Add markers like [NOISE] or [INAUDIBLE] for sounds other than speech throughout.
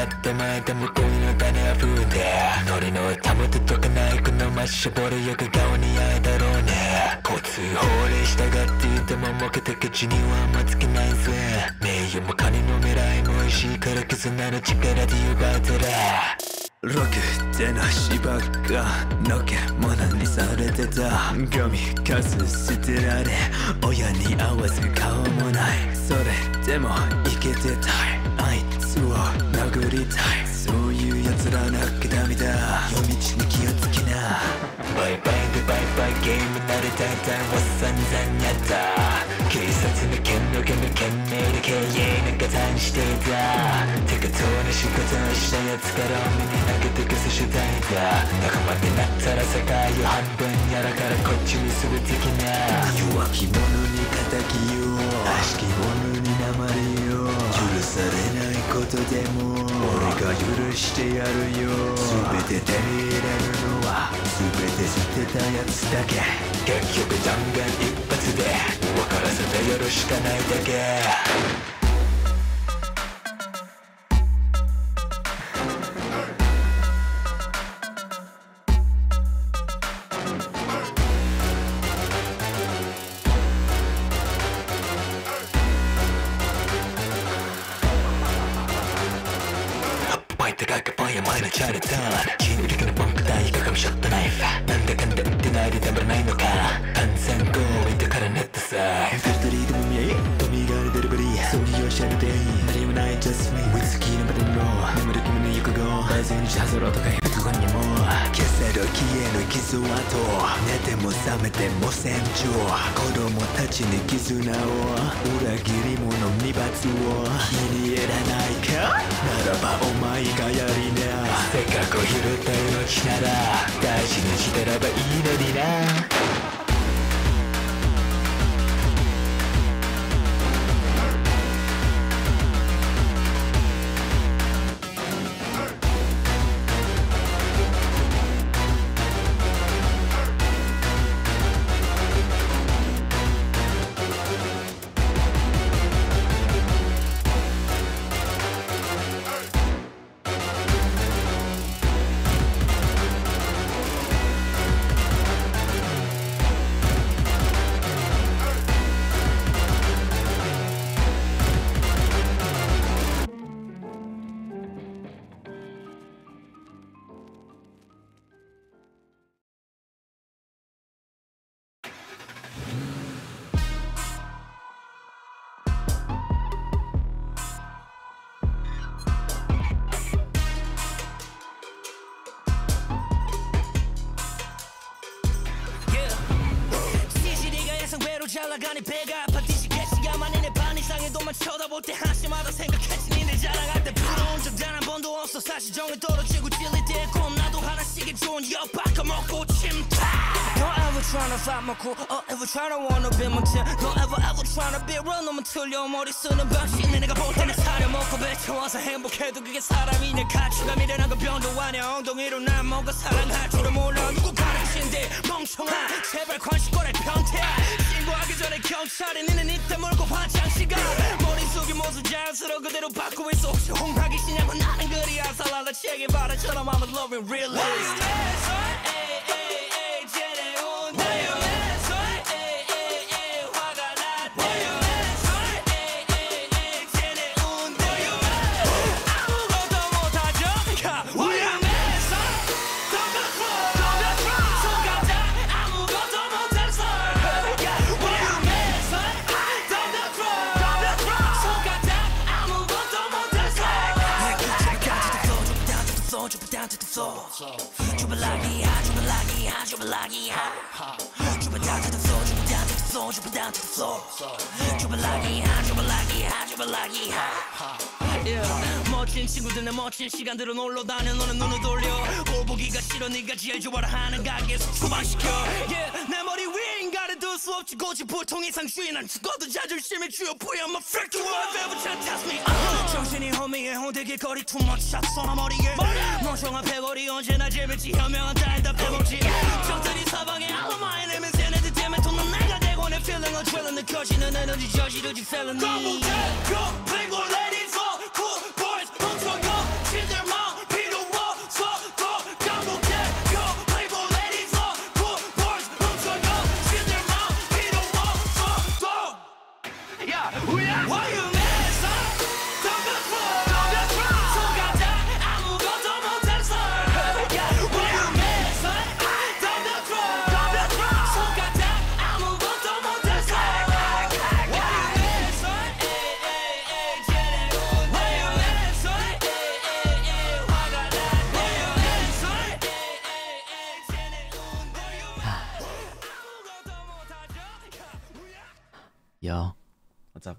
やって前でも恋の種溢れてノリのたもととかないこのましぼるよく顔に合えだろうね。交通法令従っていても目的地にはあんまつけないぜ。名誉も金の未来も美味しいから絆の力で奪えてる。ロクでの芝がのけ物にされてた。ゴミかす捨てられ親に合わず顔もない。それでも生きてたい。あいつを殴りたい。そういう奴らなきゃダメだ。夜道に気をつけな。バイバイでバイバイゲーム慣れたいたは散々やった。警察の剣の剣の剣名で経営なんか断していた。適当な仕方をした奴から目に投げて消す主体だ。仲間になったら世界を半分やらからこっちにする的な。弱き者に敵よ悪しき者に鉛よ許されないことでも俺が許してやるよ。全て手に入れるのは全て捨てたやつだけ。結局弾丸一発で分からせてやるしかないだけ。 틀려 머리 쓰는 방식 니네가 볼 때는 사려 먹고 뱉어와서 행복해도 그게 사람이냐 미련한 건 병도 아냐 엉덩이로 날 먹어 사랑할 줄은 몰라. 누구 가르친데 멍청아. 제발 관심 꺼내 변태. 신고하기 전에 경찰이 니네 이때 몰고 화장 시간 머릿속이 모두 자연스러워 그대로 바꾸고 있어. 혹시 홍하기 싫냐고 나는 그리 안 살라다. check it 바라처럼 I'm a loving realist it down to the floor, down to the floor, down to the floor. It hot. Yeah. 멋진 친구들 내 멋진 시간대로 놀러 다녀 너는 눈을 돌려 꼴 보기가 싫어 네가 제일 좋아라 하는 가게에서 추방시켜 yeah. 수 없지 고집 보통 이상 주의 난 죽어도 자존심이 주요 보여 I'm a freak you want ever try to test me uh. 정신이 허밍해 홍대 길거리 too much 샷 쏘나 머리에 멍청한 패거리 언제나 재밌지 현명한 딸 다 빼먹지 적들이 사방에 all of my enemies 얘네들 때문에 돈은 내가 되고 내 feeling 은 thrilling 느껴지는 에너지 저지르지 felony Double tap, go,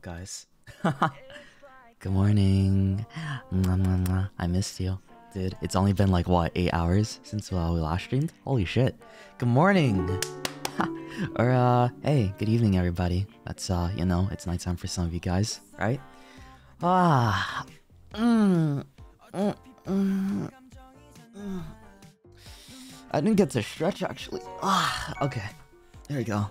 up, guys? [LAUGHS] Good morning. Mwah, mwah, mwah. I missed you. Dude, it's only been like, what, eight hours since uh, we last streamed? Holy shit. Good morning. [LAUGHS] or, uh, hey, good evening, everybody. That's, uh, you know, it's nighttime for some of you guys, right? Ah. Mm. Mm, mm, mm. I didn't get to stretch, actually. Ah, okay. There we go.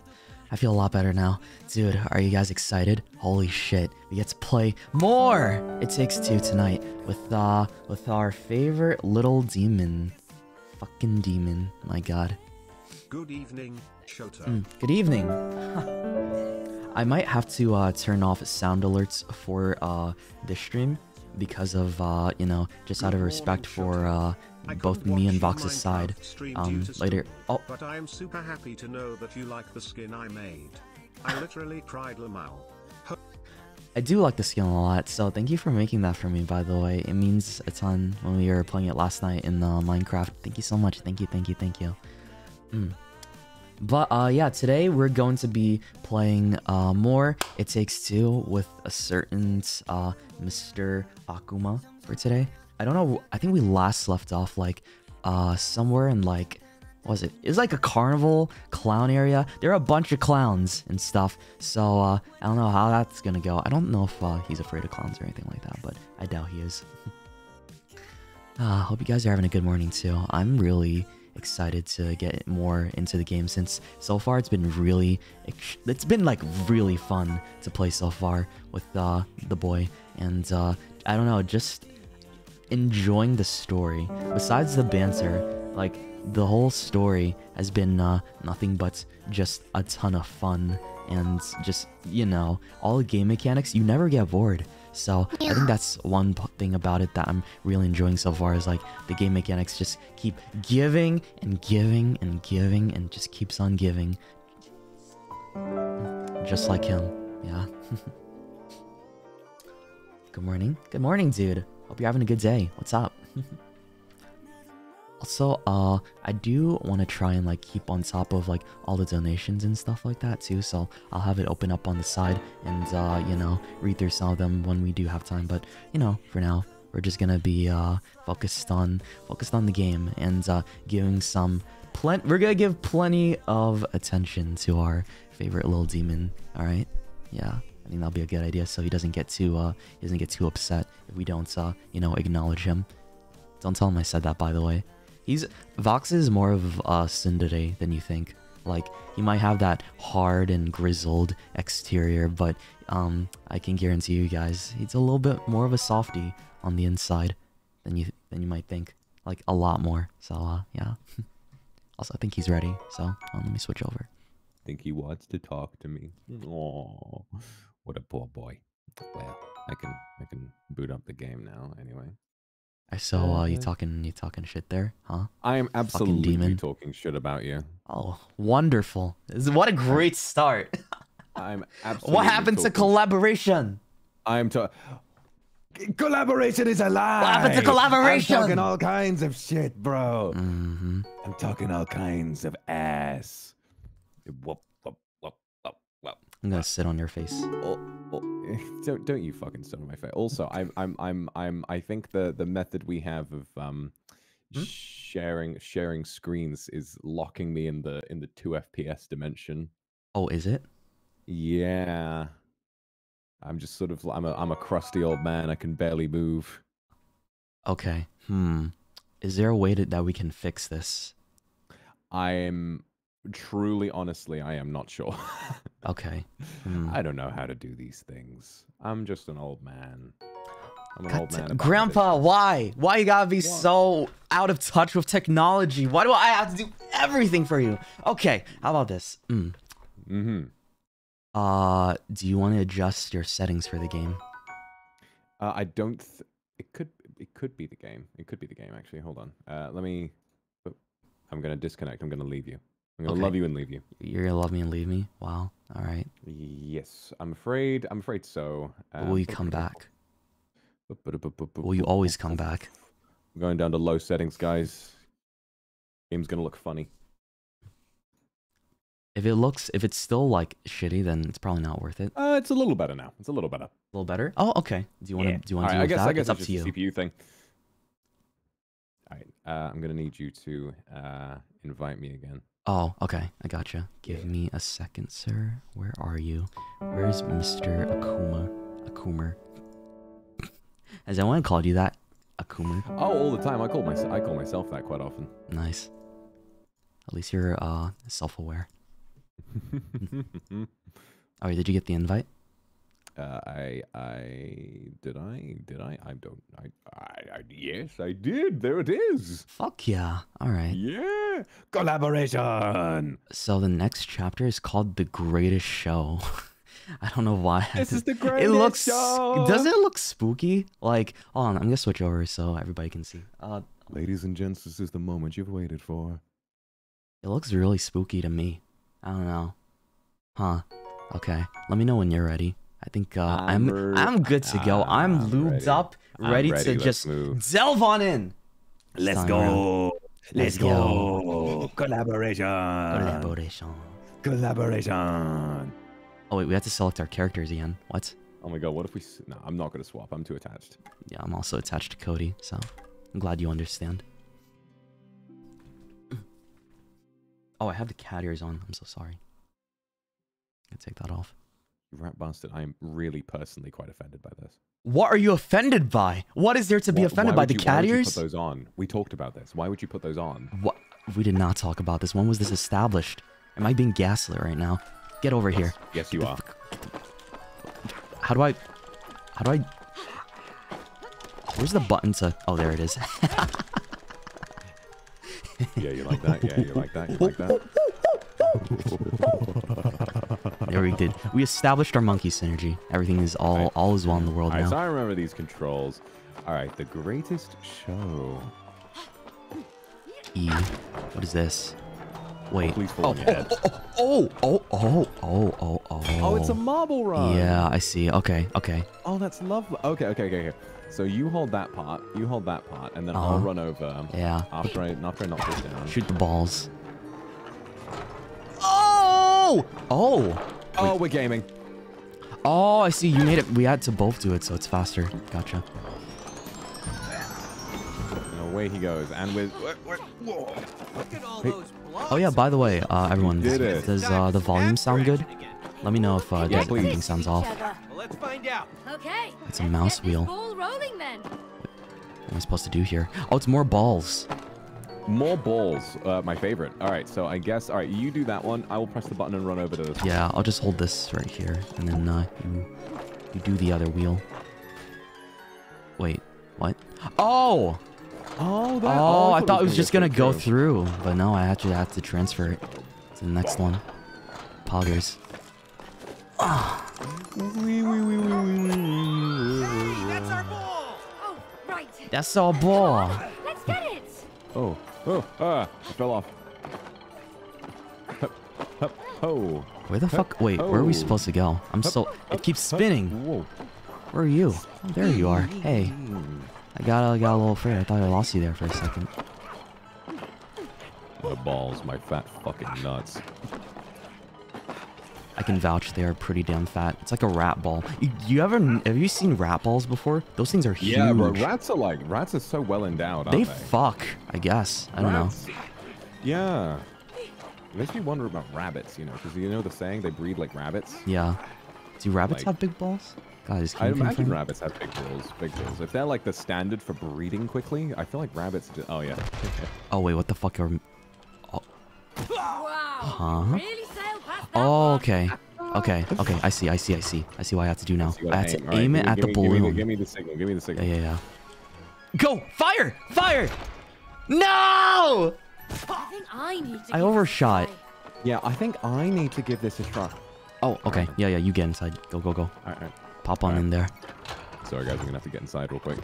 I feel a lot better now. Dude, are you guys excited? Holy shit. We get to play more It Takes Two tonight with uh with our favorite little demon. Fucking demon. My god. Good evening, Shoto. Mm, good evening. [LAUGHS] I might have to uh, turn off sound alerts for uh, this stream because of uh, you know just out of respect for uh, I both me and Vox's side. Um, later. Oh, But I am super happy to know that you like the skin I made. I literally cried Lamau. I do like the skin a lot, so thank you for making that for me. By the way, it means a ton when we were playing it last night in uh, Minecraft. Thank you so much. Thank you, thank you, thank you. Mm. But uh, yeah, today we're going to be playing uh, more It Takes Two with a certain uh, Mr. Akuma for today. I don't know. I think we last left off like uh, somewhere in like what was it? It's like a carnival clown area. There are a bunch of clowns and stuff. So uh, I don't know how that's gonna go. I don't know if uh, he's afraid of clowns or anything like that, but I doubt he is. [LAUGHS] uh, hope you guys are having a good morning too. I'm really excited to get more into the game since so far it's been really it's been like really fun to play so far with uh, the boy and uh, I don't know just enjoying the story. Besides the banter, like the whole story has been uh, nothing but just a ton of fun and just you know all the game mechanics. You never get bored. So I think that's one thing about it that I'm really enjoying so far is like the game mechanics just keep giving and giving and giving and just keeps on giving. Just like him, yeah. [LAUGHS] Good morning. Good morning, dude. Hope you're having a good day. What's up? [LAUGHS] also, uh, I do want to try and like keep on top of like all the donations and stuff like that too. So I'll have it open up on the side and uh, you know, read through some of them when we do have time. But you know, for now, we're just gonna be uh focused on focused on the game and uh giving some plen we're gonna give plenty of attention to our favorite little demon. All right? Yeah. I think that'll be a good idea so he doesn't get too uh he doesn't get too upset if we don't uh you know acknowledge him. Don't tell him I said that by the way. He's Vox is more of a tsundere than you think. Like he might have that hard and grizzled exterior, but um I can guarantee you guys he's a little bit more of a softy on the inside than you than you might think. Like a lot more. So uh yeah. [LAUGHS] also I think he's ready. So um, let me switch over. I think he wants to talk to me. Oh, what a poor boy. Well, I can I can boot up the game now anyway. I saw uh you talking you talking shit there, huh? I am absolutely demon. talking shit about you. Oh, wonderful. What a great start. [LAUGHS] I'm [LAUGHS] absolutely. what happened to collaboration? I'm to. Collaboration is alive. What happened to collaboration? I'm talking all kinds of shit, bro. Mm-hmm. I'm talking all kinds of ass. Whoop. I'm gonna sit on your face. Oh, oh, [LAUGHS] don't don't you fucking stone my face. Also, I'm I'm I'm I'm I think the the method we have of um Hmm? sharing sharing screens is locking me in the in the two FPS dimension. Oh, is it? Yeah. I'm just sort of I'm a I'm a crusty old man. I can barely move. Okay. Hmm. Is there a way to, that we can fix this? I'm truly honestly I am not sure. [LAUGHS] Okay. Hmm. I don't know how to do these things. I'm just an old man. I'm an God old man. Grandpa, this. why? Why you gotta be so out of touch with technology? Why do I have to do everything for you? Okay, how about this? Mm. Mm-hmm. Uh, do you want to adjust your settings for the game? Uh, I don't. Th- it could. It could be the game. It could be the game. Actually, hold on. Uh, let me. oh, I'm gonna disconnect. I'm gonna leave you. I'm gonna Okay. love you and leave you. You're gonna love me and leave me? Wow. All right. Yes, I'm afraid. I'm afraid so. But will you come back? Will you always come back? I'm going down to low settings, guys. Game's gonna look funny. If it looks, if it's still like shitty, then it's probably not worth it. Uh, it's a little better now. It's a little better. A little better. Oh, okay. Do you want to? Do you want to Alright, do I guess that? I guess it's up it's to just you. CPU thing. All right, uh, I'm gonna need you to uh, invite me again. Oh, okay. I gotcha. Give me a second, sir. Where are you? Where's Mr. Akuma? Akumer. Has anyone called you that? Akumer? Oh, all the time. I call myself. I call myself that quite often. Nice. At least you're uh self-aware. [LAUGHS] Oh, did you get the invite? Uh, I, I did I did I I don't I, I I yes I did there it is Fuck yeah. All right. yeah collaboration So the next chapter is called The Greatest Show. [LAUGHS] I don't know why. This is the It greatest looks. show. Doesn't it look spooky? Like, hold on. I'm gonna switch over so everybody can see. Uh, ladies and gents this is the moment you've waited for it looks really spooky to me. I don't know. Huh. Okay. Let me know when you're ready. I think uh, I'm I'm I'm, good to go. I'm I'm lubed ready. up, ready, ready, to let's just move. delve on in. let's Time around. let's go. collaboration Collaboration. collaboration Oh wait, we have to select our characters again. What? oh my god what if we s- no I'm not gonna swap I'm too attached Yeah, I'm also attached to Cody, so I'm glad you understand. [CLEARS THROAT] Oh, I have the cat ears on. I'm so sorry. I take that off. You rat bastard I am really personally quite offended by this What are you offended by? What is there to be offended by? The you- why cat would you ears? put those on we talked about this why would you put those on What? We did not talk about this. When was this established? Am I being gaslit right now? Get over here. yes you are How do I? How do I? Where's the button to? Oh, there it is. [LAUGHS] Yeah, you like that? Yeah, you like that? You like that? [LAUGHS] there we did. We established our monkey synergy. Everything is all Right. all is well in the world Alright, now. so I remember these controls. Alright, the greatest show. E. What is this? Wait. Oh, your head. oh, oh, oh, oh, oh, oh. Oh, it's a marble run. Yeah, I see. Okay, okay. Oh, that's lovely. Okay, okay, okay, okay. So you hold that part, you hold that part, and then I'll Uh-huh. run over Yeah. after I after I knock this down. Shoot the balls. Oh! Oh! Oh, we're gaming. Oh, I see. You made it. We had to both do it, so it's faster. Gotcha. And away he goes. And with Look at all Hey. those blocks. Oh yeah. By the way, uh, everyone, does, does uh, the volume sound good? Let me know if uh, Yeah, does- please. anything sounds off. Well, let's find out. Okay. It's a mouse wheel. Rolling then. What am I supposed to do here? Oh, it's more balls. More balls. Uh, my favorite. All right, so I guess all right. You do that one. I will press the button and run over to this. Yeah, I'll just hold this right here, and then uh, you you do the other wheel. Wait, what? Oh! Oh, that, Oh, I thought it was just gonna go through, but no, I actually have to transfer it to the next one. Poggers. That's our ball. Oh, right. That's our ball. Let's get it. Oh, oh, ah, I fell off. Hup, hup, oh. Where the fuck? Wait, where are we Oh. supposed to go? I'm so. It keeps spinning. Whoa. Where are you? Oh, there you are. Hey, I got I got a little afraid. I thought I lost you there for a second. My balls, my fat fucking nuts. I can vouch they are pretty damn fat. It's like a rat ball. You, you ever have you seen rat balls before? Those things are huge. Yeah, bro. Rats are like rats are so well endowed, aren't they they? fuck. I guess. I don't know. Yeah. It makes me wonder about rabbits, you know, because you know the saying they breed like rabbits. Yeah. Do rabbits Like- have big balls? Guys, can I you imagine confirm? rabbits have big balls. Big balls. If they're like the standard for breeding quickly, I feel like rabbits. Just, oh yeah. Oh wait, what the fuck are? Oh. Wow. Huh? Really sailed past that Oh, one. okay. Okay, okay. I see. I see. I see. I see what I have to do now. So I gotta have to All right, aim give it me- at give the me- give me balloon. Give me the signal. Give me the signal. yeah, yeah. yeah. Go! Fire! Fire! No! I think I need to. I overshot. this a try. Yeah, I think I need to give this a try. Oh, okay. Yeah, yeah. You get inside. Go, go, go. All right, all right. Pop on Alright. in there. Sorry guys, I'm gonna have to get inside real quick.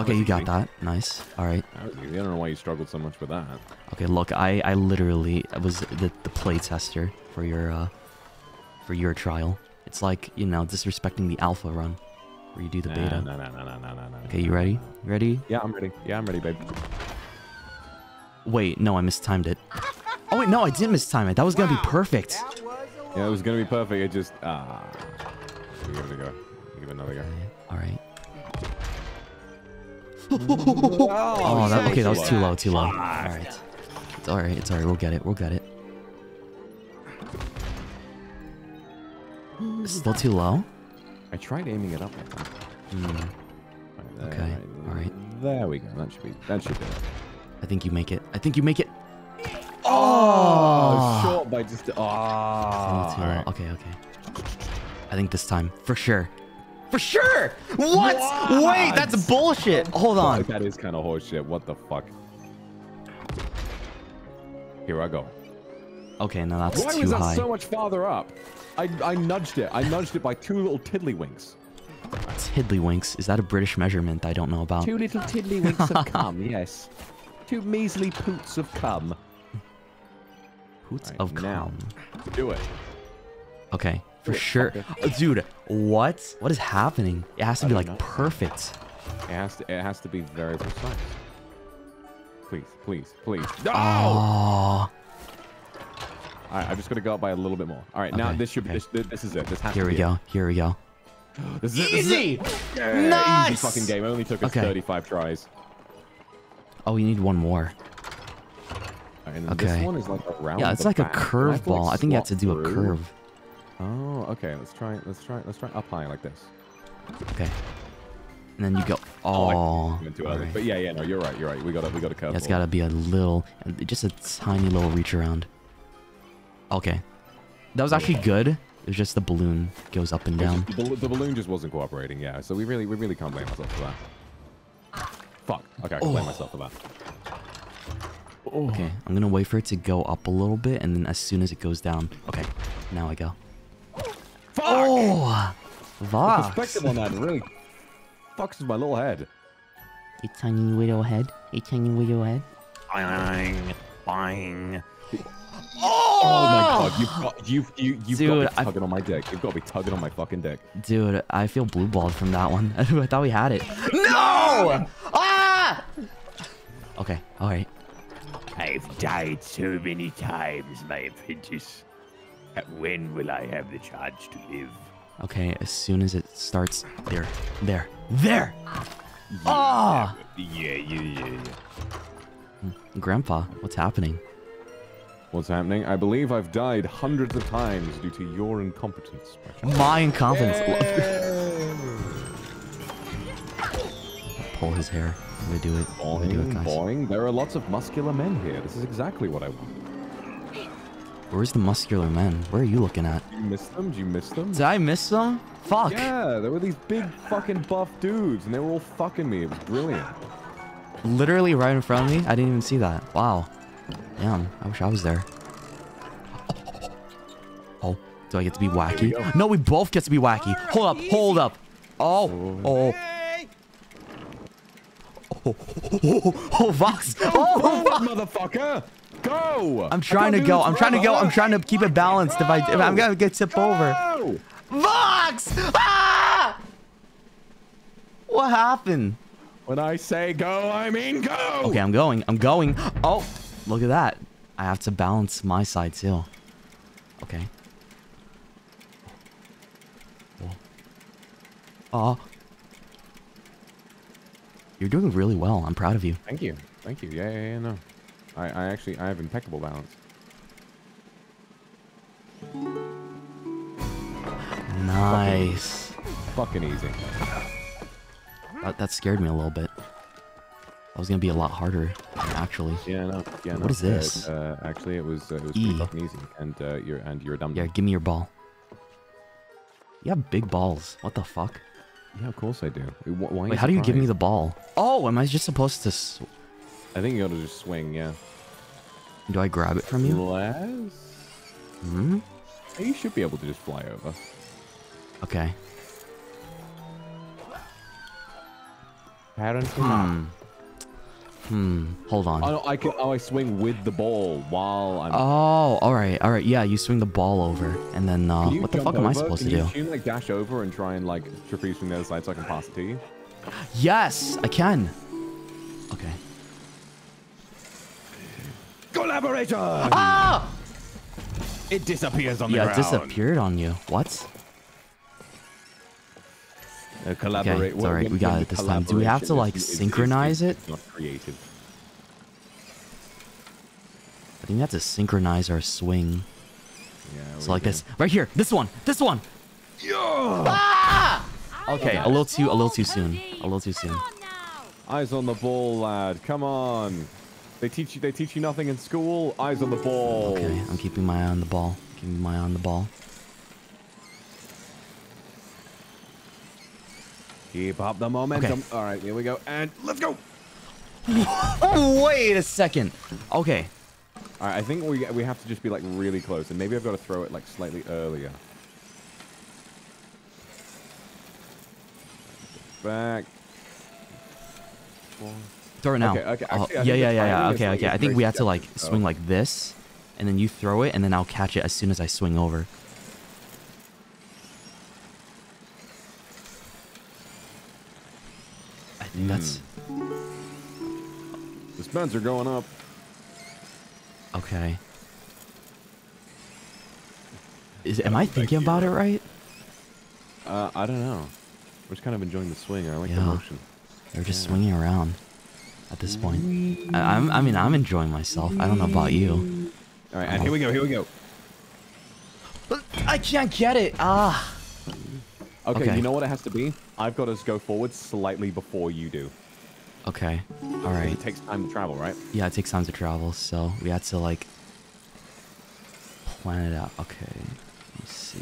Okay, you got that. Nice. All right. That was easy. I don't know why you struggled so much with that. Okay, look, I I literally was the the play tester for your uh for your trial. It's like you know disrespecting the alpha run, where you do the Nah, beta. No, no, no, no, no, no, no. Okay, you ready? You ready? Yeah, I'm ready. Yeah, I'm ready, babe. Wait, no, I mistimed it. Oh wait, no, I didn't mistime it. That was gonna be perfect. Yeah, it was gonna be perfect. It just ah. Give it a go. Give it another go. All right. Oh, that, okay, that was too low, too low. All right. It's all right. It's all right. We'll get it. We'll get it. Still too low? I tried aiming it up. I think. Hmm. Right there, Okay, right all right. There we go. That should be. That should be it. I think you make it. I think you make it. Oh, Oh! short by just. Still Ah. too low. Okay, okay. I think this time, for sure. For sure! What? Wait, that's bullshit. Hold on. That is kind of horseshit. What the fuck? Here I go. Okay, no, that's Why too was that high. so much farther up? I, I nudged it. I nudged it by two little tiddlywinks. Tiddlywinks. Is that a British measurement I don't know about? Two little tiddlywinks of cum, [LAUGHS] yes. Two measly poots of cum. Poots Alright, of now. cum. Do it. Okay, for sure. Oh, dude, what? What is happening? It has to I be like know. perfect. It has to. It has to be very precise. Please, please, please. No! Oh, All right, I'm just gonna go up by a little bit more. All right, now this should be. okay. This, this is it. This has here to we be go. Here we go. It. [GASPS] This is it. This is it. Easy. Yeah, Easy fucking game. It only took us Okay. 35 tries. Oh, we need one more. Right, and Okay. This one is like. Yeah, it's like a back. Do I like, curveball. I think you have to do a curve. Oh, okay. Let's try. Let's try. Let's try up high like this. Okay. And then you go. Oh, early. alright. But yeah, yeah. No, you're right. You're right. We got to. We got to curve. It's got to be a little, just a tiny little reach around. Okay. That was actually good. It was just the balloon goes up and down. The, the balloon just wasn't cooperating. Yeah. So we really, we really can't blame ourselves for that. Fuck. Okay, I can blame oh. myself for that. Okay, I'm gonna wait for it to go up a little bit, and then as soon as it goes down, okay, now I go. Fuck! Oh, The Vox. perspective on that really fucks with my little head. A tiny little head. A tiny little head. Bang, bang. Oh, my god, you've got you you you've Dude, got to be tugging on my dick. You've got to be tugging on my fucking dick. Dude, I feel blue balled from that one. [LAUGHS] I thought we had it. No! Ah! Okay, all right. I've died so many times, my apprentice. When will I have the chance to live? Okay, as soon as it starts, there, there, there. Ah! Yeah, yeah, yeah, yeah. Grandpa, what's happening? What's happening? I believe I've died hundreds of times due to your incompetence. my child. My incompetence. Pull his hair. I'm gonna do it. I'm gonna do it, Boing, guys. boing. There are lots of muscular men here. This is exactly what I want. Where's the muscular men? Where are you looking at? Do you miss them? Do you miss them? Did I miss them? Fuck. Yeah, there were these big fucking buff dudes, and they were all fucking me. It was brilliant. Literally right in front of me. I didn't even see that. Wow. Damn. I wish I was there. Oh, do I get to be wacky? go. No, we both get to be wacky. Hold up. Hold up. Oh. Oh. Oh, oh, oh, Vox. Oh, Forward, motherfucker! Go! I'm trying to go. I'm trying to go. I'm trying to keep it balanced. If I, if I'm gonna get tipped over. Vox! Ah! What happened? When I say go, I mean go! Okay, I'm going. I'm going. Oh, look at that. I have to balance my side too. Okay. Oh. You're doing really well. I'm proud of you. Thank you. Thank you. Yeah, yeah, yeah, no. I, I actually, I have impeccable balance. Nice. Fucking easy. That, that scared me a little bit. That was gonna be a lot harder, actually. Yeah, no. Yeah, no. What is this? Uh, actually, it was, uh, it was E. pretty fucking easy. And uh, you're, and you're a dumb. Yeah, give me your ball. You have big balls. What the fuck? Yeah, of course I do. Why, why Wait, how do you give me the ball? Oh, am I just supposed to... I think you gotta just swing. Yeah. do I grab it from you? Less. Hmm? You should be able to just fly over. Okay. Apparently Hmm. Hmm. Hold on. Oh, I can. Oh, I swing with the ball while I'm. Oh, all right, all right. Yeah, you swing the ball over, and then uh, what the fuck am I supposed can to do? Can you like dash over and try and like trapeze from the other side so I can pass it to you? Yes, I can. Okay. Go Collaboration! Ah! It disappears on the Yeah, it ground. disappeared on you. What? Uh, collaborate. it's alright, we got it this time. Do we have to, like, synchronize it? Not creative. I think we have to synchronize our swing. Yeah. So like do. this. Right here. This one. This one. Yeah. Ah! Okay, a little too a little too soon. A little too soon. Come on now. Eyes on the ball, lad. Come on. They teach you. They teach you nothing in school. Eyes on the ball. Okay, I'm keeping my eye on the ball. Keeping my eye on the ball. Keep up the momentum. Okay. All right, here we go, and let's go. [LAUGHS] Oh, wait a second. Okay. All right, I think we we have to just be like really close, and maybe I've got to throw it like slightly earlier. Back. Throw it now. Okay, okay, Oh, actually, yeah, yeah, yeah, yeah. Okay, okay. I think we have to like sketchy, swing like this, and then you throw it, and then I'll catch it as soon as I swing over. I think that's The spins are going up. okay. Is am I thinking about it right? Uh, I don't know. We're just kind of enjoying the swing. I like the motion. They're just swinging around at this point. I, I'm, I mean, I'm enjoying myself. I don't know about you. All right, and here we go. Here we go. I can't get it. Ah. Okay, Okay. you know what it has to be? I've got us go forward slightly before you do. Okay. All right. It takes time to travel, right? Yeah, it takes time to travel, so we had to like plan it out. Okay. Let's see.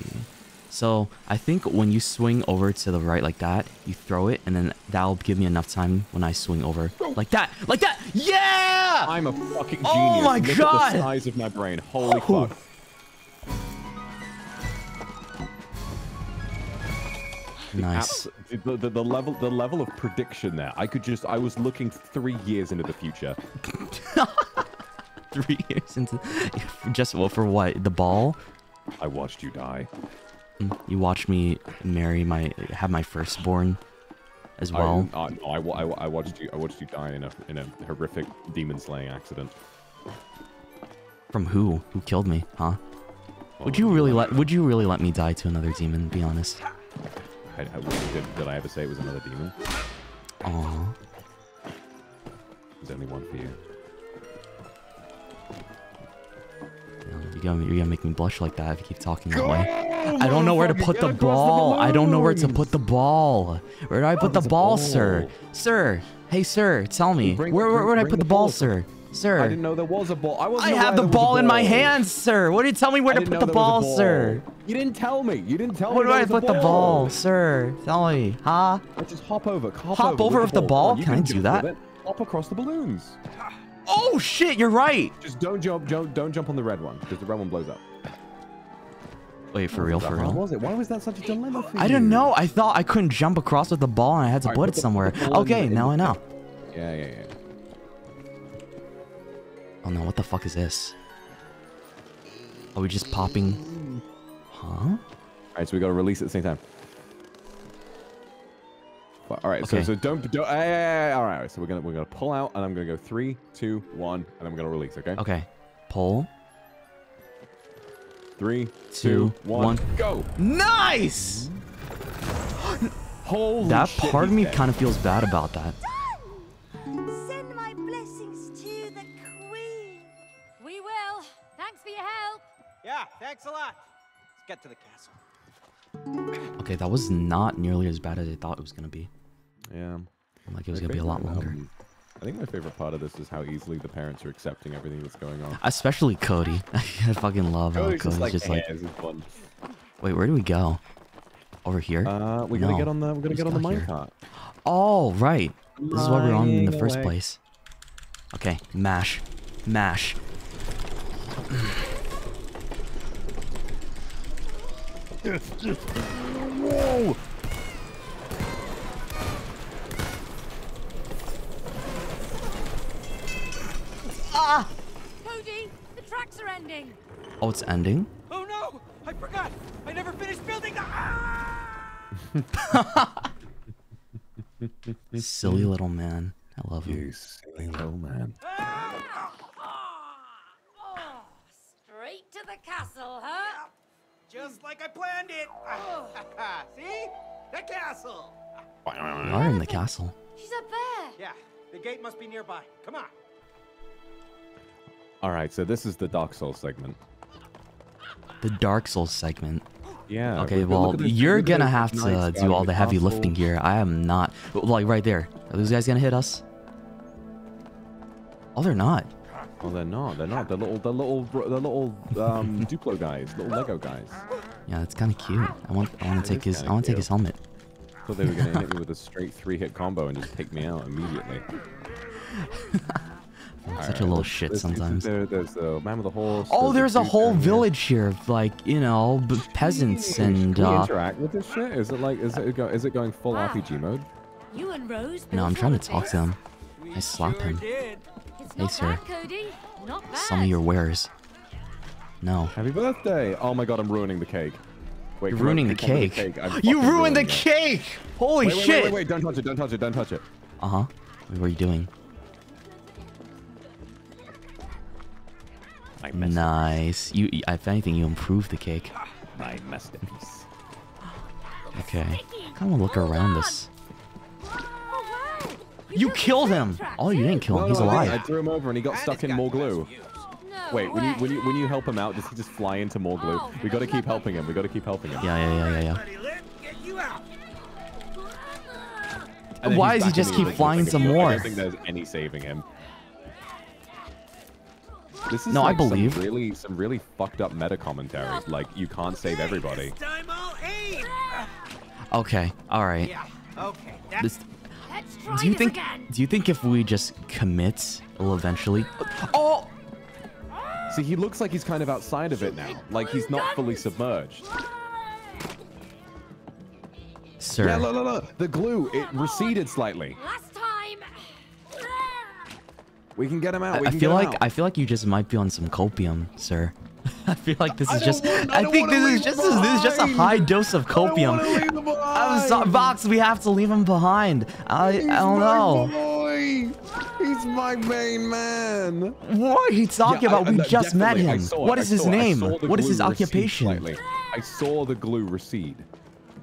So I think when you swing over to the right like that, you throw it, and then that'll give me enough time when I swing over like that, like that. Yeah! I'm a fucking oh genius. Oh my Look God! At the size of my brain. Holy Oh. fuck. Nice. The, the, the level the level of prediction there. I could just I was looking three years into the future. [LAUGHS] Three years into [LAUGHS] just well for what the ball. I watched you die. You watched me marry my have my firstborn as well. I, uh, no, I, I, I watched you I watched you die in a in a horrific demon slaying accident. From who? Who killed me? Huh? Would you really let Would you really let me die to another demon? Be honest. I, I, did, did I ever say it was another demon? Aw. There's only one for you. You're gonna, you're gonna make me blush like that if you keep talking that way. I don't know where to put the ball. I don't know where to put the ball. Where do I put the ball, ball. sir? Sir, hey, sir, tell me. Bring- Where, where, where did I put the the ball, ball. sir? I didn't know there was a ball. I I have the aware there was a ball in my ball. hands, sir. What do you tell me where I to put the was ball, sir? You didn't tell me. You didn't tell me. Where do I put the ball, sir? Tell me, huh? Just hop over. Hop, Hop over, over with the ball? you Can I do that? Hop across the balloons. Oh shit, you're right. Just don't jump. Don't don't jump on the red one because the red one blows up. Wait, for real, for How real? was it? Why was that such a dilemma for you? I didn't know. I thought I couldn't jump across with the ball and I had to Alright, put put it the- somewhere. the Okay, the- now the- I know. Yeah, yeah, yeah. Oh no, what the fuck is this? Are we just popping? Huh? All right, so we got to release at the same time. But, all right, Okay. so so don't don't. Hey, all right, all right, so we're gonna we're gonna pull out, and I'm gonna go three, two, one, and I'm gonna release. Okay. Okay. Pull. Three, Two, two, one, one. go. Nice! Holy That shit, part of me dead. kind of feels bad about that. Send my blessings to the queen. We will. Thanks for your help. Yeah, thanks a lot. Let's get to the castle. Okay, that was not nearly as bad as I thought it was gonna be. Yeah. I'm Like it was gonna be a lot longer. um, I think my favorite part of this is how easily the parents are accepting everything that's going on. Especially Cody. [LAUGHS] I fucking love how Cody's Cody's just like, just "Eh, like, this is fun." wait, where do we go? Over here? Uh, we're gonna get on the we're gonna Let's get on the go here. minecart. Oh, right. This is why we're on in the first away. place. Okay, mash. Mash. Whoa! Cody, the tracks are ending. Oh, it's ending? Oh no! I forgot! I never finished building the. Ah! [LAUGHS] Silly little man. I love him. You silly little man. Oh, straight to the castle, huh? Just like I planned it. [LAUGHS] See? The castle. We are in the castle. She's up there. Yeah, the gate must be nearby. Come on. All right, so this is the Dark Souls segment. The Dark Souls segment. Yeah. Okay, well, this- you're gonna have to knights do all the heavy lifting here. I am not. Like right there. Are those guys gonna hit us? Oh, they're not. Oh, they're not. They're not. They're little. They're little. They're little um, [LAUGHS] Duplo guys. Little Lego guys. Yeah, that's kind of cute. I want. I want to take is his. I want to take his helmet. Thought they were gonna hit me [LAUGHS] with a straight three-hit combo and just take me out immediately. [LAUGHS] I'm All such a little shit let's sometimes. There, there's the man with the horse. Oh, there's a dude whole here. village here of like you know b- peasants and. Can we uh interact with this shit? Is it like is it go, is it going full RPG mode? You and Rose. No, I'm trying to talk to him. I slap sure him. did. It's Hey, not sir. bad, Cody. Not bad. Some of your wares. No. Happy birthday! Oh my god, I'm ruining the cake. Wait, You're ruining the come on, cake. You ruined the it. cake! Holy Wait, wait, shit! Wait, wait, wait, don't touch it, don't touch it, don't touch it. Uh huh. What are you doing? My Nice. You, if anything, you improved the cake. [GASPS] My masterpiece. Okay. I Kind of look around this. Oh, wow. You killed him. Oh, you didn't kill him. No, He's no, alive. I threw him over and he got And stuck in got more glue. No Wait, when you when you when you help him out, does he just fly into more glue? Oh, we gotta keep helping him. We gotta keep helping him. Yeah, yeah, yeah, yeah, yeah. Buddy, let get you out. And Why he's does he just keep flying some more? I don't think there's any saving him. This is No, I like some believe. really some really fucked up meta commentary. Like you can't save everybody. This time I'll aim. Okay. All right. Yeah. Okay. That's This, Let's try do you this think? again. Do you think if we just commit, it'll eventually? Oh! Ah! See, he looks like he's kind of outside of it now. Like he's not fully submerged. Sir. Yeah, look, look, look. The glue it receded slightly. Last time. We can get him out. I, we I can feel get him like out. I feel like you just might be on some copium, sir. [LAUGHS] I feel like this I is don't just. want- I I think this is just him this is just a high dose of I don't copium. wanna leave him [LAUGHS] I'm sorry. Vox. We have to leave him behind. I He's I don't my know. boy. He's my main man. What are you talking Yeah, I- about? we I- just met him. saw it, What his saw it, I name? What is his occupation? slightly. I saw the glue recede.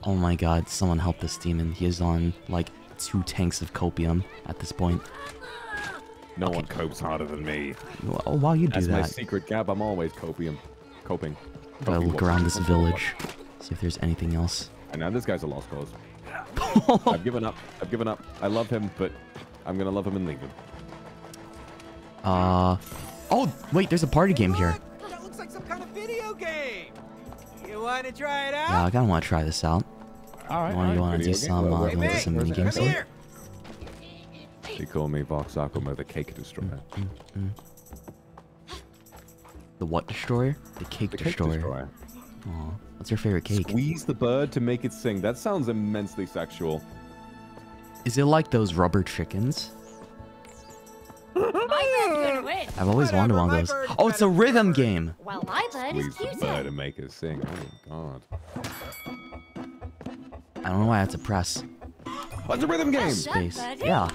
Oh my god, someone help this demon. He is on like two tanks of copium at this point. No one copes harder than me. Oh, wow, you do That's my secret gap. I'm always copium. Coping. Gotta Coping look around this what's going on. village. See if there's anything else. And now this guy's a lost cause. [LAUGHS] I've given up. I've given up. I love him, but I'm gonna love him and leave him. Uh. Oh, wait, there's a party game here. That looks like some kind of video game. You want to try it out? Yeah, I kinda wanna try this out. All right. You wanna, wanna do some, uh, Hey, you wanna do May, some mini games? here. They call me Vox Akuma, the cake destroyer. The what destroyer? The cake The cake destroyer. destroyer. Aw, what's your favorite cake? Squeeze the bird to make it sing. That sounds immensely sexual. Is it like those rubber chickens? My bird's gonna win. I've always wanted one of those. Oh, it's a rhythm game. Well, my bird is Squeeze the cuter. bird and make it sing. Oh god. I don't know why I have to press Oh, it's a rhythm game. Space. Yeah.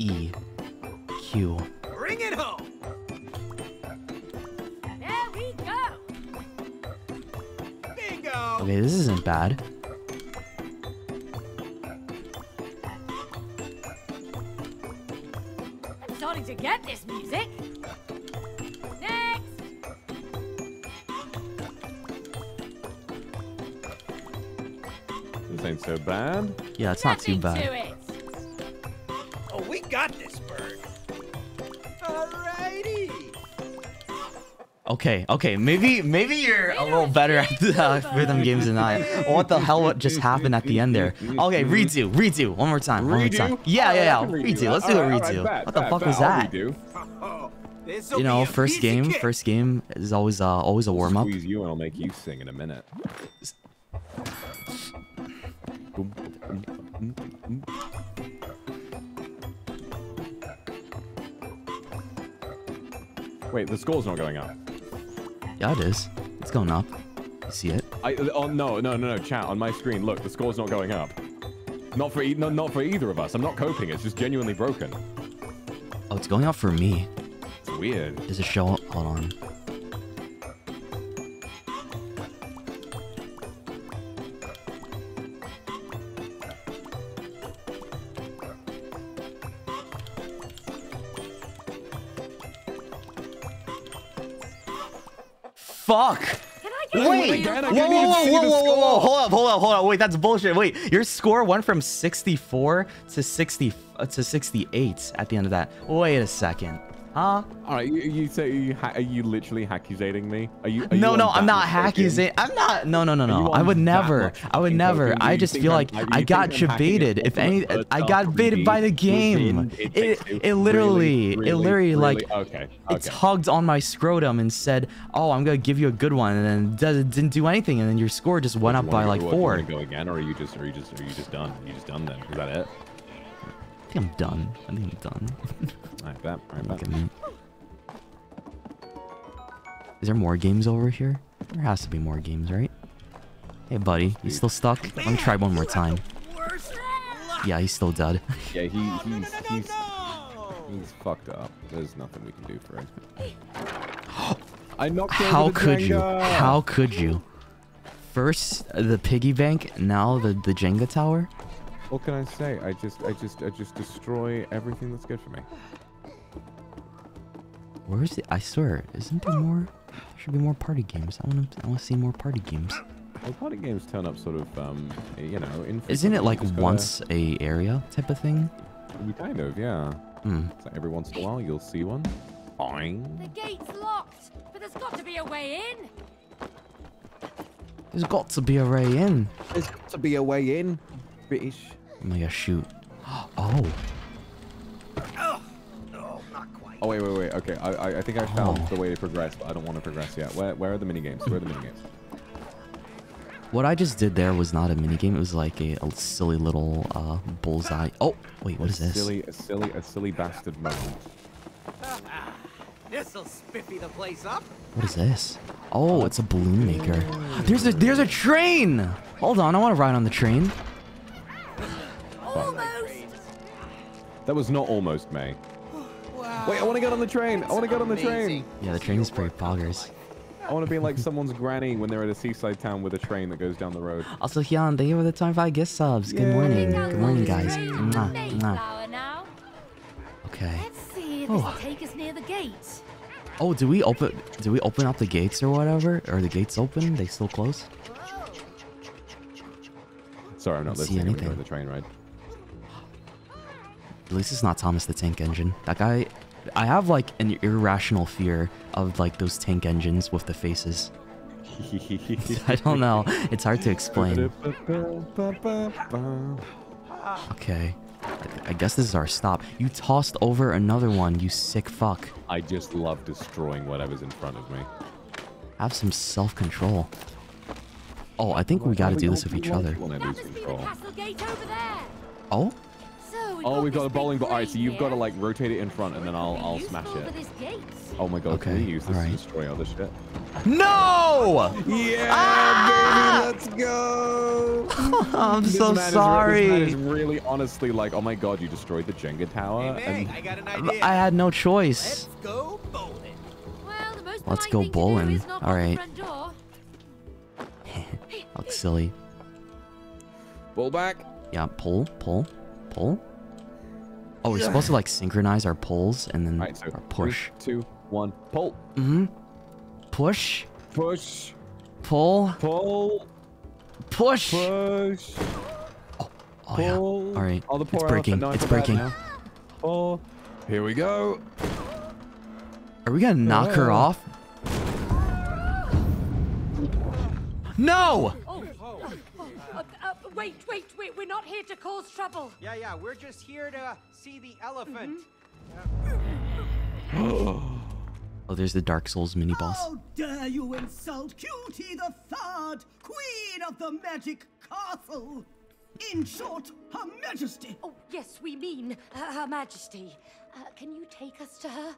E. Q. Bring it home. There we go. Bingo. Okay, this isn't bad. I'm starting to get this music. Next. This ain't so bad. Yeah, it's not too into bad. it. We got this bird. Alrighty. Okay, okay, maybe maybe you're a little better at the uh, rhythm games than I. am. What the hell? What just happened at the end there? Okay, redo, redo, one more time, one more time. Redo? Yeah, yeah, yeah. redo Redo. Let's do a Alright, alright, redo. What the fuck bet, was that? redo. This'll You know, first game, first game is always uh always a warm up. Squeeze you and I'll make you sing in a minute. Wait, the score's not going up. Yeah, it is. It's going up. You see it? I uh, oh no no no no chat on my screen. Look, the score's not going up. Not for e no, not for either of us. I'm not coping. It's just genuinely broken. Oh, it's going up for me. It's weird. Does it show? up? Hold on. Fuck? Can I get Wait, you? again, I whoa, whoa, whoa, whoa, whoa, whoa, hold up, hold up, hold up. Wait, that's bullshit. Wait, your score went from 64 to 60 uh, to 68 at the end of that. Wait a second. Huh? All right, you, you say you ha- are you literally accusating me? Are you? Are no, you no, I'm not much hacking. fucking- it. I'm not. No, no, no, no. I would never. I would never. I just feel like I- I got I'm hacking debated. it If any, I got baited by the game. It It, it literally, Really, it literally really, like, really? Okay, it okay. tugged on my scrotum and said, "Oh, I'm gonna give you a good one," and then does, didn't do anything, and then your score just went up by like what, you four. wanna go again, or are you just, are you just, are you just done? Are you just done then? Is that it? I think I'm done. I think I'm done. [LAUGHS] I bet. I bet. at. Is there more games over here? There has to be more games, right? Hey, buddy, you still stuck? Let me try one more time. Yeah, he's still dead. [LAUGHS] Yeah, he, he's, he's, he's fucked up. There's nothing we can do for him. [GASPS] I knocked over How the could you? How could you? First the piggy bank, now the the Jenga tower. What can I say? I just, I just, I just destroy everything that's good for me. Where is it? I swear, isn't there more? There should be more party games. I want to. I want to see more party games. Well, party games turn up sort of, um, you know, infrequently. Isn't it like just gotta- once a area type of thing? Kind of, yeah. Hmm. It's like every once in a while you'll see one. Boing. The gate's locked, but there's got to be a way in. There's got to be a way in. There's got to be a way in, British. I'm gonna shoot. [GASPS] Oh. Oh wait, wait, wait. Okay, I, I, I think I found Oh. the way to progress, but I don't want to progress yet. Where, where are the mini games? Where are the mini games? What I just did there was not a minigame. It was like a, a silly little uh, bullseye. Oh, wait, what is this? Silly, a silly, a silly bastard moment. This'll spiffy the place up. What is this? Oh, it's a balloon maker. There's a there's a train. Hold on, I want to ride on the train. Almost. That was not almost May. Wait, I want to get on the train. I want to get on the train. Yeah, the train is pretty poggers. I want to be like someone's granny when they're at a seaside town with a train that goes down the road. Also, Hyun, thank you for the 25 gift subs. Good morning. Good morning, guys. Mwah, mwah. Okay. Let's see if Oh. this'll take us near the gate. Oh, do we open? Do we open up the gates or whatever? Or the gates open? They still close? Sorry, I'm not Don't see listening. I'm anything. the train ride. At least it's not Thomas the Tank Engine. That guy. I have like an irrational fear of like those tank engines with the faces. [LAUGHS] I don't know. It's hard to explain. Okay. I- I guess this is our stop. You tossed over another one, you sick fuck. I just love destroying whatever's in front of me. Have some self-control. Oh, I think we gotta do this with each other. When I That lose must be the control. castle gate over there. Oh? So we've Oh, we've got a bowling ball. Alright, so you've got to like rotate it in front, and then I'll I'll smash it. Oh my god, can Okay, we use this alright. to destroy other shit? No! Yeah, ah! baby, let's go. [LAUGHS] I'm This so man is re- sorry. this man is really honestly like, oh my god, you destroyed the Jenga tower. Hey, Meg, and I got an idea. I had no choice. Let's go bowling. Well, the most Let's go thing to do bowling. is knock All on the right. front door. [LAUGHS] Looks silly. Ball back. Yeah, pull, pull, pull. Oh, we're supposed to like synchronize our pulls and then Alright, so our push. Three, two, one, pull, Mm-hmm. Push, push, pull, pull, push. push. Oh yeah. pull. All right. Oh, the It's breaking. It's breaking. Pull. Here we go. Are we gonna knock her off? No! Wait, wait, wait. We're not here to cause trouble. Yeah, yeah, we're just here to see the elephant. [GASPS] Oh, there's the Dark Souls mini boss. How dare you insult Cutie the Third, Queen of the Magic Castle? In short, Her Majesty. Oh, yes, we mean uh, Her Majesty. Uh, can you take us to her?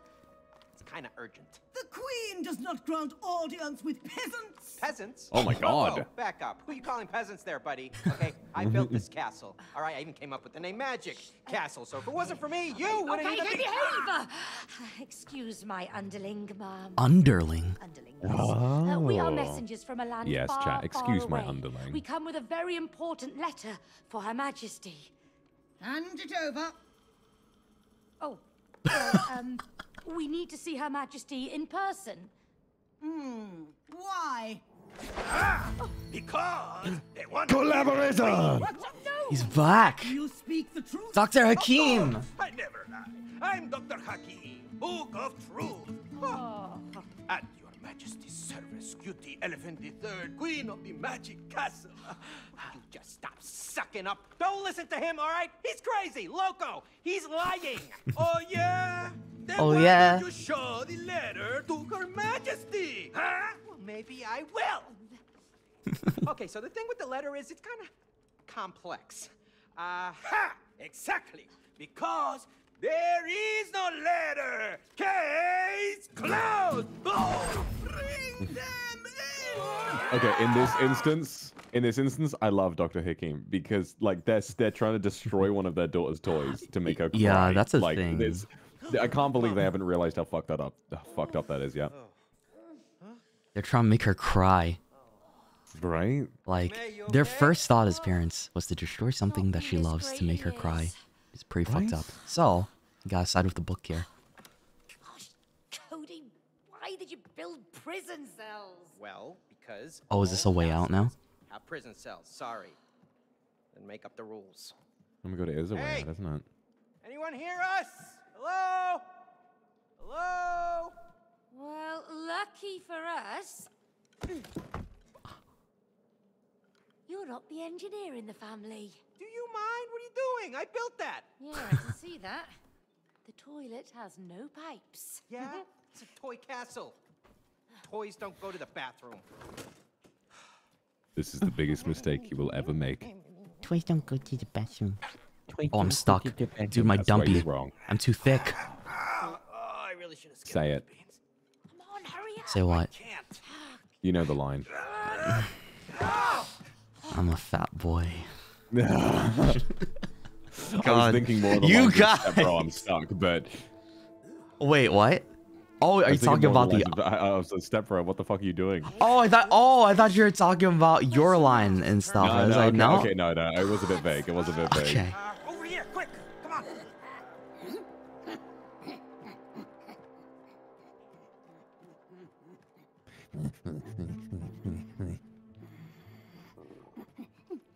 It's kind of urgent. The Queen does not grant audience with peasants. Peasants? Oh my Whoa, God. whoa, back up. Who are you calling peasants there, buddy? Okay, I built this [LAUGHS] castle. All right, I even came up with the name Magic Castle. So if it wasn't for me, you wouldn't Okay, even okay, be. behave! Uh, excuse my underling, ma'am. Underling. Underling, yes. Uh, we are Oh. messengers from a land Yes, far, chat, far excuse my away. underling. We come with a very important letter for Her Majesty. Hand it over. Oh, well, [LAUGHS] um, we need to see Her Majesty in person. Hmm. Why? Because they want Collaborator! He's back. You speak the truth. Dr. Hakim. I never lie. I'm Dr. Hakim, Book of Truth. At your majesty's service, Cutie Elephant III, Queen of the Magic Castle. [SIGHS] You just stop sucking up. Don't listen to him, all right? He's crazy, loco. He's lying. [LAUGHS] oh, yeah? Then Oh, yeah. don't you show the letter to Her Majesty? Huh? Well, maybe I will. [LAUGHS] okay, so the thing with the letter is it's kind of complex. Uh, Ha! Exactly. Because there is no letter. Case closed. Oh, bring them in. Okay, in this instance, in this instance, I love Dr. Hakim because like they're they're trying to destroy one of their daughter's toys to make her cry. Yeah, that's a like, thing. there's- [GASPS] I can't believe they haven't realized how fucked that up, how fucked up that is yet. They're trying to make her cry. Right? Like, their first thought as parents was to destroy something that she loves to make her cry. It's pretty fucked up. So, you gotta side with the book here. Gosh, Cody, why did you build prison cells? well, because. Oh, is this a way out now? Have prison cells. Sorry. Then make up the rules. Oh my god, it is a way Hey! out, isn't it? Anyone hear us? Hello? Hello? Well, lucky for us. [CLEARS THROAT] You're not the engineer in the family. Do you mind? What are you doing? I built that. Yeah, I can see [LAUGHS] that. The toilet has no pipes. Yeah? [LAUGHS] it's a toy castle. Toys don't go to the bathroom. This is the biggest mistake you will ever make. Toys don't go to the bathroom. Oh, I'm stuck. Dude, my That's dumpy. wrong. I'm too thick. [SIGHS] Oh, I really should have Say it. beans. Come on, hurry up. Say what? You know the line. [SIGHS] I'm a fat boy. [LAUGHS] I was God. thinking more the You lines of Bro, I'm stuck, but Wait, what? Oh, I are you talking about along the? I, I was like, Step Bro, what the fuck are you doing? Oh, I thought. Oh, I thought you were talking about your line and stuff. I was no, like, okay, no. okay, no, no, it was a bit vague. It was a bit vague. Okay.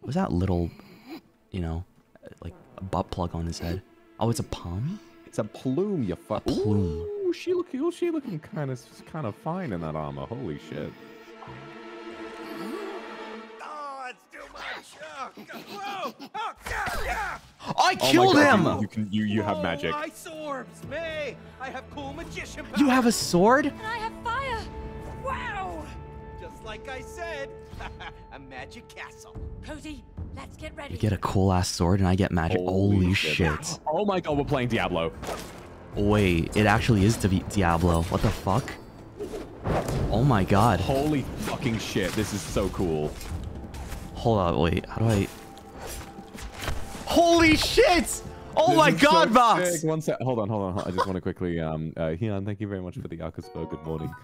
Was that little, you know, like a butt plug on his head? Oh, it's a palm. It's a plume, you fuck. plume. Ooh, she look, ooh, she looking kind of, kind of fine in that armor. Holy shit. Oh, it's too much. Oh, God. Whoa. Oh, Yeah. I Oh my killed God, him. You, you can, you, you have Oh, magic. Ice orbs, May. I have cool magician powers. You have a sword? And I have fire. Wow. Just like I said, [LAUGHS] a magic castle. Cody, let's get ready. You get a cool ass sword and I get magic. Holy, shit. Oh my god, we're playing Diablo. Wait, it actually is Di- Diablo. What the fuck? Oh my god. Holy fucking shit, this is so cool. Hold on, wait. How do I? Holy shit! Oh This my is so god, Vox! One sec. Hold on, hold on. hold on. I just want to quickly, um, uh, Hian, thank you very much for the Yakaspo. Good morning.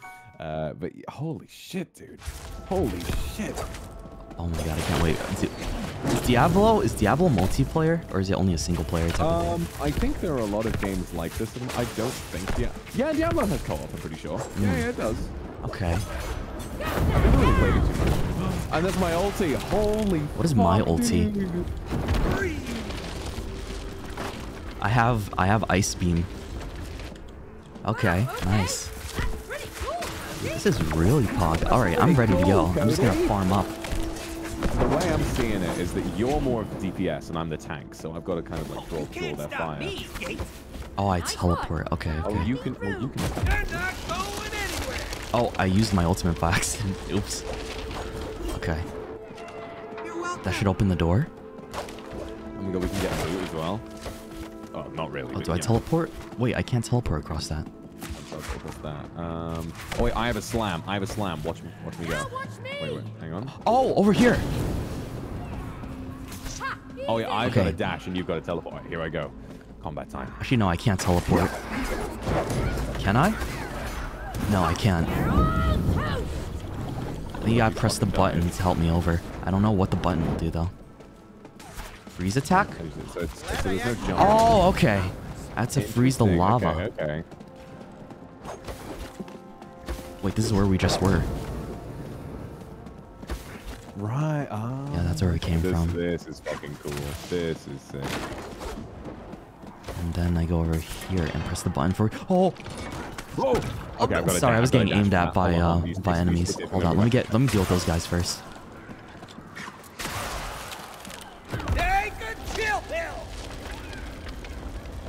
Uh, but holy shit, dude. Holy shit. Oh my god, I can't wait. Is, it, is Diablo is Diablo multiplayer or is it only a single player type of thing? Um, I think there are a lot of games like this. and I don't think, yeah. Yeah, Diablo has co-op, I'm pretty sure. Yeah, yeah, it does. Okay. I've really played it too much. And that's my ulti. Holy What is my fuck, ulti? dude. I have I have ice beam. Okay, nice. Pretty cool. This is really pog. All right, I'm ready to go. I'm just gonna farm up. The way I'm seeing it is that you're more of the DPS and I'm the tank, so I've got to kind of like draw, draw Can't their fire. me, Oh, I teleport. Okay, Oh, you can. Oh, you can. They're not going anywhere. Oh, I used my ultimate by accident. [LAUGHS] Oops. Okay. That should open the door. Oh my god, we can get loot as well. Oh, not really. Oh, do I yeah. teleport? Wait, I can't teleport across that. I'll teleport that. Um. Oh wait, I have a slam. I have a slam. Watch me. Watch me go. Watch me. Wait, wait. Hang on. Oh, over here. Oh yeah, I've Okay. got a dash and you've got a teleport. Here I go. Combat time. Actually, no, I can't teleport. Can I? No, I can't. I think I press the button to help me over. I don't know what the button will do though. Freeze attack? So, it's, so there's no jump. Oh, okay. I have to freeze the lava. Okay, okay. Wait, this is where we just were. Right. Ah. Yeah, that's where we came this, from. This is fucking cool. This is sick. And then I go over here and press the button for. Oh, Whoa. Okay, I've got sorry, I was I've got a getting dash aimed at that. by uh on. Use- by use- use enemies. the. Hold on, let me get let me deal with those guys first. Take a chill pill.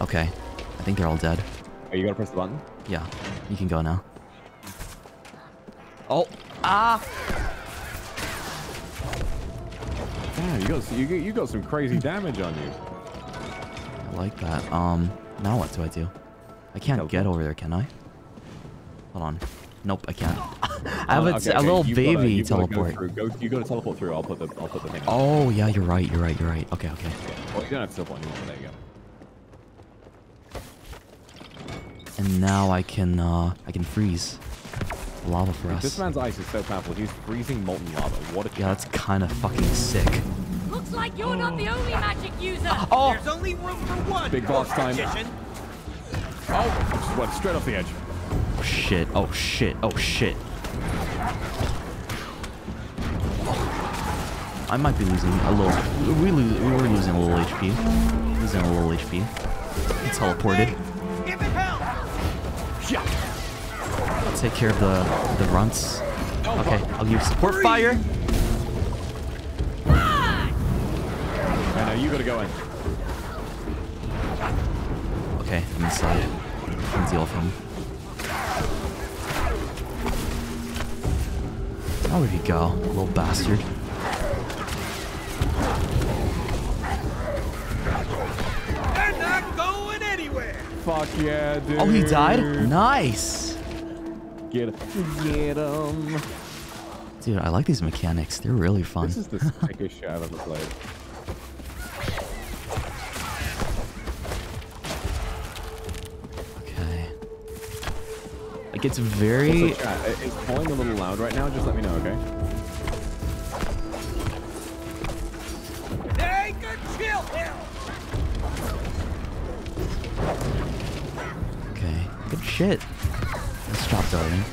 Okay, I think they're all dead. Are you gonna press the button? Yeah, you can go now. Oh, ah! Yeah, you got you, you got some crazy damage on you. I like that. Um, now what do I do? I can't get over there, can I? Hold on. Nope, I can't. [LAUGHS] I have Oh, a, okay, a okay, little you've gotta- baby gotta go teleport. through. Go, you got to teleport through. I'll put the I'll put the thing. on. Oh yeah, you're right. You're right. You're right. Okay, okay. Well, you don't have to teleport anymore. There you go. And now I can uh I can freeze lava for Dude, us. This man's ice is so powerful. He's freezing molten lava. What a Yeah, that's kind of fucking sick. Looks like you're not the only magic user. Oh, There's only room for one. Big boss time. magician. Oh, just went straight off the edge. Oh shit. Oh shit. Oh shit. I might be losing a little. We lo we were losing a little HP. Losing a little HP. He teleported. Give it hell. I'll take care of the the runts. Okay, I'll give support fire. I know you gotta go in. Okay, I'm inside. I can deal with him. Oh, where'd he go? Little bastard. They're not going anywhere. Fuck yeah, dude. Oh, he died? Nice! Get him. Get him. Dude, I like these mechanics. They're really fun. This is the [LAUGHS] sickest shot I've ever played. Okay. Like, it's very... Also, chat, i- is calling a little loud right now? Just let me know, okay? Shit. Let's drop darting.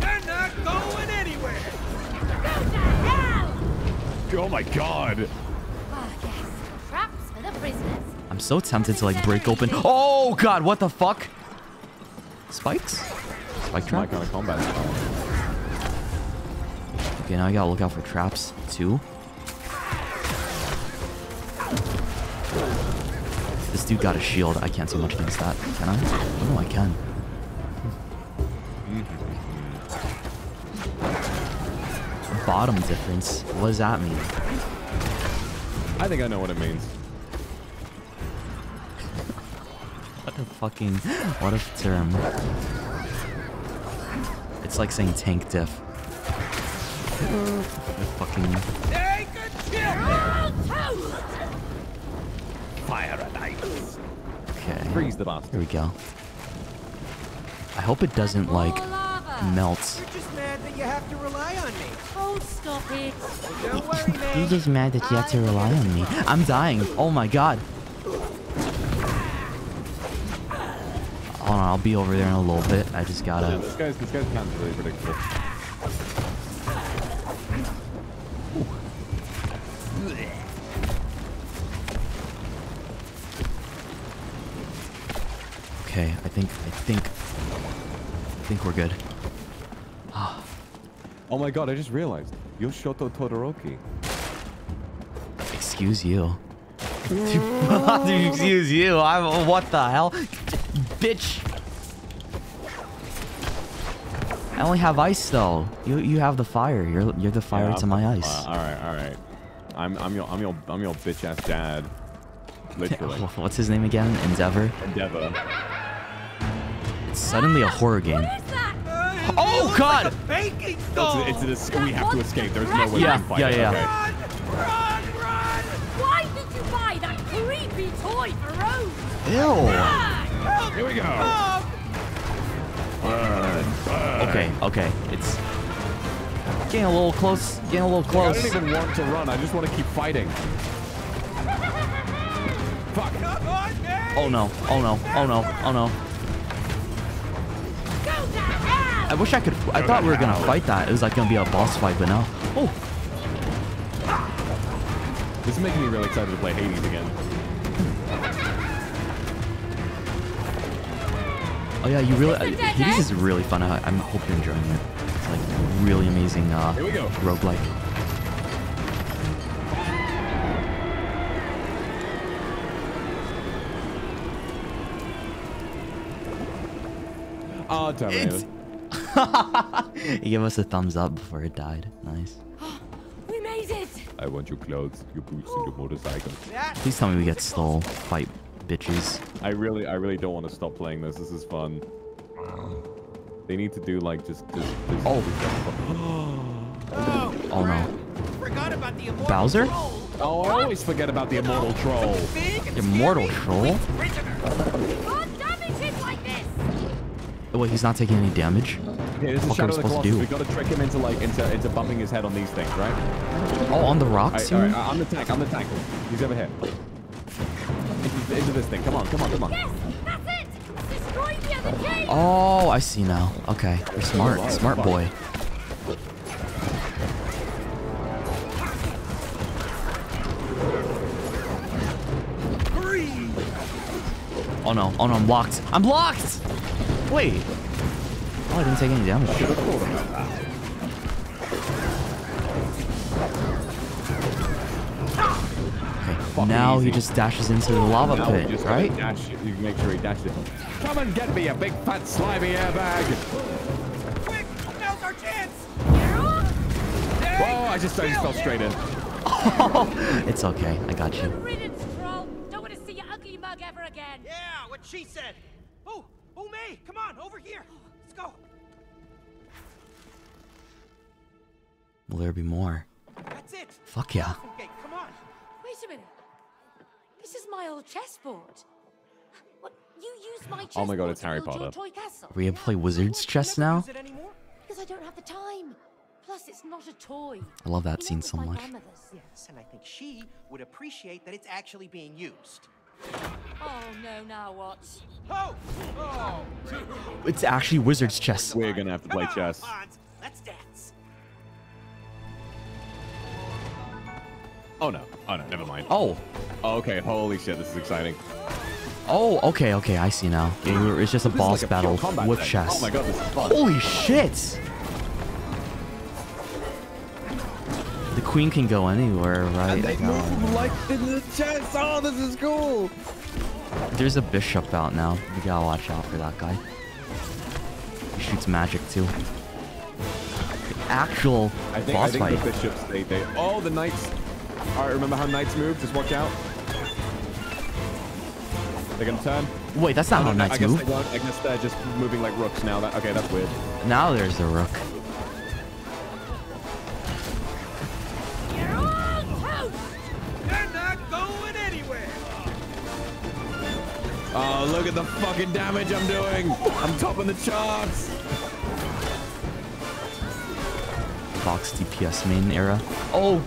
They're not going anywhere. Oh my god. Ah, yes. Traps for the prisoners. I'm so tempted to, like, break open... Oh, God, what the fuck? Spikes? Spike My trap? kind of combat. Okay, now I gotta look out for traps, too. This dude got a shield. I can't do much against that. Can I? Oh, I can. Bottom difference. What does that mean? I think I know what it means. What a fucking... What a term. It's like saying tank diff. fucking... Take a chill pill. Fire and ice. Okay. Freeze the bastard. Here we go. I hope it doesn't, like, More melt. You're just mad that you have to rely on me. Oh, stop it. Don't worry, man. You're just mad that you have to rely on me. I'm dying. Oh my god. Hold on, I'll be over there in a little bit. I just gotta... this guy's this guy's kind of really predictable. Okay, I think, I think... I think we're good. Ah. Oh my god, I just realized. You're Shoto Todoroki. Excuse you. [LAUGHS] Excuse you. I'm... What the hell? Bitch! I only have ice, though. You you have the fire. You're you're the fire Yeah, to my uh, ice. all right, all right. I'm I'm your I'm your I'm your bitch ass dad. [LAUGHS] Literally. What's his name again? Endeavor? Endeavor. It's suddenly a horror game. What is that? Oh god! Baking It's, stall. it's, it's, it's, we have to escape. There's no way Yeah, we can fight yeah, it, yeah. okay? Run, run, run. Why did you buy that creepy toy for Rose? Ew. Here we go. Burn, burn. Okay, okay. It's getting a little close. Getting a little Like, I don't even want to run. I just want to keep fighting. Fuck. Come on. Oh no, oh no, oh no, oh no. I wish I could. I thought we were gonna fight that. It was like gonna be a boss fight, but no. Oh, This is making me really excited to play Hades again. oh yeah, you really. Uh, Hades is really fun. I, I hope you're enjoying it. It's like really amazing. Uh, Here we go. Roguelike. Oh, Terminator. He gave us a thumbs up before it died. Nice. [GASPS] We made it! I want your clothes, your boots, and your motorcycle. Please tell me we get stole. Fight bitches. I really, I really don't want to stop playing this. This is fun. They need to do like just, just, just Oh. Oh, [GASPS] Oh no. forgot about the immortal Bowser? troll. Oh, I always forget about the immortal troll. Big Immortal troll? prisoner. Can't damage him like this! Wait, he's not taking any damage. Okay, this is What Shadow are of we the supposed to Colossus. do? We've got to trick him into like into into bumping his head on these things, right? Oh, on the rocks, right, you all mean? Uh, right, I'm the tank. I'm the tank. He's over here. Into, into this thing. Come on, come on, come on. Yes! That's it! Destroy the other king! Oh, I see now. Okay, you're smart. Smart boy. Oh no, oh no, I'm blocked. I'm blocked! Wait. Oh, I didn't take any damage. Okay, now he just dashes into the lava Now pit, just right? Dash, you make sure he dashes it. Come and get me a big fat slimy airbag. Quick, now's our chance. Whoa! I just, I just fell straight in. [LAUGHS] it's okay, I got you. Riddance, troll! Don't want to see your ugly mug ever again! Yeah, what she said. Oh, oh, May, come on, over here. Will there be more? That's it. Fuck yeah. Okay, come on. Wait a minute. This is my old chessboard. What? You use oh my chessboard Oh my God, it's Harry Potter. toy castle? Are we gonna play Wizard's Chess now? Use it anymore? Because I don't have the time. Plus, it's not a toy. I love that You scene so much. Yes, and I think she would appreciate that it's actually being used. Oh no, now what? Oh, oh. It's actually Wizard's Chess. We're gonna have to play Come on, chess. Hans, let's dance. Oh no! Oh no! Never mind. Oh, Oh, okay. Holy shit! This is exciting. oh, okay, okay, I see now. It's just a This boss like a battle with thing. chess. Oh my god, this is fun. Holy shit! The queen can go anywhere, right? And They move um, like in the chess. Oh, this is cool. There's a bishop out now. We gotta watch out for that guy. He shoots magic too. The actual I think, I boss think fight. the bishops, they, they, oh, the knights. All right, remember how knights move? Just watch out. They're gonna turn. Wait, that's not Oh, how no, knights I guess move. They won't. I guess they're just moving like rooks now. That, okay, that's weird. Now there's the rook. You're all toast! They're not going anywhere. Oh, look at the fucking damage I'm doing. I'm topping the charts. Vox DPS main era. Oh!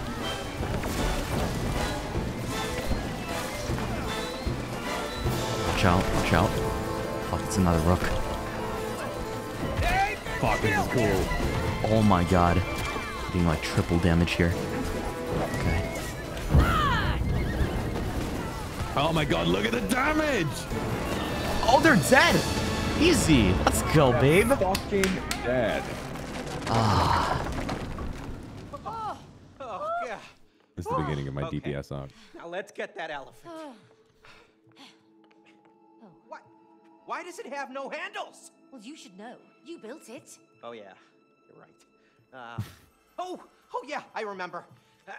Watch out, watch out. Fuck, it's another rook. Fuck, this is cool. Oh my god. Getting like triple damage here. Okay. Oh my god, look at the damage. Oh, they're dead! Easy! Let's go, babe! Fucking dead. Ah, Oh, yeah. This is the beginning of my Okay. DPS arc. Now let's get that elephant. Why does it have no handles? Well, you should know. You built it. Oh yeah, you're right. Uh, oh, oh yeah, I remember. Uh,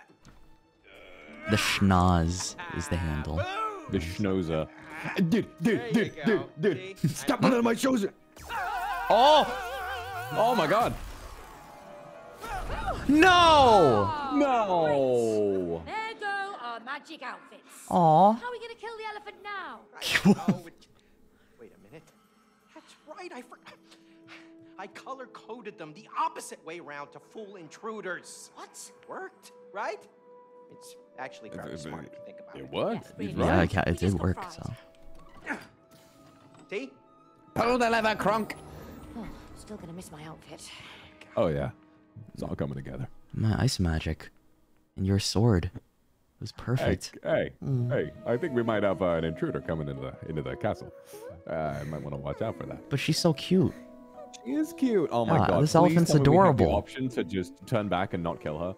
the schnoz is the handle. The schnauzer. Dude, dude, There you dude, dude, See? dude. Stop pulling on my shoes. Oh! Oh my god. No! No. There go our magic outfits. Aw. How are we gonna kill the elephant now? [LAUGHS] I I color coded them the opposite way around to fool intruders. What? Worked, right? It's actually very uh, smart if you think about it. It worked. He's Yeah, right. ca- it did work, fried. so. See? Pull the lever, Kronk. Oh, still gonna miss my outfit. Oh yeah, it's all coming together. My ice magic. And your sword. It was Hey, perfect. hey, hey! I think we might have uh, an intruder coming into the into the castle. Uh, I might want to watch out for that. But she's so cute. She is cute. Oh my Yeah, god! this elephant's tell me we have the adorable. option to just turn back and not kill her.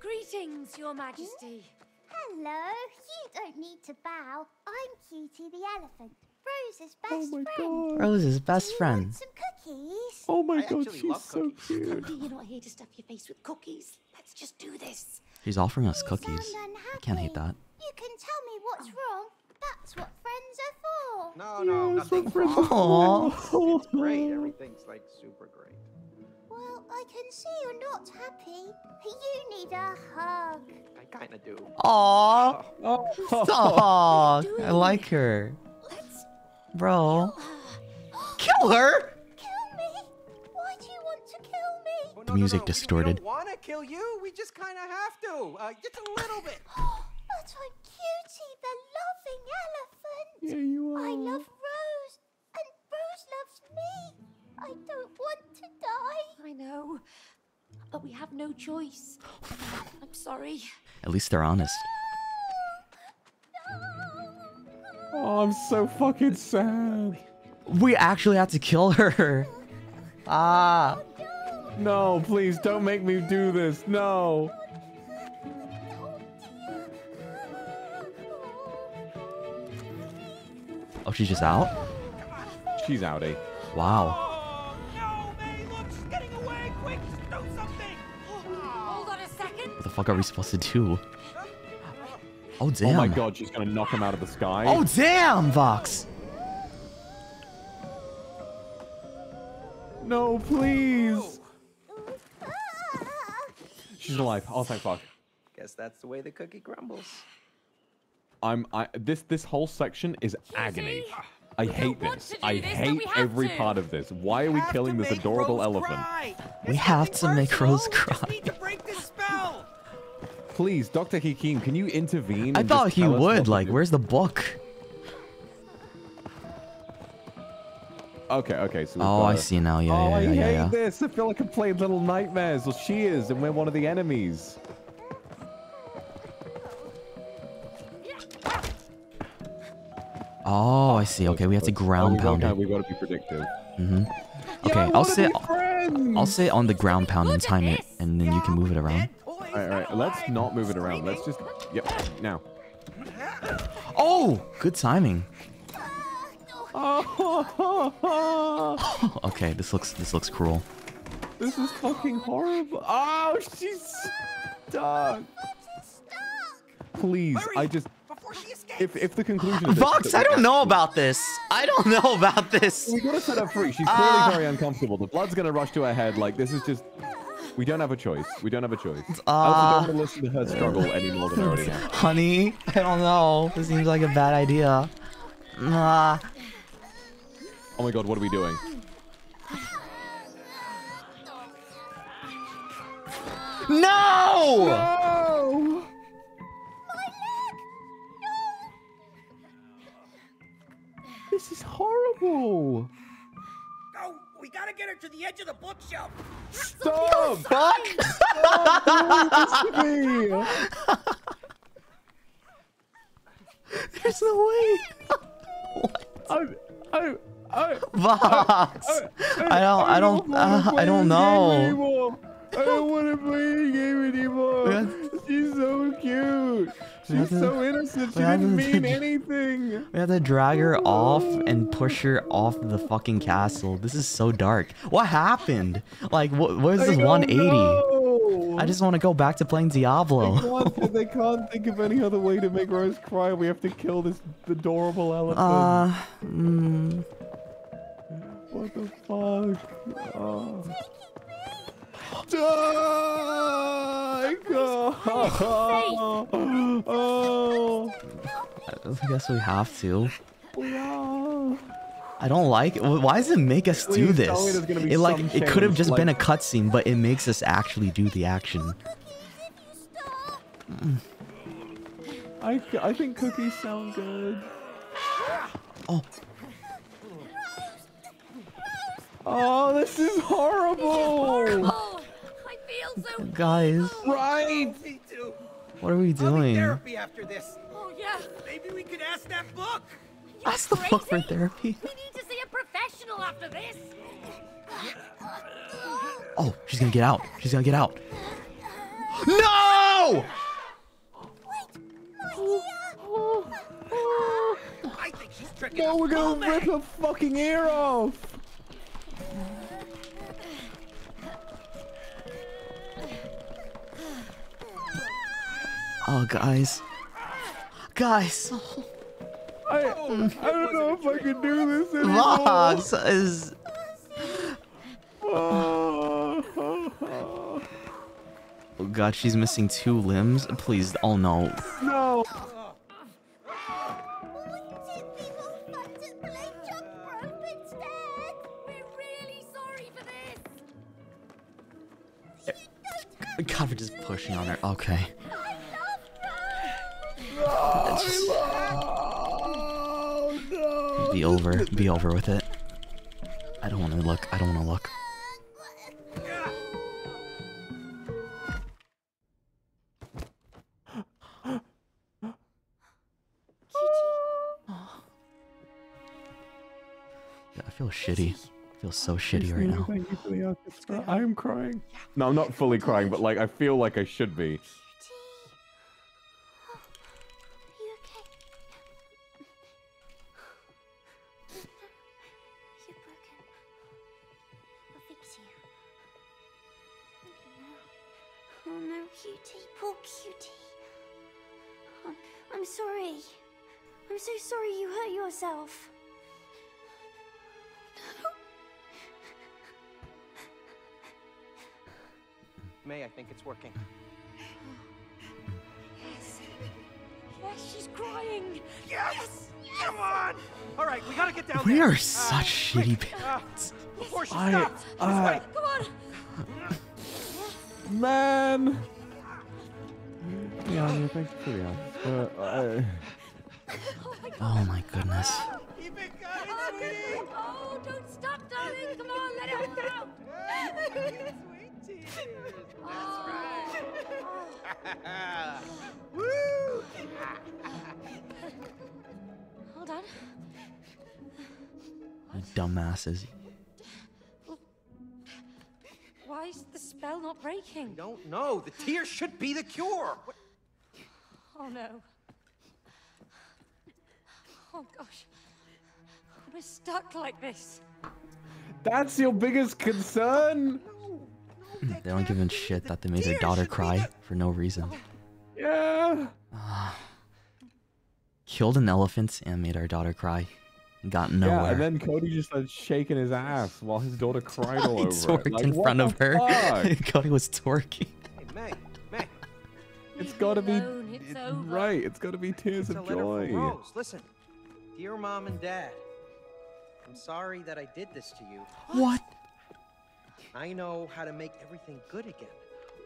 Greetings, Your Majesty. Hello. You don't need to bow. I'm Cutie the elephant, Rose's oh best friend. God. Rose's best friend. Some cookies. Oh my I god, she's so cute. You're not here to stuff your face with cookies. Let's just do this. She's offering us cookies. I can't hate that. You can tell me what's wrong. That's what friends are for. No, no, nothing's Aw. wrong. It's great. Everything's like super great. Well, I can see you're not happy. You need a hug. I kind of do. Aww. Oh, Stop. I like her. Let's Bro. Kill her? Kill me? Why do you want to kill me? Well, The no, no, music no, we- distorted. We don't want to kill you. We just kind of have to. Uh, just a little bit. [GASPS] [GASPS] [GASPS] But I'm Cutie, the loving elephant. Yeah, you are. I love Rose, and Rose loves me. I don't want to die. I know, but we have no choice. I'm sorry. At least they're honest. Oh, I'm so fucking sad. We actually had to kill her. Ah. No, please don't make me do this. No. Oh, she's just out? She's outie. Eh? Wow. No, May, look, she's getting away. Quick, do something. Hold on a second. What the fuck are we supposed to do? Oh, oh damn. Oh damn. my god, she's gonna knock him out of the sky. Oh, damn, Vox. no, please. She's alive. Oh, thank fuck. Guess that's the way the cookie crumbles. I'm. I. This. This whole section is agony. I hate want this. I this, hate every to. part of this. Why are we Have to killing this adorable Rose elephant? We have to make Rose cry. need to break this spell. Please, Dr. Hakim, can you intervene? I thought he tell us what would. Like, where's the book? Okay, okay. So we've Oh, got I a- see now. Yeah, oh, yeah, I yeah, hate yeah, yeah. this. I feel like I'm playing Little Nightmares. Well, she is, and we're one of the enemies. Oh, I see. Okay, we have to ground pound it. gotta, we gotta be predictive. Mm-hmm. Yeah, Okay, I I'll wanna sit. I'll sit on the ground pound and time it, and then you can move it around. All right, all right. Let's not move it around. Let's just. Yep. Now. Oh, good timing. Oh, [LAUGHS] okay, this looks this looks cruel. this is fucking horrible. Oh, she's stuck. Please, I just. Before she escapes. If if the conclusion. Vox, I don't know about this. I don't know about this. We gotta set her free. She's clearly Ah. very uncomfortable. The blood's gonna rush to her head. Like this is just. We don't have a choice. We don't have a choice. I Ah. don't want to listen to her struggle any more than I already have. Honey, I don't know. This seems like a bad idea. Nah. Oh my god, what are we doing? No! No! This is horrible. Go. We gotta get her to the edge of the bookshelf. Stop! Fuck! [LAUGHS] Stop doing this to me! There's no way. I, I, I, Vox. I don't. I don't. Uh, I don't know. I don't want to play the game anymore. She's so cute. She's to- so innocent. She didn't to- mean [LAUGHS] anything. We have to drag her off and push her off the fucking castle. This is so dark. What happened? Like, what? What is this 180? know. I just want to go back to playing They Diablo. can't, they can't think of any other way to make Rose cry. We have to kill this adorable elephant. Uh, mm, what the fuck? Oh. Die! Oh. oh. I guess we have to. I don't like it. Why does it make us do Please tell me this? there's gonna be It like it could have just been a cutscene, but it makes us actually do the action. I, I think cookies sound good. Oh, Oh, this is horrible. Oh, I feel so. guys, Right. Me what are we I'll need doing? therapy after this. Oh yeah. Maybe we could ask that book. Ask the book for therapy. We need to see a professional after this. Oh, she's gonna get out. She's gonna get out. No! Wait, oh, oh. I think she's tricking No, we're gonna rip her fucking ear off. Oh, guys. Guys. I, I don't know if I can do this anymore. Vox is. Oh. [LAUGHS] Oh god, she's missing two limbs. Please, oh no. No. God, we're just pushing on her. Okay. No. Be over. Be over with it. I don't want to look. I don't want to look. I feel shitty. I feel so shitty right now. Thank you for the orchestra. I am crying. No, I'm not fully crying, but like I feel like I should be. Are you okay? [SIGHS] You're broken. I'll fix you. Oh no. Oh no, cutie. Poor cutie. I'm, I'm sorry. I'm so sorry you hurt yourself. May, I think it's working. Yes. Yes, she's crying. Yes! Come on! All right, we gotta get down We there. are such shitty Uh, parents. before she I- stops. This I- way. Come on. Man. Yeah, yeah, thank you for the orchestra. Uh, Oh my goodness. Keep it going, sweetie. Oh, don't stop, darling. Come on, let it all out. [LAUGHS] Sweet tears. Oh. Woo! Hold on. You dumbasses. Why is the spell not breaking? Don't know. The tears should be the cure. What- Oh no. Oh gosh. We're stuck like this. that's your biggest concern? Mm, they don't give a shit that they made their daughter cry for no reason. Yeah. [SIGHS] Killed an elephant and made our daughter cry. Got nowhere. Yeah, and then Cody just started shaking his ass while his daughter [LAUGHS] cried all he over twerked it. Like, in front of her. [LAUGHS] Cody was twerking. Hey, May, May. It's gotta be it's it's right. It's gotta be tears It's of letter joy. from Rose. Listen, dear mom and dad, I'm sorry that I did this to you. What? I know how to make everything good again.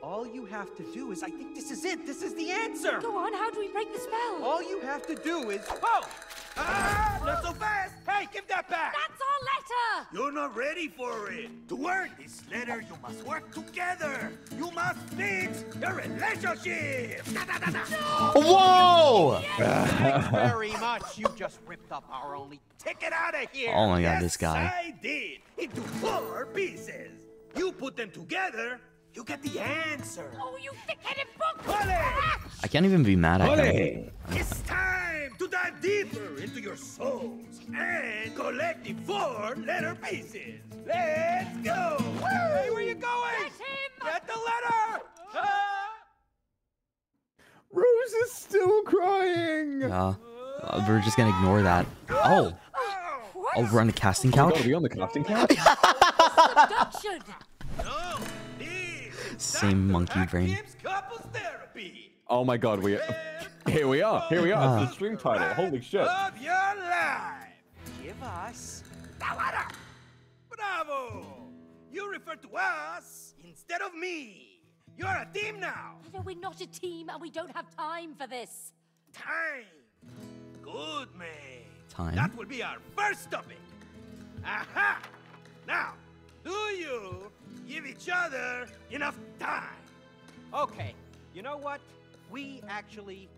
All you have to do is, I think this is it. This is the answer. Go on, how do we break the spell? All you have to do is, whoa! Ah, not so fast! Hey, give that back! That's our letter! You're not ready for it. To earn this letter, you must work together. You must fix the relationship. Da, da, da, da. Whoa! Thanks [LAUGHS] very much. You just ripped up our only Take it out of here. Oh my god, yes, this guy. I did. Into four pieces. You put them together, you get the answer. Oh, you thick-headed book! Ollie! I can't even be mad at him. Ollie! It's time to dive deeper into your souls and collect the four letter pieces. Let's go! Hey, where are you going? Get him! Get the letter! Ah! Rose is still crying. Yeah. Uh, we're just gonna ignore that. Oh. What? Oh, we're on the casting couch? gotta be on the casting couch. [LAUGHS] Abduction! No, this Same monkey brain. Couples therapy. Oh my god, we are here we are. Here we are. It's the stream title. Holy shit. Of your life. Give us. the letter. Bravo! You refer to us instead of me. You're a team now. No, we're not a team and we don't have time for this. Time. Good, man. Time. That will be our first topic. Aha! Now, do you give each other enough time? Okay, you know what? We actually,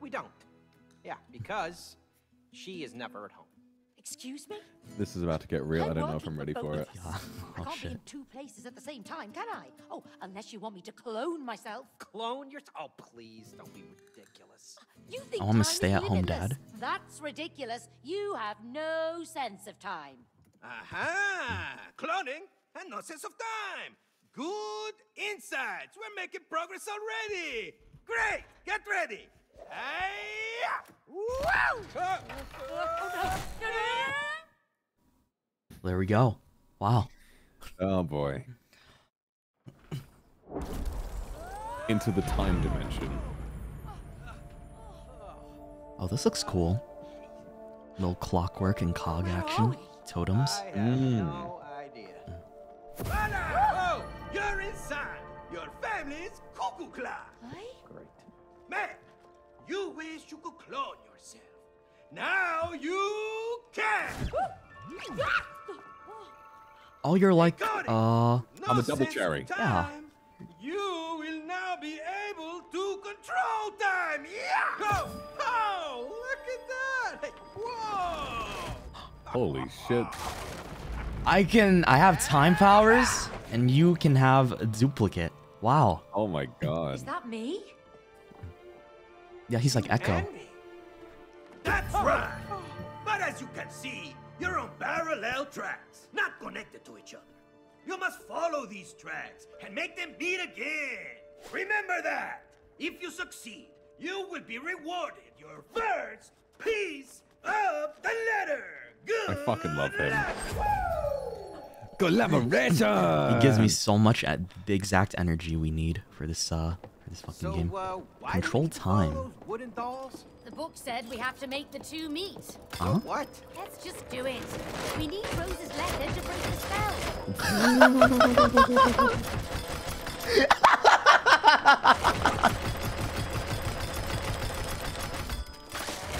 we don't. Yeah, because she is never at home. Excuse me? This is about to get real. I don't know if I'm ready for of it. us. [LAUGHS] Oh, I Oh, can't be in two places at the same time, can I? Oh, unless you want me to clone myself. Clone yourself? Oh, please, don't be ridiculous. You think I'm a time is stay-at-home dad. That's ridiculous. You have no sense of time. Aha! Cloning and no sense of time. Good insights. We're making progress already. Great. Get ready. Hey! Woo! Oh, There we go. Wow. Oh boy. Into the time dimension. Oh, this looks cool. Little clockwork and cog action. Totems. I have no idea. Voila! Oh, you're inside. Your family's cuckoo clan. Great. Man, you wish you could clone yourself. Now you can. Oh, you're like, uh, No I'm a double sense of cherry. Yeah. You will now be able to control time. Yeah. Go. Oh, look at that. Whoa. Holy shit. I can, I have time powers, and you can have a duplicate. Wow. Oh my god. Is that me? Yeah, he's like Echo. And me. That's right. But as you can see, you're on parallel tracks, not connected to each other. You must follow these tracks and make them meet again. Remember that. If you succeed, you will be rewarded your first piece of the letter. Good I fucking love him. luck. Collaboration! He gives me so much at the exact energy we need for this, uh, for this fucking So, game. uh, Control do we keep all time. those wooden dolls? The book said we have to make the two meet. Huh? What? Let's just do it. We need Rose's letter to break the spell. [LAUGHS]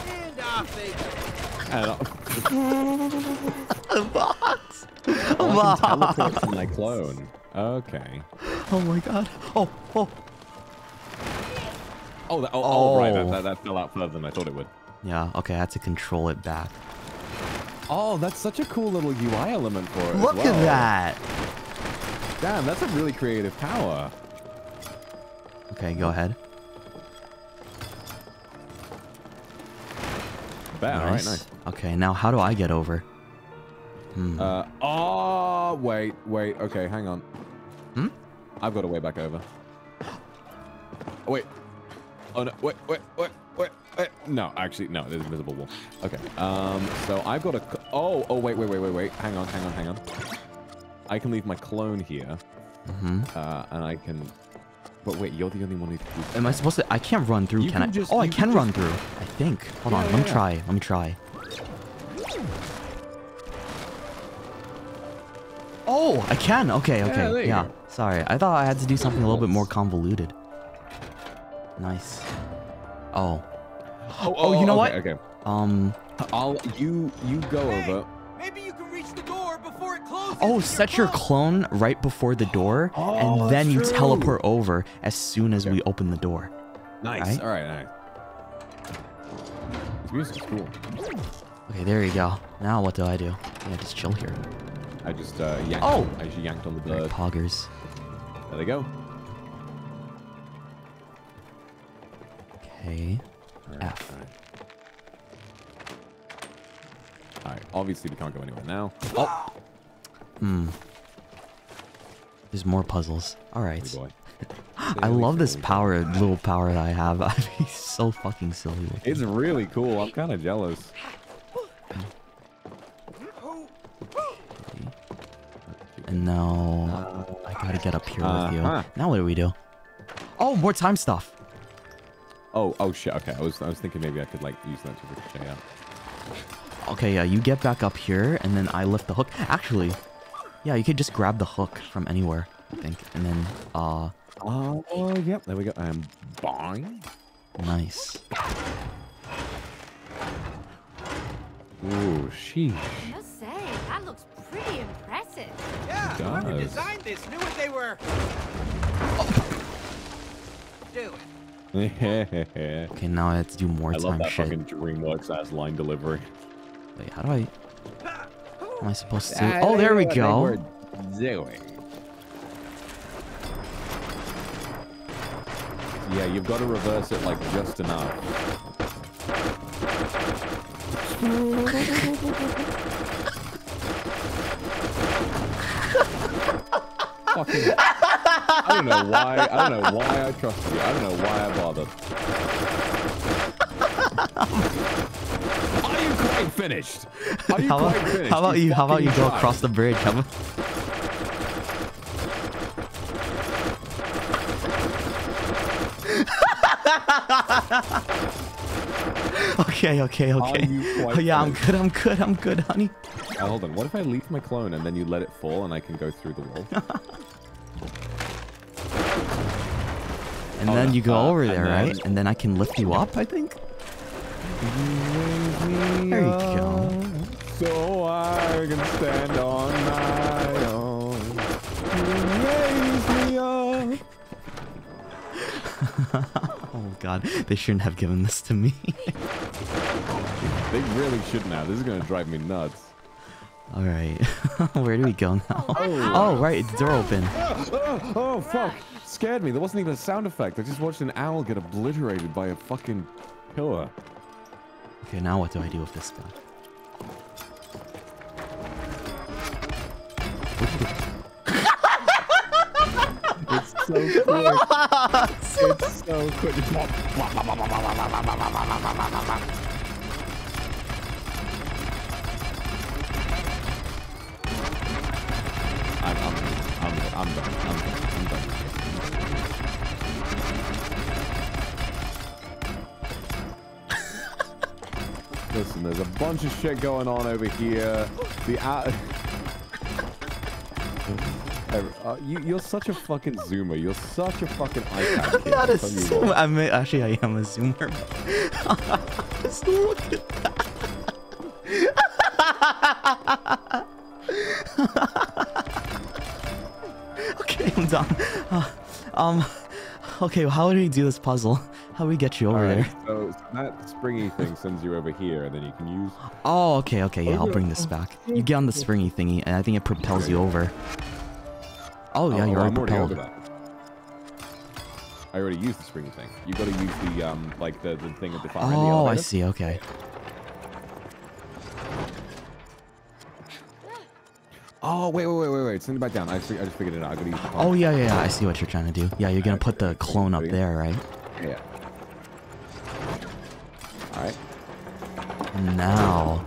And off they go. And I- Vox! Oh, I can teleport to my clone. Okay. Oh my god. Oh, oh. Oh, that, oh, oh, right. That, Oh. that, that fell out further than I thought it would. Yeah, okay, I had to control it back. Oh, that's such a cool little UI element for it. as Look at well. that! Damn, that's a really creative power. Okay, go ahead. Bet. All right, nice. Okay, now how do I get over? Hmm. Uh, oh, wait, wait. Okay, hang on. Hmm? I've got a way back over. Oh, wait. Oh, no. Wait, wait, wait, wait, wait. No, actually, no. There's a invisible wall. Okay. Um, so I've got a. Oh, oh, wait, wait, wait, wait, wait. Hang on, hang on, hang on. I can leave my clone here. hmm Uh, and I can... But wait, you're the only one who can... Am I supposed to? I can't run through, You can, can I? just- oh, I can can run through. I think. Hold Yeah, on, yeah, let me yeah. try. Let me try. Oh, I can. Okay, okay. you Yeah. Sorry, I thought I had to do something a little bit more convoluted. Nice. Oh. Oh, Oh, you know what? okay, Okay. Um. I'll... You, you go over... Maybe you can reach the door before it closes. Oh, set your clone. clone right before the door, Oh, and then you true. teleport over as soon as we open the door. Nice. Right? All right, nice. This music's cool. Okay, there you go. Now what do I do? Yeah, just chill here. I just uh, yanked. Oh! I just yanked on the bird. poggers. There they go. Okay. F. Alright. Alright, obviously we can't go anywhere now. Oh. Hmm. There's more puzzles. All right. Boy. I love this power, little power that I have. [LAUGHS] He's so fucking silly. looking. It's really cool. I'm kind of jealous. And now I gotta get up here with you. Uh-huh. Now what do we do? Oh, more time stuff. Oh, oh shit. Okay, I was, I was thinking maybe I could like use that to ricochet out. Okay, yeah, you get back up here, and then I lift the hook. Actually, yeah, you could just grab the hook from anywhere, I think, and then, uh, Oh, oh, yep. There we go. Um, boing. nice. Ooh, sheesh. I must say, that looks pretty impressive. Yeah, whoever does. designed this knew what they were doing. [LAUGHS] Okay, now I have to do more I love time that shit. fucking DreamWorks ass line delivery. Wait, how do I... How am I supposed to... Oh, there we go. Doing. Yeah, you've got to reverse it like just enough. Fucking, I don't know why. I don't know why I trusted you. I don't know why I bothered. Quite finished? [LAUGHS] Are you How quite about, finished? how about you? How about you go across the bridge? How about... [LAUGHS] Okay, okay, okay. Oh yeah, I'm good. I'm good. I'm good, honey. Uh, hold on. What if I leave my clone and then you let it fall and I can go through the wall? [LAUGHS] And Oh, then you go Uh, over there, then- right? And then I can lift you up. I think. There you go. So I can stand on my own. Raise me up. [LAUGHS] Oh god, they shouldn't have given this to me. [LAUGHS] They really shouldn't have. This is gonna drive me nuts. All right, [LAUGHS] where do we go now? Oh, oh right, it's door open. Oh, oh, fuck! Scared me. There wasn't even a sound effect. I just watched an owl get obliterated by a fucking pillar. Okay, now what do I do with this guy? It's so quick. [LAUGHS] it's so quick. I'm, I'm, I'm, I'm done. I'm done. I'm done. Listen, there's a bunch of shit going on over here. The out. [LAUGHS] Uh, you, you're such a fucking zoomer. You're such a fucking iPad kid. Not a I'll tell you zoom. what. I mean, actually, I am a zoomer. Just look at that. okay, I'm done. Uh, um, okay, how do we do this puzzle? How do we get you over Alright, there? so, so that springy thing sends you over here, and then you can use. [LAUGHS] Oh, okay, okay, yeah, I'll bring this back. You get on the springy thingy, and I think it propels you over. Oh, yeah, Oh, you're I'm already already over propelled. I already used the springy thing. You got to use the um, like the, the thing at the far end. the Oh, I see, okay. Oh wait, wait, wait, wait, wait! Send it back down. I, I just figured it out. I got to use the pump. Oh, yeah, yeah, yeah, I see what you're trying to do. Yeah, you're gonna put the clone up there, right? Yeah. All right. And now,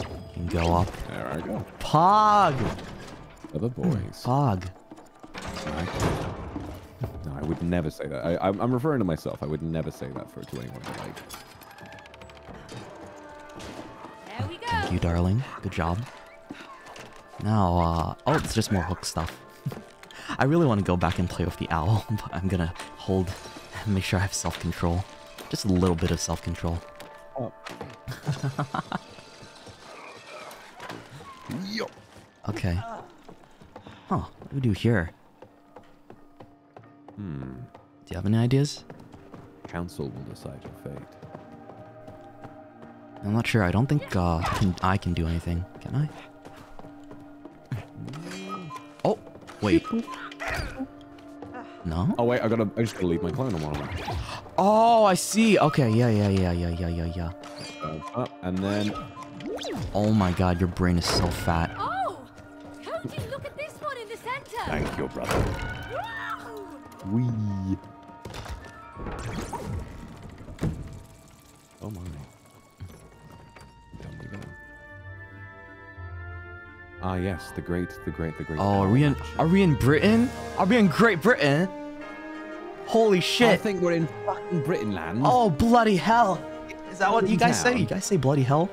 you can go up. There I go. Pog! Other boys. Pog. No, I would never say that. I, I'm, I'm referring to myself. I would never say that for to anyone. I Like, There we go. Thank you, darling. Good job. Now, uh, oh, it's just more hook stuff. [LAUGHS] I really want to go back and play with the owl, [LAUGHS] but I'm gonna hold and make sure I have self-control. Just a little bit of self-control. Oh. [LAUGHS] Yo. Okay. Huh, what do we do here? Hmm. Do you have any ideas? Council will decide your fate. I'm not sure. I don't think uh, can, I can do anything. Can I? [LAUGHS] Oh, wait. [LAUGHS] No? Oh wait, I gotta. I just gotta leave my clone on one of them. Oh, I see. Okay, yeah, yeah, yeah, yeah, yeah, yeah, yeah. Uh, up, and then. Oh my god, your brain is so fat. Oh! How would you look at this one in the center? Thank you, brother. Wow! Wee. Ah yes, the great, the great, the great. Oh, are we in? Are we in Britain? Are we in Great Britain? Holy shit! I think we're in fucking Britain land. Oh bloody hell! Is that what you guys say? You guys say bloody hell?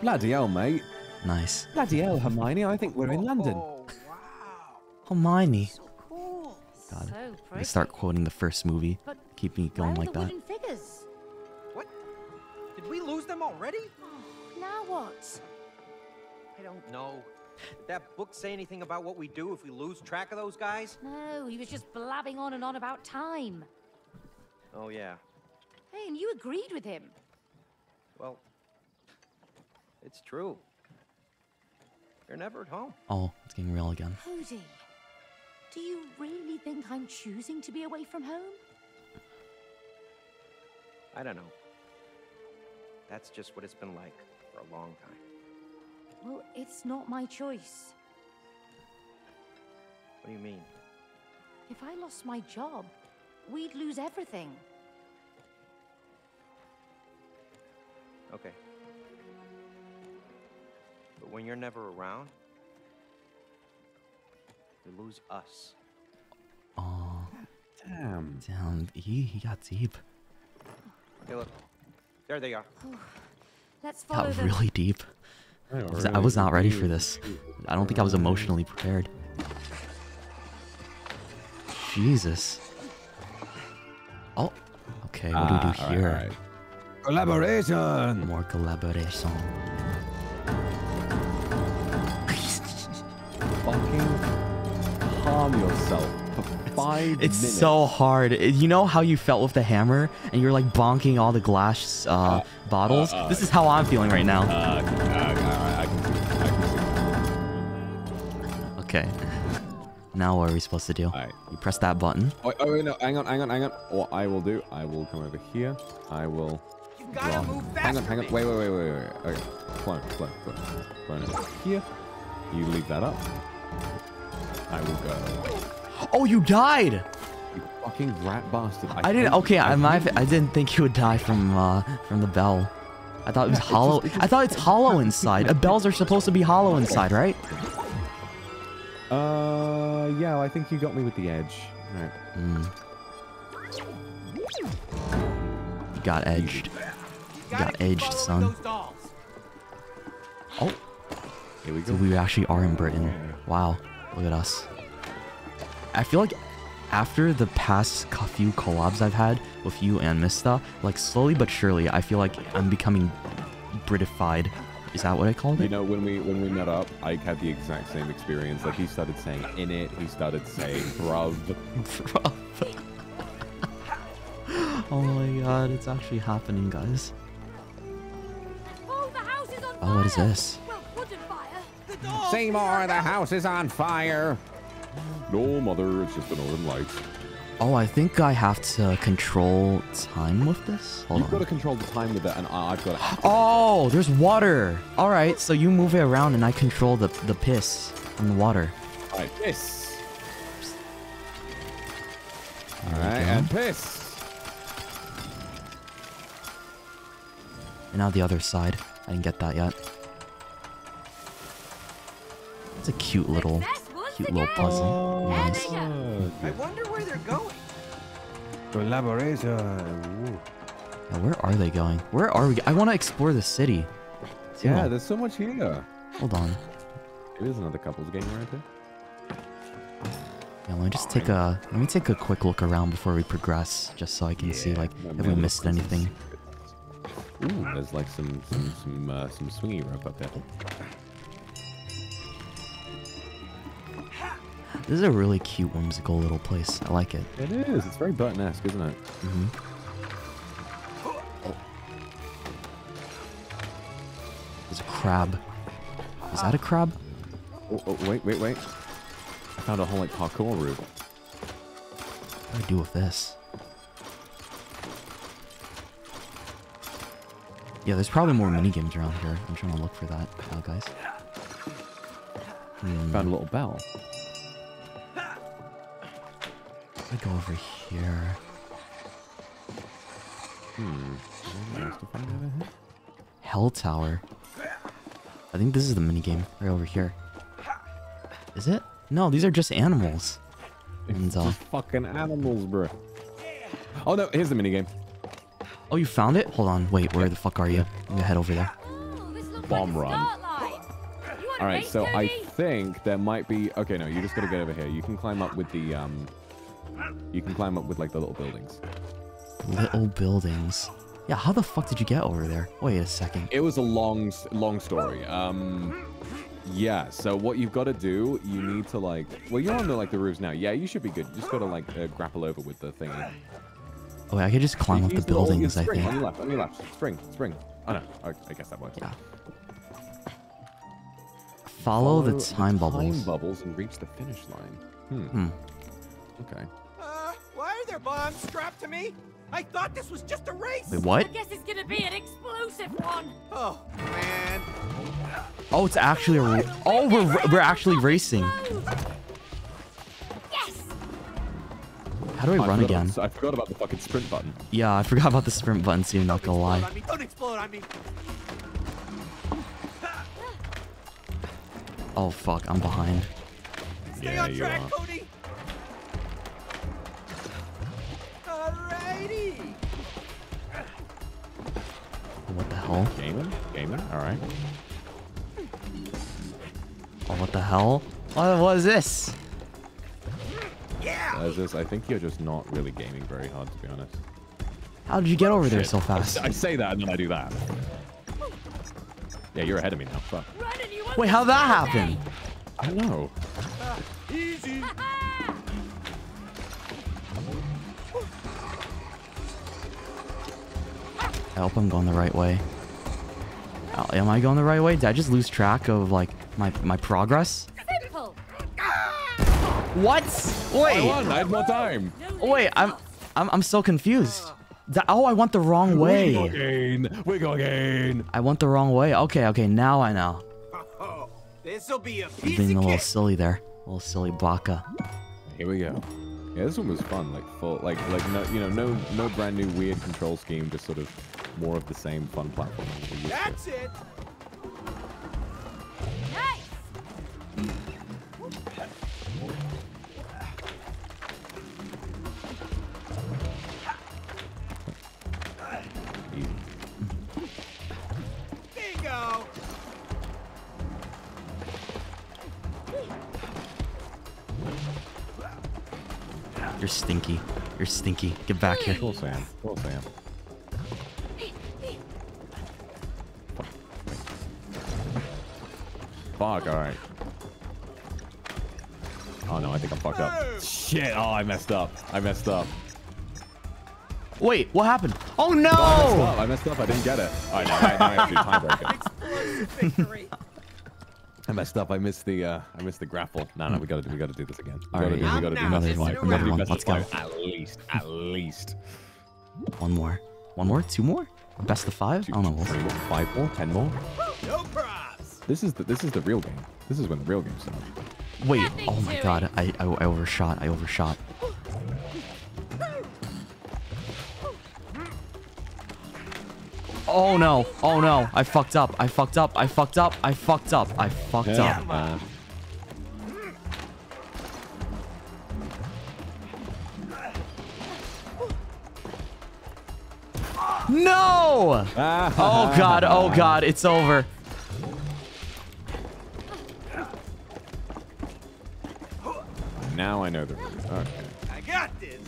Bloody hell, mate. Nice. Bloody hell, Hermione. I think we're in London. Oh, wow. Hermione. So Cool. God. So I pretty. start quoting the first movie. But Keep me Where going are like the that. wooden figures? What? Did we lose them already? Now Now what? I don't know. Did that book say anything about what we do if we lose track of those guys? No, he was just blabbing on and on about time. Oh, yeah. Hey, and you agreed with him. Well, it's true. You're never at home. Oh, it's getting real again. Cody, do you really think I'm choosing to be away from home? I don't know. That's just what it's been like for a long time. Well, it's not my choice. What do you mean? If I lost my job, we'd lose everything. Okay. But when you're never around, you lose us. Oh, Damn. damn. He, he got deep. Hey, look. There they are. Let's follow Got them. really deep. I was, I was not ready for this. I don't think I was emotionally prepared. Jesus. Oh, okay. What do we do Ah, alright, here? alright. Collaboration. More collaboration. Fucking calm yourself for five It's minutes. so hard. You know how you felt with the hammer, and you're like bonking all the glass uh, bottles. uh, this is how I'm feeling right now. Now what are we supposed to do? Alright. You press that button. Oh, oh, no, hang on, hang on, hang on. What I will do, I will come over here. I will. You gotta run. move Hang on, hang on. Wait, wait, wait, wait, wait. Okay. Clone, clone, clone. Clone over here. You leave that up. I will go. Oh, you died! You fucking rat bastard. I didn't. Okay, you- I might. I didn't think you would die from uh from the bell. I thought it was Yeah, [LAUGHS] it hollow. just- it I thought it's hollow inside. Bells are supposed to be hollow inside, right? Uh, yeah, I think you got me with the edge. Right. Hmm. You got edged. You got edged, son. Oh, Here we go. so we actually are in Britain. Wow, look at us. I feel like after the past few collabs I've had with you and Mysta, like slowly but surely, I feel like I'm becoming Britified. Is that what I called it? You know, when we when we met up, I had the exact same experience. Like he started saying "in it," he started saying "bruv." [LAUGHS] [LAUGHS] oh my god, it's actually happening, guys. Oh, the house is on Oh, what is this? Well, wooden fire. Seymour, the house is on fire. No, mother, it's just the northern lights. Oh, I think I have to control time with this. Hold You've got to control the time with that, and I- I've got to. Oh, there's water. All right, so you move it around and I control the the piss and the water. All right, piss. All There we and piss. And now the other side. I didn't get that yet. It's a cute little, Success once cute little puzzle. There Nice. they. I wonder where they're going. Collaboration. Ooh. Yeah, where are they going? Where are we? I want to explore the city. Yeah, Timo, there's so much here. hold on. It is another couples game right there. Yeah, let me just take a let me take a quick look around before we progress, just so I can see like Well, if we missed look, this is- anything. Ooh, there's like some some some uh, some swingy rope up there. This is a really cute, whimsical little place. I like it. It is. It's very button-esque, isn't it? Mm hmm There's a crab. Is that a crab? Oh, oh, wait, wait, wait. I found a whole like parkour route. What do I do with this? Yeah, there's probably more mini games around here. I'm trying to look for that, uh, guys. Hmm. Found a little bell. I go over here. Hmm. Anything else to find over? Hell Tower. I think this is the mini game right over here. Is it? No, these are just animals. And uh, Just fucking animals, bro. Oh no, here's the minigame. oh, you found it? Hold on, wait, where the fuck are you? Let me head over there. Ooh, Bomb like run. start line. You want All right, so I think there might be. Okay, no, you just gotta get over here. You can climb up with the um. You can climb up with like the little buildings. Little buildings. Yeah, how the fuck did you get over there? Wait a second. It was a long, long story. Um, yeah. So what you've got to do, you need to like. Well, you're on the like the roofs now. Yeah, you should be good. You just got to like uh, grapple over with the thing. Oh, wait, I could just climb up the buildings, I think. On your left. On your left. Spring. Spring. Oh no. I, I guess that works. Yeah. Follow, the time bubbles. Time bubbles and reach the finish line. Hmm. Hmm. Okay. Why are there bombs strapped to me? I thought this was just a race. Wait, what? I guess it's gonna be an explosive one. Oh, man. Oh, it's actually a. ra- Oh, oh we're we're actually racing. Yes! How do I I run again? About, I forgot about the fucking sprint button. Yeah, I forgot about the sprint button too. Not gonna lie. I mean, don't explode on me. Oh fuck, I'm behind. Stay Yeah, on you track, are. Cody. What the hell? Gaming. Gaming. All right. Oh, what the hell? What was this? As this, I think you're just not really gaming very hard, to be honest. How did you get over there so fast? I say that and then I do that. Yeah, you're ahead of me now. Fuck. Wait, how'd that happen? I don't know. Easy. [LAUGHS] I hope I'm going the right way. Oh, am I going the right way? Did I just lose track of like my my progress? Simple. What? I Wait, won. I had more time. wait, I'm I'm I'm so confused. That- oh, I went the wrong We go way. again. We go again. I went the wrong way. Okay, okay, now I know. This'll be a I'm piece being a little silly there. A little silly baka. Here we go. Yeah, this one was fun. Like full, like like no, you know, no no brand new weird control scheme. Just sort of more of the same fun platform. we're used to. That's it. Nice! Easy. Bingo. You're stinky. You're stinky. Get back here. Cool, Sam. Cool, Sam. Fuck. All right. Oh no, I think I'm fucked up. Shit. Oh, I messed up. I messed up. Wait, what happened? Oh I messed no! up. I messed up. I didn't get it. All right, now I, now I have to do tiebreaker. [LAUGHS] [LAUGHS] I messed up. I missed the. Uh, I missed the grapple. No, no, we gotta do. We gotta do this again. We All gotta right, do. We gotta do Another this. one, We gotta another do one. best Let's of go. At least. At least. One more. One more? Two more? Best of five? I don't know. We'll. Three five more, ten more. No props. This is the. This is the real game. This is when the real game starts. Wait. Oh my god. I, I I overshot. I overshot. Oh no. Oh no. I fucked up. I fucked up. I fucked up. I fucked up. I fucked up. No! [LAUGHS] Oh god. Oh god. It's over. Now I know the route. Okay. I got this.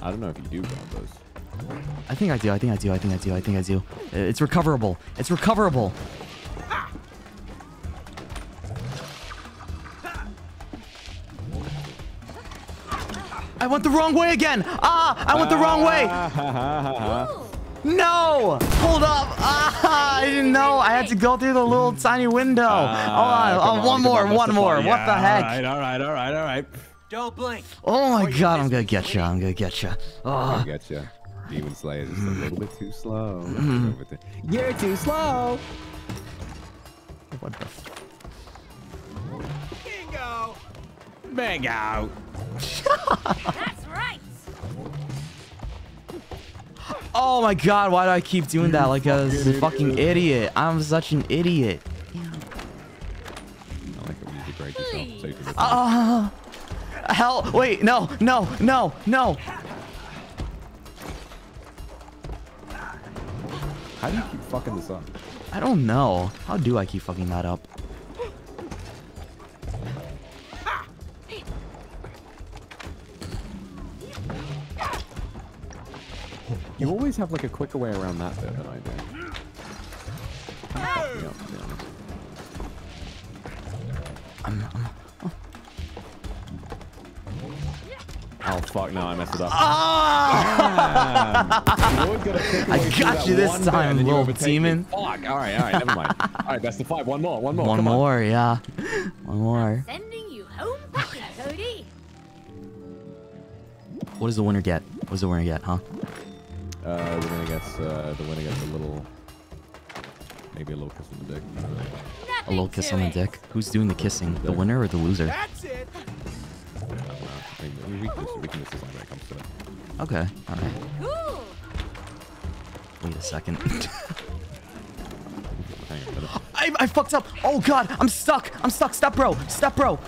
I don't know if you do grab those. I think I do. I think I do. I think I do. I think I do. Uh, It's recoverable. It's recoverable. I went the wrong way again. Ah, I went the wrong way. [LAUGHS] No! Hold up! Ah, I didn't know. I had to go through the little tiny window. Ah, Hold on. come Oh, one more. Mr. One more. Fun. What the heck? All right, all right, all right, all right. Don't blink. Oh my Or god, I'm gonna get you. I'm gonna get you. I Oh. get you. Demon Slayer is just a little bit too slow. Mm-hmm. You're too slow. What the f- Bingo. Bang out. [LAUGHS] That's Oh my god, why do I keep doing that like a fucking fucking idiot? I'm such an idiot. I like it when you degrade yourself so you can get Ah. Hell, wait, no, no, no, no. How do you keep fucking this up? I don't know. How do I keep fucking that up? You always have like a quicker way around that though than I do. Yeah, to be honest. I'm, I'm, Oh fuck! No, I messed it up. Ah! Damn. You always gotta pick I got you this time, and then you little overtake demon. Fuck! All right, all right, never mind. [LAUGHS] All right, best of five. One more, one more. one come on. more, yeah. One more. Sending you home packing, Cody. What does the winner get? What does the winner get, huh? Uh, the winner gets uh, the winner gets a little, maybe a little kiss on the dick. A little kiss on the dick. Who's doing the kissing? The winner or the loser? That's it. We, we, can just, we can just decide when it comes to it. Okay, alright. Cool. Wait a second. Hang on a. I, I fucked up! Oh god, I'm stuck! I'm stuck! Step bro! Step bro!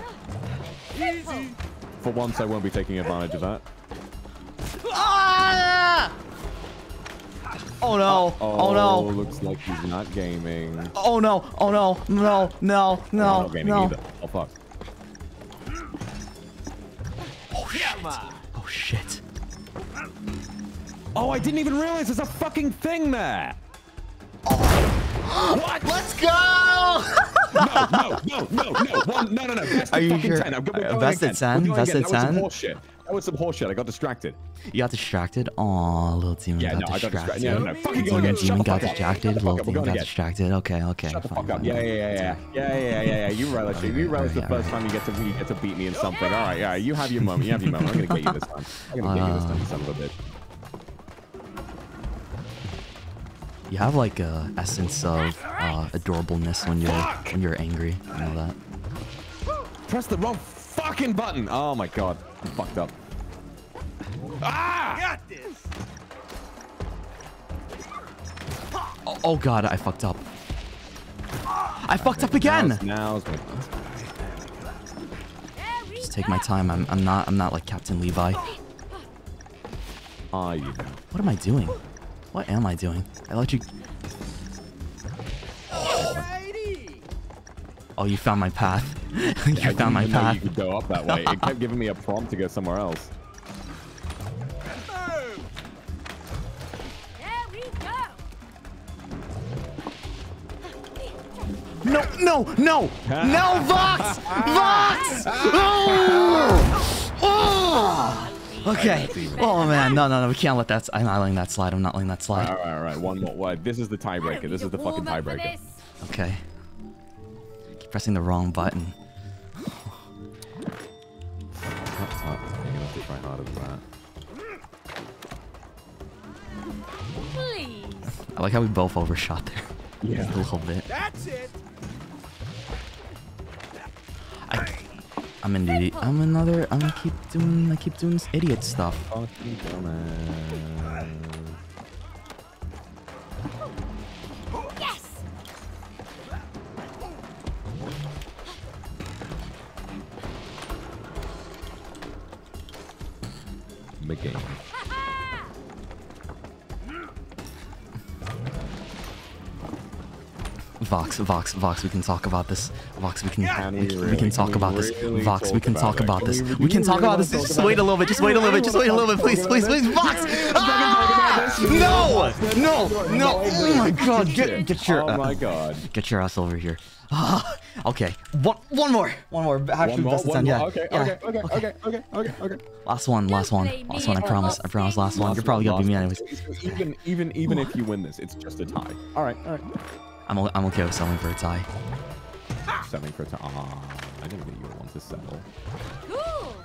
For once, I won't be taking advantage of that. Oh no! Oh, no! Looks like he's not gaming. Oh no! Oh no! No! No! I'm No! No! either. Oh fuck. Oh shit! Oh shit! Oh, I didn't even realize there's a fucking thing there. [GASPS] What? Let's go! [LAUGHS] no, no, no, no, no, one, no, no, no. Best Are of you fucking sure? 10. I'm, go- we're Uh, going best of again. 10? We're going Best again. of That was 10? some horseshit. Was some horseshit. I got distracted. You got distracted? Aw, little demon Yeah, got no, I got distracted. distracted. Yeah, no, no, fucking go demon, again. Demon got distracted. Little demon got distracted. Okay, okay. Shut the fuck up. Yeah, yeah, yeah, yeah. Yeah, yeah, yeah, yeah, yeah. You relish it. You relish the first time you get to you get to beat me in something. All right, yeah. You have your moment. You have your moment. I'm gonna get you this time. I'm gonna get you this time, son of a bitch. You have like a essence of uh, adorableness when you're when you're angry. You know that. Press the wrong fucking button. Oh my god. I'm fucked up. Ah! Got this. Oh, oh god, I fucked up. I fucked up again. Now's, now's Just take my time. I'm I'm not I'm not like Captain Levi. Ah, you. What am I doing? What am I doing? I let you. Oh, you found my path. [LAUGHS] you I didn't found my even know path. You could go up that way. It kept giving me a prompt to go somewhere else. No, no, no, no, Vox! Vox! Oh! Oh! Okay. Oh man, no, no, no, we can't let that. I'm not letting that slide. I'm not letting that slide. all right, all right. One more. What? This is the tiebreaker. This is the fucking Warm up for tiebreaker. this. Okay. Keep pressing the wrong button. Shut up. You're gonna have to try harder than that. Please. I like how we both overshot there. Yeah. a little bit. That's it. I, I'm an idiot. I'm another. I'm gonna keep doing. I keep doing this idiot stuff. Fucking dumbass. Yes. McGame. Vox, Vox, Vox. We can talk about this. Vox, we can. Can we, we can- we can talk Can we about this. Vox, we can about talk it? about this. we- We can talk really about this. talk Just wait a little bit. Just wait a little bit. Just wait a little bit, please, please, please. Vox. Ah! No, no, no. Oh my God. Get, get your. Oh uh, my god. Get your ass over here. Ah, okay. One, one more. One more. Actually, One more, best of one 10. more. Yeah. Okay, yeah. okay, okay, okay, okay, okay, okay. Last one. Last one. Last one. I promise. I promise. Last one. You're probably gonna beat me anyways. Even, even, even if you win this, it's just a tie. All right, all right. I'm, o- I'm okay with selling for a tie. Settling for a tie. Ah, I didn't get you one to settle. Cool.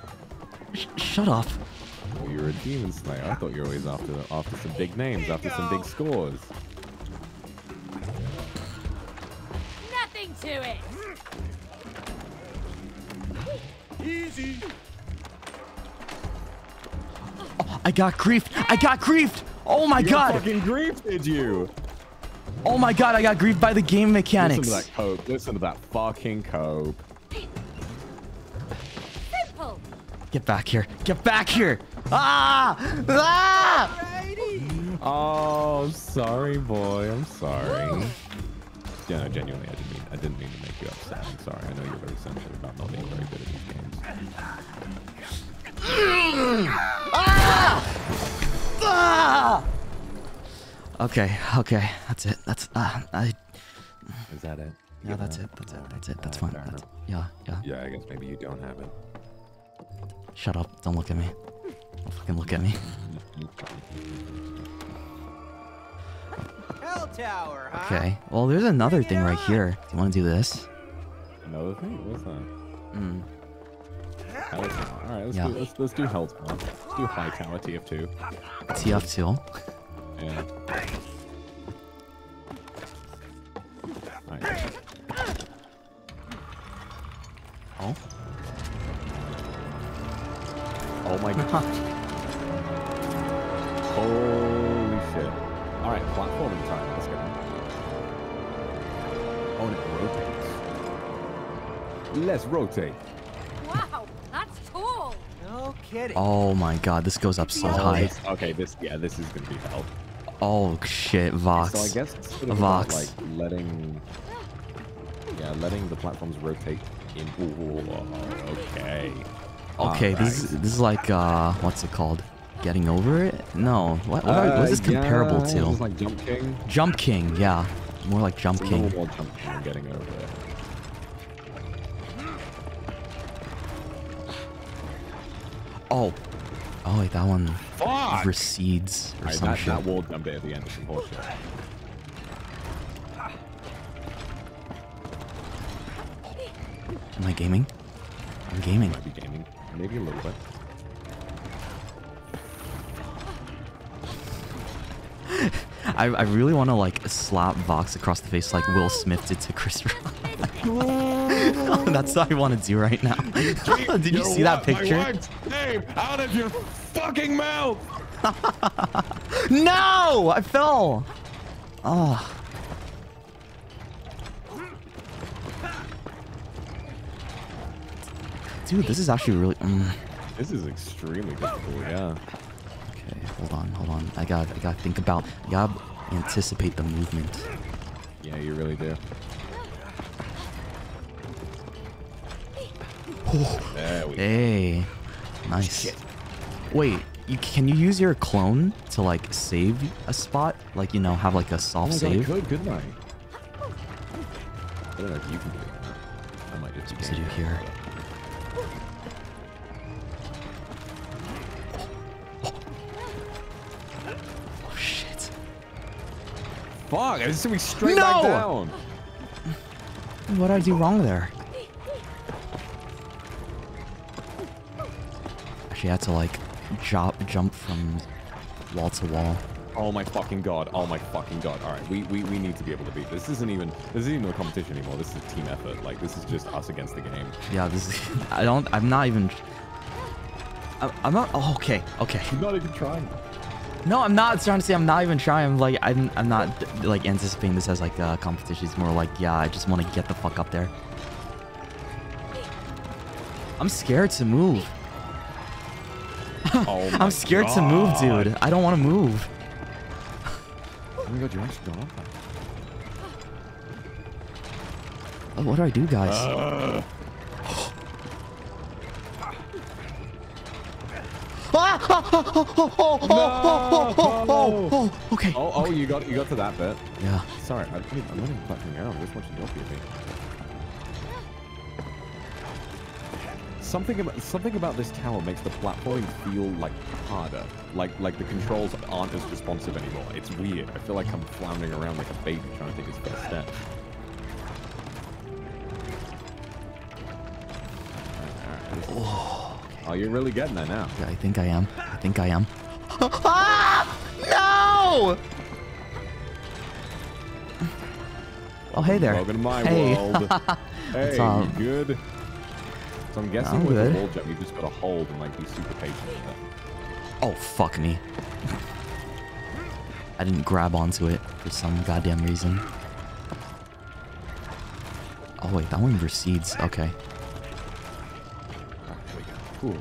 Sh- shut up. Oh, you're a demon slayer. I thought you were always after after some big names, after some big scores. Nothing to it. Easy. I got griefed. I got griefed. Oh my You god. fucking grief, did you? Oh my god. I got griefed by the game Listen to mechanics. that cope. Listen to that fucking cope. Simple. Get back here. Get back here. Ah! Ah! Alrighty. Oh, I'm sorry, boy. I'm sorry. Yeah, no, genuinely, I didn't mean I didn't mean to make you upset. I'm sorry. I know you're very sensitive about not being very good at these games. Ah! Okay, okay, that's it. That's uh, I. Is that it? Yeah, that's it. That's it. That's it. That's fine. That's, yeah, yeah. Yeah, I guess maybe you don't have it. Shut up! Don't look at me. Don't fucking look at me. Hell tower, huh? Okay. Well, there's another thing right here. Do you want to do this? Another thing? What's that? Hmm. Hell All right, let's Yeah. do let's let's do Hell Tower. Let's do High Tower TF2. TF2. Yeah. Alright. Oh. Oh my god. [LAUGHS] Holy shit. Alright, platforming time. Let's go. Oh, and it rotates. Let's rotate. Wow, that's cool. No kidding. Oh my god, this goes up so Oh, high. this- okay, this yeah, this is gonna be hell. Oh shit, Vox. So I guess it's sort of about, Vox. like letting, yeah, letting the platforms rotate in. Ooh, okay. Okay, this is this is like uh, what's it called? Getting over it? No. What, what, are- what is this Uh, comparable yeah, to? like Jump King. Jump King, yeah. More like Jump It's King. more Jump King getting over it. Oh. Oh wait, that one Fuck! recedes or Alright, some that, shit. that wall jump bit at the end is some bullshit. Am I gaming? I'm gaming. Might be gaming, maybe a little bit. [LAUGHS] I, I really want to like slap Vox across the face like Will Smith did to Chris Rock. [LAUGHS] That's what I want to do right now. [LAUGHS] did you see that picture? name out of your fucking mouth! [LAUGHS] No! I fell! Oh. Dude, this is actually really... Mm. This is extremely difficult, yeah. Okay, hold on, hold on. I got I gotta think about... I gotta anticipate the movement. Yeah, you really do. There we go. Hey. Nice. Wait, you, can you use your clone to like save a spot? Like, you know, have like a Oh soft God, save? good, good night. I don't know if you can do that. I might just What's to do here? Fuck, this is me straight No! back down. What did I do wrong there? Actually, I had to like jump jump from wall to wall. Oh my fucking god. Oh my fucking god. Alright, we, we, we need to be able to beat this. This isn't even this isn't even a competition anymore. This is a team effort. Like this is just us against the game. Yeah, this is. [LAUGHS] I don't. I'm not even. I'm, I'm not. Oh, okay. Okay. You're not even trying. No, I'm not trying to say I'm not even trying. I'm like I'm. I'm not like anticipating this as like a competition. It's more like yeah. I just want to get the fuck up there. I'm scared to move. Oh [LAUGHS] I'm scared to move, dude. I don't want to move. Oh my god, you're actually up. Oh, what do I do, guys? Uh. Okay. Oh, oh, you got you got to that bit. Yeah. Sorry, I, am not even fucking around. I'm just watching Dolphy, I think. Something about something about this tower makes the platforming feel like harder. Like like the controls aren't as responsive anymore. It's weird. I feel like I'm floundering around like a baby trying to take his first step. All right, all right. Oh, you're really getting that now. I think I am. I think I am. [LAUGHS] ah! No! Oh, hey there. Welcome to my hey. world. [LAUGHS] hey, What's up? you good? So I'm guessing I'm with good. the wall jump, you just gotta hold and like be super patient with it. Oh, fuck me. I didn't grab onto it for some goddamn reason. Oh, wait, that one recedes. Okay. Cool.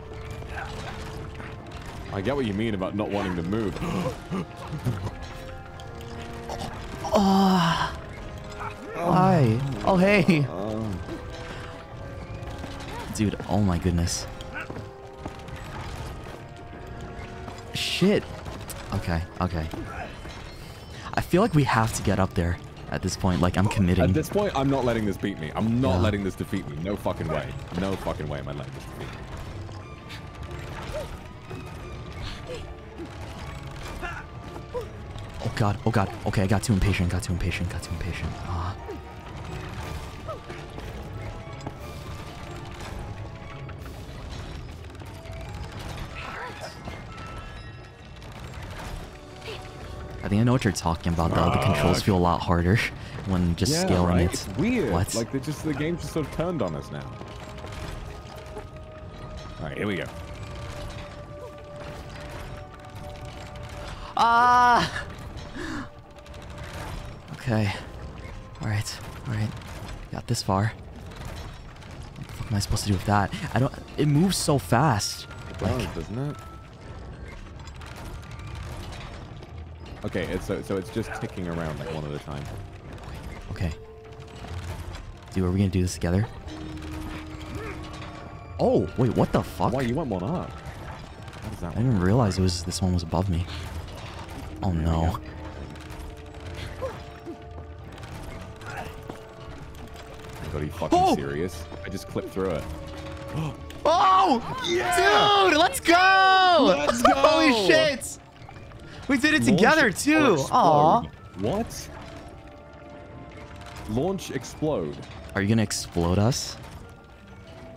I get what you mean about not wanting to move. [GASPS] [GASPS] Oh. Why? Oh, hey. Dude, oh my goodness. Shit. Okay, okay. I feel like we have to get up there at this point. Like I'm committing. At this point, I'm not letting this beat me. I'm not Yeah. letting this defeat me. No fucking way. No fucking way am I letting this defeat me. God, oh god. Okay, I got too impatient, got too impatient, got too impatient. Ah. I think I know what you're talking about though. The controls feel a lot harder [LAUGHS] when just yeah, scaling right? it. It's weird. What? Like they just the game just sort of turned on us now. All right, here we go. Ah! Okay. Alright, alright. Got this far. What the fuck am I supposed to do with that? I don't... It moves so fast. It does, doesn't it? Okay, it's so so it's just ticking around like one at a time. Okay. Dude, are we gonna do this together? Oh, wait, what the fuck? Why you went one up? How does that I didn't realize it was this one was above me. Oh no. Are you fucking Oh! serious? I just clipped through it. [GASPS] Oh! Yeah! Dude, let's go! Let's go! [LAUGHS] Holy shit! We did it together Launch too! Aw. What? Launch explode. Are you gonna explode us?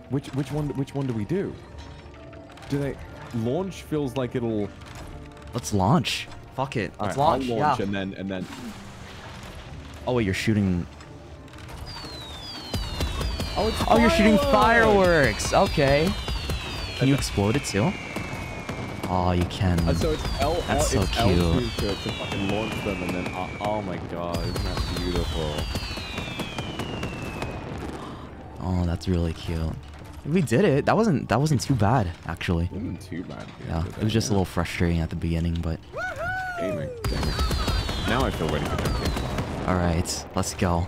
Which which one which one do we do? Do they launch feels like it'll Let's launch. Fuck it. Let's right, I'll launch. launch yeah. and then and then Oh wait, you're shooting. Oh, it's Oh, you're shooting fireworks! Okay. Can you explode it too? Oh, you can. Uh, so it's L, That's so cute. L2 to, to fucking launch them and then oh, oh my god, isn't that beautiful? Oh, that's really cute. We did it. That wasn't that wasn't too bad actually. Wasn't too bad. Yeah, it was just a little frustrating at the beginning, but Gaming, gaming. Now I feel ready for jumping. all right, let's go.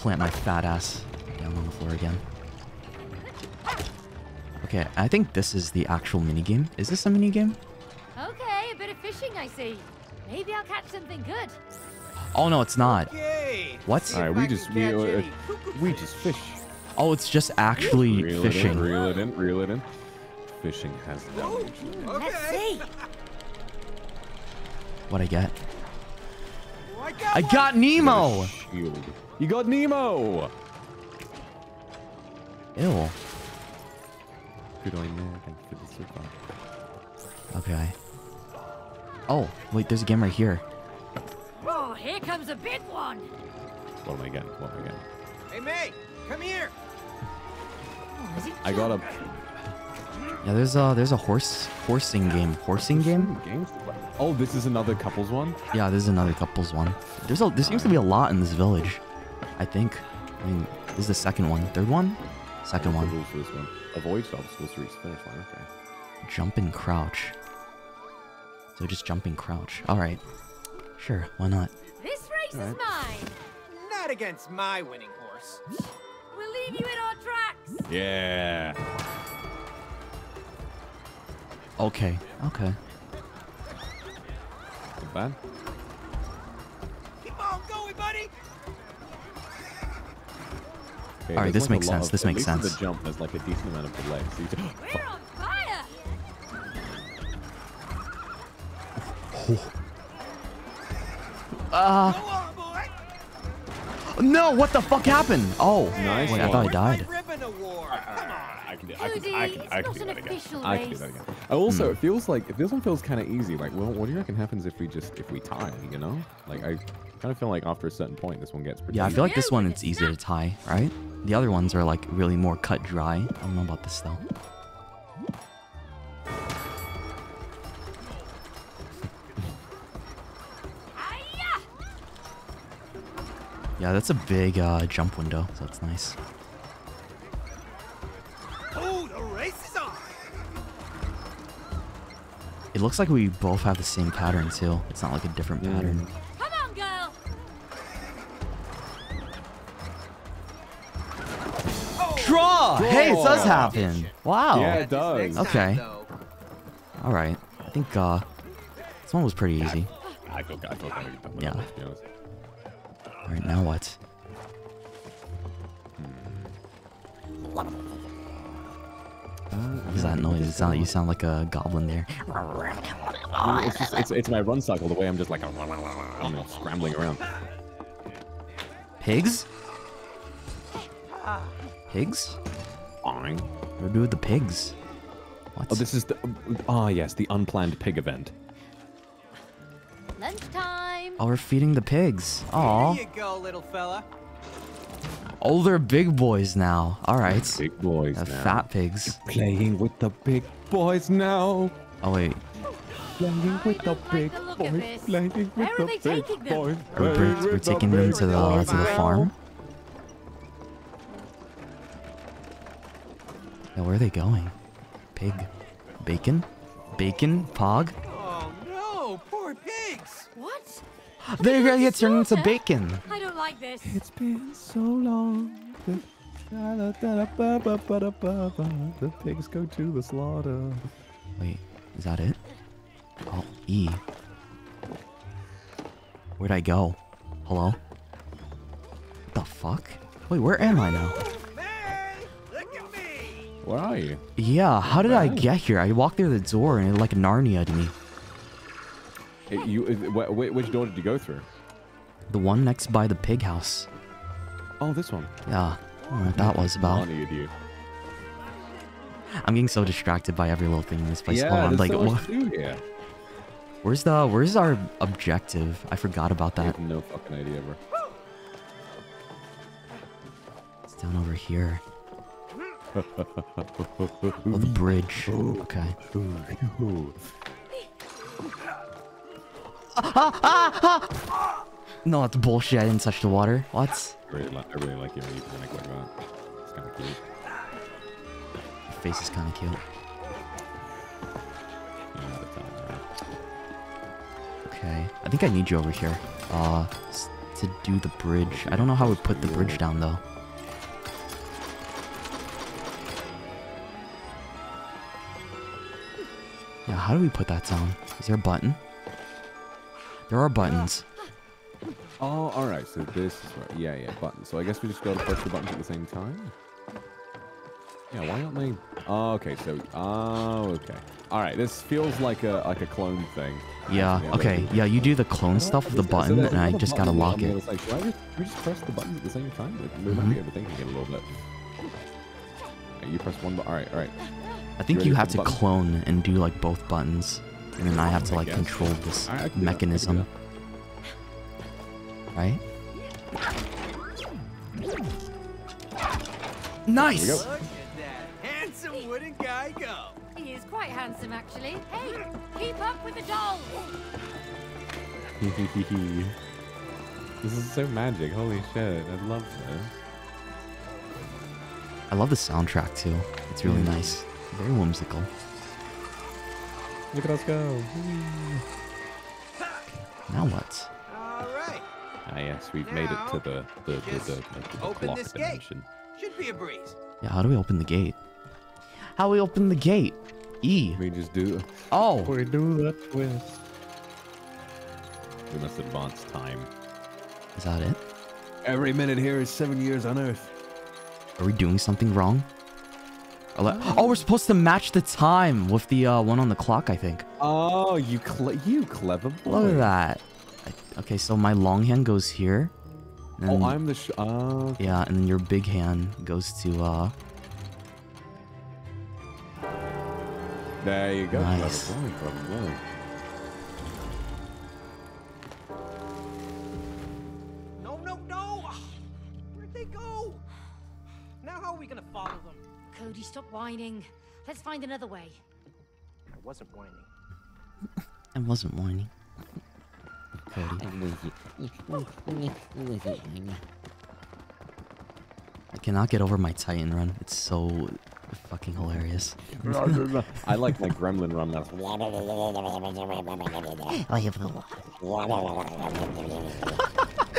Plant my fat ass down on the floor again. Okay, I think this is the actual minigame. Is this a minigame? Okay, a bit of fishing, I see. Maybe I'll catch something good. Oh no, it's not. Okay. What? All right, we just we uh, we just fish. Oh, it's just actually Reel fishing. It in, reel it in, reel it in. Fishing has no. Let's see. What I get? I got Nemo. Shield. You got Nemo. Ew. Good on you. Thank you for the super. Okay. Oh, wait, there's a game right here. Oh, here comes a big one. What am I getting? What am I getting? Hey, May, come here. Oh, I got a Yeah, there's a there's a horse horsing game. Horsing game? games. Oh, this is another couples one. Yeah, this is another couples one. There's a there seems to be a lot in this village. I think. I mean, this is the second one. Third one? Second What's the one. this one? Avoid obstacles to reach the finish line. Okay. Jump and crouch. So just jump and crouch. All right. Sure, why not? This race is mine. Not against my winning horse. We'll leave you in our tracks. Yeah. Okay. Okay. Not bad. Keep on going, buddy. Okay, All right, this like makes sense, of- this at makes least sense. The jump there's like a decent amount of delay. So you just, We're on fire. Uh, Go on, boy. no, what the fuck happened? Oh, Nice wait, I thought I died. ribbon award? Come on. I can do, I can, I can, I can do Cody, that again. I can do that again. Also, Hmm. it feels like if this one feels kind of easy. Like, well, what do you reckon happens if we just if we tie? You know, like I kind of feel like after a certain point, this one gets pretty. Yeah, I feel like this one it's easy to tie, right? The other ones are like really more cut dry. I don't know about this though. Yeah, that's a big uh, jump window, so that's nice. Oh, the race is on! It looks like we both have the same pattern too. It's not like a different pattern. Draw! Hey, it does happen. Wow. Yeah, it does. Okay. All right. I think uh, This one was pretty easy. I feel I feel kind of done with Yeah. it, let's be honest. All right, now what? What is that noise? It sound, you sound like a goblin there. It's just it's, it's my run cycle. The way I'm just like I'm you know, scrambling around. Pigs? Pigs? Fine. What do we do with the pigs? What? Oh, this is the ah yes, the unplanned pig event. Lunchtime. Oh, we're feeding the pigs. Aw. Here you go, little fella. Oh, they're big boys now. All right. Big boys Uh, now. Fat pigs. Playing with the big boys now. Oh wait, Playing with the big to look at boys. Playing with the big boys. we're, we're, we're taking them to the to the farm. Yeah, where are they going? Pig, bacon, bacon, pog. Oh no, poor pigs. What? They're gonna get turned into slaughter? bacon. I don't like this. It's been so long. The the pigs go to the slaughter. Wait, is that it? Oh, E. Where'd I go? Hello? What the fuck? Wait, where am I now? Where are you? Yeah, how did I get here? I walked through the door and it like Narnia to me. It- you, it- wh- wh- which door did you go through? The one next by the pig house. Oh, this one. Yeah, I don't know what that was about. Honored you. I'm getting so distracted by every little thing in this place. Yeah, Hold on, there's like, so what? here. Where's the where's our objective? I forgot about that. I have no fucking idea, bro. It's down over here. Oh, the bridge. Okay. No, that's bullshit. I didn't touch the water. What? I really, like, I really like your you panic like that. It's kind of cute. Your face is kind of cute. Yeah, that's all right. Okay. I think I need you over here. Uh, to do the bridge. I don't know how we put the bridge down though. Yeah, how do we put that down? Is there a button? There are buttons. Oh, all right. So this is right. Yeah, yeah, buttons. So I guess we just got to push the buttons at the same time. Yeah, why aren't they? Oh, okay. So, oh, okay. All right. This feels like a like a clone thing. Yeah, Yeah, okay. Yeah, you do the clone stuff with the button, and I just gotta lock it. other side. Should I just, should we just press the buttons at the same time? Like, we might Mhm. be overthinking it a little bit. You press one button. All right, all right. I think you have to button? clone and do like both buttons, and then I have to like control this Alright, I can do that, I can do mechanism. Right? Nice. Here we go. Look at that handsome wooden guy go. He is quite handsome, actually. Hey, keep up with the dolls. [LAUGHS] this is so magic. Holy shit. I love this. I love the soundtrack too. It's really Mm. nice. Very whimsical. Look at us go. Now what? All right. Ah, yes, we've made it to the the the, the, the, the Open clock this gate. dimension. Should be a breeze. Yeah, how do we open the gate? How we open the gate? E. We just do. Oh. We do the twist. We must advance time. Is that it? Every minute here is seven years on Earth. Are we doing something wrong? Or like- Oh, we're supposed to match the time with the uh, one on the clock, I think. Oh, you cle you clever boy. Look at that. I- Okay, so my long hand goes here. Oh, I'm the sh- oh, Yeah, and then your big hand goes to uh There you go. Nice. Clever boy, clever boy. Cody, stop whining. Let's find another way. I wasn't whining. I wasn't whining. Cody. I cannot get over my Titan run. It's so fucking hilarious. I like my gremlin run. That's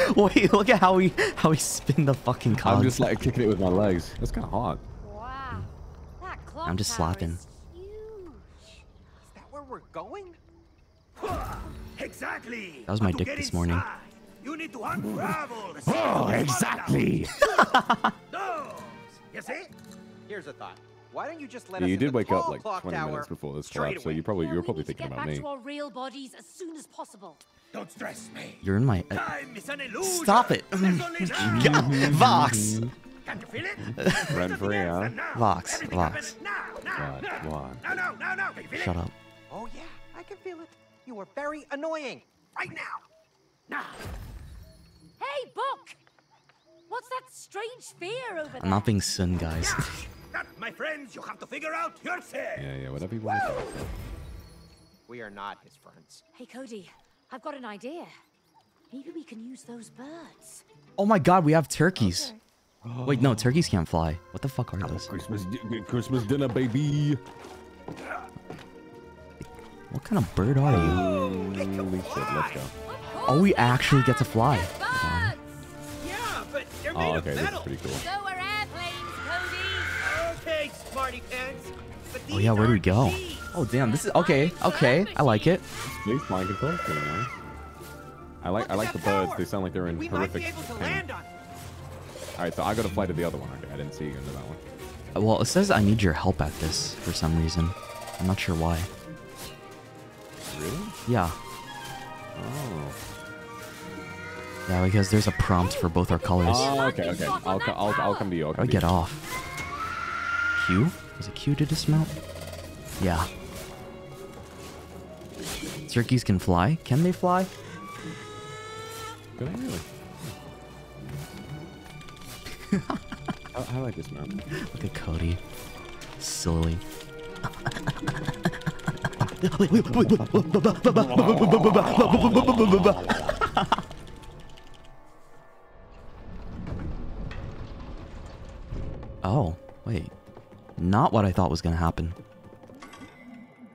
[LAUGHS] Wait, look at how he how he spin the fucking cogs. I'm just like kicking it with my legs. That's kind of hard. Wow. That clock I'm just tower slapping. is huge. Is that where we're going? Exactly. That was my dick this morning. You need to unravel the Oh, exactly. [LAUGHS] Those. You see? Here's a thought. Why don't you just let Yeah, us you did wake up like 20 tower minutes before this straight collapse, so you probably you were probably thinking about me. our real bodies as soon as possible. Don't stress me. You're in my. Uh, time is an illusion. Stop it. Only [LAUGHS] mm-hmm. Vox. Can you feel it? [LAUGHS] Rent free, huh? Vox. Everything Vox. now, now, What? What? No, no, no, no. Can you feel Shut it? up. Oh yeah, I can feel it. You are very annoying. Right now. Now. Hey, Book! What's that strange fear over there? I'm not being Sun, guys. That, my friends, you have to figure out yourself. Yeah, yeah, whatever you want to. We are not his friends. Hey, Cody, I've got an idea. Maybe we can use those birds. Oh my god, we have turkeys. Wait, no, turkeys can't fly. What the fuck are those? Christmas, Christmas dinner, baby. What kind of bird are you? Holy shit, let's go. Oh, we actually get to fly. Yeah, but they're oh, made Oh, of okay, this is pretty cool. So are airplanes, Cody. Okay, smarty pants. Oh yeah, where do we go? Oh damn, this is okay. Okay, I like it. These flying controls pretty. I like I like the birds. They sound like they're in horrific be able to pain. All right, so I got to fly to the other one. Okay, I didn't see you into that one. Well, it says I need your help at this for some reason. I'm not sure why. Really? Yeah, Oh. yeah, because there's a prompt for both our colors. Oh, okay, okay. I'll, I'll, I'll come to you. I'll come to get you. off? Q? Is it Q to dismount? Yeah. Turkeys can fly. Can they fly? Do they really? How, how do I dismount? Look at Cody. Silly. oh, wait. Not what I thought was gonna happen.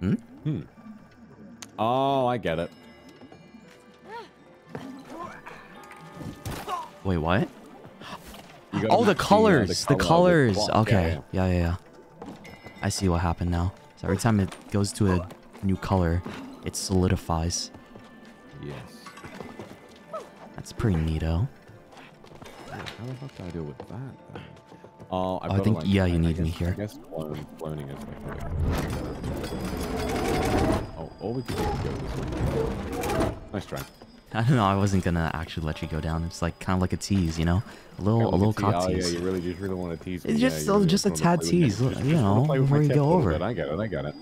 Hmm? Hmm. Oh, I get it. Wait, what? Oh, the colors. The color of colors. Yeah, Okay. yeah. Yeah, yeah, yeah. I see what happened now. So every time it goes to a new color, it solidifies. Yes. That's pretty neato. How the fuck do I deal with that? Oh, I've oh, I think- like, yeah, you I- I need me here. I guess clone, cloning is like. Oh, or we could go this way. Nice try. [LAUGHS] I don't know. I wasn't gonna actually let you go down. It's like kind of like a tease, you know, a little, Yeah, a little cock oh, tease. yeah, you really just really want to tease me. It's yeah, just- oh, really just a wanna tad play with me. tease, Just- you know, before you go over bit. it. I get it. I get it.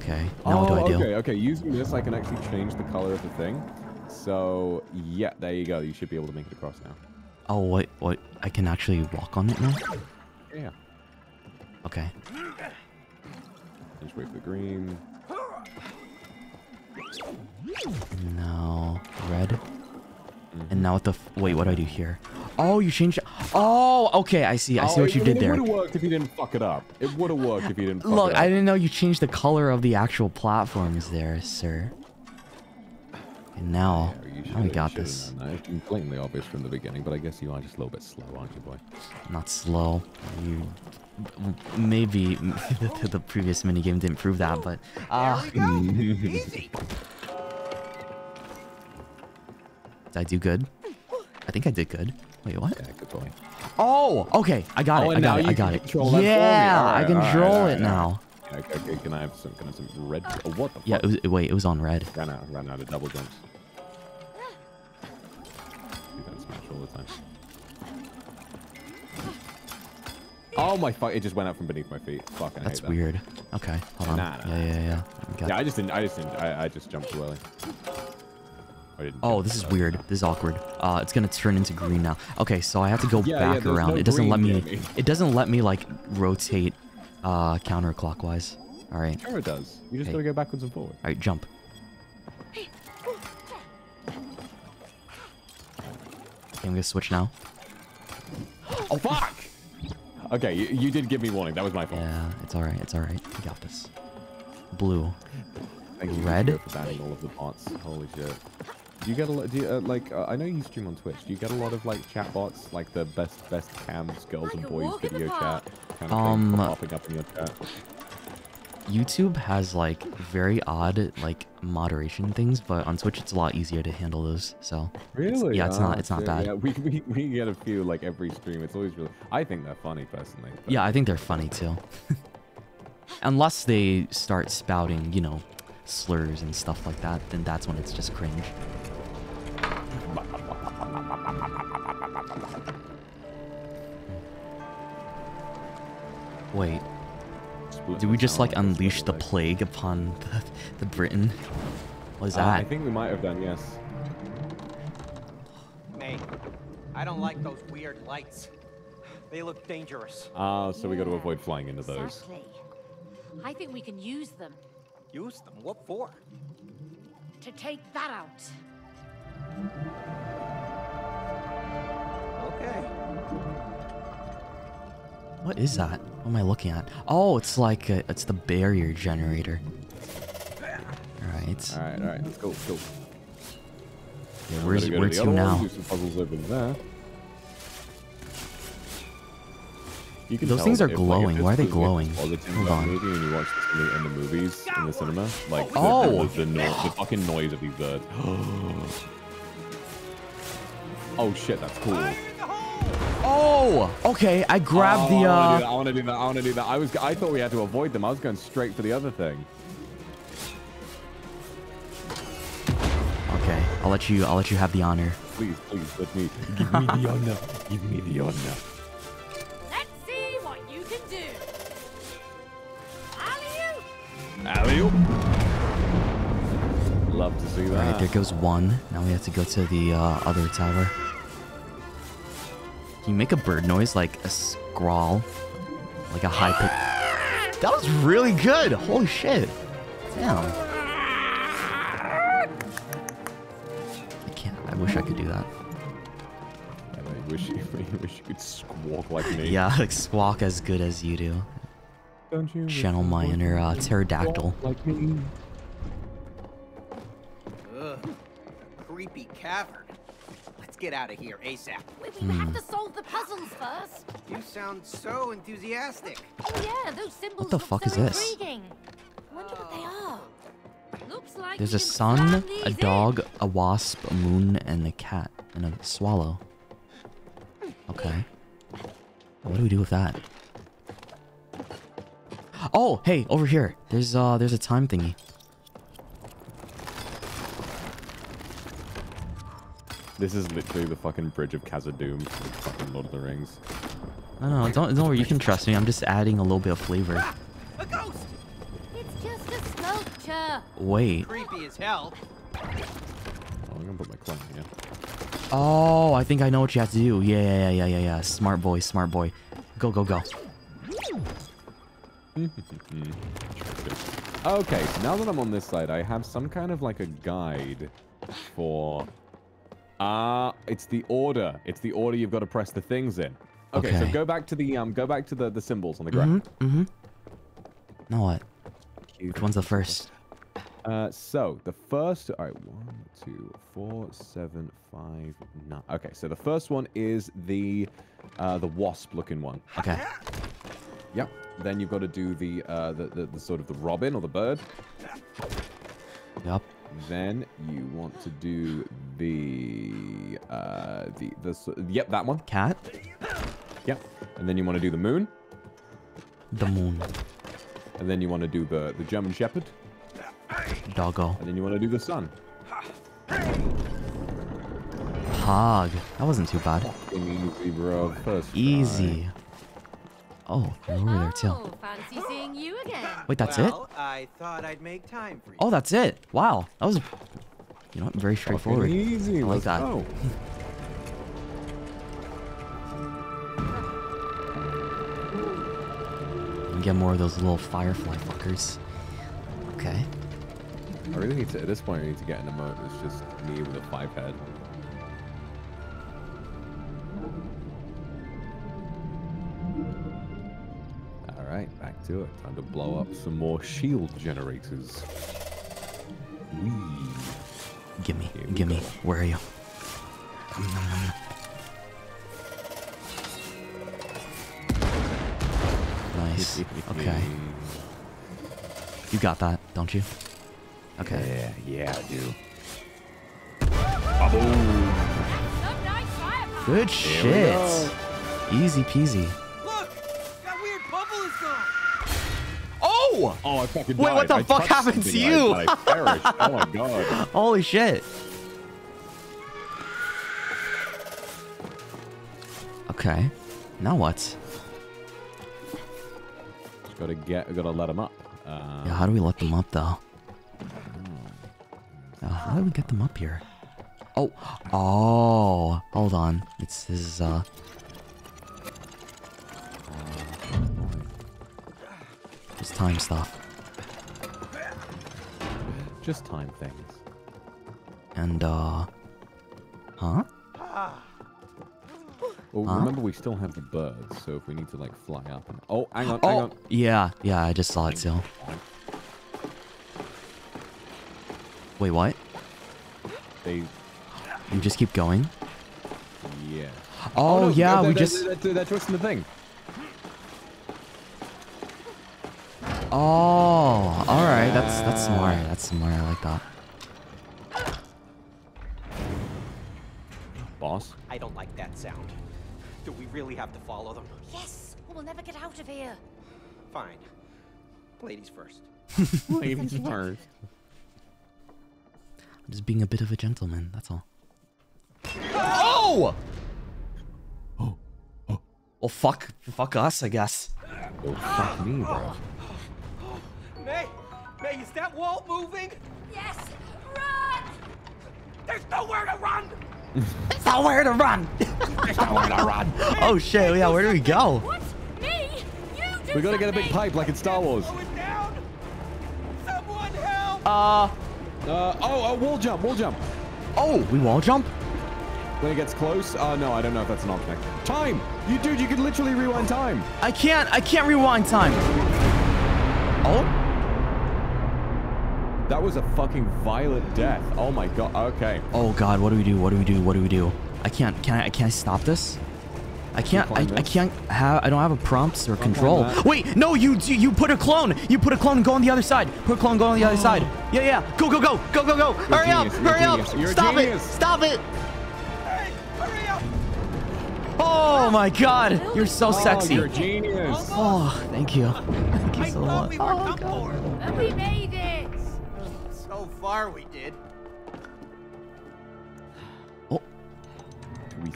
Okay. Now what do oh, I do? okay, okay. Using this, I can actually change the color of the thing. So, yeah, there you go. You should be able to make it across now. Oh, what? What? I can actually walk on it now. Yeah. Okay. Just wait for the green. No. Red. And now what the? F wait, what do I do here? Oh, you changed. Oh, okay. I see. I see Oh, what you it- did it there. would have worked if you didn't fuck it up. It would have worked if you didn't fuck Look, it up. I didn't know you changed the color of the actual platforms there, sir. And now, Yeah, you now we got this. It's been blatantly obvious from the beginning, but I guess you are just a little bit slow, aren't you, boy? Not slow. You [LAUGHS] maybe [LAUGHS] the, the previous minigame didn't prove that, but uh, [LAUGHS] did I do good? I think I did good. Wait, what? Yeah, good boy. Oh, okay. I got Oh, it. I got it. I got it. control that for me. Yeah, All I right, control all right, all it now. all right. Okay, okay, can I have some, can I have some red? Oh, what the Yeah, fuck? it was, wait, it was on red. Ran out, ran out of double jumps. Do that smash all the time. Oh my fuck! It just went out from beneath my feet. Fuck, I That's that. weird. Okay, hold on. Nah, nah, yeah, yeah, yeah. Got Yeah, I just didn't. I just didn't. I, I just jumped too early. Oh, this is weird. This is awkward. Uh, it's gonna turn into green now. Okay, so I have to go Yeah, yeah, back there's around. no it doesn't let me. me. [LAUGHS] It doesn't let me like rotate, uh, counterclockwise. All right. Sure it does. You just Okay. gotta go backwards and forward. All right, jump. Okay, I'm gonna switch now. Oh fuck! Okay, you, you did give me warning. That was my fault. Yeah, it's all right. It's all right. We got this. Blue. Thank you Red? For banning all of the bots. Holy shit. Do you get a lot? Do you, uh, like? Uh, I know you stream on Twitch. Do you get a lot of like chat bots, like the best best cams, girls and boys walk in the video chat kind of Um, thing popping up in your chat? YouTube has like very odd like moderation things, but on Twitch it's a lot easier to handle those. So it's- Really? yeah, it's not oh, it's not shit, bad. Yeah, we, [LAUGHS] we, we get a few like every stream. It's always really. I think they're funny personally. but- Yeah, I think they're funny too. [LAUGHS] Unless they start spouting, you know, slurs and stuff like that, then that's when it's just cringe. [LAUGHS] Wait. Split Did we just like unleash the plague upon the, the Britain? What is Uh, that? I think we might have done. Yes. May, I don't like those weird lights. They look dangerous. Ah, so we got to avoid flying into those. Exactly. I think we can use them Use them? What for? to take that out. What is that? What am I looking at? Oh, it's like a, it's the barrier generator. All right. All right, all right. Let's go. Let's go. Yeah, where's go where the to now? Do some puzzles over there. You can Those things are if, like, glowing. this Why are they like, glowing? positive Hold on. Movie and you watch this in the, the movies in the cinema, like Oh! the, the, no- the fucking noise of these birds. [GASPS] oh shit, that's cool. Oh, okay. I grabbed oh, the. I uh want to do that. I want to do that. I want to do that. I was. I thought we had to avoid them. I was going straight for the other thing. Okay, I'll let you. I'll let you have the honor. Please, please, let me [LAUGHS] give me the honor. Give me the honor. Let's see what you can do. Alley-oop! Alley-oop. Love to see All right, that. there goes one. Now we have to go to the uh, other tower. Can you make a bird noise like a scrawl, like a high pitch? That was really good. Holy shit! Damn. I can't. I wish I could do that. And I wish you, [LAUGHS] I wish you could squawk like me. Yeah, [LAUGHS] like squawk as good as you do. Don't you? wish Channel you my inner uh, pterodactyl. Like me. Ugh. Creepy cavern. Let's get out of here ASAP. Wait, we have to solve the puzzles first. You sound so enthusiastic. Oh yeah, those symbols What the look fuck so is this? intriguing. Wonder what they are. Looks like There's a sun, a these in. dog, a wasp, a moon, and a cat, and a swallow. Okay. What do we do with that? Oh, hey, over here. There's uh, there's a time thingy. This is literally the fucking bridge of Khazad-dûm from fucking Lord of the Rings. No, no, don't don't worry. You can trust me. I'm just adding a little bit of flavor. Ah, a ghost! It's just a sculpture. Wait. Creepy as hell. Oh, I'm gonna put my coin here. Oh, I think I know what you have to do. Yeah, yeah, yeah, yeah, yeah, yeah. Smart boy, smart boy. Go, go, go. [LAUGHS] Okay, so now that I'm on this side, I have some kind of like a guide for. Ah, it's the order. It's the order you've got to press the things in. Okay, so go back to the um, go back to the the symbols on the ground. Mm-hmm. Mm-hmm. Now what? Which one's the first? Uh, so the first, all right, one, two, four, seven, five, nine. Okay, so the first one is the, uh, the wasp-looking one. Okay. Yep. Then you've got to do the, uh, the, the, the sort of the robin or the bird. Yep. Then you want to do the, uh, the, the, yep, that one. Cat. Yep. And then you want to do the moon. The moon. And then you want to do the, the German Shepherd. Doggo. And then you want to do the sun. Hog. That wasn't too bad. Easy, bro. First try. Easy. Oh, you're over there too. Oh, fancy seeing you again. Wait, that's it? I thought I'd make time for you. Oh, that's it. Wow. That was, you know, what, very Fucking straightforward. easy. I like Let's that. go. Get more of those little firefly fuckers. Okay. I really need to, at this point, I need to get in a mode that's just me with a five head. Alright, back to it. Time to blow up some more shield generators. Whee. Gimme. Here Gimme. Where are you? Nice. Okay. You got that, don't you? Okay. Yeah, yeah, I do. Good Here shit. go. Easy peasy. Oh! Oh, I fucking Wait, what the I fuck happened to you? I, I perished. oh my god. [LAUGHS] Holy shit. Okay. Now what? Just gotta get, gotta let him up. Uh, Yeah, how do we let them up though? Uh, how do we get them up here? Oh, oh, hold on. It's this is uh. Just time stuff. Just time things. And uh, huh? Well, Huh? remember we still have the birds, so if we need to like fly up and oh, hang on, hang Oh, on. yeah, yeah. I just saw it too. Wait, what? They, You just keep going? yeah. Oh, no, yeah, they're, we just. they're, they're, they're twisting the thing. Oh, all right. That's that's smart. That's smart. I like that. Boss. I don't like that sound. Do we really have to follow them? Yes, we'll never get out of here. Fine. Ladies first. [LAUGHS] Ladies first. I'm just being a bit of a gentleman. That's all. Oh! [GASPS] Oh. Oh. Well, fuck, fuck us, I guess. Oh, fuck me, bro. May! May, is that wall moving? Yes, run! There's nowhere to run! There's [LAUGHS] nowhere to run. There's nowhere to run. [LAUGHS] Oh shit! Yeah, where do we go? What? Me? You do We gotta get a big pipe like in Star Wars. Going down! Someone help! Uh. Uh, oh, oh, wall jump, wall jump. Oh, we wall jump? When it gets close, uh, no, I don't know if that's an option. Time! You dude, you can literally rewind time. I can't. I can't rewind time. Oh. That was a fucking violent death. Oh my god. Okay. Oh god. What do we do? What do we do? What do we do? I can't. Can I? Can I stop this? I can't. I, I can't have. I don't have a prompts or control. Wait. No. You. You you put a clone. You put a clone and go on the other side. Put a clone. Go on the other [GASPS] side. Yeah. Yeah. Go. Go. Go. Go. Go. Go. Hurry up. you're a Hurry up. you're Stop it. Stop it. Hey, hurry up! Oh my god. You're so Oh, sexy. you're a genius. Oh, thank you. [LAUGHS] Thank you so much. we Oh, God. for. We made it. Far we did. Oh. We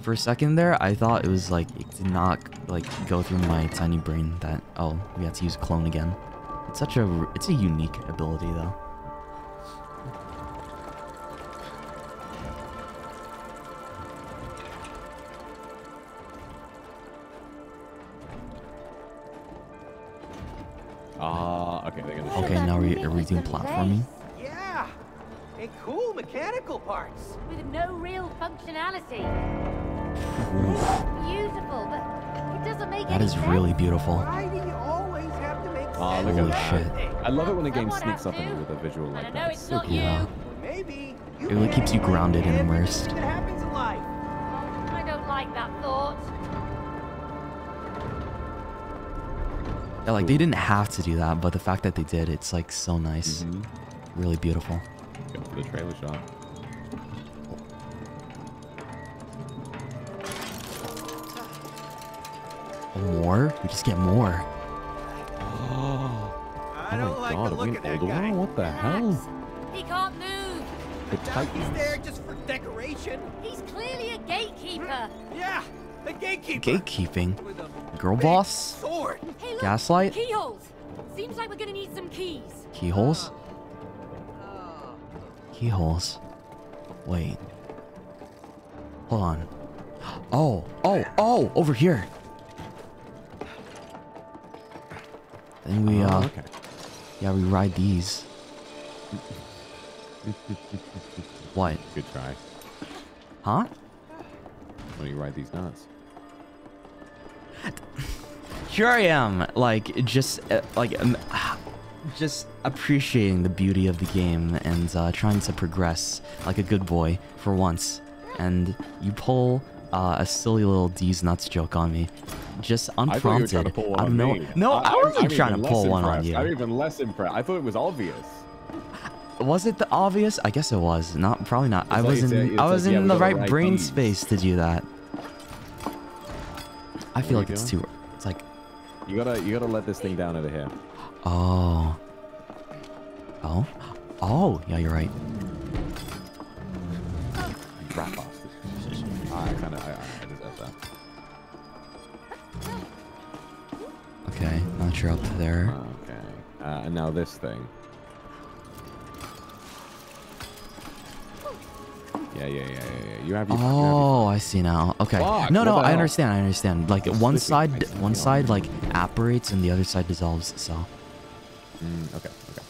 For a second there, I thought it was like it did not like go through my tiny brain that oh we had to use clone again. It's such a, it's a unique ability though. Ah, okay, they're gonna. Okay, now we are we doing platforming? Yeah! And cool mechanical parts. With no real functionality. Beautiful, but it doesn't make That any is sense. really beautiful. Why do you always have to make sense look Holy at shit. I love it when a game Someone sneaks up on you with a visual like I know that. it's so cool. Yeah. Maybe It really keeps you grounded and immersed. That happens in life. I don't like that thought. Yeah, like they didn't have to do that, but the fact that they did, it's like so nice, Mhm. really beautiful. Go for the trailer shot. Oh, more? We just get more. I oh don't my like god, the are we look in of that Alderaan? guy. What the Relax. hell? He can't move. The He's Titans. there just for decoration. He's clearly a gatekeeper. Yeah, a gatekeeper. Gatekeeping. With a Girl boss? Sword. Hey, look. Gaslight? Keyholes. Seems like we're gonna need some keys. Keyholes? Keyholes. Wait. Hold on. Oh, oh, oh, over here. Then we, Oh, uh, okay. yeah, we ride these. What? Good try. Huh? When do you ride these nuts. Here I am, like, just, uh, like, um, just appreciating the beauty of the game and uh, trying to progress like a good boy for once. And you pull uh, a silly little D's nuts joke on me. just I thought you were unprompted. trying to pull one I on don't know. No, I, I'm- wasn't I'm trying to pull one on you. I'm even less impressed. I thought it was obvious. Was it the obvious? I guess it was. Not probably not. I It's like was said- in. I like, was yeah, in we the right right brain space to do that. I feel like it's doing? too. It's like. You gotta, you gotta let this thing down over here. Oh. Oh. Oh. Yeah, you're right. Rat bastard. I kind of, I, I deserve that. Okay. Now that you're up there. Okay. Uh, and now this thing. Yeah, yeah, yeah, yeah, yeah. You have your. you have your- Oh, I see now. Okay. Fuck, no, no, I understand. I understand. Like It's one side, one side like apparates and the other side dissolves. So. Mm, okay, okay.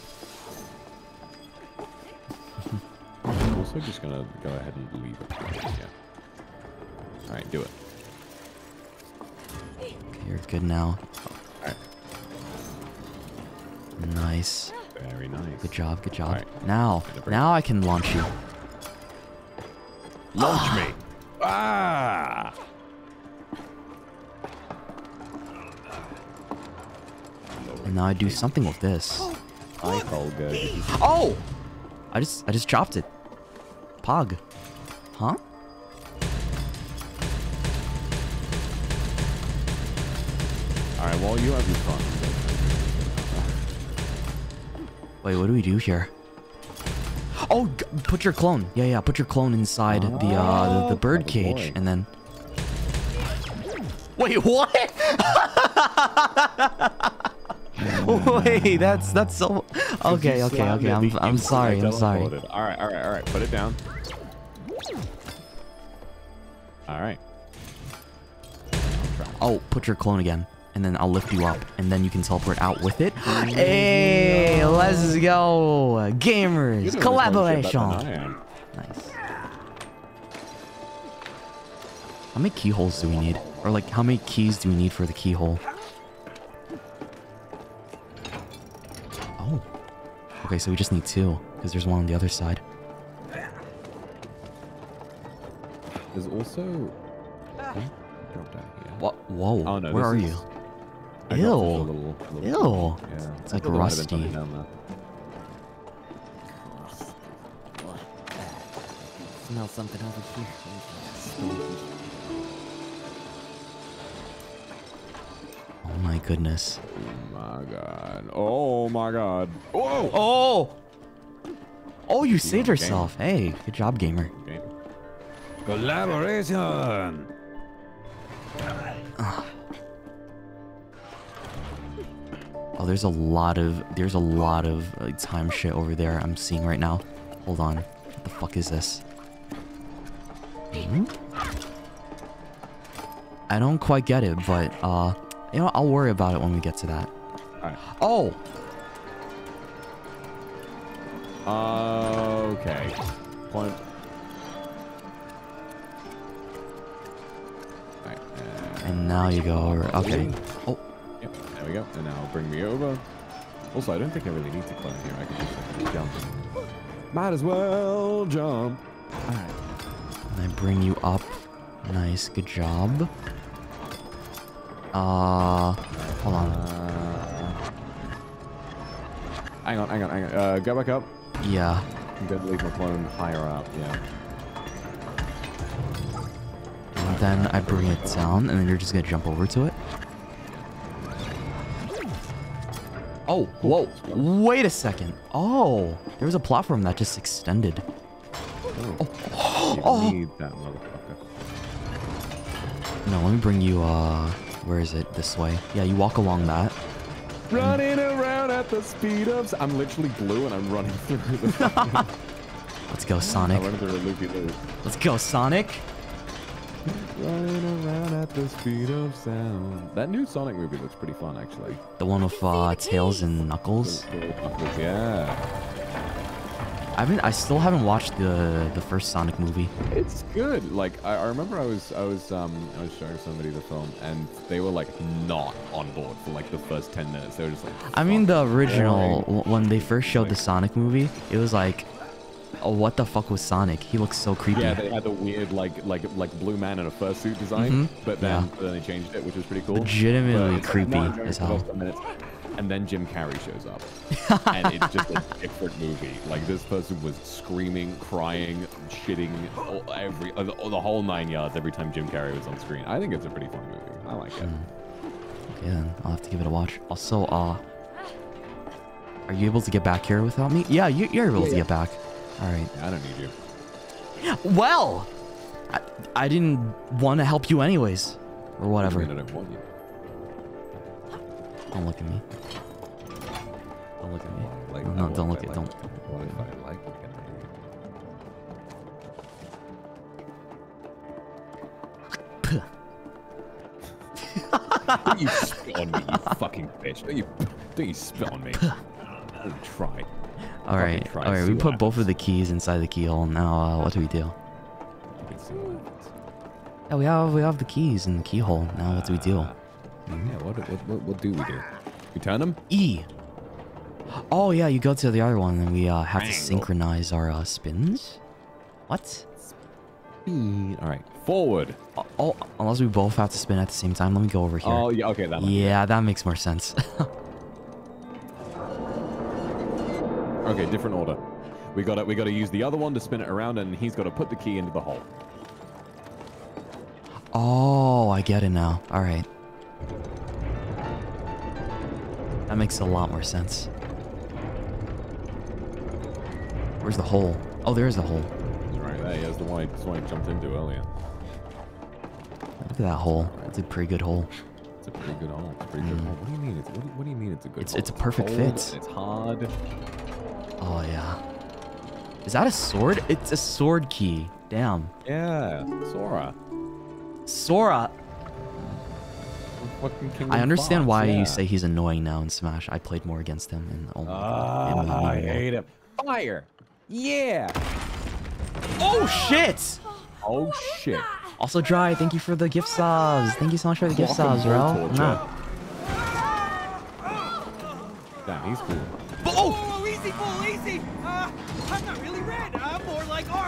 I'm [LAUGHS] also just gonna go ahead and leave it. Yeah. All right, do it. Okay, you're good now. All right. Nice. Very nice. Good job. Good job. Alright. Now, now I can launch you. Launch me. Ah! And now I do something with this. I call good. Oh! I just I just dropped it. Pog. Huh? All right. Well, you have your fun. Wait, what do we do here? Oh, put your clone. Yeah, yeah, put your clone inside the uh the, the bird cage boy. and then [LAUGHS] Wait, what? [LAUGHS] Wait, that's that's so [LAUGHS] Okay, okay, okay. I'm I'm sorry. I'm sorry. All right, all right, all right. Put it down. All right. Oh, put your clone again. And then I'll lift you up. And then you can teleport out with it. [GASPS] Hey, let's go. Gamers. doing this Collaboration. I am. Nice. How many keyholes do we need? Or like, how many keys do we need for the keyhole? Oh. Okay, so we just need two. Because there's one on the other side. There's also. Huh? Drop down here. What? Whoa. Oh no. Where are is- you? I got this Ew. little- little- Ew. Yeah. It's like thought there might have been rusty. something down there. Smell something over here. Oh my goodness. Oh my god. Oh my god. Whoa! Oh! Oh, you saved game. yourself. Hey, good job, gamer. Okay. Collaboration. Oh, there's a lot of there's a lot of uh, time shit over there I'm seeing right now. Hold on. What the fuck is this? Hmm? I don't quite get it, but uh you know, I'll worry about it when we get to that. Alright. Oh, Okay. Point. Alright. and now you go over. Okay. We go. And now bring me over. Also, I don't think I really need to climb here. I can just like, jump. Might as well jump. alright. And I bring you up. Nice, good job. Uh hold on. Uh, hang on, hang on, hang on. Uh, go back up. Yeah. I'm gonna leave my clone higher up. Yeah. And then I bring it down, and then you're just gonna jump over to it. Oh, whoa. Wait a second. Oh, there was a platform that just extended. Oh. You Oh. need that motherfucker. No, let me bring you, uh, where is it? This way. Yeah, you walk along that. Running around at the speed of. I'm literally blue and I'm running [LAUGHS] through the. [LAUGHS] Let's go, Sonic. running through a loopy loop. Let's go, Sonic. Running around at the speed of sound. That new Sonic movie looks pretty fun, actually. The one with, uh, Tails and Knuckles. Yeah. I haven't, I still haven't watched the, the first Sonic movie. It's good. Like I, I remember I was I was um I was showing somebody the film and they were like not on board for like the first ten minutes. They were just like I mean, the original, boring. when they first showed the Sonic movie, it was like, Oh, what the fuck was Sonic? He looks so creepy. Yeah, they had the weird like like like blue man in a fursuit design, Mhm. but then, Yeah. then they changed it, which was pretty cool. Legitimately But creepy as hell. And then Jim Carrey shows up, [LAUGHS] and it's just a different movie. Like this person was screaming, crying, shitting, all, every uh, the, whole nine yards every time Jim Carrey was on screen. I think it's a pretty fun movie. I like it. Okay, then I'll have to give it a watch. Also, uh, are you able to get back here without me? Yeah, you, you're able Yeah, to yeah. get back. All right. I don't need you. Well, I, I didn't want to help you anyways, or whatever. I don't want you. Don't look at me. Don't look at me. Like, no, don't look at. like- Don't. If I like looking [LAUGHS] Don't you spit on me, you fucking bitch. Don't you, don't you spit on me. Don't try. All right, all right. We put both of the keys inside the keyhole. Now, uh, what do we do? You can see what happens. Yeah, we have we have the keys in the keyhole. Now, what do we do? Yeah, what, what, what, what do we do? We turn them? E. Oh yeah, you go to the other one, and we uh, have to synchronize our uh, spins. What? Speed. All right, forward. Oh, oh, unless we both have to spin at the same time. Let me go over here. Oh, yeah, okay, that Yeah, that makes more sense. [LAUGHS] Okay, different order. We gotta we gotta use the other one to spin it around, and he's gotta put the key into the hole. oh, I get it now. All right. That makes a lot more sense. Where's the hole? Oh, there's the hole. Right there, yeah, that's the one I, that's the one I jumped into earlier. Look at that hole. It's a pretty good hole. It's a pretty good hole. It's a pretty good hmm. hole. What do you mean? It's what do you, what do you mean? It's a good It's- hole? it's a perfect cold, fit. It's hard. Oh yeah. Is that a sword? It's a sword key. Damn. Yeah, Sora. Sora. I understand why yeah. you say he's annoying now in Smash. I played more against him and oh my god. I hate him. Fire. Yeah. Oh shit! Oh shit. Also, Dry, thank you for the gift subs. Thank you so much for the gift subs, bro. Nah. Damn, he's cool.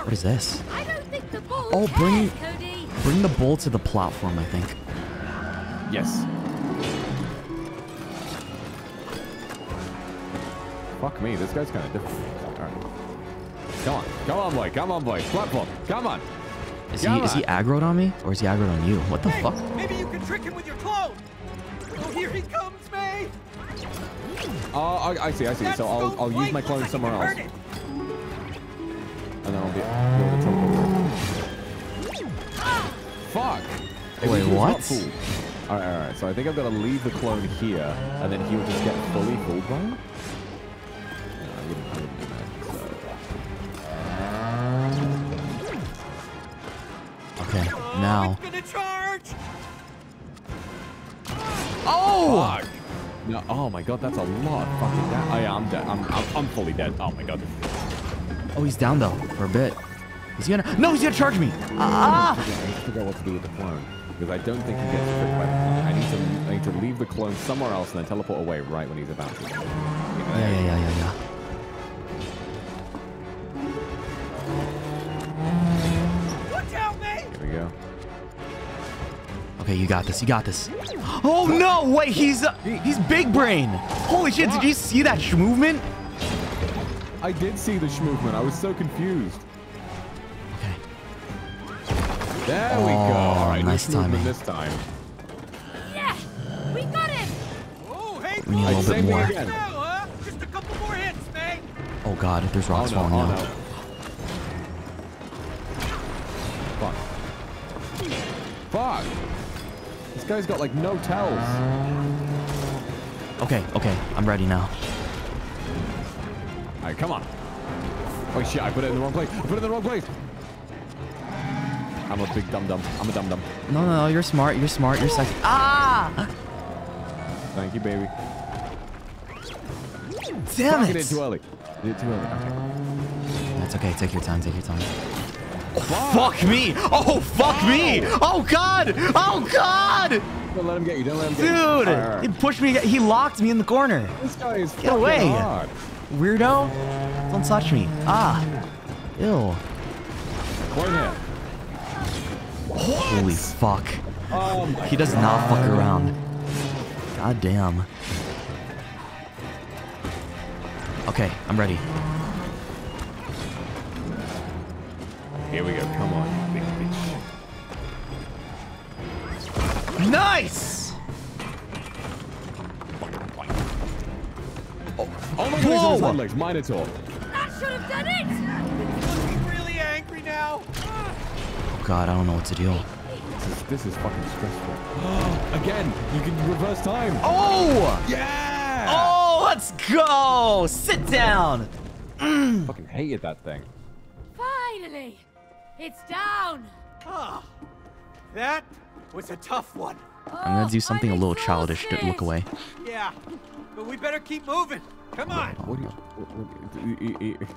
What is this? I don't think the ball Oh, cares, bring Cody. bring the bull to the platform. I think. Yes. Fuck me, this guy's kind of different. Alright. Come on, come on, boy, come on, boy. Platform, come on. Is he Come is he on. aggroed on me or is he aggroed on you? What the fuck? Maybe you can trick him with your clone. Oh, here he comes, May. Oh, I, I see, I see. That So I'll, I'll use my clone like somewhere else. Hurt it. And then I'll be able to teleport. Fuck. Maybe Wait, he was not what? fooled. Alright, alright. So I think I've got to leave the clone here, and then he'll just get fully fooled by it? No, I wouldn't, I wouldn't do that. So. Okay, now. Gonna charge. Oh! Fuck. No, oh my god, that's a lot of fucking da- Oh yeah, I'm dead. I'm, I'm, I'm fully dead. Oh my god. Oh, he's down though for a bit. Is he gonna? No, he's gonna charge me. I Ah! need to figure out what to do with the clone. Because I don't think he gets tricked by the clone. I need to I need to leave the clone somewhere else and then teleport away right when he's about to. Yeah, yeah, yeah, yeah, yeah. Watch out, May. Here we go. Okay, you got this. You got this. Oh no! Wait, he's uh, he's big brain. Holy shit! Did you see that movement? I did see the movement. I was so confused. Okay. There we go. Oh, All right, nice timing. this time. Yeah, we got him. Oh, hey, We need a little bit more. again. Just a couple more hits, May. Oh god, there's Oh rocks no, falling oh down. no. Fuck. Fuck. This guy's got like no tells. Okay, okay, I'm ready now. All right, come on. Oh shit, I put it in the wrong place. I put it in the wrong place. I'm a big dum dum. I'm a dum dum. No, no, no, you're smart. You're smart. You're sexy. Ah! Thank you, baby. Damn Fuck, it! did it too early. Did it too early. Okay. That's okay. Take your time. Take your time. Oh, Fuck me! Oh, fuck me! Oh god! Oh god! Don't let him get you. Don't let him get you. Dude! Right, right. He pushed me. He locked me in the corner. This guy is Get away. hard. Weirdo! Don't touch me. Ah! Ew. Holy fuck. Oh He does not fuck around. God damn. Okay, I'm ready. Here we go. Come on, big bitch. Nice! Oh my god, he's on his Whoa! hind legs. Minotaur. That should have done it! Looking really angry now. Oh god, I don't know what to do. This is, this is fucking stressful. [GASPS] Again, you can reverse time. Oh! Yeah! Oh, let's go! Sit down! Fucking hated that thing. Finally! It's down! Ah, that was a tough one. I'm gonna do something a little childish to look away. Yeah, but we better keep moving. Come on. What do you... What, what, e- e- e-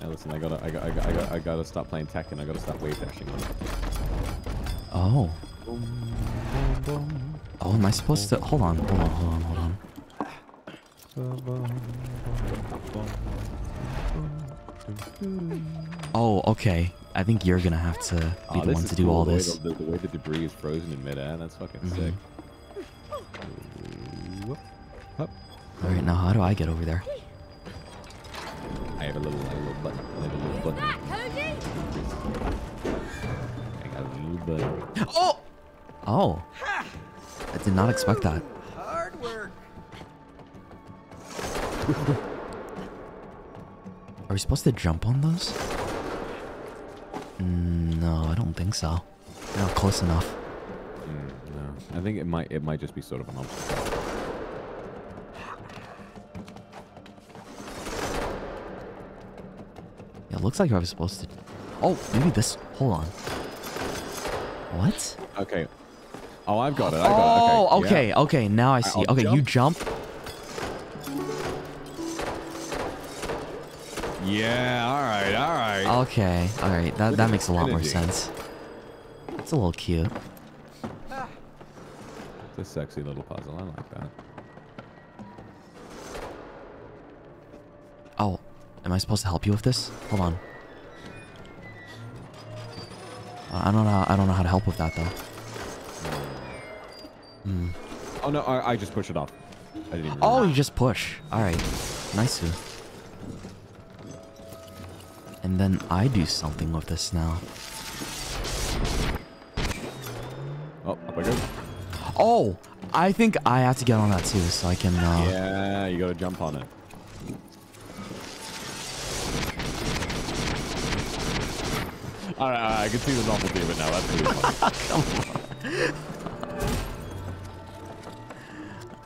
Now listen, I gotta, I gotta, I gotta, I gotta, I gotta stop playing Tekken. I gotta stop wave dashing on it. Oh. Oh, am I supposed to? Hold on, hold on, hold on, hold on. Oh, okay. I think you're gonna have to be Oh, the one to do cool, all the way this. The, the, way the debris is frozen in midair, that's fucking Mhm. sick. Whoop. All right, now how do I get over there? I have a little, a little button. I have a little button. Cody? I got a little button. Oh! Oh. I did not expect that. Hard work. [LAUGHS] Are we supposed to jump on those? Mm, no, I don't think so. Not close enough. Mm, no, I think it might, it might just be sort of an obstacle. Yeah, it looks like I was supposed to. Oh, maybe this. Hold on. What? Okay. Oh, I've got it. I got it. Oh, Okay. okay, yeah. okay. Now I see. I'll Okay, you jump. Yeah. All right. All right. Okay, all right. That that makes a the lot more sense. It's a little cute. It's a sexy little puzzle. I like that. Oh, am I supposed to help you with this? Hold on. Uh, I don't know. I don't know how to help with that though. Hmm. Oh no, I, I just push it off. I didn't even. Oh, realize. you just push. All right. Nice. And then I do something with this now. Oh, up I go. Oh, I think I have to get on that too, so I can. Uh, Yeah, you gotta jump on it. All right, all right, I can see the novelty of it now. That's really fun. [LAUGHS]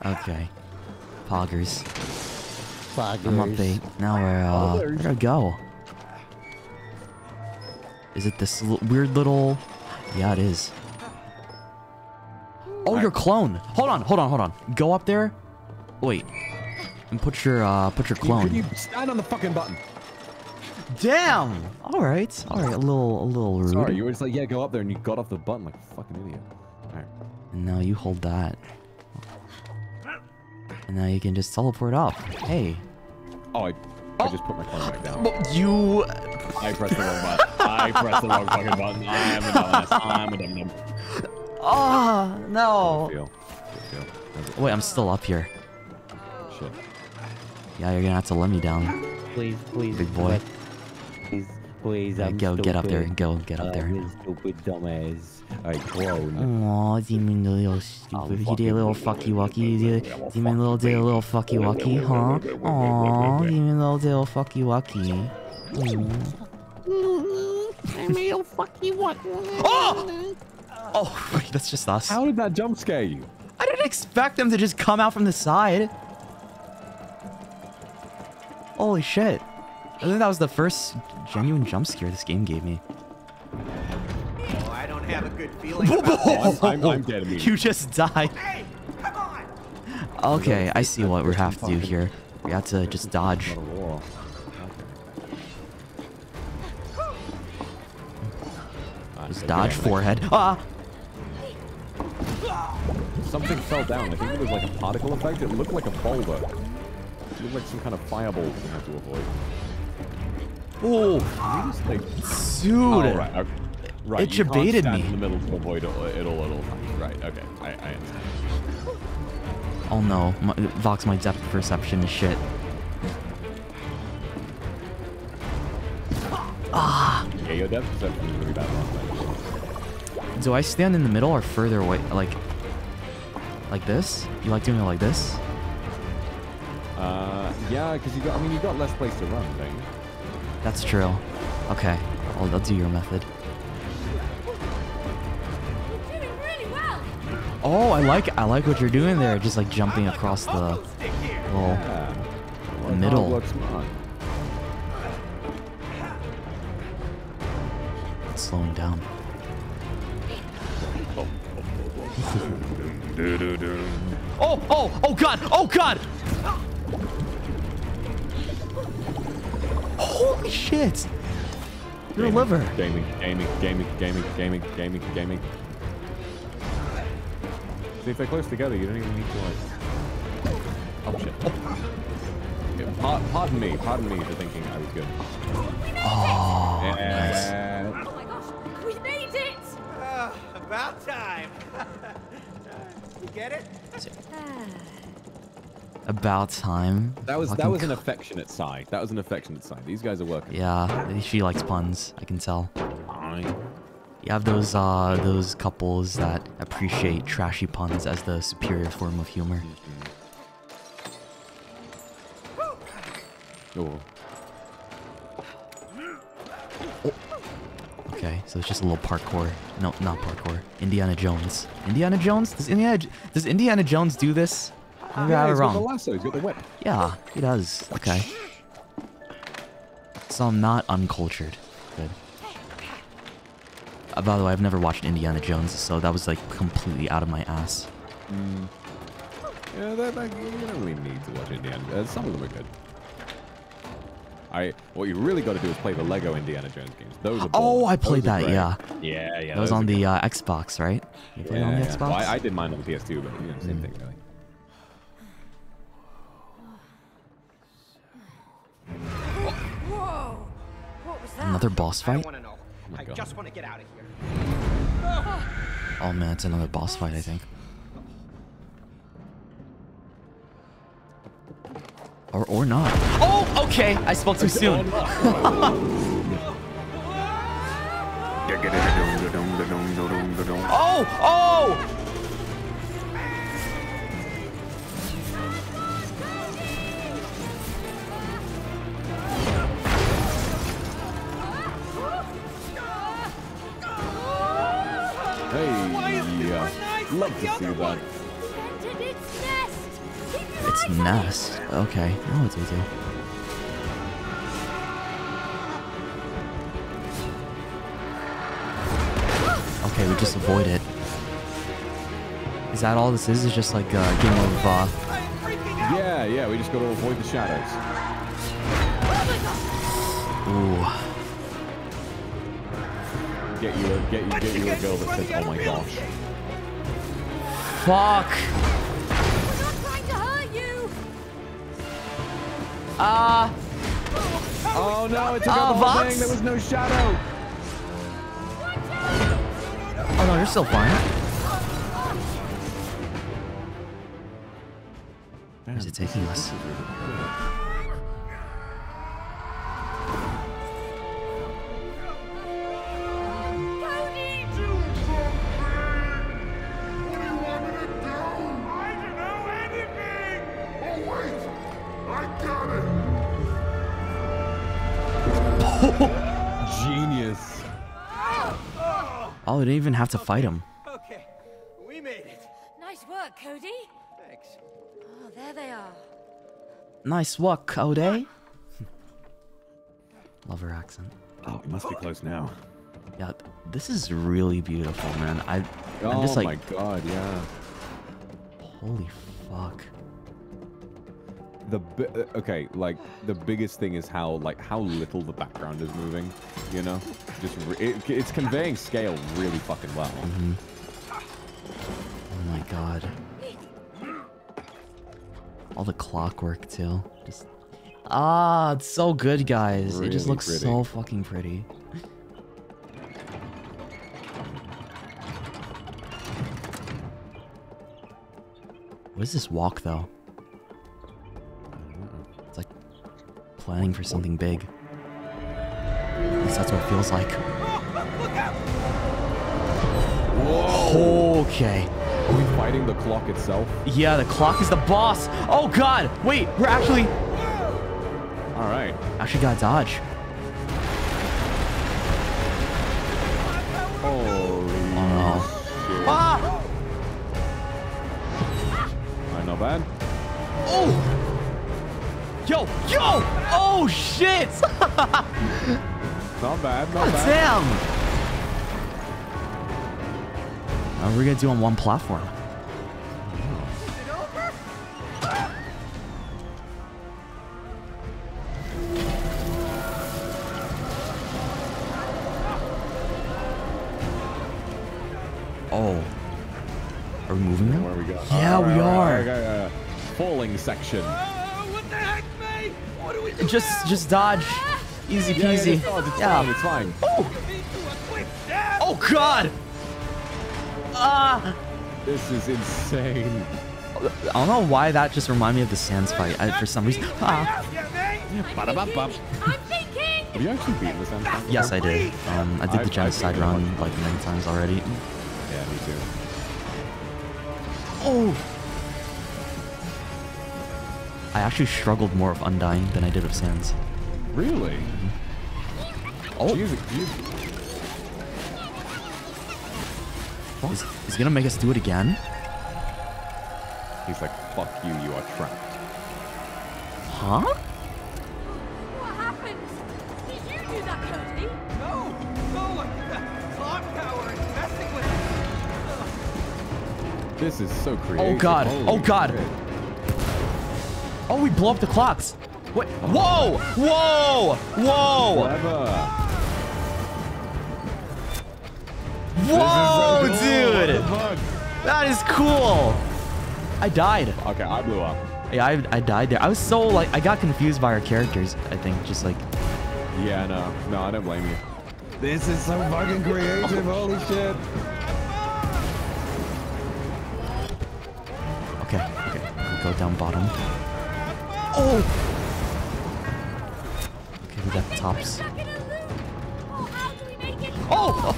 Okay. Poggers. Poggers. I'm update. Now we're uh where to go? Is it this l- weird little Yeah, it is. Oh, your clone. Hold on, hold on, hold on. Go up there. Wait. And put your uh put your clone. Can clone. you stand on the fucking button? Damn. All right. All right, a little a little rude. Sorry, you were just like, yeah, go up there, and you got off the button like a fucking idiot. All right. And now you hold that. And now you can just teleport up. Hey. Oh, I, I just put my phone back down. You I pressed the wrong button. I pressed the wrong fucking button. I am a dumbass. I'm a dum dum. Oh ah, no. Feel. Feel. Feel. Wait, I'm still up here. Shit. Yeah, you're gonna have to let me down. Please, please. Big boy. Please, please. Yeah, I'm go get up there. stupid. Go get up there. I'm a stupid dumbass. I clone. Aw, Demon little stupid. He did a little fucky wucky. He did, Demon little did a little fucky wucky, huh? Aw, Demon little did a little fucky wucky. I made a oh, fucky what? Oh! Oh, wait, [LAUGHS] that's just us. How did that jump scare you? I didn't expect them to just come out from the side. Holy shit. I think that was the first genuine jump scare this game gave me. Oh, I don't have a good feeling about [LAUGHS] this. I'm, I'm, I'm dead immediately. You just died. Hey, come on! Okay, I see what we have to do here. We have to just dodge. Just dodge forehead. Ah! something fell down. I think it was like a particle effect. It looked like a boulder. It looked like some kind of fireball we had to avoid. Oh, just, like... dude. Oh, right, okay. Right, It you can't debated stand me. in the middle to avoid it, it all at all times. Right, okay. I, I understand. Oh no, my, Vox, my depth perception is shit. Ah. Yeah, your depth perception is really bad last night. Do I stand in the middle or further away? Like, like this? You like doing it like this? Uh, yeah, because you got, I mean, you got less place to run, don't? That's true. Okay, I'll, I'll do your method. Oh, I like I like what you're doing there. Just like jumping across the little Yeah. the middle. hard work smart. It's slowing down. Oh, oh, oh god, oh god! Holy shit! Your Gaming, liver. Gaming, gaming, gaming, gaming, gaming, gaming, gaming. See, if they're close together, you don't even need to like. Oh shit. Yeah, pardon me, pardon me for thinking I was good. Oh, yeah. Oh about time. [LAUGHS] you get it? [SIGHS] About time. That was that was an affectionate sigh. That was an affectionate sigh. These guys are working. Yeah, she likes puns. I can tell. Fine. You have those uh those couples that appreciate trashy puns as the superior form of humor. Oh. Okay, so it's just a little parkour. No, not parkour. Indiana Jones. Indiana Jones? Does Indiana does Indiana Jones do this? I Yeah, have it he's got the wrong. lasso. He's got the whip. Yeah, he does. Okay. So I'm not uncultured. Good. Uh, by the way, I've never watched Indiana Jones, so that was like completely out of my ass. Mm. Yeah, they're like, you don't really need to watch Indiana. Uh, some of them are good. I what you really got to do is play the Lego Indiana Jones games. Those are. Oh. I played Those that. great. Yeah. Yeah, yeah. That was on the uh, Xbox, right? You played yeah, it on the yeah. Xbox. Well, I, I did mine on the PS2, but you know, same thing really. Whoa! What was that? Another boss fight? don't know. my I just want to get out of here. Oh man, it's another boss fight, I think. Or or not. Oh, okay. I spoke too soon. [LAUGHS] oh, oh! Hey, yeah. Love to see that. It's nest. Okay, I know what to do. Okay, we just avoid it. Is that all this is? Is just like a game of uh Yeah, yeah. We just got to avoid the shadows. ooh. Get you a get you get you a girl that says, "Oh my gosh." Fuck. Ah. Oh no! It took Uh, out the whole Vox? thing. There was no shadow. Oh no, you're still fine. Where's it taking us? We didn't even have to fight him. Okay, we made it. Nice work, Cody. Thanks. Oh, there they are. Nice work, Cody. [LAUGHS] Love her accent. Oh, we must be close now. Yeah, this is really beautiful, man. I, I'm oh just like, Oh my god, yeah. holy fuck. The uh, okay, like the biggest thing is how like how little the background is moving. You know, just it, it's conveying scale really fucking well. Oh my god. All the clockwork too. Just Ah, it's so good, guys. it just looks pretty. so fucking pretty. What is this walk though? Planning for something big. At least that's what it feels like. Whoa! Okay. Are we fighting the clock itself? Yeah, the clock is the boss. Oh god! Wait, we're actually All right. actually gotta dodge. Holy Oh shit. Ah! Alright, not bad. Oh! Yo! Yo! Oh shit! [LAUGHS] Not bad, not God bad. damn! What are we gonna do on one platform? Oh. Are we moving now? Where we go? Yeah, Alright, we alright, are. Falling section. Just, just dodge. Easy Yeah, yeah, peasy. just it's Yeah. fine, it's fine. Oh! Oh god! Ah! This is insane. I don't know why that just reminded me of the Sans fight. I, for some reason. Ah. Ba-da-ba-bum. Have you actually beaten the Sans Fight Yes, I did. Um, I did I've- the genocide I've run like many times already. Yeah, me too. Oh! I actually struggled more with Undyne than I did with Sans. Really? Oh. Jeez, you, Is, is he gonna make us do it again? he's like, fuck you, you are trapped. Huh? What happened? Did you do that, Cody? No! No! Look at that clock tower and messing with This is so oh, creative. Oh god! Holy Oh god! shit. Oh, we blow up the clocks! Wait! Whoa! Whoa! Whoa! Whoa, so cool. Dude! That is cool! I died. Okay, I blew up. Yeah, I, I died there. I was so like I got confused by our characters. I think just like Yeah, no, no, I don't blame you. This is so fucking creative. Holy shit. okay, okay, we go down bottom. Oh. Okay, we got the tops. Oh, how do we make it? Oh.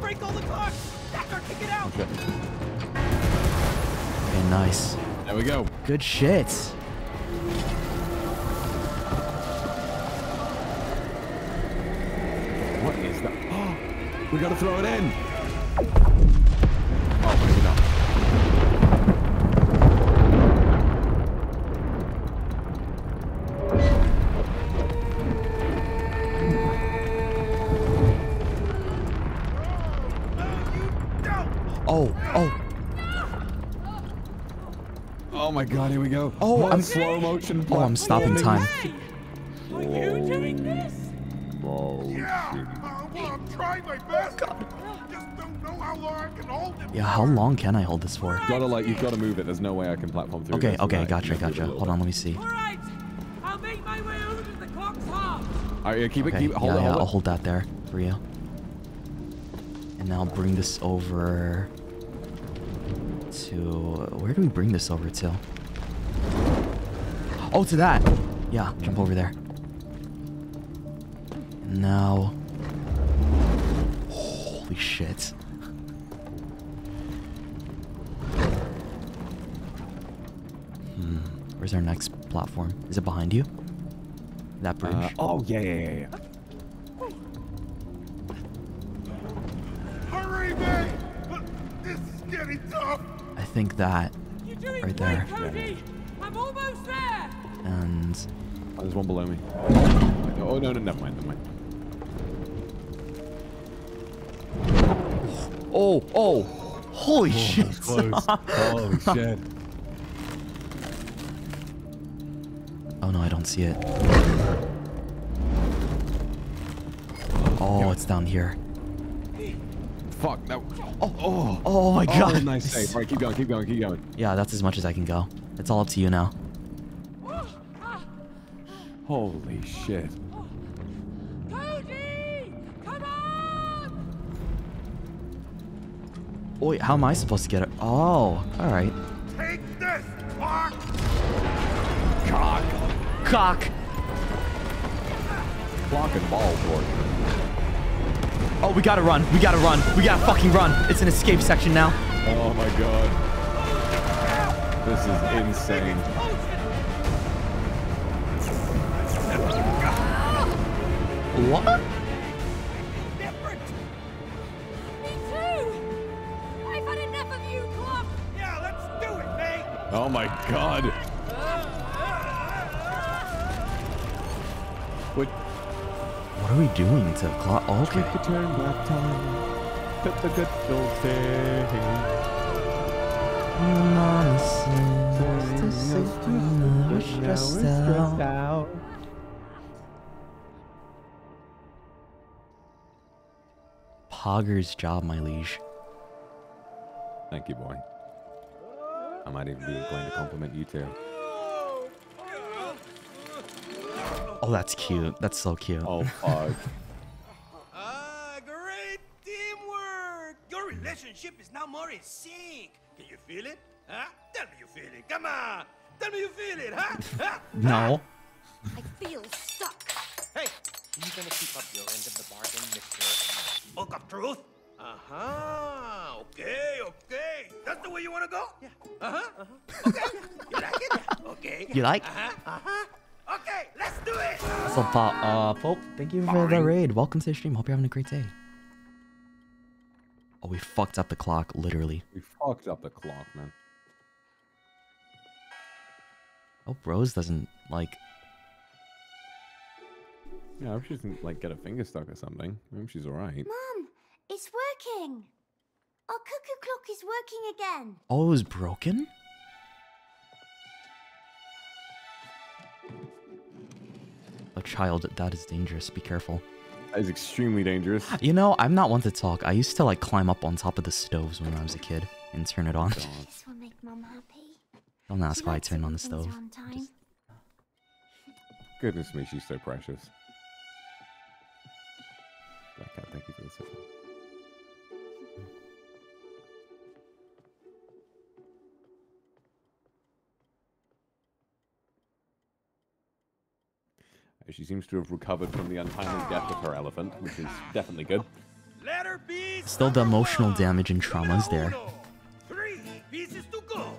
Break all the clocks! Decker, kick it out! Okay, Okay, nice. there we go. Good shit. What is that? Oh, [GASPS] we gotta throw it in. God, here we go. Oh, One I'm- slow motion. oh! I'm stopping time. Whoa. Whoa. Oh, oh, shit. I'll try my best. Just don't know how long I can hold it. Yeah, how long can I hold this for? Gotta like, you've gotta move it. There's no way I can platform through. Okay, okay, without- gotcha, you have to move it gotcha. Hold on, let me see. Alright, I'll make my way over to the clock's half. Alright, yeah, keep it, keep it. Hold yeah, it, yeah, hold I'll hold that there for you. And now bring this over to where do we bring this over to? Oh, to that. Yeah, jump over there. And now, holy shit. Hmm. Where's our next platform? Is it behind you? That bridge? Uh, oh, yeah, yeah, yeah, yeah. Hurry, man! This is getting tough. I think that You're doing right great, there. Cody. I'm almost there. And Oh, there's one below me. Oh, no, no, never mind, never mind. oh, oh, holy oh, shit! [LAUGHS] Holy shit. Oh no, I don't see it. Oh, it's down here. fuck. That, oh, oh, Oh my oh, god. nice save. All right, keep going, keep going, keep going. Yeah, that's as much as I can go. It's all up to you now. Holy shit. Cody! Come on! Wait, how am I supposed to get it? Oh, alright. Take this, Mark! Cock. Cock! Clock and ball torture. Oh, we gotta run. We gotta run. We gotta fucking run. It's an escape section now. Oh my god. This is insane. What? Me too! I've had enough of you, Clock! Yeah, let's do it, mate! Oh my god. What? What are we doing to clock? Okay. Take a turn back time. Put the good old thing. Pogger's job, my liege. Thank you, boy. I might even be going to compliment you too. Oh, that's cute. That's so cute. Oh, fuck. Relationship is now more in sync. Can you feel it? Huh? Tell me you feel it. Come on. Tell me you feel it, huh? huh? No. I feel stuck. Hey, are you gonna keep up your end of the bargain, Mr. Book of truth? Uh-huh. Okay, okay. That's the way you want to go? Yeah. Uh-huh. uh-huh. Okay. you like it? Okay. You like? Uh-huh. Uh-huh. Okay, let's do it. So, Pop, uh, Pope, thank you for the raid. Welcome to the stream. Hope you're having a great day. Oh, we fucked up the clock, literally. We fucked up the clock, man. Hope Rose doesn't, like... Yeah, I hope she doesn't like get a finger stuck or something. I hope she's alright. Mom, it's working. Our cuckoo clock is working again. Oh, it was broken? A child, that is dangerous. Be careful. That is extremely dangerous. You know, I'm not one to talk. I used to, like, climb up on top of the stoves when I was a kid and turn it on. This will make Mom happy. Don't ask She why I likes turned on the stove. are. Goodness me, she's so precious. Black Cat, thank you for the support. She seems to have recovered from the untimely death of her elephant, which is definitely good. Letter B. Still, the emotional damage and trauma is there. Three pieces to go.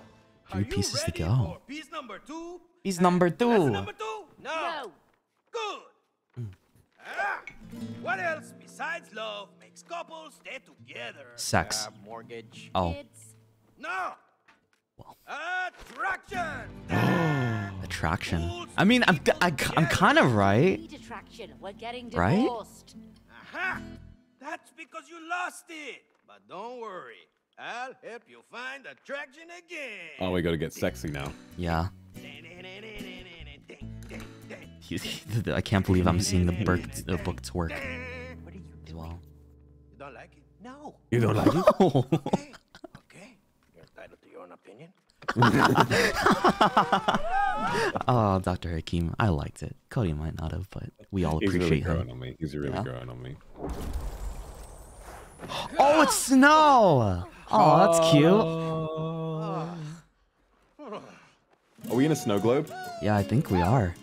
Three pieces to go. Piece number two. He's number two. Number two? No. Good. Ah, what else besides love makes couples stay together? Sex. Uh, mortgage. Oh. No. Attraction. Attraction. I mean, I'm, I, I'm kind of right. Need attraction. We're getting Right? divorced. Aha. That's because you lost it. But don't worry. I'll help you find attraction again. Oh, we gotta get sexy now. Yeah. [LAUGHS] I can't believe I'm seeing the book, the book twerk [LAUGHS] as well. You don't like it? No. You don't like it? [LAUGHS] No. Okay. You're entitled to your own opinion. [LAUGHS] oh, Dr. Hakim, I liked it. Cody might not have, but we all He's appreciate really him. growing on me. He's really Yeah. growing on me. Oh, it's snow! Oh, that's cute. Are we in a snow globe? Yeah, I think we are.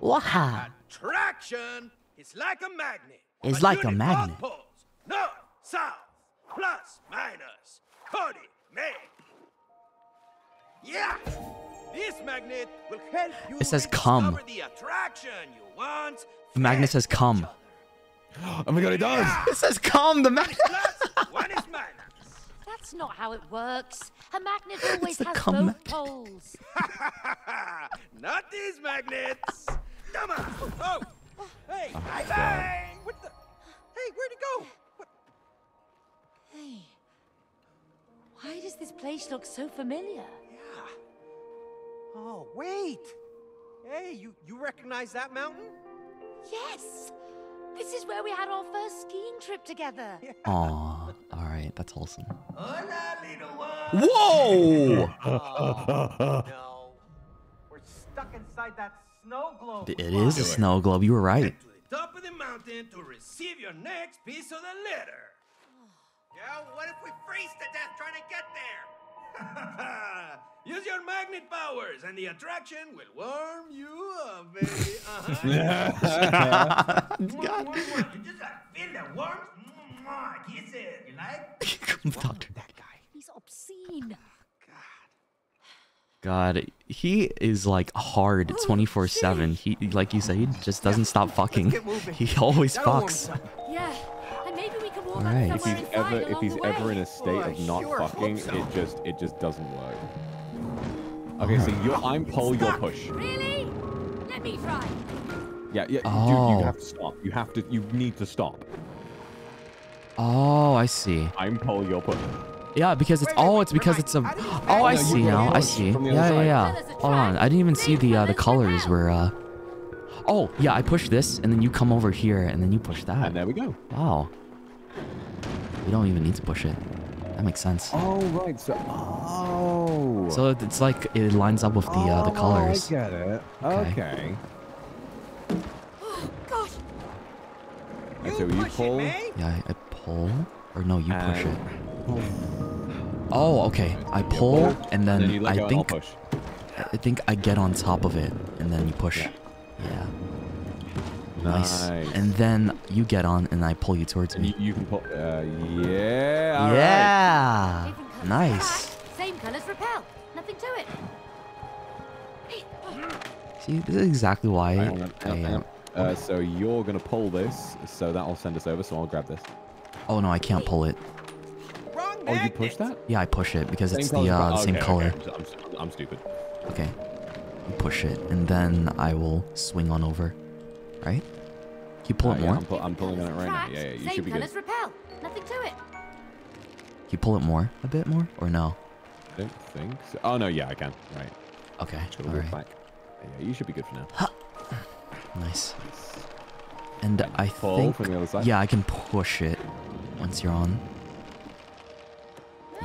Waha! Attraction is like a magnet. It's like a magnet. both poles. North, south, plus, minus. Cody, man. Yeah. This magnet will help you It says come. the attraction you want. The magnet says come. Oh my god, it does! It says come, the magnet! One is minus. That's not how it works. A magnet always the has both magnet. poles. [LAUGHS] Not these magnets. Come on. Oh. Hey, Oh, bye God. bye. What the? Hey, where'd he go? What? Hey, why does this place look so familiar? Yeah. Oh, wait. Hey, you, you recognize that mountain? Yes! This is where we had our first skiing trip together. [LAUGHS] Aw, all right, that's wholesome. Hola, little one. Whoa! [LAUGHS] Oh, no. We're stuck inside that snow globe. It is a snow globe. You were right. Top of the mountain to receive your next piece of the letter. Yeah, what if we freeze to death trying to get there? [LAUGHS] Use your magnet powers, and the attraction will warm you up, baby. Uh-huh. [LAUGHS] [LAUGHS] God. You just feel the warmth. Mwah, Kiss it. You like? Doctor. He's obscene. God, he is like hard 24 7. He, like you said, he just doesn't stop fucking. He always fucks. Yeah, All right. If he's ever if he's ever in a state of not sure fucking, so. it just it just doesn't work. Okay, so [LAUGHS] you're I'm pole, you're push. Really? Let me try. Yeah, yeah, dude, Oh. you have to stop. You have to you need to stop. Oh, I see. I'm pole, you're push. Yeah, because it's oh, it's because it's a. Oh, I No, see now. I see. Yeah, yeah, yeah. Hold on, I didn't even see the uh, the colors were. uh Oh, yeah, I push this, and then you come over here, and then you push that. And there we go. Wow. You don't even need to push it. That makes sense. Oh right, so oh. So it's like it lines up with the uh, the Oh, colors. I get it. Okay. Okay. [GASPS] Gosh, And so you pull. Yeah, I, I pull, or no, you push And- it. Oh, okay. I pull, and then, and then I go and I'll think push. I think I get on top of it, and then you push. Yeah. Nice. Nice. And then you get on, and I pull you towards me. you, you can pull. Uh, yeah. yeah. Even colours Nice. Same colors repel. Nothing to it. See, this is exactly why Hang on, hang I on, hang am. Uh, so you're gonna pull this, so that'll send us over. So I'll grab this. Oh no, I can't pull it. Wrong Oh, you push that? Yeah, I push it because it's the color, uh, the same okay, color. Okay. I'm, I'm, I'm stupid. Okay. You push it, and then I will swing on over. Right? Can you pull Uh, it yeah, more? I'm, pull, I'm pulling on it right now. Yeah, yeah, you Same should be good. colors repel. Nothing to it. Can you pull it more? A bit more? Or no? I don't think so. Oh no, yeah, I can. Right. Okay. Gotta All walk right. back. Yeah, you should be good for now. Nice. And I pull think from the other side? yeah, I can push it once you're on.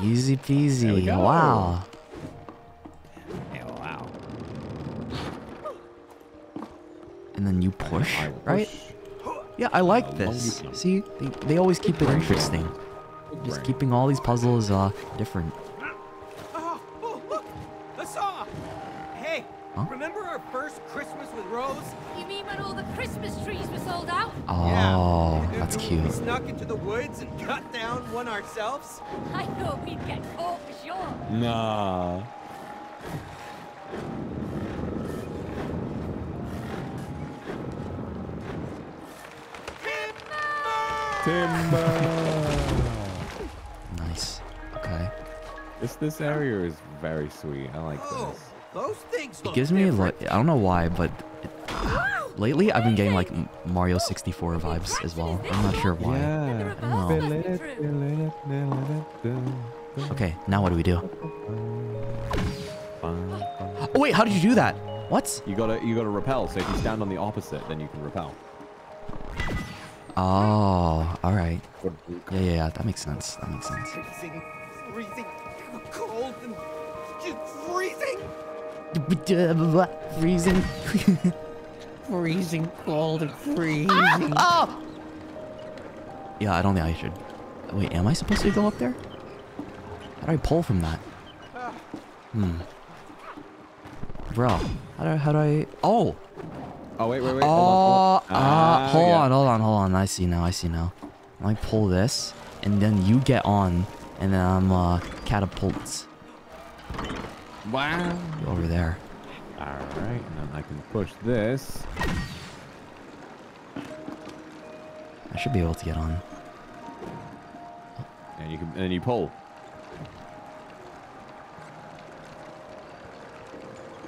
Easy peasy. Wow. Oh, wow. And then you push, I right? push. Yeah, I like this. See, they, they always keep it interesting. Good Just keeping all these puzzles uh different. Look! A saw! Hey, Huh? remember our first Christmas with Rose? You mean when all the Christmas trees were sold out? Oh, Yeah. that's We cute. snuck into the woods and cut down one ourselves. I thought we'd get caught for sure. Nah. Timber. Nice. Okay. This this area is very sweet. I like Oh, this. those things It gives me different. like I don't know why, but it, [GASPS] lately I've been getting like Mario 64 vibes as well. I'm not sure why. Yeah. I don't know. Okay, now what do we do? Fun, fun. Oh wait, how did you do that? What? You gotta you gotta repel. So if you stand on the opposite, then you can repel. Oh, all right. Yeah, yeah, yeah. That makes sense. That makes sense. Freezing, freezing, cold and just freezing. Freezing. Freezing cold and freezing. oh! Yeah, I don't think I should. Wait, am I supposed to go up there? How do I pull from that? Hmm. Bro, how do, how do I... Oh! Oh wait, wait, wait. Oh, hold on, hold on. uh, Ah, hold yeah. on, hold on, hold on. I see now, I see now. I pull this, and then you get on, and then I'm, uh, catapult Wow. over there. All right, and then I can push this. I should be able to get on. And you can and then you pull.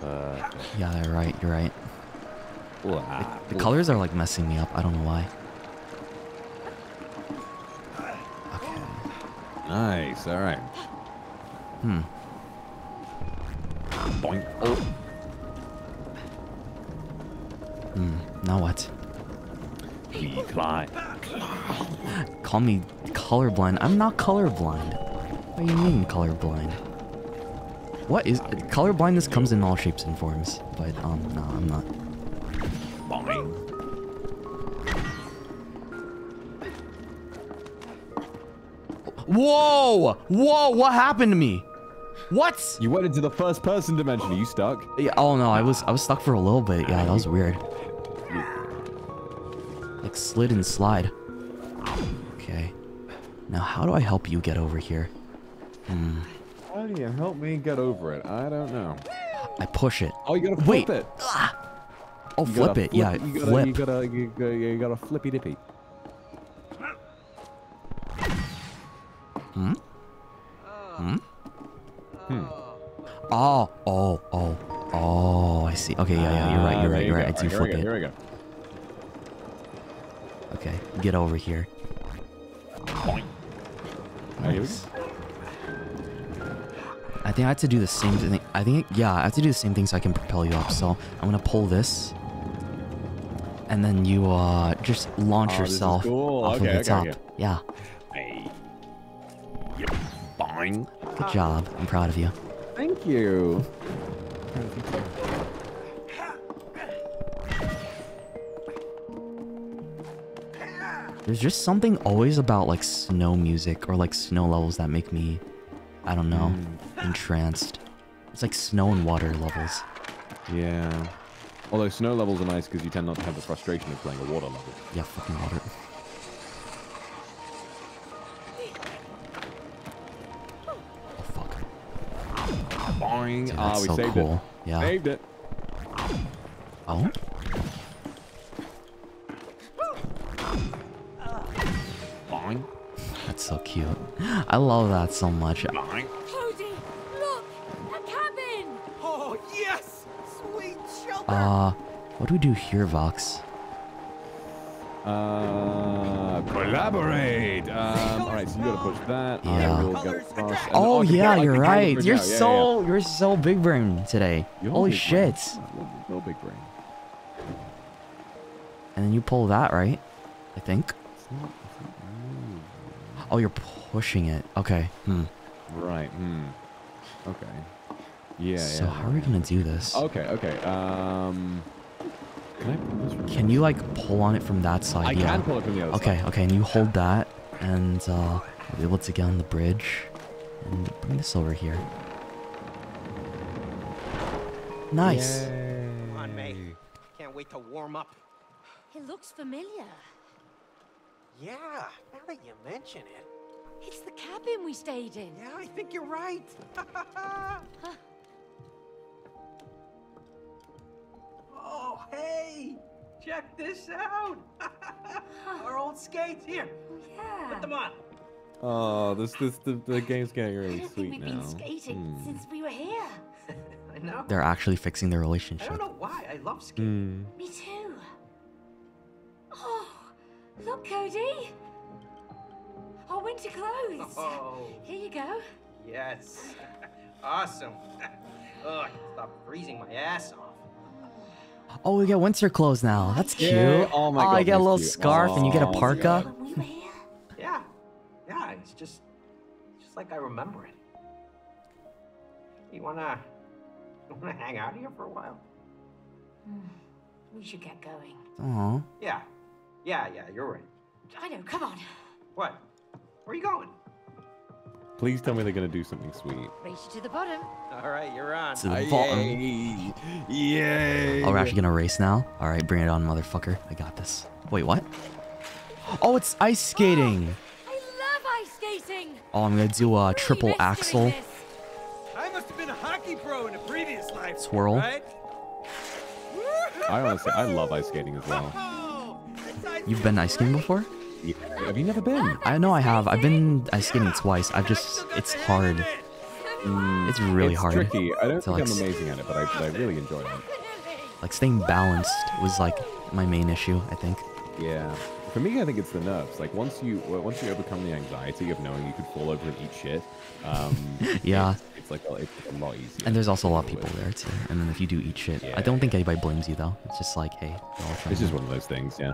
Uh, Yeah, you're right, you're right. Wow. The colors are, like, messing me up. I don't know why. Okay. Nice. All right. Hmm. Boink. Oh. Hmm. Now what? We climb. Call me colorblind. I'm not colorblind. What do you mean colorblind? What is colorblindness comes in all shapes and forms, but um no, I'm not. Boing. Whoa! Whoa! What happened to me? What? You went into the first person dimension. Are you stuck? Yeah, oh no, I was I was stuck for a little bit. Yeah, that was weird. Like slid and slide. Okay. Now how do I help you get over here? Hmm. How do you help me get over it? I don't know. I push it. Oh, you gotta Wait. flip it. Oh, You flip it. Yeah, You gotta, flip. You gotta, you gotta, you gotta flippy dippy. Hmm? Hmm? Hmm. Oh, oh, oh, oh, I see. Okay, yeah, yeah, you're right, Ah, you're right, you you're right. I do flip go, it. Here we go. Okay, get over here. Boing. There you go. Nice. I think I have to do the same thing. I think, yeah, I have to do the same thing so I can propel you up. So I'm gonna pull this, and then you uh just launch Oh, yourself cool. off Okay, of the okay, top. okay. Yeah, Hey. Yep. Boing. good job. I'm proud of you. Thank you. There's just something always about like snow music or like snow levels that make me, I don't know, Hmm. entranced. It's like snow and water levels. Yeah. Although snow levels are nice because you tend not to have the frustration of playing a water level. Yeah, fucking water. Oh fuck. Boing. Dude, ah, we so saved cool. it. Yeah. Saved it. Oh? Boing. That's so cute. I love that so much. Boing. Cody, look! A cabin! Oh, yes! Sweet! Uh, what do we do here, Vox? Uh, collaborate. Um, all right, so you gotta push that. Yeah. I will go across. and- Oh yeah, you're right. You're now, yeah, so you're so big brain today. You're Holy big shit! No big brain. And then you pull that, right? I think. Oh, you're pushing it. Okay. Hmm. Right. Hmm. Okay. Yeah. So yeah. how are we gonna do this? Okay. Okay. Um. Can I pull this from Can you like pull on it from that side? I yeah. can pull it from the other okay, side. okay, and you hold that, and uh, we'll be able to get on the bridge, and bring this over here. Nice. Come on, May. Can't wait to warm up. It looks familiar. Yeah, now that you mention it. It's the cabin we stayed in. Yeah, I think you're right. [LAUGHS] oh, hey! Check this out! [LAUGHS] Our old skates here. Yeah. Put them on. Oh, this this the, the game's getting really I don't think sweet we've now. been skating Hmm. since we were here. [LAUGHS] I know. They're actually fixing their relationship. I don't know why. I love skating. Hmm. Me too. Oh, look, Cody. Our winter clothes. Oh, Here you go. yes. [LAUGHS] awesome. oh, I can stop freezing my ass off. Oh, we get winter clothes now. That's cute. Yeah, oh my I God, get a little cute. scarf, and you get a parka. When we were here. Yeah, yeah. It's just, just like I remember it. You wanna, [LAUGHS] you wanna hang out here for a while? Hmm, We should get going. Aw. Yeah, yeah, yeah. You're right. I know, come on. What? Where are you going? Please tell me they're gonna do something sweet. Race you to the bottom. All right, you're on. To the bottom. Yay! Yay! Oh, we're actually gonna race now? Alright, bring it on, motherfucker. I got this. Wait, what? Oh, it's ice skating! I love ice skating. Oh, I'm gonna do a triple Miss doing axel. I must have been a hockey pro in a previous life. Swirl. Right? I honestly, I love ice skating as well. Oh, ice You've been ice skating before? Yeah. Have you never been? I know I have. I've been ice skating twice. I've just, it's hard. It's really hard. it's hard. tricky. I don't think like, I'm amazing at it, but I, I really enjoy it. Like staying balanced was like my main issue, I think. Yeah. For me, I think it's the nerves. Like once you once you overcome the anxiety of knowing you could fall over and eat shit, um, [LAUGHS] Yeah. it's, it's like a- it's a lot easier. And there's also a lot of people there too. And then if you do eat shit, Yeah, I don't think anybody blames you though. It's just like, hey, we're all with. trying It's just to- one of those things, yeah.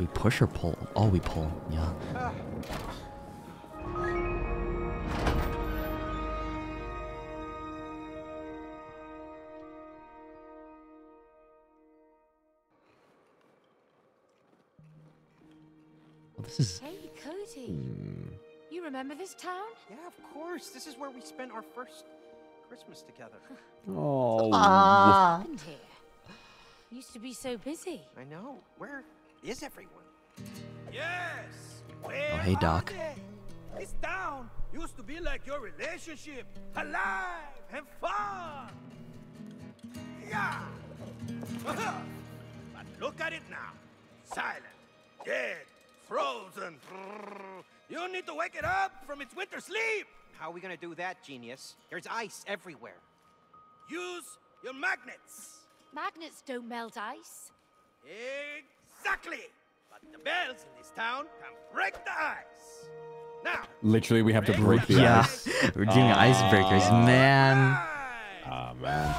Do we push or pull? Oh, we pull. Yeah. Well, this is Hey, Cody. Hmm. You remember this town? Yeah, of course. This is where we spent our first Christmas together. [LAUGHS] Oh. What happened here? Used to be so busy. I know. Where is everyone? Yes! Oh, hey, Doc. This town used to be like your relationship. Alive and fun! Yeah! [LAUGHS] but look at it now. Silent, dead, frozen. [LAUGHS] You need to wake it up from its winter sleep. How are we gonna do that, genius? There's ice everywhere. Use your magnets. Magnets don't melt ice. Exactly. But the bells in this town can break the ice. Now, Literally, we have to break the yeah. ice. We're doing icebreakers, man. Ah, man.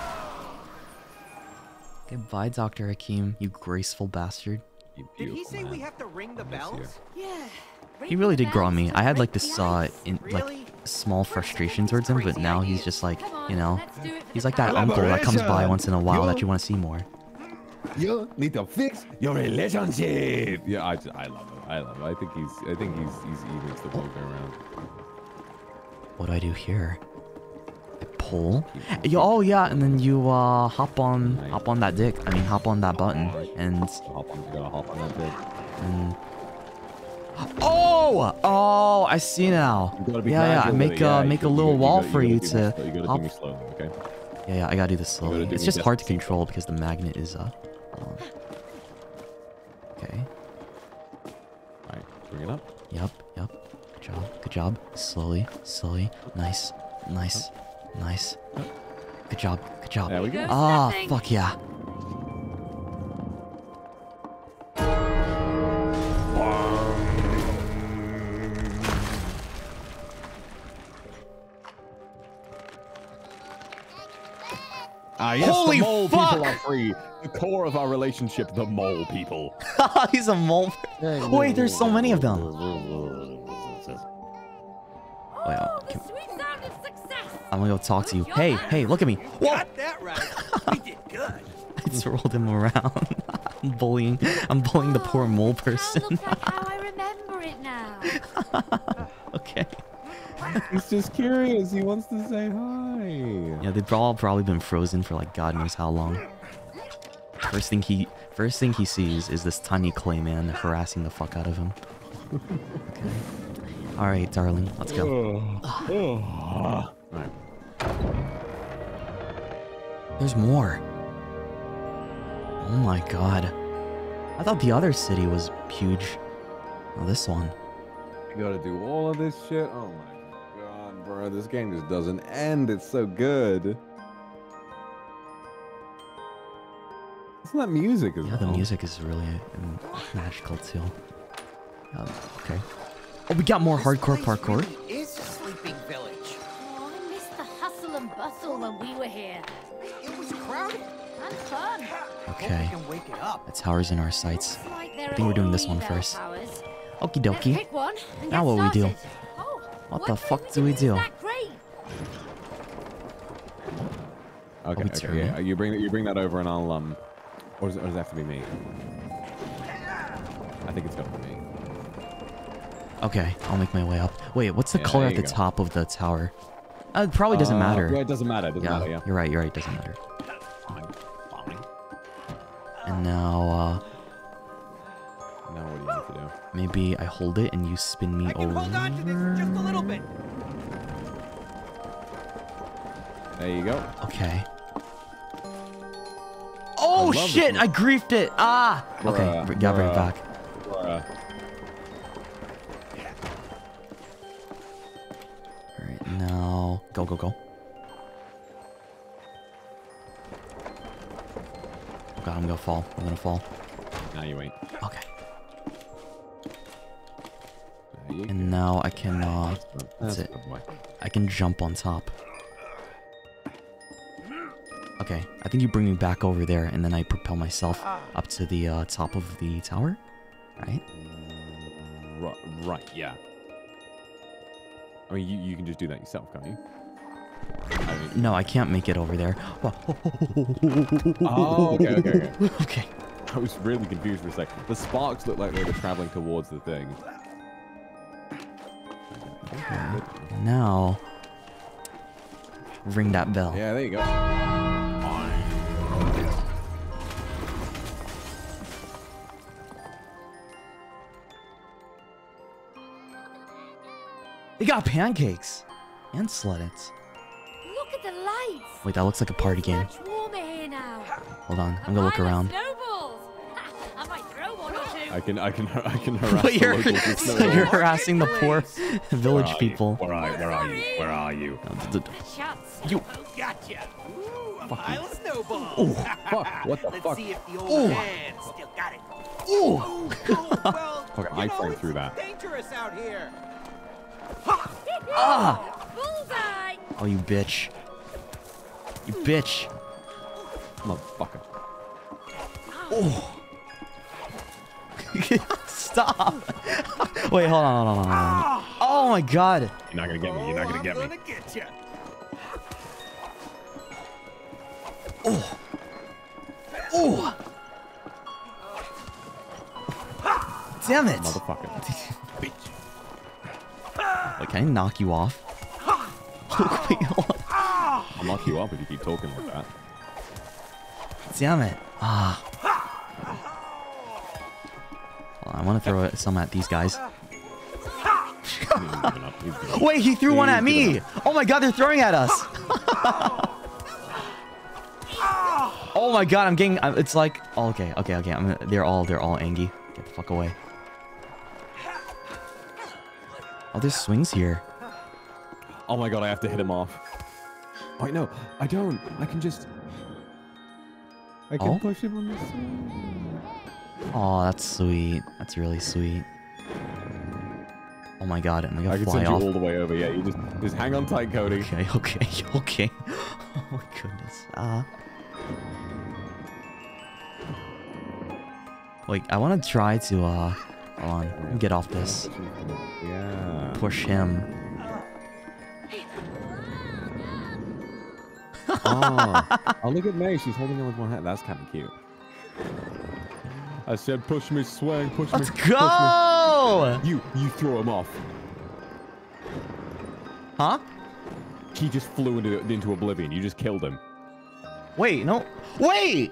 Goodbye, Dr. Hakim, you graceful bastard. You Did he say man. we have to ring the bells? Yeah. He really did grow on me. I had like this uh in like small frustration towards him, but now he's just like, you know, he's like that uncle that comes by once in a while that you want to see more. You need to fix your relationship. Yeah, I, just, I love him. I love him. I think he's I think he's he's he makes the boat go around. What do I do here? I pull. Yo, oh yeah, and then you uh hop on hop on that dick. I mean hop on that button and hop on. You gotta hop on that dick. And oh oh I see now. Be Yeah yeah. I make it. uh Yeah, make a gotta- little wall gotta- for you you gotta do me to slow- You gotta hop. do me slowly, okay? Yeah yeah. I gotta do this slowly. do It's just hard to control because the magnet is uh. On. Okay. Alright, bring it up. Yep, yep. Good job, good job. Slowly, slowly. Nice, nice, nice. Good job, good job. There we go. Ah, Nothing. fuck yeah. Ah, yes, Holy the mole fuck! people are free. The core of our relationship, the mole people. [LAUGHS] He's a mole. [LAUGHS] Wait, there's so many of them. Wait, uh, can- Sweet sound of success. I'm gonna go talk to you. Hey, hey, look at me. Whoa! got that right. we did good. [LAUGHS] I just rolled him around. I'm bullying. I'm bullying the poor mole person. Looks like how I remember it now. okay. He's just curious. He wants to say hi. Yeah, they've all probably been frozen for like God knows how long. First thing he, first thing he sees is this tiny clay man harassing the fuck out of him. okay. [LAUGHS] All right, darling, let's go. Alright. There's more. Oh my god. I thought the other city was huge. Oh, this one. You gotta do all of this shit. Oh my god, bro. This game just doesn't end. It's so good. Isn't that music as Yeah, the music is really magical too. Um, okay. Oh, we got more hardcore parkour. Is a sleeping village. Oh, I missed the hustle and bustle when we were here. It was crowded. And fun. Okay. Hope can wake it up. The tower's in our sights. Like I think we're doing this one first. one bell first. Okie dokie. one Now get what we do? Oh, What the fuck do we do? that. Okay, okay, yeah. You bring you bring that over, and I'll um, or does, it, or does it have to be me? I think it's got to be me. Okay, I'll make my way up. Wait, what's the Yeah, color at the go. top of the tower? Uh, it probably doesn't Uh, matter. yeah, it doesn't matter. It doesn't yeah, matter. Yeah. you're right. You're right. It doesn't matter. Fine, fine. And now, uh, Now what do you need to do? maybe I hold it and you spin me I can over. hold on to this just a little bit. There you go. Okay. Oh love this shit! I griefed it. Ah. Okay, Bruh, br- got right bruh. back. Bruh. All right, now go, go, go. Oh god, I'm gonna fall. I'm gonna fall. Now you ain't. Okay. And now I can. uh. That's That's it. a good boy. I can jump on top. Okay, I think you bring me back over there, and then I propel myself up to the uh, top of the tower. Right? Right, right, yeah. I mean, you, you can just do that yourself, can't you? I mean, No, I can't make it over there. [LAUGHS] oh, okay, okay, okay. [LAUGHS] okay. I was really confused for a second. The sparks look like they were traveling towards the thing. Now, ring that bell. Yeah, there you go. They got pancakes and sluddits. Look at the lights. Wait, that looks like a party game. Much warmer here now. Hold on, I'm gonna look around. Snowballs. I can, I can, [LAUGHS] I can [LAUGHS] harass Wait, the you're, locals [LAUGHS] so you're harassing the poor village Where people. Where are, where are you? Where are you? Shots. You. Gotcha. Ooh, a pile of snowballs. Ooh, fuck, what the Let's fuck? see if the old Ooh. man still got it. Ooh. Okay, I framed through that. Dangerous out here. Ah! Bullseye. Oh, you bitch. You bitch. Motherfucker. Oh. Stop. Wait, hold on, hold on, hold on. Oh my god. You're not gonna get me. You're not gonna get me. get you. Oh. Oh. Damn it. Motherfucker. Wait, can I knock you off? Wait, hold on. I'll knock you up if you keep talking like that. Damn it. Ah. I want to throw some at these guys. He's giving up. He's giving up. Wait, he threw one at me. Oh my god, they're throwing at us. [LAUGHS] oh my god, I'm getting. Uh, it's like. Oh, okay, okay, okay. I'm. They're all. They're all angry. Get the fuck away. Oh, there's swings here. Oh my god, I have to hit him off. Wait, no, I don't. I can just. I can Oh? push him on the side. Oh, that's sweet. That's really sweet. Oh my god, am I I gonna can fly send you off? all the way over. Yeah, you just just hang on tight, Cody. Okay, [LAUGHS] okay, okay. [LAUGHS] Oh my goodness. Uh. Wait, I want to try to, uh. Hold on. Get off this. Yeah. Push him. oh. [LAUGHS] oh, look at May. She's holding him with one hand. That's kind of cute. I said, push me, swing, push Let's me. me." go! You, you throw him off. Huh? He just flew into into oblivion. You just killed him. Wait, no. Wait!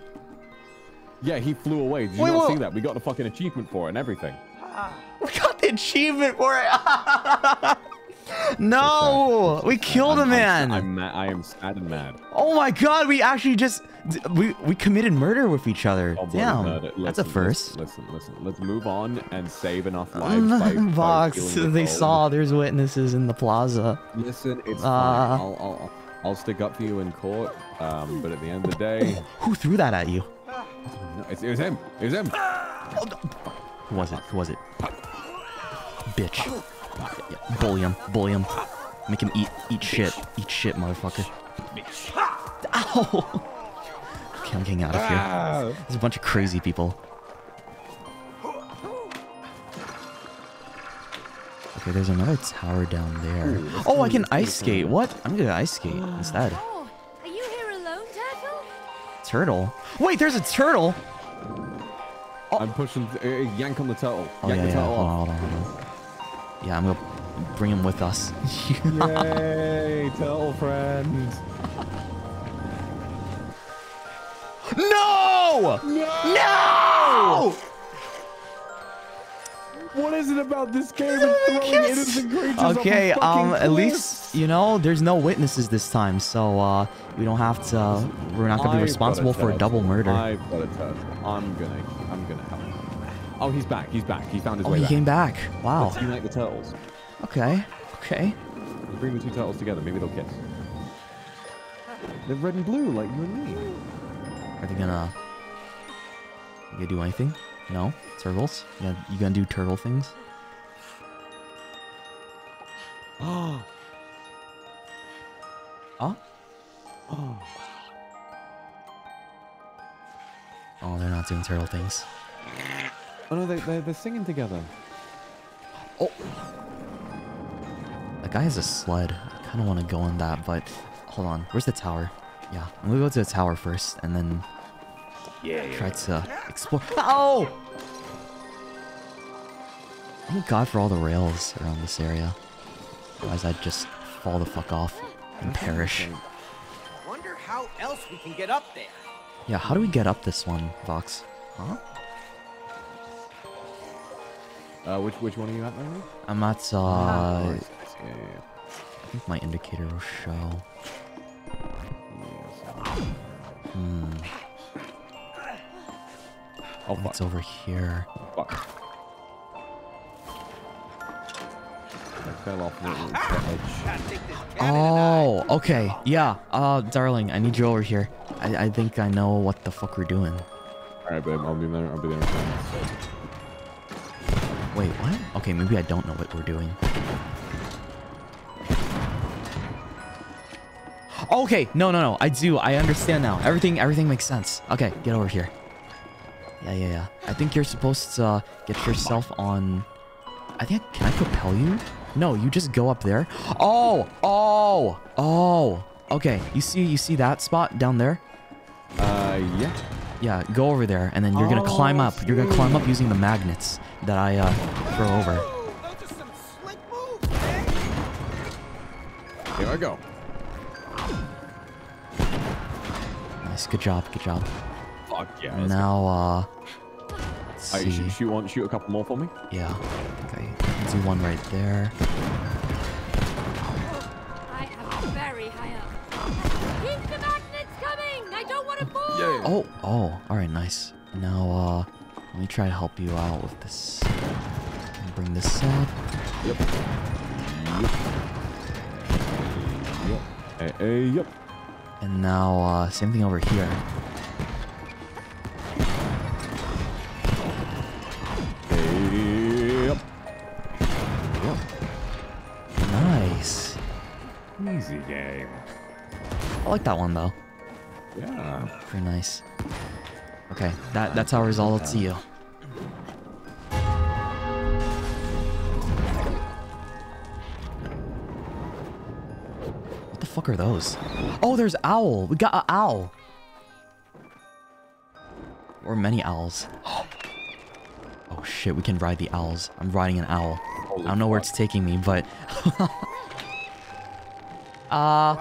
Yeah, he flew away. Did you Wait, not wait. see that? We got the fucking achievement for it and everything. [LAUGHS] We got the achievement for it. [LAUGHS] no! We killed a I'm- man! I'm, I'm ma- I am sad and mad. Oh my god, we actually just. We, we committed murder with each other. Oh, Damn. murder. That's a first. Listen, listen, listen. Let's move on and save enough lives. by, [LAUGHS] by Box. killing They saw there's witnesses in the plaza. Listen, it's Uh, fine. I'll, I'll, I'll stick up for you in court. Um, but at the end of the day, Who threw that at you? no, it's, it was him. It was him. Who was it? Who was it? Bitch. Yeah, yeah. Bully him. Bully him. Make him eat eat shit. Eat shit, motherfucker. Ow! Okay, I'm getting out of here. There's a bunch of crazy people. Okay, there's another tower down there. Ooh, oh, I can ice skate. town. What? I'm gonna ice skate [GASPS] instead. Oh, are you here alone, Turtle? Turtle. Wait, there's a turtle. I'm pushing. Uh, yank on the turtle. Oh yank yeah, the yeah. turtle Hold on, hold on, hold on. Yeah, I'm gonna bring him with us. [LAUGHS] Yay, turtle friends. No! No! No! What is it about this game of throwing innocent creatures Okay, um, at least you know there's no witnesses this time, so uh, we don't have to. We're not gonna be responsible for a double murder. I've got a turtle. I'm gonna, I'm gonna help. Oh, he's back. He's back. He found his Oh, way he came back. Wow. Let's unite the turtles. Okay. Okay. Bring the two turtles together. Maybe they'll kiss. They're red and blue, like you and me. Are they gonna? You gonna do anything? No. Turtles? You gonna, you gonna do turtle things? Oh. Oh. Oh. Oh, they're not doing turtle things. Oh no, they, they're, they're singing together. Oh. That guy has a sled. I kind of want to go on that, but hold on. Where's the tower? Yeah, I'm gonna go to the tower first, and then Yeah, try to explore. Oh! Thank God for all the rails around this area. Otherwise, I'd just fall the fuck off and perish. Wonder how else we can get up there. Yeah, how do we get up this one, Vox? Huh? Uh, which which one are you at right now? I'm at, uh... Ah, I see, yeah, yeah, I think my indicator will show. Hmm. Oh, It's over here. Fuck. I fell off the. Oh, okay. Yeah. Uh, darling, I need you over here. I, I think I know what the fuck we're doing. Alright, babe, I'll be there. I'll be there. In a second. Wait, what? Okay, maybe I don't know what we're doing. Okay, no, no, no. I do. I understand now. Everything, everything makes sense. Okay, get over here. Yeah, yeah, yeah. I think you're supposed to uh, get yourself on. I think. Can I propel you? No, you just go up there. Oh, oh, oh. Okay, you see, you see that spot down there? Uh, yeah. Yeah, go over there, and then you're gonna climb Oh, up. You're gonna climb up using the magnets that I uh, throw over. Here I go. Nice, good job, good job. Fuck yeah. now, uh, let's Alright, see. shoot, shoot one, shoot a couple more for me. Yeah. Okay. Let's do one right there. I am very high up. Keep the magnets coming! I don't want to fall! Oh, oh. All right, nice. Now, uh, let me try to help you out with this. Bring this up. Yep. Yep. Yep. Hey, hey, yep. And now, uh, same thing over here. Hey, yep. Yep. Nice. Easy game. I like that one though. Yeah. Pretty nice. Okay, that that tower's all up to you. What the fuck are those? Oh, there's owl. We got an owl. Or many owls. [GASPS] Oh shit, we can ride the owls. I'm riding an owl. I don't know where it's taking me, but [LAUGHS] uh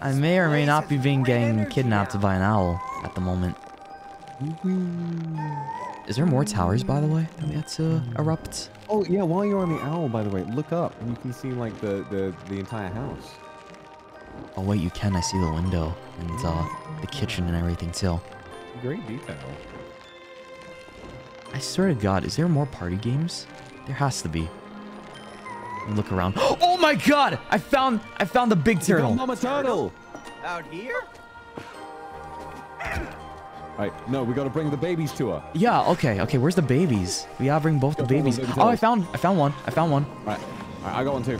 I may or may not be being getting kidnapped by an owl at the moment. Is there more towers, by the way, that we have to erupt? Oh yeah, while you're on the owl, by the way, look up and you can see like the the the entire house. Oh wait, you can. I see the window and uh, the kitchen and everything too. Great detail. I swear to God, is there more party games? There has to be. Look around. [GASPS] Oh my God! I found I found the big turtle. Mama turtle. Out here? Right, no, we gotta bring the babies to her. Yeah. Okay. Okay. Where's the babies? We gotta bring both the babies. those baby Oh, I turtles. found I found one. I found one. Right, right I got one too.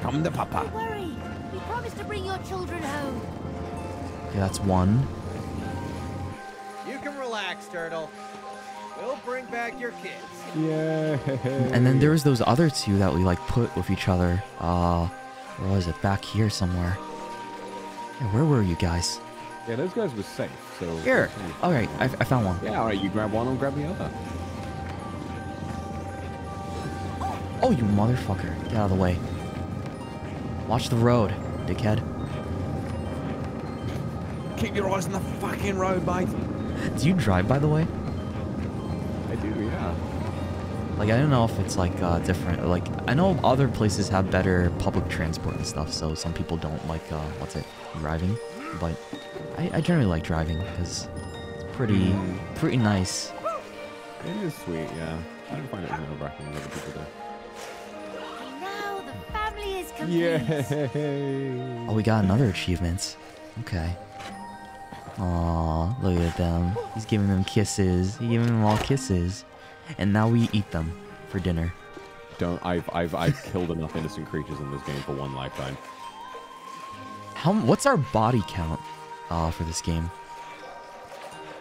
Come to Papa. Don't worry. You promised to bring your children home. Okay, that's one. You can relax, Turtle. We'll bring back your kids. Yeah. And then there was those other two that we like put with each other. Uh, where was it? Back here somewhere. Yeah, where were you guys? Yeah, those guys were safe. So Here. All right, I, I found one. Yeah, all right. You grab one, I'll grab the other. Oh, you motherfucker! Get out of the way. Watch the road, dickhead. Keep your eyes on the fucking road, mate. Do you drive, by the way? I do, yeah. Like, I don't know if it's like uh, different. Like, I know other places have better public transport and stuff, so some people don't like uh, what's it, driving. But I, I generally like driving because it's pretty, mm. pretty nice. It is sweet, yeah. I don't find it as nerve-wracking as other people do. Now the family is complete. Yay! Oh, we got another achievement. Okay. Aw, look at them. He's giving them kisses. He's giving them all kisses. And now we eat them for dinner. Don't. I've I've I've killed enough innocent creatures in this game for one lifetime. How? What's our body count uh, for this game?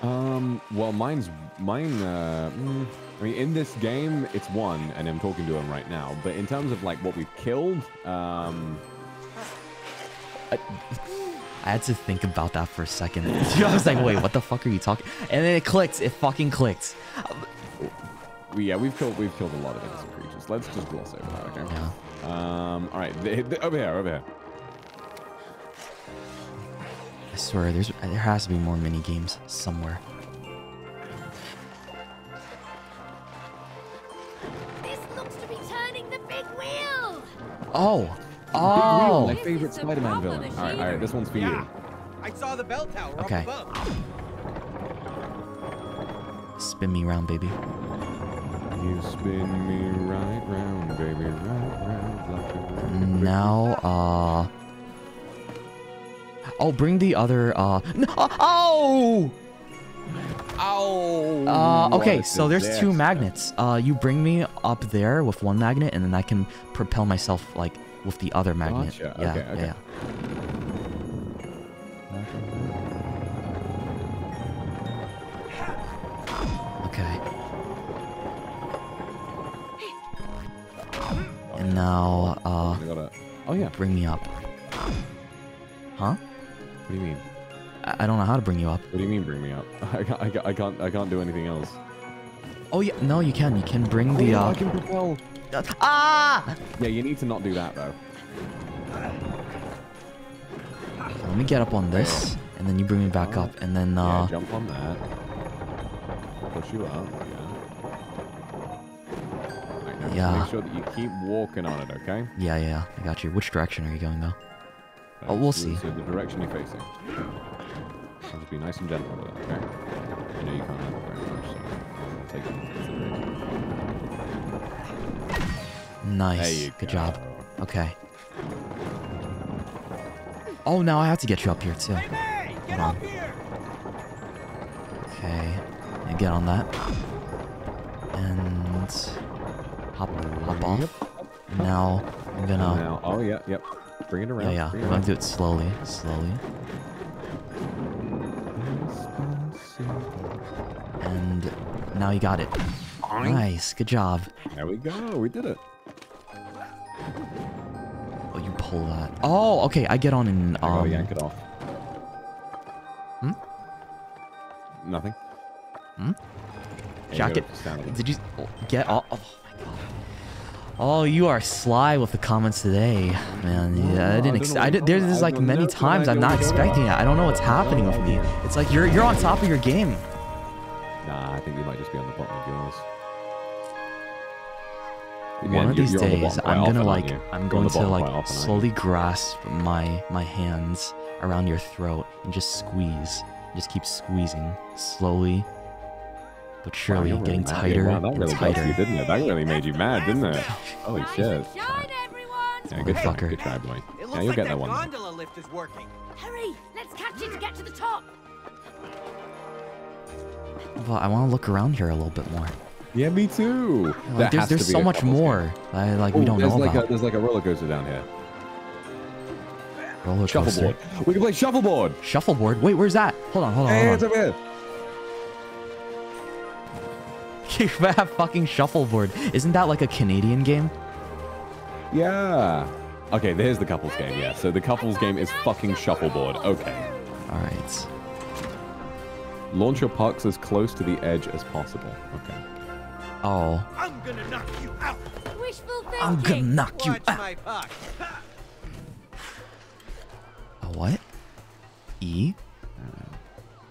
Um, well, mine's mine. Uh, mm, I mean, in this game, it's one, and I'm talking to him right now. But in terms of like what we've killed, um, I had to think about that for a second. [LAUGHS] I was like, wait, what the fuck are you talking? And then it clicked. It fucking clicked. we, yeah, we've killed we've killed a lot of innocent creatures. Let's just gloss over that, okay? Yeah. Um, all right, th- th- over here, over here. I swear, there's there has to be more mini games somewhere. This looks to be turning the big wheel. Oh, Big Wheel, oh. my favorite Spider-Man villain. All right, all right, this one's for you. I saw the bell tower Okay. up above. Spin me around, baby. You spin me right round, baby, right round like Now, uh. Oh, bring the other. Uh. No, oh! Oh! Uh, okay, so is there's two magnets. Uh, you bring me up there with one magnet, and then I can propel myself like with the other magnet. Gotcha, Yeah, okay, yeah, okay. yeah. Okay. And now, uh, gotta. Oh yeah. bring me up. Huh? What do you mean? I, I don't know how to bring you up. What do you mean bring me up? [LAUGHS] I can't, I can't, I can't, I can't do anything else. Oh yeah, no, you can. You can bring the. Oh, Uh, I can propel. ah! Yeah, you need to not do that though. Let me get up on this, and then you bring me back up, and then Uh... yeah, jump on that. Push you up. Yeah. Right, Yeah. Make sure that you keep walking on it, okay? yeah, yeah, I got you. Which direction are you going though? Oh, we'll so- see. So the direction you're facing. I'll just be nice and gentle with it, okay? I know you can't handle very much, so I'll take it into consideration. Nice. There you Good go. job. Okay. Oh, now I have to get you up here too. Hold on. Okay. And get on that. And hop hop off. And now I'm gonna. Now, oh yeah, yep. Bring it around. yeah. yeah. I'm gonna do it slowly, slowly. And now you got it. Nice. Good job. There we go. We did it. Oh, you pull that. Oh, okay. I get on and I gotta um. yank it off. Hmm? Nothing. Hmm? Yeah, you Jacket. gotta stand up. Did you get? off? oh my god. Oh, you are sly with the comments today, man. Yeah, I didn't. Ex- I did. There's like many times I'm not what you're talking expecting it. I don't know what's happening with me. It's like you're you're on top of your game. Nah, I think you might just be on the bottom of yours. One of these days, I'm gonna like. I'm going to like often, aren't you? slowly grasp my my hands around your throat and just squeeze, just keep squeezing slowly, but surely, Wow, you're getting mad. tighter Wow, that really tighter. you, didn't it? That really made you mad, didn't it? Holy shit. Yeah, good try, good try, boy. It Yeah, you'll like get that that one. gondola lift is working. Hurry! Let's catch it to get to the top. Well, I want to look around here a little bit more. Yeah, me too. Like, There there's has to there's be so a much more game. I like we Oh, don't know like about. A, there's like a roller coaster down here. Roller coaster. Shuffleboard. We can play shuffleboard. Shuffleboard. Wait, where's that? Hold on, hold on, Hey, hold it's on. over here. [LAUGHS] You have fucking shuffleboard. Isn't that like a Canadian game? Yeah. Okay, there's the couples game. Yeah. So the couples game is fucking shuffleboard. Okay. All right. Launch your pucks as close to the edge as possible. Okay. Oh. I'm gonna knock you out. Wishful thinking. I'm gonna knock you Watch out. my puck. A what? E?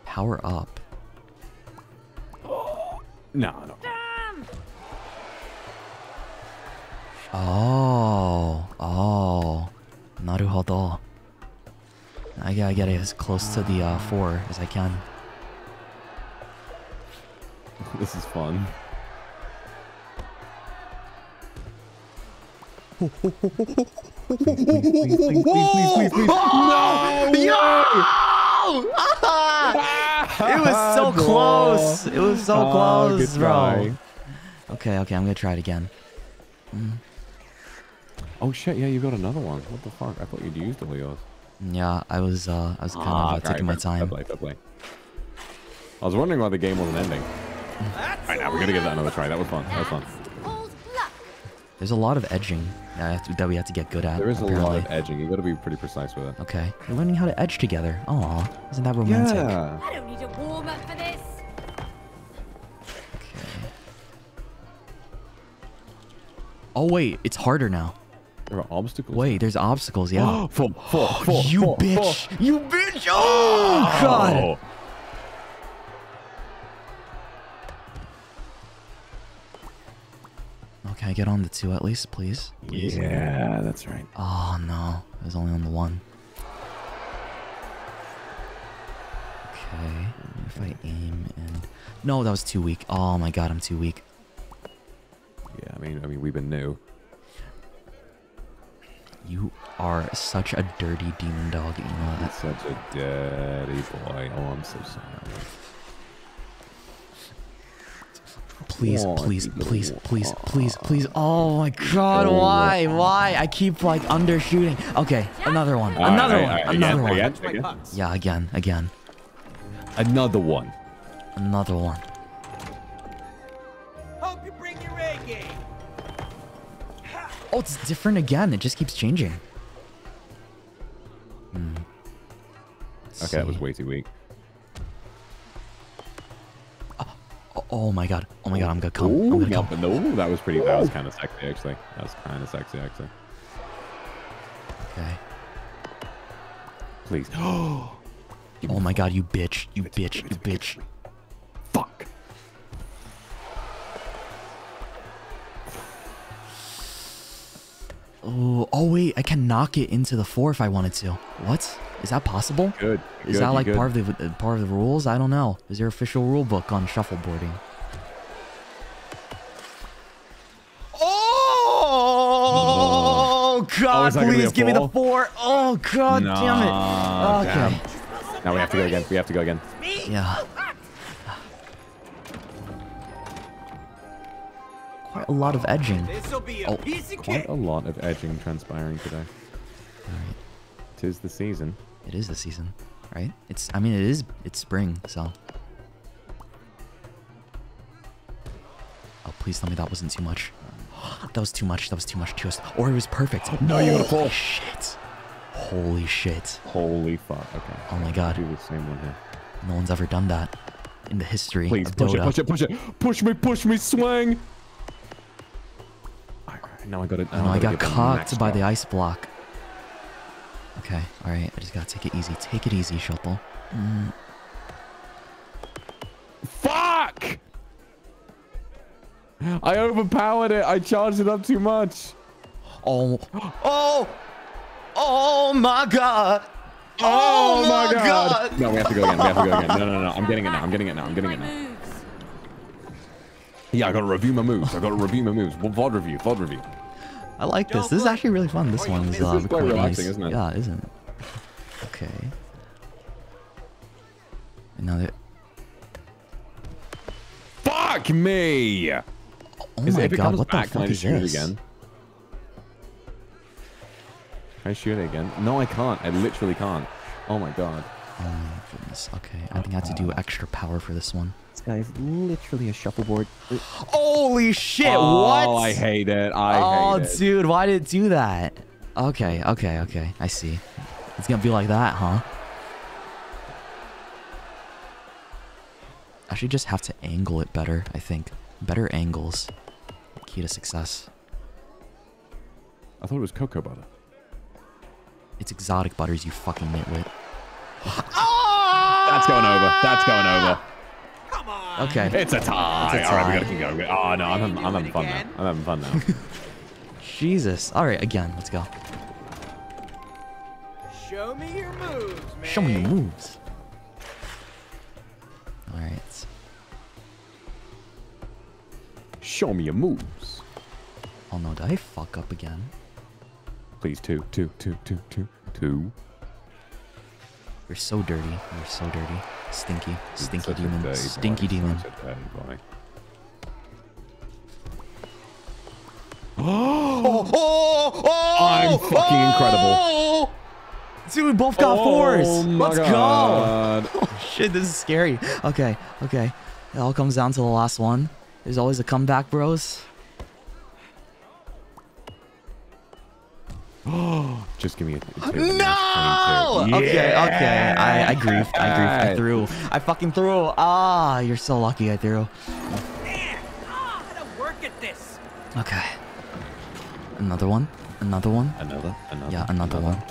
Power up. No, no. Oh. Oh. Naruhodo. I gotta get it as close to the uh, four as I can. [LAUGHS] This is fun. No! Yo! it was so No. close. It was so Ah, close, good bro. try. Okay, okay, I'm gonna try it again. Mm, Oh shit! Yeah, you got another one. What the fuck? I thought you'd used all yours. Yeah, I was uh I was kind Ah, of uh, okay, taking my fair- fair time. play, fair play. I was wondering why the game wasn't ending. Alright, now we're gonna give that another try. That was fun. That was fun. There's a lot of edging that, I have to, that we have to get good at. There is a lot of edging. You gotta be pretty precise with it. Okay, we're learning how to edge together. Aw, isn't that romantic? Yeah. I don't need a warm up for this. Oh wait, it's harder now. There are obstacles. Wait, there's obstacles. Yeah. [GASPS] Four, four, [GASPS] four, you four, bitch! four. You bitch! Oh god! Oh. Oh, okay, get on the two at least, please. Please. Yeah, that's right. Oh no, I was only on the one. Okay, if I aim and no, that was too weak. Oh my god, I'm too weak. Yeah, I mean, I mean, we've been new. You are such a dirty demon dog. You know that. Such a dirty boy. Oh, I'm so sorry. Please, Oh, please, please, please, please, please. Oh my god, Oh. why? Why? I keep like undershooting. Okay, another one. Another one. Another one. Yeah, again, again. Another one. Another one. Hope you bring your A game. Oh, it's different again. It just keeps changing. Hmm. Okay, that was way too weak. Oh, oh my god. Oh my god, I'm gonna come. I'm gonna come. but no, that was pretty. That was kind of sexy, actually. That was kind of sexy, actually. Okay. Please. [GASPS] Oh my god, you bitch. You bitch. You bitch. Fuck. Oh, oh wait, I can knock it into the four if I wanted to. What? Is that possible? Good. Is good, that like good. part of the part of the rules? I don't know. Is there official rule book on shuffleboarding? Oh, oh God! Oh, that gonna be please give me the four? Oh God damn it! Okay. damn. Now we have to go again. We have to go again. Yeah. Quite a lot of edging. This'll be a Oh, quite a lot of edging transpiring today. Tis the season. It is the season, right? It's. I mean, it is. It's spring, so. Oh, please tell me that wasn't too much. [GASPS] That was too much. That was too much. Just, or it was perfect. No, you gotta Holy pull. Shit. Holy shit. Holy fuck. Okay. Oh my god. Do the same one here. No one's ever done that in the history Please of push Dota. it, push it, push it, push me, push me, swing. Now I got it. I know I got cocked by the ice block. Okay, alright. I just gotta take it easy. Take it easy, Shuffle. Mm. Fuck! I overpowered it. I charged it up too much. Oh. Oh! Oh my god! Oh, Oh my my god. God. No, we have to go again. We have to go again. No, no, no. no. I'm getting it now. I'm getting it now. I'm getting it now. Yeah, I gotta review my moves. I gotta review my moves. Well, VOD review. VOD review. I like this. This is actually really fun. This one is, This uh, is quite relaxing, isn't it? Yeah, isn't it? Okay. And now that. Fuck me! Oh Is- my it god, what the back, I fuck is shoot this? again? Can I shoot it again? No, I can't. I literally can't. Oh my god. Oh my goodness. Okay, I think I have to do extra power for this one. This guy is literally a shuffleboard. Holy shit! oh, what? Oh, I hate it. I oh, hate it. dude, why did it do that? Okay, okay, okay. I see. It's gonna be like that, huh? I should just have to angle it better, I think. Better angles. Key to success. I thought it was cocoa butter. It's exotic butters, you fucking nitwit. That's going over. That's going over. Okay. It's a tie. It's a All right, we gotta keep going. Oh no, I'm having, I'm having fun now. I'm having fun now. [LAUGHS] Jesus. Alright, again, let's go. Show me your moves, man. Show me your moves. Alright. Show me your moves. Oh no, did I fuck up again? Please, two, two, two, two, two, two. You're so dirty. You're so dirty. Stinky. Stinky demon. Stinky boy, demon. such a dirty boy. [GASPS] Oh, oh, oh, oh, I'm fucking incredible. Oh! Dude, we both got Oh fours. Let's God. go. [LAUGHS] Oh shit, this is scary. Okay, okay. It all comes down to the last one. There's always a comeback, bros. [GASPS] Just give me a. No! Okay, okay. I, I griefed. I griefed. I threw. I fucking threw. Ah, you're so lucky I threw. Gotta work at this. Okay. Another one. Another one. Another. Another. Yeah, another one.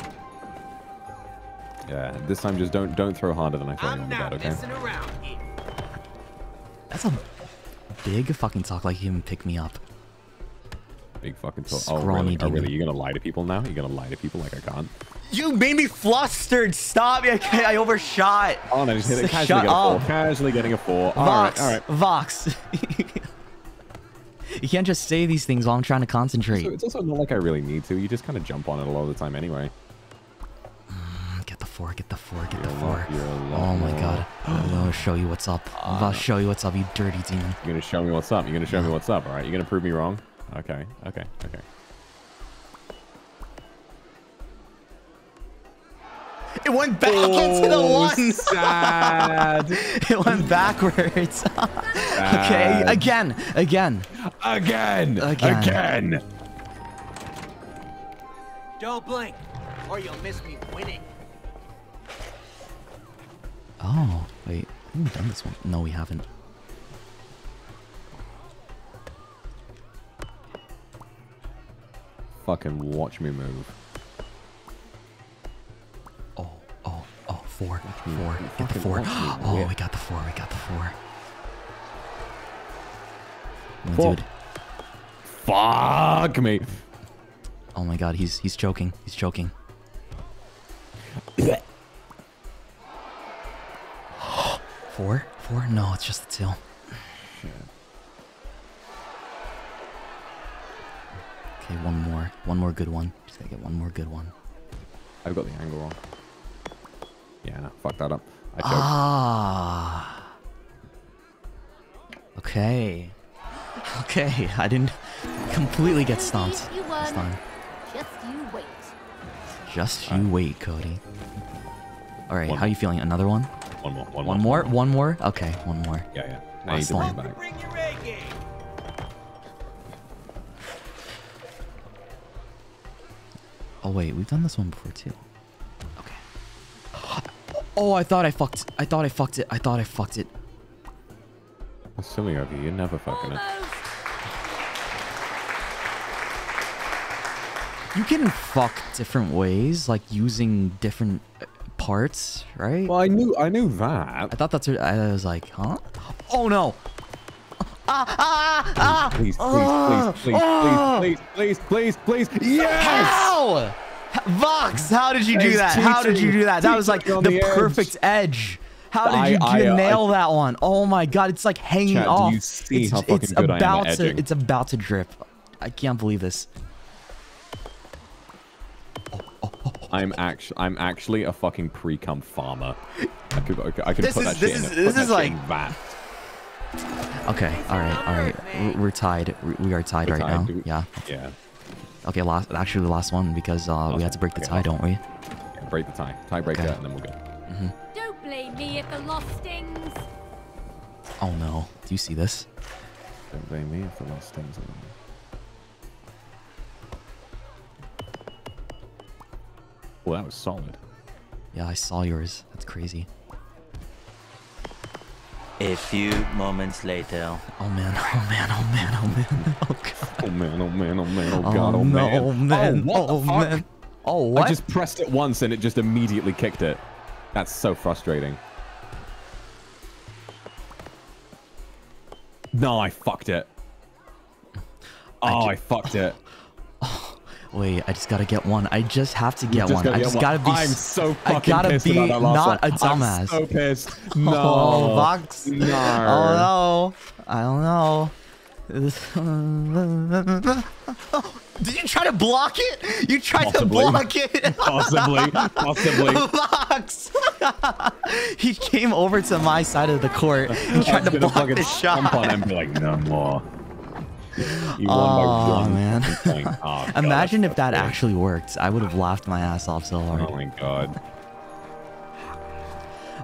Yeah. This time, just don't don't throw harder than I throw you on the bed, okay? Messing around here. That's a big fucking talk like you can pick me up. Big fucking talk. Oh Scrawny really? Oh really? Oh, you're gonna lie to people now? You're gonna lie to people like I can't? You made me flustered. Stop. I, [LAUGHS] I overshot. Oh no, just hit it. Casually Shut a four. up. Casually getting a four. All right, Vox. all right. Vox. [LAUGHS] you can't just say these things while I'm trying to concentrate. So it's also not like I really need to. You just kind of jump on it a lot of the time anyway. Mm, get the four, get the four, get the You're a four. lot- you're a lot Oh my god. I'm gonna show you what's up. I'm about to uh, show you what's up, you dirty demon. You're gonna show me what's up. You're gonna show me what's up. All right. You're gonna prove me wrong. Okay. Okay. Okay. It went back oh, into the Oh, one. sad. [LAUGHS] it went backwards. [LAUGHS] okay, again, again. Again. Again. Again. Don't blink, or you'll miss me winning. Oh, wait. We've done this one. No, we haven't. Fucking watch me move. Oh, oh, oh, four, four. Get the four. [GASPS] Oh, we got the four. We got the four. Oh, Four. Dude. Fuck me. Oh my god, he's he's choking. He's choking. [GASPS] Four? Four? No, it's just the two. Okay, one more. One more good one. Just gotta get one more good one. I've got the angle wrong. Yeah, no, fuck that up. I choked. Ah. Okay. [LAUGHS] Okay, I didn't completely get stomped You this time. Just you wait. Just you wait, Cody. All right, One how you feeling? Another one? One more. One, One more? One more? Okay, one more. Yeah, yeah. Now you Last can bring one. Oh wait, we've done this one before too. Okay. [GASPS] Oh, I thought I fucked. I thought I fucked it. I thought I fucked it. That's silly of you. You're never fucking it. You can fuck different ways, like using different uh, parts, right? Well, I knew I knew that. I thought that's what I was like, huh? Oh no! Ah, ah, ah! Please, please, ah, please, please, ah! please, please, please, please, please. Yes! How? Vox, how did you do that? How did you do that? That was like the, the edge. perfect edge. How did you, I, uh, nail that one? Oh my god, it's like hanging Chat, do off. you see it's, how fucking it's good I am about to edging? it's about to drip. I can't believe this. I'm actually I'm actually a fucking pre-cum farmer. I could I could This put is- that this shit in is- a- this is in like- that. Okay, all right, all right. We're, we're tied. We- We are tied We're right tied, now. dude. Yeah. Yeah. Okay, last actually the last one because uh, we had to break the Okay, tie, don't we? Yeah, break the tie. Tie break Okay. that and then we're good. Don't blame me if the loss stings. Oh no. Do you see this? Don't blame me if the lost things are Well, that was solid. Yeah, I saw yours. That's crazy. A few moments later. Oh man, oh man, oh man, oh man. [LAUGHS] Oh god. Oh man, oh man, oh man, oh Oh, god, oh, no, man. oh, man, oh, what the oh, fuck? man. Oh, what? I just pressed it once and it just immediately kicked it. That's so frustrating. No, I fucked it. Oh, I, fucked it. [LAUGHS] Oh, Wait, I just gotta get one. I just have to get one. I just one. gotta be. I'm so I fucking gotta pissed be about that last not one. a dumbass. I'm so pissed. [LAUGHS] No. Oh, Vox. No. Oh no. I don't know. [LAUGHS] Did you try to block it? You tried Possibly. to block it. [LAUGHS] Possibly. Possibly. Vox. he came over to my side of the court and tried to block the shot. on him and be like, no more. [LAUGHS] You Oh one man. Oh, Imagine if that actually worked. I would have laughed my ass off so hard. Oh my god. [LAUGHS]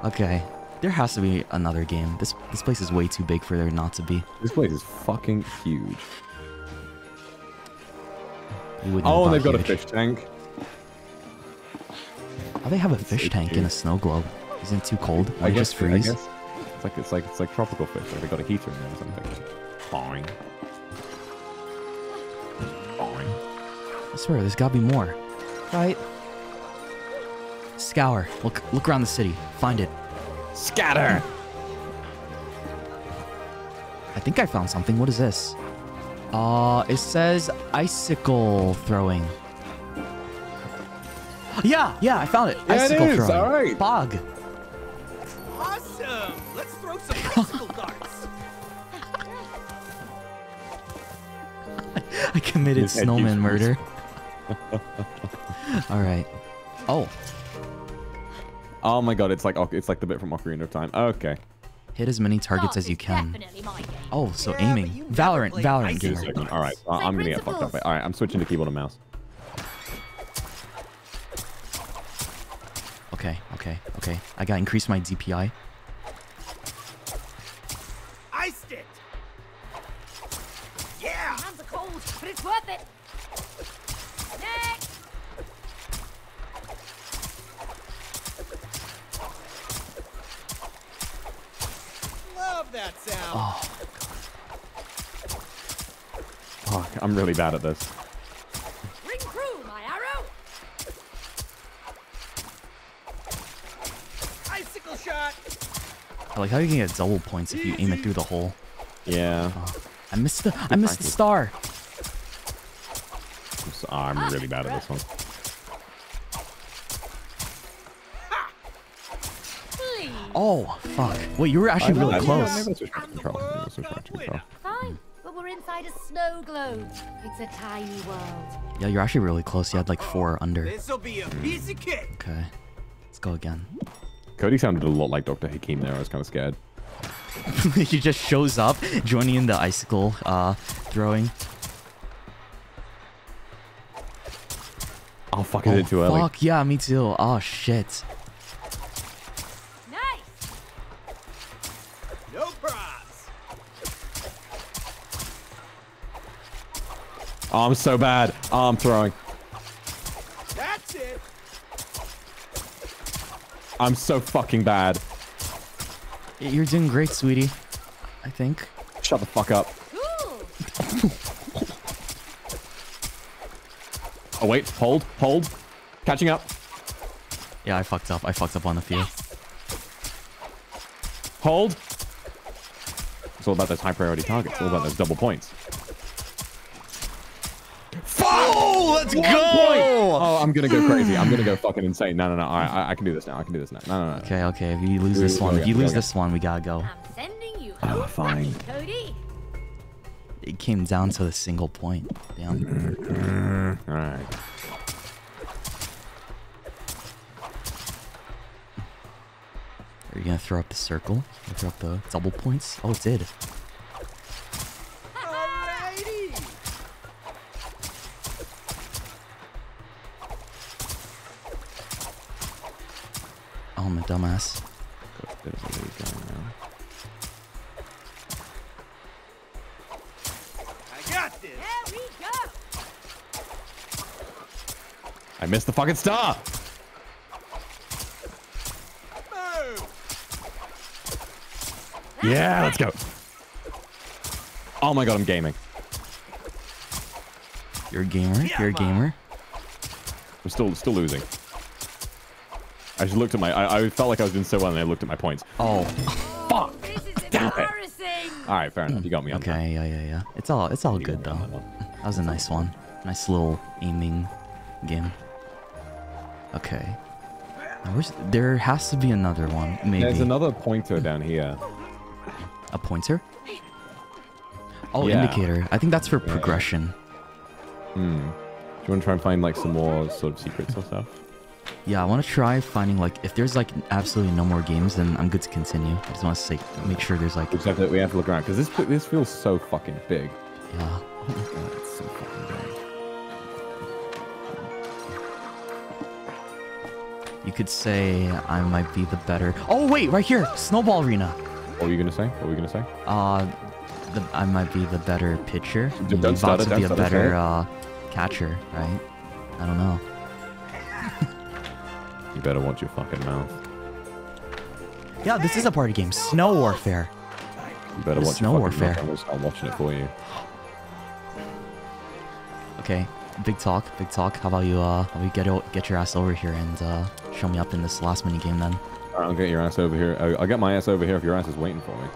Okay. There has to be another game. This this place is way too big for there not to be. This place is fucking huge. Oh, and they've thought got a fish tank. Oh, they have a fish tank and a snow globe. Isn't it too cold? I guess just freeze? I guess. It's like it's like it's like tropical fish. Like they got a heater in there or something. Fine. Fine. I swear, there's gotta be more. Right? Scour. Look look around the city. Find it. Scatter! I think I found something. What is this? Uh, it says icicle throwing. Yeah, yeah, I found it. Yeah, icicle is, throwing. alright. Bog. Awesome! Let's throw some [LAUGHS] [LAUGHS] I committed His snowman murder. [LAUGHS] All right. Oh, Oh my god, it's like oh, it's like the bit from Ocarina of Time. Okay. hit as many targets as you can. Oh, so aiming. Valorant, Valorant Give gamer. All right, I- I'm gonna get fucked up. All right, I'm switching to keyboard and mouse. Okay, okay, okay. I gotta increase my DPI. It's worth it. Next. Love that sound. Oh. Fuck, I'm really bad at this. Ring true, my arrow. Icicle shot. I like how you can get double points if you aim it through the hole. Yeah. I missed the I missed the star. I'm, so, oh, I'm really bad at this one. Oh, fuck. Wait, you were actually really maybe- close. Maybe I'll switch back to control. Maybe switch back to control. Fine, but we're inside a snow globe. It's a tiny world. Yeah, you're actually really close. You had like four under. This'll be a piece of cake. Okay. Let's go again. Cody sounded a lot like Dr. Hakim there. I was kind of scared. [LAUGHS] he just shows up, joining in the icicle uh, throwing. Oh, fuck, I did it too early. Fuck, yeah, me too. Oh, shit. Nice. No props. Oh, I'm so bad. Oh, I'm throwing. That's it. I'm so fucking bad. You're doing great, sweetie. I think. Shut the fuck up. [LAUGHS] Oh, wait. Hold. Hold. Catching up. Yeah, I fucked up. I fucked up on the field. Hold. It's all about those high priority targets. It's all about those double points. Oh, let's One point. Oh, I'm gonna go crazy. I'm gonna go fucking insane. No, no, no. I, I, I can do this now. I can do this now. No, no, no. Okay, okay. If you lose this one, if you lose this one, we gotta go. I'm sending you Oh, home fine. Cody. It came down to a single point. Damn. All right. Are you gonna throw up the circle? Throw up the double points? Oh, it did. Alrighty. Oh, I'm a dumbass. There's a lead I got this. There we go. I missed the fucking star. Move. Yeah, let's go. Oh my god, I'm gaming. You're a gamer. You're a gamer. I'm still still losing. I just looked at my. I, I felt like I was doing so well, and I looked at my points. Oh. oh fuck. This is Damn it. All right, fair enough. You got me on that. Okay, yeah, yeah, yeah. It's all it's all You good though. that. That was a nice one. Nice little aiming game. Okay. Now, where's, there has to be another one, maybe. There's another pointer down here. A pointer? Oh, Yeah. indicator. I think that's for progression. Hmm. Do you want to try and find like some more sort of secrets or stuff? Yeah, I want to try finding like if there's like absolutely no more games, then I'm good to continue. I just want to say make sure there's like have to, we have to look around because this this feels so fucking big. Yeah. Oh my god, it's so fucking big. You could say I might be the better. Oh wait, right here, snowball arena. What were you gonna say? What were you gonna say? Uh, the, I might be the better pitcher. Don't You're about stutter, to don't be a better it. uh, catcher, right? I don't know. [LAUGHS] You better watch your fucking mouth. Yeah, this is a party game. Snow Warfare. You better watch Snow your fucking Warfare. mouth. I'm watching it for you. Okay, big talk, big talk. How about you? Uh, how about you get get your ass over here and uh, show me up in this last mini game then? Alright, I'll get your ass over here. I'll, I'll get my ass over here if your ass is waiting for me.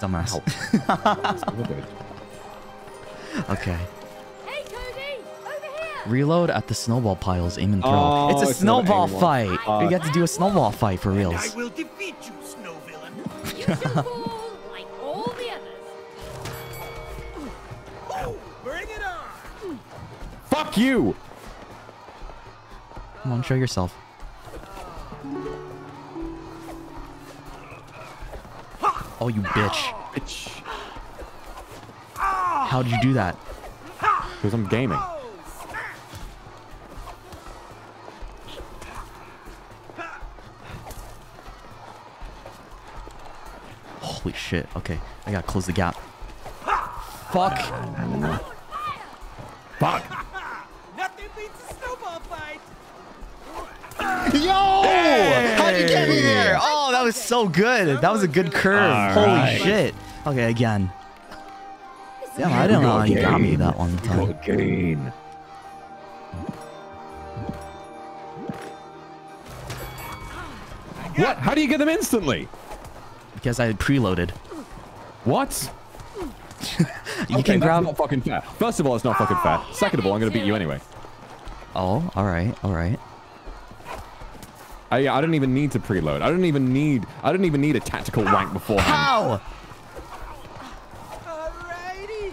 Dumbass. Of a [LAUGHS] okay. Reload at the snowball piles, aim and throw. Oh, it's a it's snowball fight. Uh, you get to do a snowball fight for reals. I will defeat you, snow villain. You fall like all the others. Oh, bring it on! Fuck you! Come on, show yourself. Oh, you bitch. Bitch. How did you do that? Because I'm gaming. Holy shit. Okay, I gotta close the gap. Fuck. Fuck. Nothing beats a snowball fight. Yo! How'd you get me there? Oh, that was so good. That was a good curve. All Holy right. shit. Okay, again. Damn, I don't know how you got me that one time. Gain. What? How do you get them instantly? Because I preloaded. What? [LAUGHS] You Okay, can that's grab. not fucking fair. First of all, it's not fucking fair. Second of all, I'm gonna beat you anyway. Oh, all right, all right. I, I don't even need to preload. I don't even need. I don't even need a tactical rank beforehand. How? Alrighty.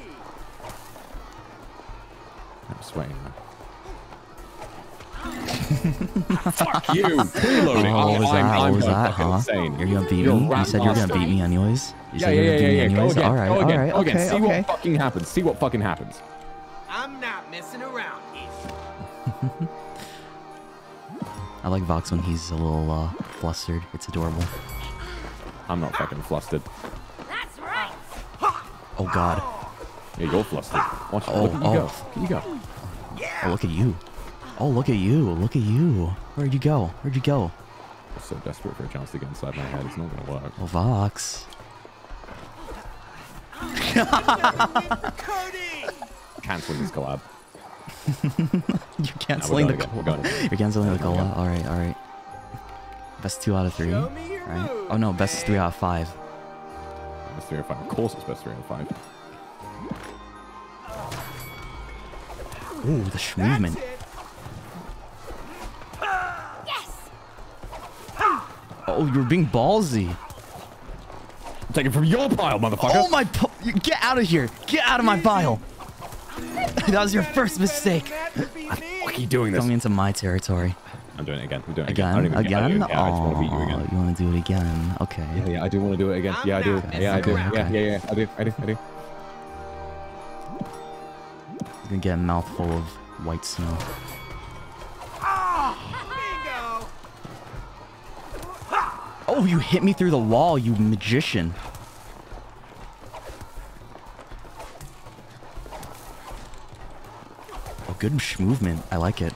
I'm sweating. man. Fuck you. Preloading. Oh, what was I'm, that? I'm, what was I'm that, huh? Insane. You're gonna beat You're me? You said you're gonna beat me anyways? You Yeah, said yeah, you're gonna beat yeah, me yeah. Go anyways? again. All right, Go again. right, Go again. okay, See okay. what fucking happens. See what fucking happens. I'm not messing around, Ish. [LAUGHS] I like Vox when he's a little uh, flustered. It's adorable. I'm not fucking flustered. That's right. Oh god. Yeah, you're flustered. Watch. Oh, look at you oh. go. Look at you go. Oh, look at you. Oh, look at you. Look at you. Where'd you go? Where'd you go? I'm so desperate for a chance to get inside my head. It's not gonna work. Oh, Vox. [LAUGHS] Canceling this collab. [LAUGHS] You're canceling the going again. We're cola. going again. You're canceling the We're going cola. All right, all right. Best two out of three. Right? Oh no, best three out of five. Best three out of five. Of course, it's best three out of five. Ooh, the sh movement. Oh, you're being ballsy. Take it from your pile, motherfucker. Oh my! po- Get out of here! Get out of my pile! [LAUGHS] that was your first mistake. Fuck you doing this? Coming into my territory. I'm doing it again. I'm doing it again. I Again? don't even care. I Again? don't care. I just want to beat you Oh, again. you want to do it again? Okay. Yeah, yeah, I do want to do it again. Yeah, I do. Yeah, I do. Yeah, yeah, yeah. I do. I do. I do. You're gonna get a mouthful of white snow. Ah! Oh, you hit me through the wall, you magician. Oh, good movement. I like it.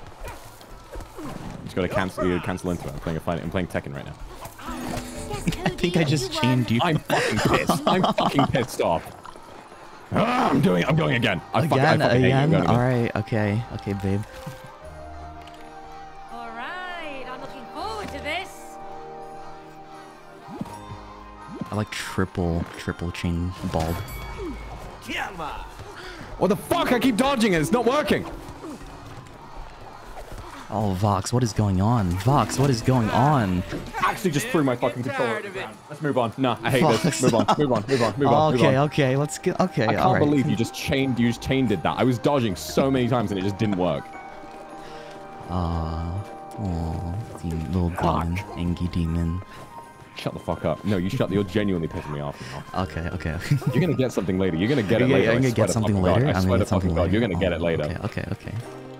Just gotta cancel. You cancel into it. I'm playing a fight. I'm playing Tekken right now. I think I just chained you. I'm fucking pissed. I'm fucking pissed off. Ah, I'm doing. I'm going again. I fuck- I Again, fucking hate you. I'm again. All right, okay, okay, babe. I like triple, triple chain bald. What the fuck? I keep dodging it. It's not working. Oh, Vox, what is going on? Vox, what is going on? I Actually, just threw my fucking controller. Let's move on. Nah, I hate Vox. this. Move on. Move on. Move on. Move on. move okay, on. okay, let's get. Okay, I can't all right. believe you just chained. You just chain did that. I was dodging so many times and it just didn't work. Ah, oh, little demon, Angie demon. Shut the fuck up. No, you shut. You're genuinely pissing me off now. Okay, okay. [LAUGHS] You're gonna get something later. You're gonna get it later. I'm gonna get something later. I swear gonna to get something fucking God. You're gonna get it later. Okay, okay, okay.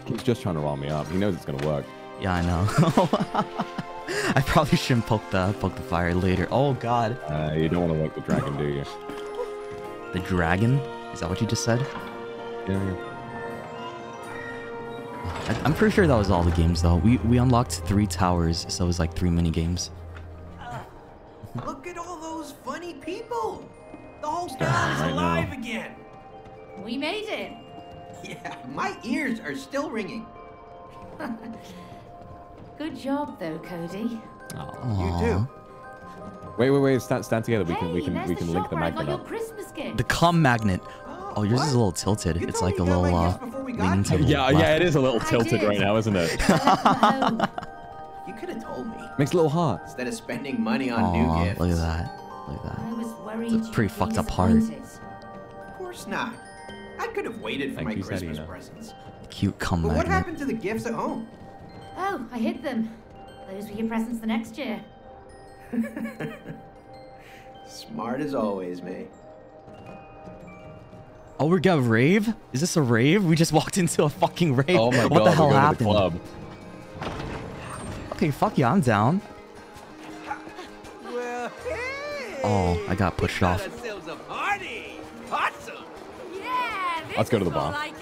He's just trying to rile me up. He knows it's gonna work. Yeah, I know. [LAUGHS] I probably shouldn't poke the poke the fire later. Oh God. Uh, you don't want to wake the dragon, do you? The dragon? Is that what you just said? Yeah. I, I'm pretty sure that was all the games though. We we unlocked three towers, so it was like three mini games. Look at all those funny people. The whole [LAUGHS] Starting town is alive now. again. We made it. Yeah, my ears are still ringing. Good job, though, Cody. You do. Wait, wait, wait. Stand, stand together. We can, we can, there's we the can link the where I got magnet up. The cum magnet. Oh, yours is a little tilted. It's like a little uh, leaning to the Yeah, left. yeah. It is a little tilted right now, isn't it? [LAUGHS] You could have told me. Makes a little hot. Instead of spending money on Aw, new gifts. look at that. Look at that. I was worried It's a pretty fucked up heart. Of course not. I could have waited for Thank my you, Christmas Sarina. presents. Cute cum But what happened to the gifts at home? Oh, I hid them. Those were your presents the next year. [LAUGHS] Smart as always, May. Oh, we got a rave? Is this a rave? We just walked into a fucking rave. Oh my what god, the hell we're going happened? To the club. Okay, fuck yeah, I'm down. Well, hey! Oh, I got pushed got off. a party. Awesome. Yeah, Let's go to the more bar. like.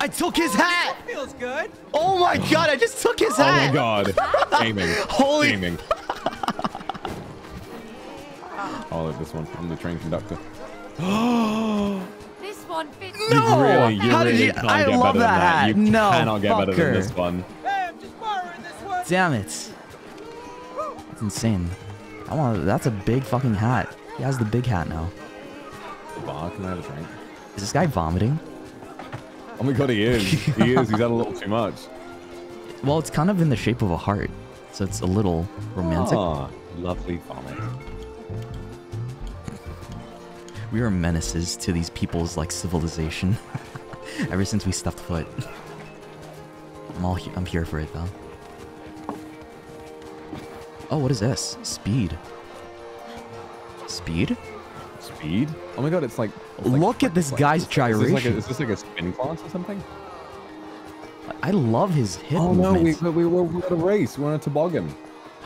I took his hat! Feels good. Oh my god, I just took his hat. Oh my god. [LAUGHS] Gaming. Holy- Gaming. [LAUGHS] Oh, look, this one. I'm the train conductor. This one fits. You really, you How did you- can't I get love better than that that. hat. You No, cannot get better than this one. Damn it. That's insane. I want that's a big fucking hat. He has the big hat now. Bar, can I have a drink? Is this guy vomiting? Oh my god, he is. [LAUGHS] He is. He's had a little too much. Well, it's kind of in the shape of a heart, so it's a little romantic. Ah, lovely vomit. We are menaces to these people's like civilization. [LAUGHS] Ever since we stepped foot. I'm all he- I'm here for it though. Oh, what is this? Speed. Speed? Speed? Oh my god, it's like. it's like- Look at this like- guy's is this like a- gyration. Is this like a spin class or something? I love his hip Oh no, we, movement. we, we, we're at a race. We're on a toboggan.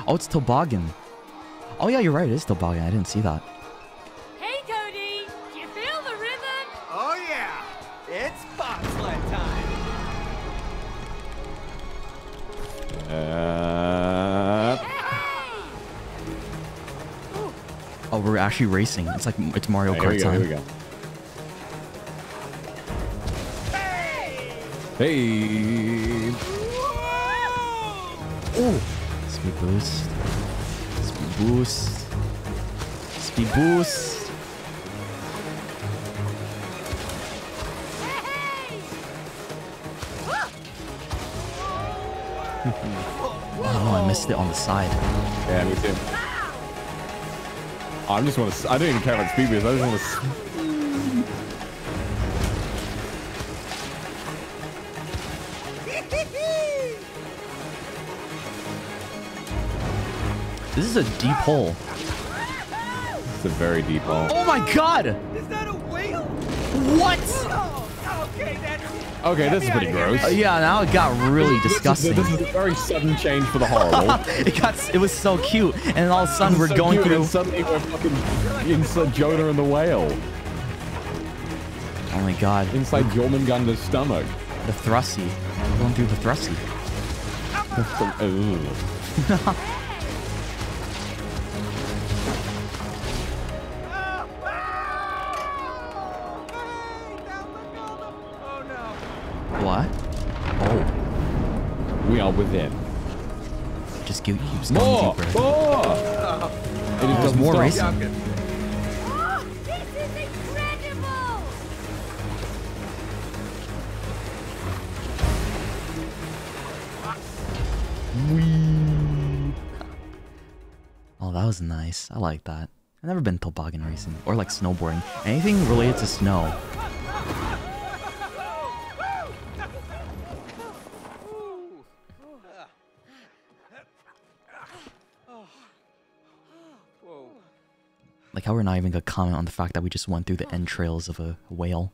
Oh, it's toboggan. Oh yeah, you're right. It is toboggan. I didn't see that. Hey, Cody. Do you feel the rhythm? Oh yeah, it's bobsled time. Uh, Oh, we're actually racing. It's like it's Mario here we Kart go. Here we time. go. Hey. Oh, speed boost. Speed boost. Speed boost. [LAUGHS] Oh I missed it on the side. Yeah, me too. I just want to. I don't even care about speed boost. I just want to. This is a deep hole. It's a very deep hole. Oh my god! Is that a whale? What? Oh, okay, that's. Okay, this is pretty gross. Uh, yeah, now it got really disgusting. This is a very sudden change for the horrible. [LAUGHS] it got it was so cute, and then all of a sudden we're So going cute, through. and suddenly we're fucking inside Jonah and the whale. Oh my god. Inside Jormungandr's stomach. The thrusty. Going through the thrusty. [LAUGHS] [LAUGHS] What? Oh, We are within. just keep, keeps going More! deeper. More! It There's doesn't more racing. Oh, this is incredible! Whee! Oh, that was nice. I like that. I've never been toboggan racing or like snowboarding. Anything related to snow. Not even gonna comment on the fact that we just went through the entrails of a whale.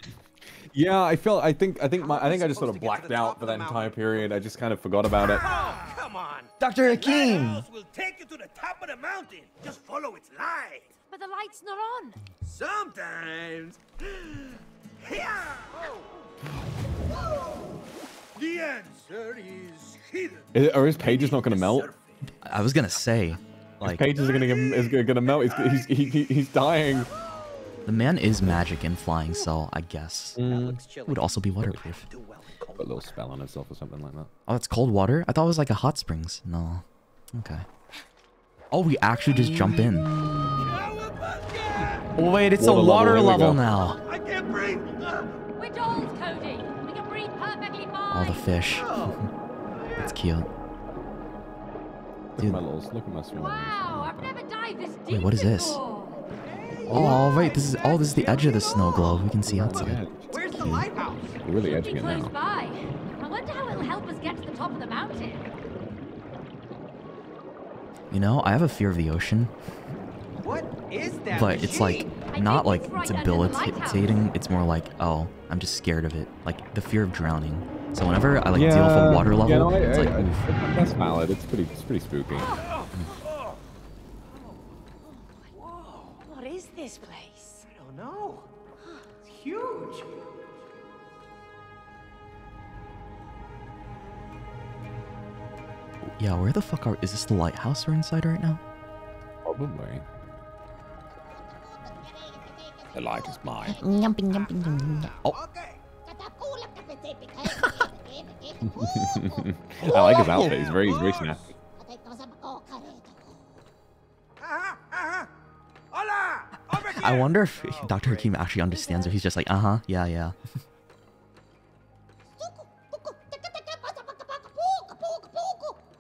Yeah, I felt. I think. I think. My. I think I just sort of blacked out for that entire period. I just kind of forgot about it. Oh, come on. Dr. Hakim! Lighthouse will take you to the top of the mountain. Just follow its light. But the light's not on. Sometimes. [GASPS] Here. The answer is hidden. Is, are his pages not going to melt? I was gonna say, His like pages are going to is going to melt. He's, he's, he, he's dying. the man is magic and flying, so I guess Mm. it would also be waterproof. Put a little spell on himself or something like that. Oh, it's cold water? I thought it was like a hot springs. No. Okay. Oh, we actually just jump in. Oh, wait, it's Water a water here we level go. now. I can't breathe. We're dolls, Cody. We can breathe perfectly fine. Oh, the fish. It's [LAUGHS] cute. Look at my little. Look at my swim. Wow, I've never dived this deep Wait, what is this? before. Oh, right. This is oh, this is the edge of the snow globe. We can see outside. Where's the lighthouse? We're really edging it close now. by. I wonder how it'll help us get to the top of the mountain. You know, I have a fear of the ocean, What is that? but it's like not like it's debilitating. It's more like oh, I'm just scared of it. Like the fear of drowning. So whenever I like deal with a water level, Yeah, no, I, it's I, like I, oof. that's valid. It's pretty. It's pretty spooky. What is this place? I don't know. It's huge. yeah. Where the fuck are? Is this the lighthouse we're inside right now? Probably. The light is mine. Oh. [LAUGHS] I like his outfit. He's very, he's very snappy. I wonder if Dr. Hakim actually understands, or he's just like, uh huh, yeah, yeah.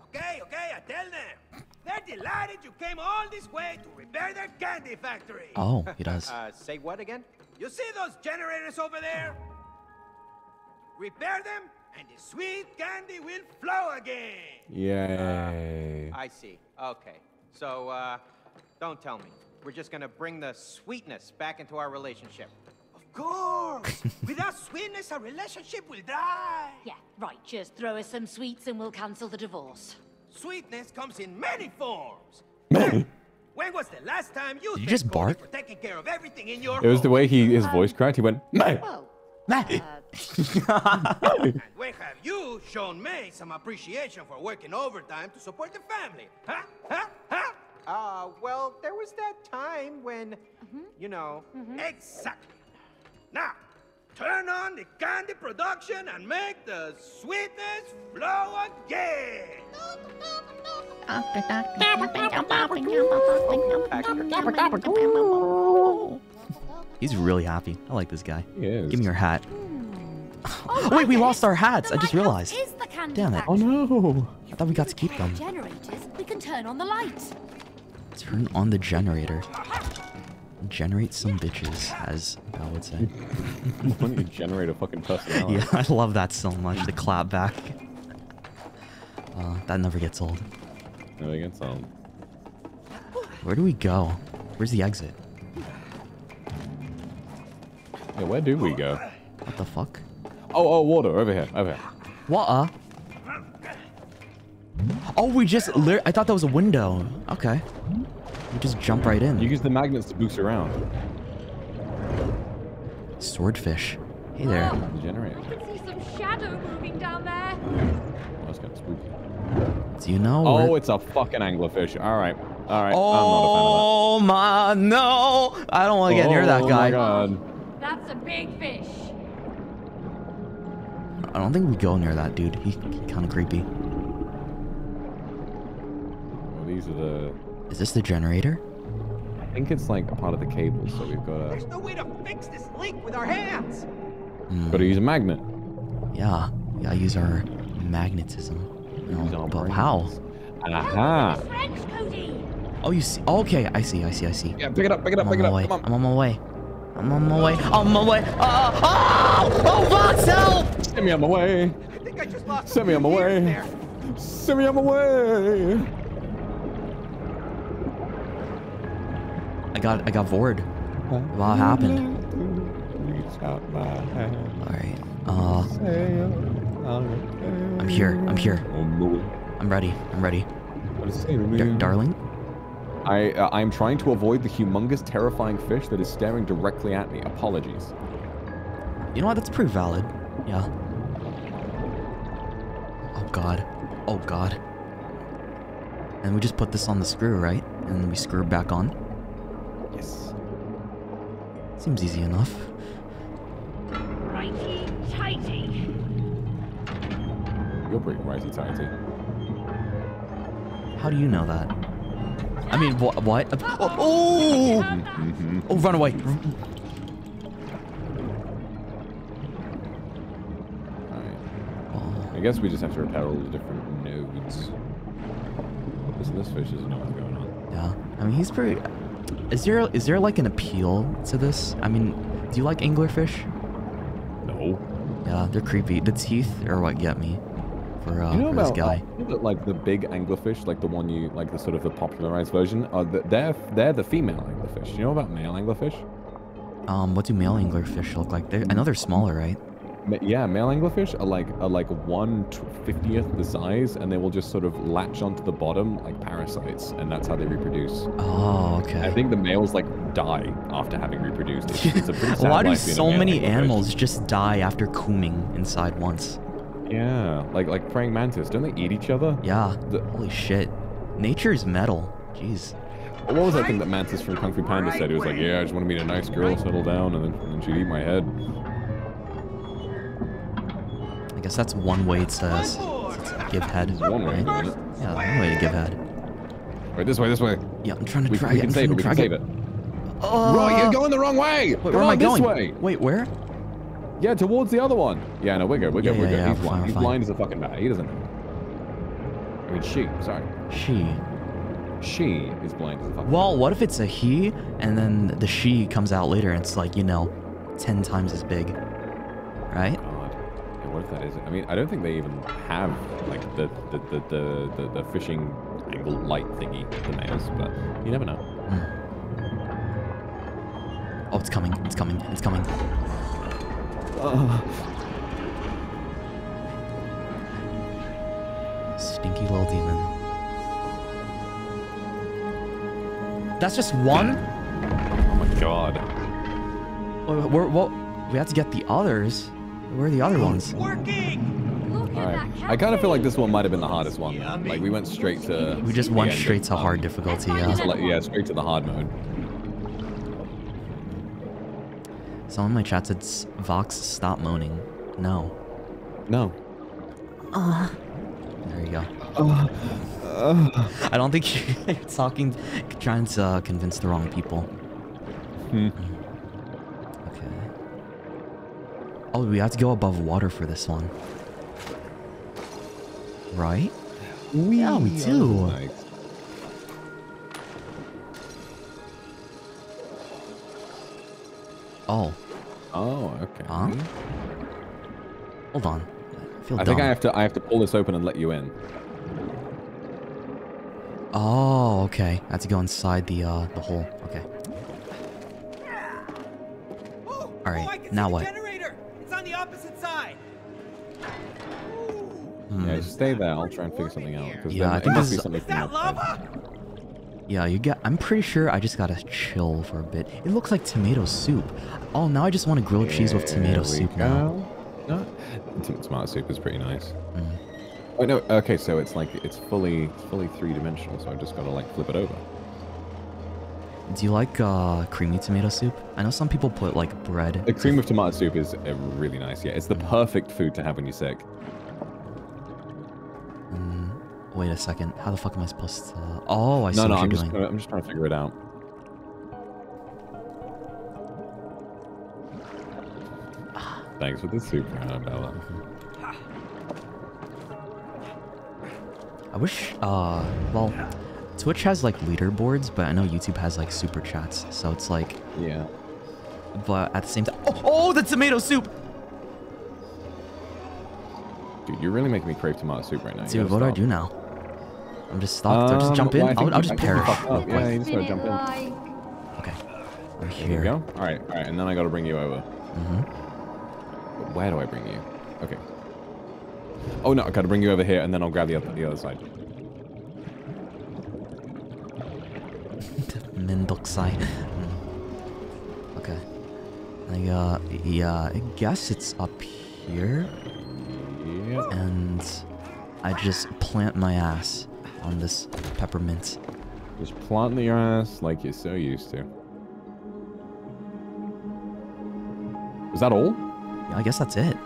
Okay, okay, I tell them. They're delighted you came all this way to repair their candy factory. Oh, he does. Uh, say what again? You see those generators over there? Repair them, and the sweet candy will flow again. Yay. I see. Okay. So, uh, don't tell me. We're just gonna bring the sweetness back into our relationship. Of course. [LAUGHS] Without sweetness, our relationship will die. Yeah, right. Just throw us some sweets and we'll cancel the divorce. Sweetness comes in many forms. when was the last time you, you just Cody bark? for taking care of everything in your It was the way he his voice cracked. He went. "Meh." Well, And when have you shown me some appreciation for working overtime to support the family? Huh? Huh? Huh? Uh, well, there was that time when, you know. Exactly. Now, turn on the candy production and make the sweetness flow again. He's really happy. I like this guy. He. Give me your hat. Oh, [GASPS] wait, we right, lost our the hats. I just realized. Is the candy Damn it. factory. no. I thought we got to keep them. Generators, we can turn on the light. Turn on the generator. Generate some bitches, as Val would say. [LAUGHS] Why don't you generate a fucking [LAUGHS] personality? yeah, I love that so much. The clap back. [LAUGHS] Uh, that never gets old. No, they get some. Where do we go? Where's the exit? Yeah, where do we go? What the fuck? Oh, oh, water over here, over here. What? Uh? Oh, we just. I thought that was a window. Okay. We just jump right in. You use the magnets to boost around. Swordfish. Hey there. The generator. I can see some shadow moving down there. Oh, that's kind of spooky. Do you know? Oh, where- it's a fucking anglerfish. All right, all right. Oh my no! I don't want to I'm get near that guy. Oh guy. my god. That's a big fish. I don't think we go near that dude. He, he kind of creepy. Well, these are the. Is this the generator? I think it's like a part of the cable, so we've got There's no way to fix this leak with our hands. Hmm. got to use a magnet. Yeah. We gotta use our magnetism. No, Use our but brains. how? Aha! French, Cody. Oh, you see? Okay, I see. I see. I see. Yeah, pick it up, pick it up, I'm pick it up. way. Come on. I'm on my way. I'm on my way. I'm on my way. Uh, oh! Oh, Vox, help! Send me on my way. I think I just lost. Send me on my way. Send me on my way. I got I got bored. What happened? Alright. Uh I'm here. I'm here. I'm ready. I'm ready. Dar- darling? I uh, I'm trying to avoid the humongous, terrifying fish that is staring directly at me. Apologies. You know what? That's pretty valid. Yeah. Oh god. Oh god. And we just put this on the screw, right? And then we screw it back on. Yes. Seems easy enough. Righty tighty. You're pretty righty tighty. How do you know that? I mean, what? What? Oh! Oh, oh run away! I guess we just have to repair all the different nodes. This, this fish doesn't know what's going on. Yeah. I mean, he's pretty. Is there is there like an appeal to this? I mean, do you like anglerfish? No. Yeah, they're creepy. The teeth are what get me for uh you know for this about guy. uh, you know that, like the big anglerfish, like the one you like the sort of the popularized version? Uh, th- they're they're the female anglerfish. You know about male anglerfish? Um, what do male anglerfish look like? They're, I know they're smaller, right? Yeah, male anglerfish are like are like one fiftieth the size, and they will just sort of latch onto the bottom like parasites, and that's how they reproduce. Oh, okay. I think the males like die after having reproduced. It's, it's a pretty [LAUGHS] sad Why do life being a so many anglerfish. animals just die after cooming inside once? Yeah, like like praying mantis. Don't they eat each other? Yeah. The- Holy shit. Nature's metal. Jeez. What was that thing that Mantis from Kung Fu Panda said? He was like, "Yeah, I just want to meet a nice girl, settle down, and then, and then she'd eat my head." I guess that's one way it s- s- give head. One way, right? Yeah, one way to give head. Right, this way, this way. Yeah, I'm trying to we, drag we it. can save it. We can save it. it. Uh, right, you're going the wrong way. Wait, Come where am I this going? way. Wait, where? Yeah, towards the other one. Yeah, no, we're good. We're good. Yeah, we're yeah, good. yeah, He's blind. fine, He's blind as a fucking bat. He doesn't know. I mean, she. Sorry. She. She is blind as a fucking. Well, what if it's a he, and then the she comes out later, and it's like, you know, 10 times as big. Right? God. Yeah, what if that is? I mean, I don't think they even have like the the the the, the, the fishing angle light thingy, the males, but you never know. Hmm. Oh, it's coming. It's coming. It's coming. Stinky little demon. That's just one? Oh my god. We're, well, we have to get the others. Where are the other ones? Working! Alright. I kind of feel like this one might have been the hardest one. Like we went straight to. We just went straight to hard difficulty, yeah. like, yeah, straight to the hard mode. Someone in my chat said, Vox, stop moaning. No. No. Uh, there you go. I don't think [LAUGHS] you're talking, trying to uh, convince the wrong people. Hmm. Okay. Oh, we have to go above water for this one. Right? We yeah, we do. Oh. Oh, okay. Huh? Hold on. I feel I dumb. think I have to I have to pull this open and let you in. Oh, okay. I have to go inside the uh the hole. Okay. All right. now what? Generator! It's on the opposite side. Yeah, stay there. I'll try and figure something out. Yeah, I think this is- Is that lava? Yeah, you got. I'm pretty sure I just gotta chill for a bit. It looks like tomato soup. Oh, now I just want a grilled cheese with tomato soup now. go. No, tomato soup is pretty nice. Mm. Oh no, okay, so it's like it's fully fully three dimensional, so I just gotta like flip it over. Do you like uh, creamy tomato soup? I know some people put like bread. The cream of tomato soup is uh, really nice. Yeah, it's the perfect food to have when you're sick. Mm, wait a second. How the fuck am I supposed to? Oh, I see no, no, what I'm you're just I'm just trying to figure it out. Thanks for the soup, Annabella. I wish. Uh, well, Twitch has like leaderboards, but I know YouTube has like super chats. So it's like. Yeah. But at the same time, oh, oh, the tomato soup. Dude, you're really making me crave tomato soup right now. You Dude, gotta what do I do now? I'm just stuck. do I just Um, jump in? well, I I'll, think I'll just I think you perish. fucked up. real Yeah, you just gotta jump in. Okay. We're There here. you go. All right, all right, and then I got to bring you over. Mm-hmm. But Where do I bring you? Okay. Oh no, I got to bring you over here, and then I'll grab the other the other side. [LAUGHS] Mendoksai. Okay. I uh yeah, I guess it's up here. Yeah. And I just plant my ass on this peppermint. Just planting your ass like you're so used to. Is that all? Yeah, I guess that's it.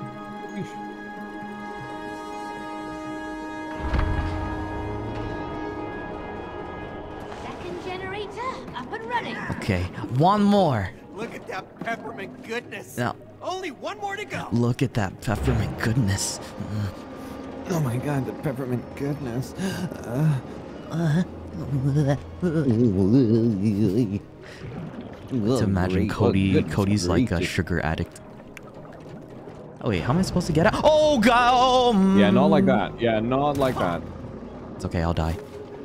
Second generator up and running. Okay, one more. Look at that peppermint goodness. Now, Only one more to go. look at that peppermint goodness. Mm. Oh my god, the peppermint goodness. to imagine Cody Cody's like a sugar addict. Oh wait, how am I supposed to get out? Oh god! Oh, Yeah, not like that. Yeah, not like that. It's okay, I'll die.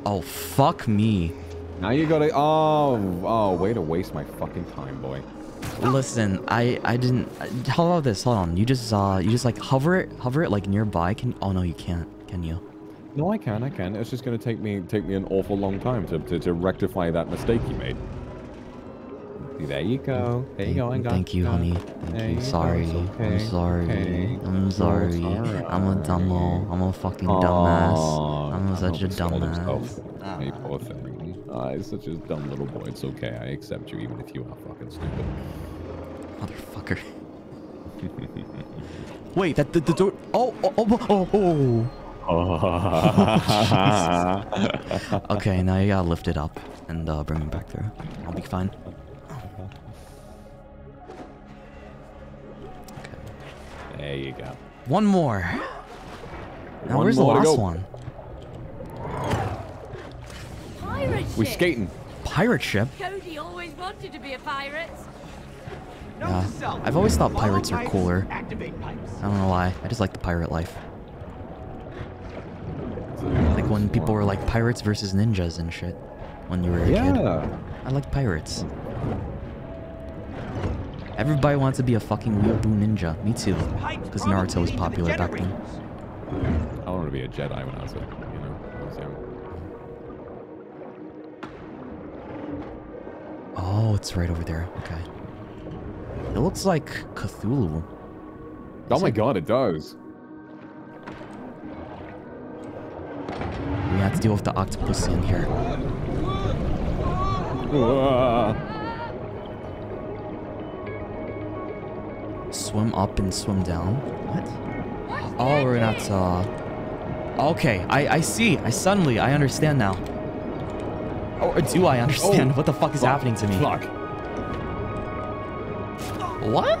Oh fuck me. Now you gotta. Oh, oh, way to waste my fucking time, boy. Listen, I I didn't. How about this? Hold on. You just uh you just like hover it, hover it like nearby. Can oh no you can't. Can you? No, I can, I can. It's just gonna take me take me an awful long time to to, to rectify that mistake you made. There you go. There you go. Thank you, honey. Thank you you. Sorry. it's I'm sorry. okay. I'm sorry. I'm a dumbo. I'm a fucking dumbass. I'm such a dumbass. himself. Hey, poor thing. Ah, he's such a dumb little boy. It's okay. I accept you even if you are fucking stupid. Motherfucker. [LAUGHS] Wait, that the, the door. Oh, oh, oh, oh, oh. [LAUGHS] [LAUGHS] okay, now you gotta lift it up and uh, bring me back through. I'll be fine. There you go. One more. Now, One where's more the last one? Pirate We're skating. Pirate ship? Cody always wanted to be a pirate. Yeah. I've always thought pirates are cooler. I don't know why. I just like the pirate life. Like when people were like pirates versus ninjas and shit. When you were a kid. Yeah. I like pirates. Everybody wants to be a fucking weeaboo ninja. Me too. Because Naruto was popular back then. I wanted to be a Jedi when I was a, you know, when I was young. Oh, it's right over there. Okay. It looks like Cthulhu. Oh my god, it does. We have to deal with the octopus in here. Swim up and swim down. What? Oh, we're not. Uh... Okay, I I see. I suddenly I understand now. Or do I understand? Oh, what the fuck is fuck, happening to me? Fuck. What?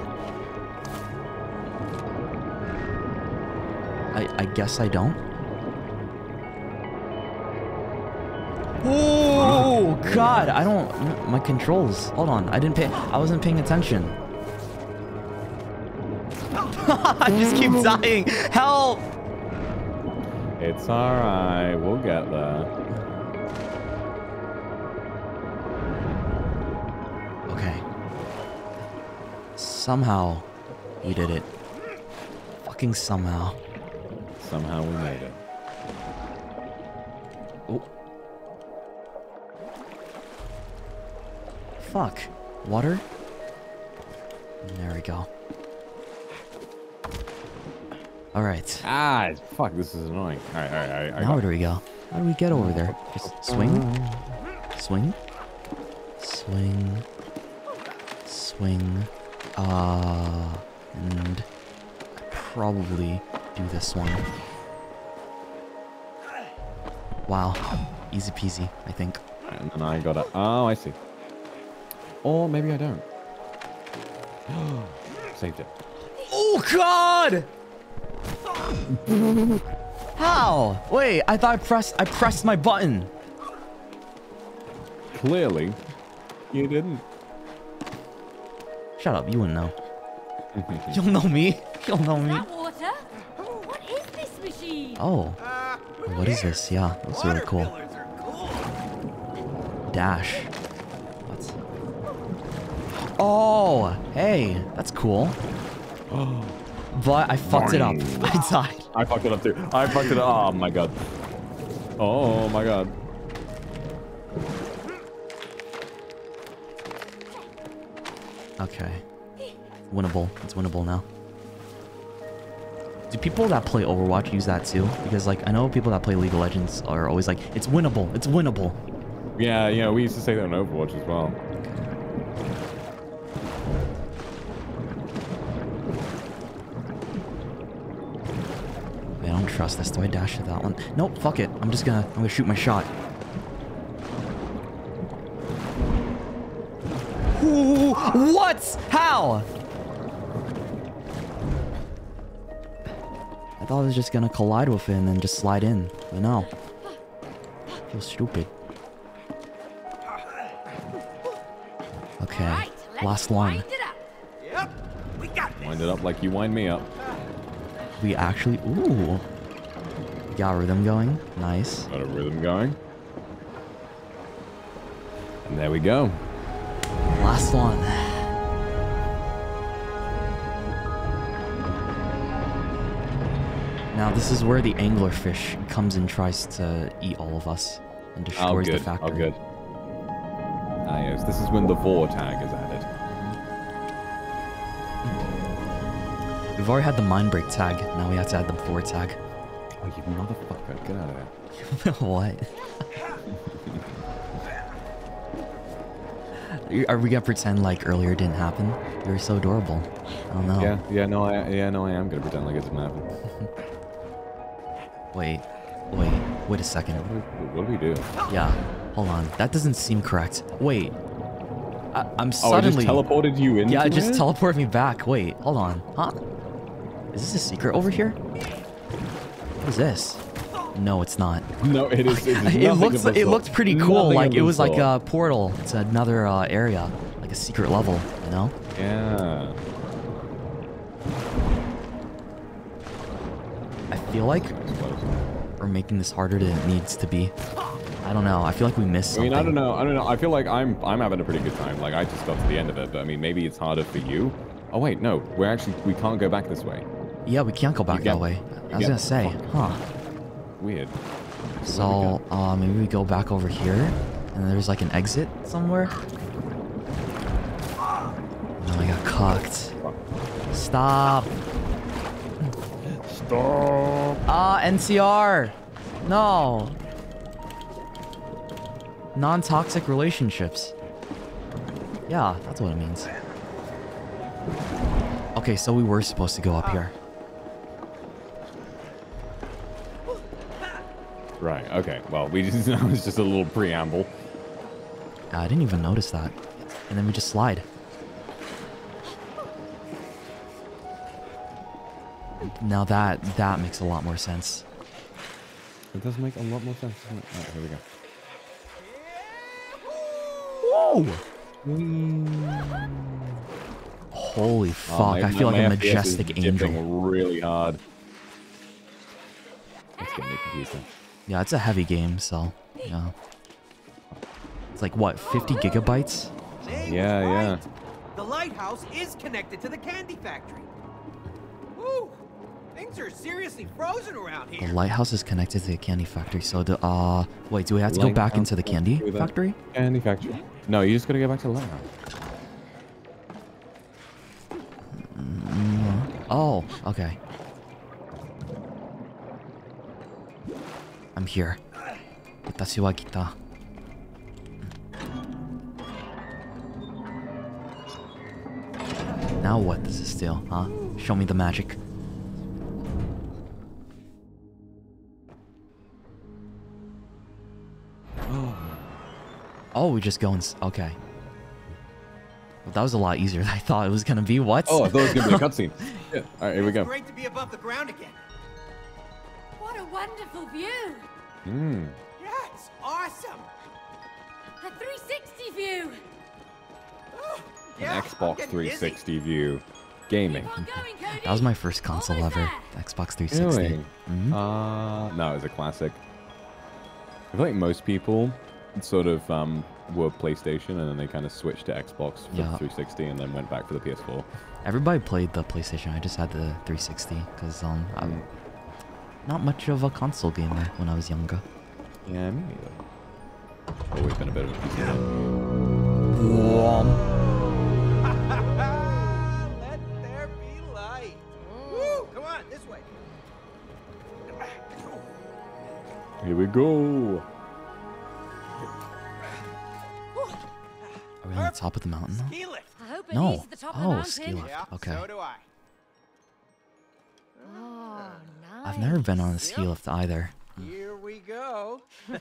I I guess I don't. Oh God! I don't. My controls. Hold on. I didn't pay. I wasn't paying attention. [LAUGHS] I just keep dying. Help! It's alright. We'll get there. Okay. Somehow, we did it. Fucking somehow. Somehow we made it. Oh. Fuck. Water? There we go. Alright. Ah, fuck, this is annoying. Alright, alright, alright. I Now where do we go? How do we get over there? Just swing? Swing? Swing. Swing. Uh, and I probably do this one. Wow. Easy peasy, I think. And then I gotta. Oh, I see. Or maybe I don't. [GASPS] Saved it. Oh god! How? Wait, I thought I pressed I pressed my button. Clearly, you didn't. Shut up, you wouldn't know. [LAUGHS] You'll know me. You'll know me. That water? Oh, what is this machine? Oh. What is this? Yeah, that's really cool. Dash. What? Oh, hey, that's cool. Oh. But I fucked it up. [LAUGHS] I died. I fucked it up too. I fucked it up. Oh my god. Oh my god. Okay. Winnable. It's winnable now. Do people that play Overwatch use that too? Because like I know people that play League of Legends are always like, it's winnable, it's winnable. Yeah, yeah, we used to say that on Overwatch as well. Trust this. Do I dash to that one? Nope, fuck it. I'm just gonna I'm gonna shoot my shot. Ooh, what? How? I thought I was just gonna collide with it and then just slide in, but no. Feels stupid. Okay, last one. Wind it up like you wind me up. We actually, ooh, got rhythm going. Nice. Got a rhythm going. And there we go. Last one. Now this is where the anglerfish comes and tries to eat all of us and Oh, destroys good. the factory. Oh, good. Ah, yes. This is when the Vor tag is added. We've already had the mind break tag. Now we have to add the forward tag. Oh, you motherfucker. Get out of there. [LAUGHS] what? Are we gonna pretend like earlier didn't happen? You're so adorable. I don't know. Yeah, yeah, no, I, yeah, no, I am gonna pretend like it didn't happen. [LAUGHS] Wait, wait, wait a second. What do we do? Yeah, hold on. That doesn't seem correct. Wait. I, I'm Oh, it just suddenly. teleported you into Yeah, it just teleported me back. Wait, hold on. Huh? Is this a secret over here? What is this? No, it's not. No, it is. It, is [LAUGHS] it looks. It looked pretty cool. Nothing Like it was like a portal It's another uh, area, like a secret level. You know? Yeah. I feel like we're making this harder than it needs to be. I don't know. I feel like we missed something. I mean, I don't know. I don't know. I feel like I'm I'm having a pretty good time. Like I just got to the end of it, but I mean, maybe it's harder for you. Oh wait, no, we're actually we can't go back this way. Yeah, we can't go back get- that way. I was gonna say, huh? Weird. So, uh, maybe we go back over here, and there's like an exit somewhere. Oh, I got cocked. Stop. Stop. Ah, NTR. No. Non-toxic relationships. Yeah, that's what it means. Okay, so we were supposed to go up here. Right. Okay. Well, we [LAUGHS] just that was just a little preamble. Uh, I didn't even notice that. And then we just slide. Now that that makes a lot more sense. It does make a lot more sense. Doesn't it? Right, here we go. Whoa! Holy Oh, fuck! my- I feel my- like a my FPS is majestic angel. really hard. It's getting me confusing. Yeah, it's a heavy game, so yeah. It's like what, 50 gigabytes? Yeah, yeah. The lighthouse is connected to the candy factory. Woo! Things are seriously frozen around here. The lighthouse is connected to the candy factory. So the uh, wait, do we have to go back into the candy factory? Candy factory. No, you just gotta go back to the lighthouse. Mm, Oh, okay. I'm here. Watashi wa kita. Now what does this do, huh? Show me the magic. Oh, we just go and... Okay. Well, that was a lot easier than I thought it was gonna be. What? Oh, I thought it was gonna be a [LAUGHS] cutscene. Yeah. All right, here we go. Great to be above the ground again. What a wonderful view! Hmm. Yeah, it's awesome. A 360 view! An Xbox 360 view. Gaming. That was my first console ever. the Xbox 360. Really? Mhm. Uh, no, it's a classic. I feel like most people sort of um, were PlayStation, and then they kind of switched to Xbox for Yeah. 360, and then went back for the PS4. Everybody played the PlayStation. I just had the 360 because um, I'm not much of a console gamer when I was younger. Yeah, me neither. Always been a bit of a PC guy. Let there be light. Woo! Come on, this way. Here we go. Are we on the top of the mountain now? Ski lift. I hope it No. the top of the Oh, mountain. ski lift. Yeah, Okay. so do I. Oh, I've never been on a ski lift either. Here we go. [LAUGHS]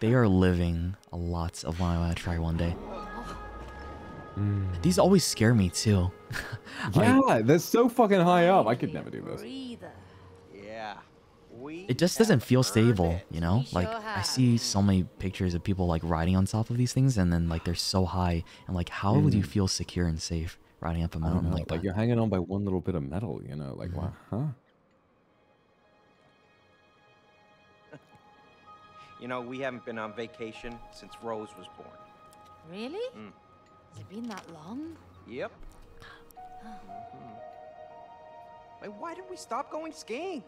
They are living a lot of what I want to try one day. These always scare me too. [LAUGHS] Yeah, they're so fucking high up. I could never do this. Yeah. We It just doesn't feel stable, you know? Like I see so many pictures of people like riding on top of these things and then like they're so high and like how would you Mhm. feel secure and safe riding up a mountain know, like like that? you're hanging on by one little bit of metal, you know? Like, wow, huh? [LAUGHS] You know, we haven't been on vacation since Rose was born. Really? Mm. Has it been that long? Yep. [GASPS] Wait, why did we stop going skiing?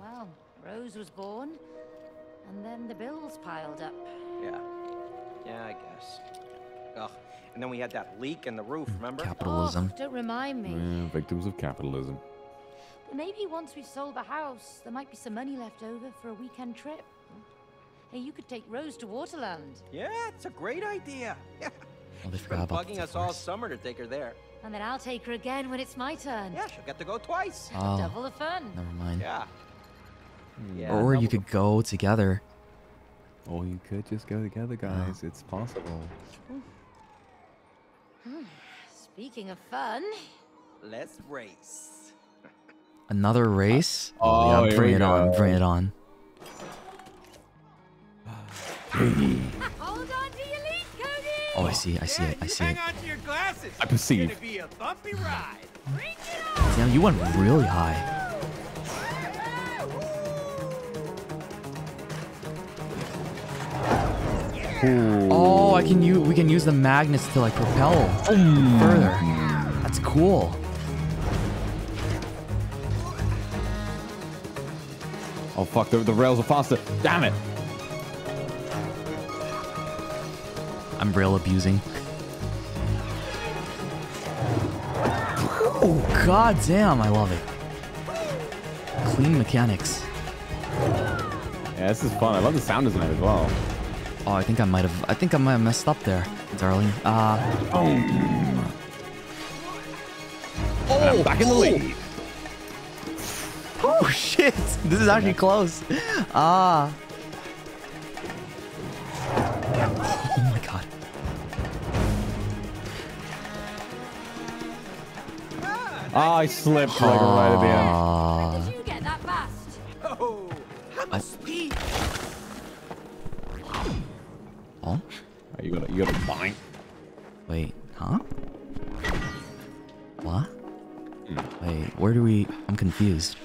Well, Rose was born, and then the bills piled up. Yeah. Yeah, I guess. Ugh. And then we had that leak in the roof, remember? Capitalism. Oh, don't remind me. Yeah, victims of capitalism. But maybe once we've sold the house, there might be some money left over for a weekend trip. Hey, you could take Rose to Waterland. Yeah, it's a great idea. [LAUGHS] Yeah. Oh, they She's forgot been about bugging us all summer to take her there. And then I'll take her again when it's my turn. Yeah, she'll get to go twice. Oh, Double the fun. never mind. Yeah. Hmm. Yeah. or you could go together. Or you could just go together, guys. Oh. It's possible. Hmm. Speaking of fun, Let's race. Another race? Oh, yeah, bring we it on, bring it on. hold on to your lead, Cody. Oh, I see, I see it, I see it. Hang on to your glasses. I perceive. It's gonna be a bumpy ride. Damn, you went really high. Oh, I can use we can use the magnets to like propel mm. further. That's cool. Oh, fuck, the, the rails are faster. Damn it. I'm rail abusing. Oh god damn, I love it. Clean mechanics. Yeah, this is fun. I love the sound design as well. Oh, I think I might have I think I might have messed up there, darling. Uh And I'm back in the lead. Oh shit! This is actually close. Ah. Oh my god. Ah, I slipped like right at the end. Ah. you get that fast. Oh, I'm I- a speed. Oh? You got you got a bite. Wait, huh? What? Hmm. Wait, where do we? I'm confused.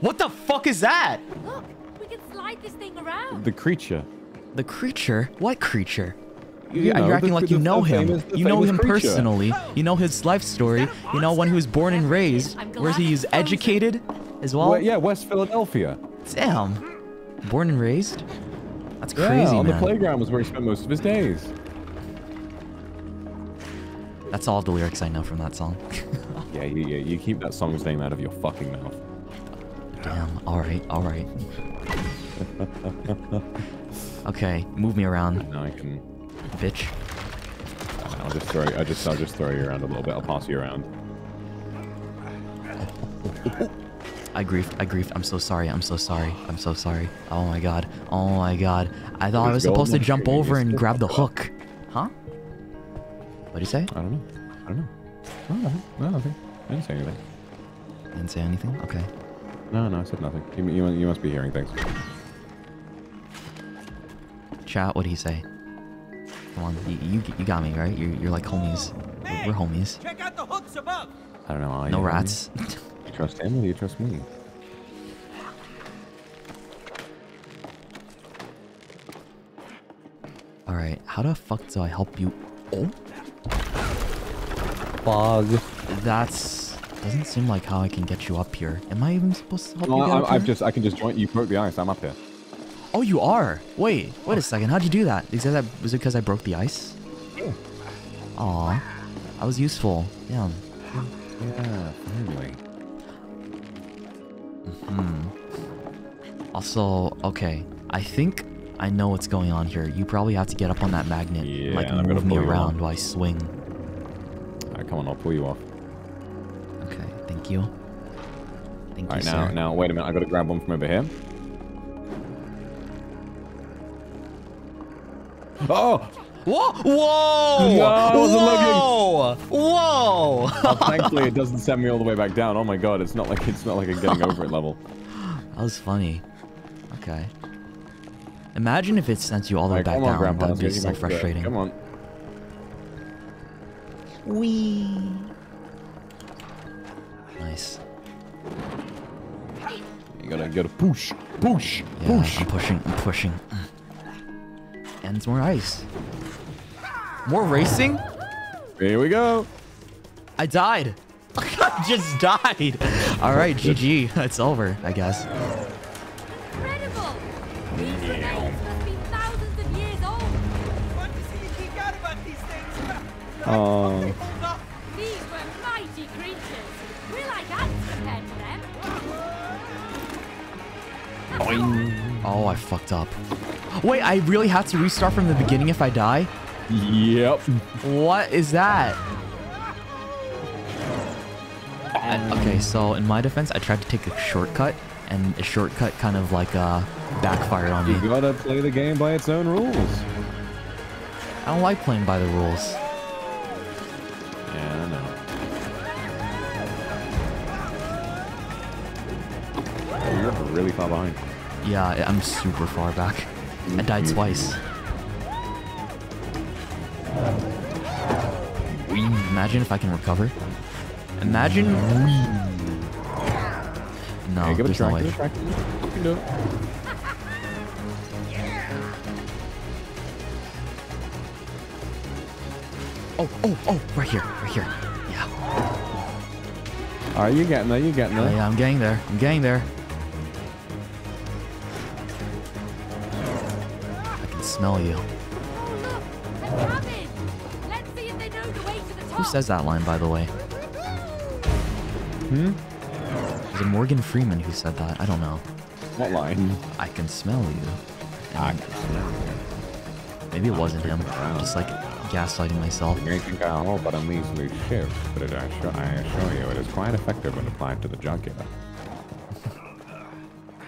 What the fuck is that? Look, we can slide this thing around. The creature. The creature? What creature? You, You are acting the- like you know him. famous- you know him creature. personally. You know his life story. You know when he was born and raised. Where he is educated as well. Well, yeah, West Philadelphia. Damn. Born and raised? That's Yeah, crazy, on man. the playground was where he spent most of his days. That's all the lyrics I know from that song. [LAUGHS] Yeah, you, you, you keep that song's name out of your fucking mouth. Damn. All right. All right. Okay, move me around. Now I can. Bitch. I'll just throw. I just. I'll just throw you around a little bit. I'll pass you around. [LAUGHS] I griefed. I griefed. I'm so sorry. I'm so sorry. I'm so sorry. Oh my god. Oh my god. I thought I was supposed to jump over and grab the hook. Huh? What'd you say? I don't know. I don't know. No, nothing. No, nothing. I didn't say anything. Didn't say anything? Okay. No, no, I said nothing. You, you, you must be hearing things. Chat, what'd he say? Come on, you, you, you got me, right? You're, you're like homies. We're, we're homies. Check out the hooks above. I don't know. Are No you rats. [LAUGHS] Trust him or you trust me? Alright, how the fuck do I help you? Oh? Bug. That's... Doesn't seem like how I can get you up here. Am I even supposed to help no, you I, I've just, I can just join you. Broke the ice. I'm up here. Oh, you are. Wait, wait a second. How'd you do that? Is that was it because I broke the ice? Yeah. Aw, I was useful. Damn. Yeah, finally. Hmm. Also, okay. I think I know what's going on here. You probably have to get up on that magnet, and, like Yeah, I'm gonna move me around while I swing. All right, come on. I'll pull you off. Okay, thank you. Thank All you, right, now sir. now wait a minute. I got to grab one from over here. Oh! Whoa! Whoa! No, I wasn't looking. Whoa! Whoa! Oh, thankfully, it doesn't send me all the way back down. Oh my god, it's not like it's not like a getting over it level. [LAUGHS] That was funny. Okay. Imagine if it sent you all the way back on, down. Grandpa. That'd be so you back to bed. frustrating. Come on. Wee. Nice. You gotta gotta push, push, Yeah, push. I'm pushing. I'm pushing. And it's more ice. More racing? Here we go. I died. I [LAUGHS] just died. All right, GG. It's over, I guess. Incredible! These remains must be thousands of years old. Fun to see you geek out about these things. [LAUGHS] Oh. These were mighty creatures. We're like ants compared to them. Oh, I fucked up. Wait, I really have to restart from the beginning if I die? Yep. What is that? Uh, okay, so in my defense, I tried to take a shortcut, and a shortcut kind of like uh, backfired on me. You gotta play the game by its own rules. I don't like playing by the rules. Yeah, I know. Oh, you're really far behind. Yeah, I'm super far back. I died twice. Imagine if I can recover. Imagine. No, Hey, give there's no try. way. You can do it. Oh, oh, oh, right here, right here. Yeah. All right, you're getting there. You're getting Oh, there. yeah, I'm getting there. I'm getting there. I can smell you. Says that line, by the way? Hmm? Was it Morgan Freeman who said that? I don't know. What line? I can smell you. I can smell you. Maybe it wasn't him. I'm just like gaslighting myself. You may think I hope but a measly shift, but it, I, assure, I assure you it is quite effective when applied to the jugular. [LAUGHS]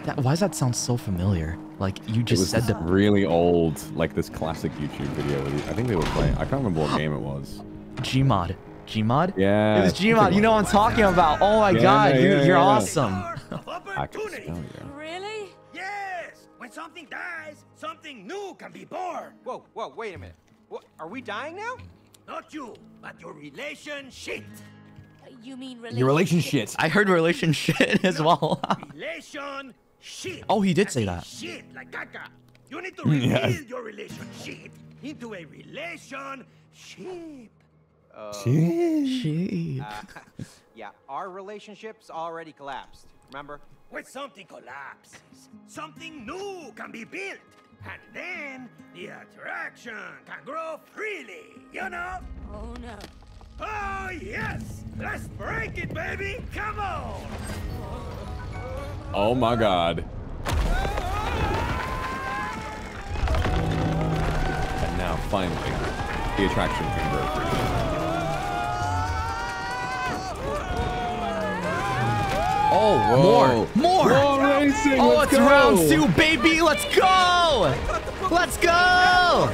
That, why does that sound so familiar? Like you just said the really old, like this classic YouTube video. I think they were playing. I can't remember what game it was. Gmod. Gmod? Yeah. It was Gmod. You know what I'm talking about. Oh my Yeah, god, yeah, you're, yeah, you're yeah. awesome. I can smell you. Really? Yes! When something dies, something new can be born. Whoa, whoa, wait a minute. What? Are we dying now? Not you, but your relationship. You mean relationship? Your relationship. I heard relationship [LAUGHS] as well. Relation shit. oh, he did say that. Shit, like caca. You need to [LAUGHS] Yes. rebuild your relationship into a relationship. Uh, Shit. uh, [LAUGHS] yeah, our relationship's already collapsed. Remember? When something collapses, something new can be built. And then the attraction can grow freely, you know? Oh no. Oh, yes! Let's break it, baby! Come on! Oh my god. And now, finally, the attraction can grow free. Oh, more, more. More racing, Oh, let's it's go. round two, baby. Let's go. Let's go.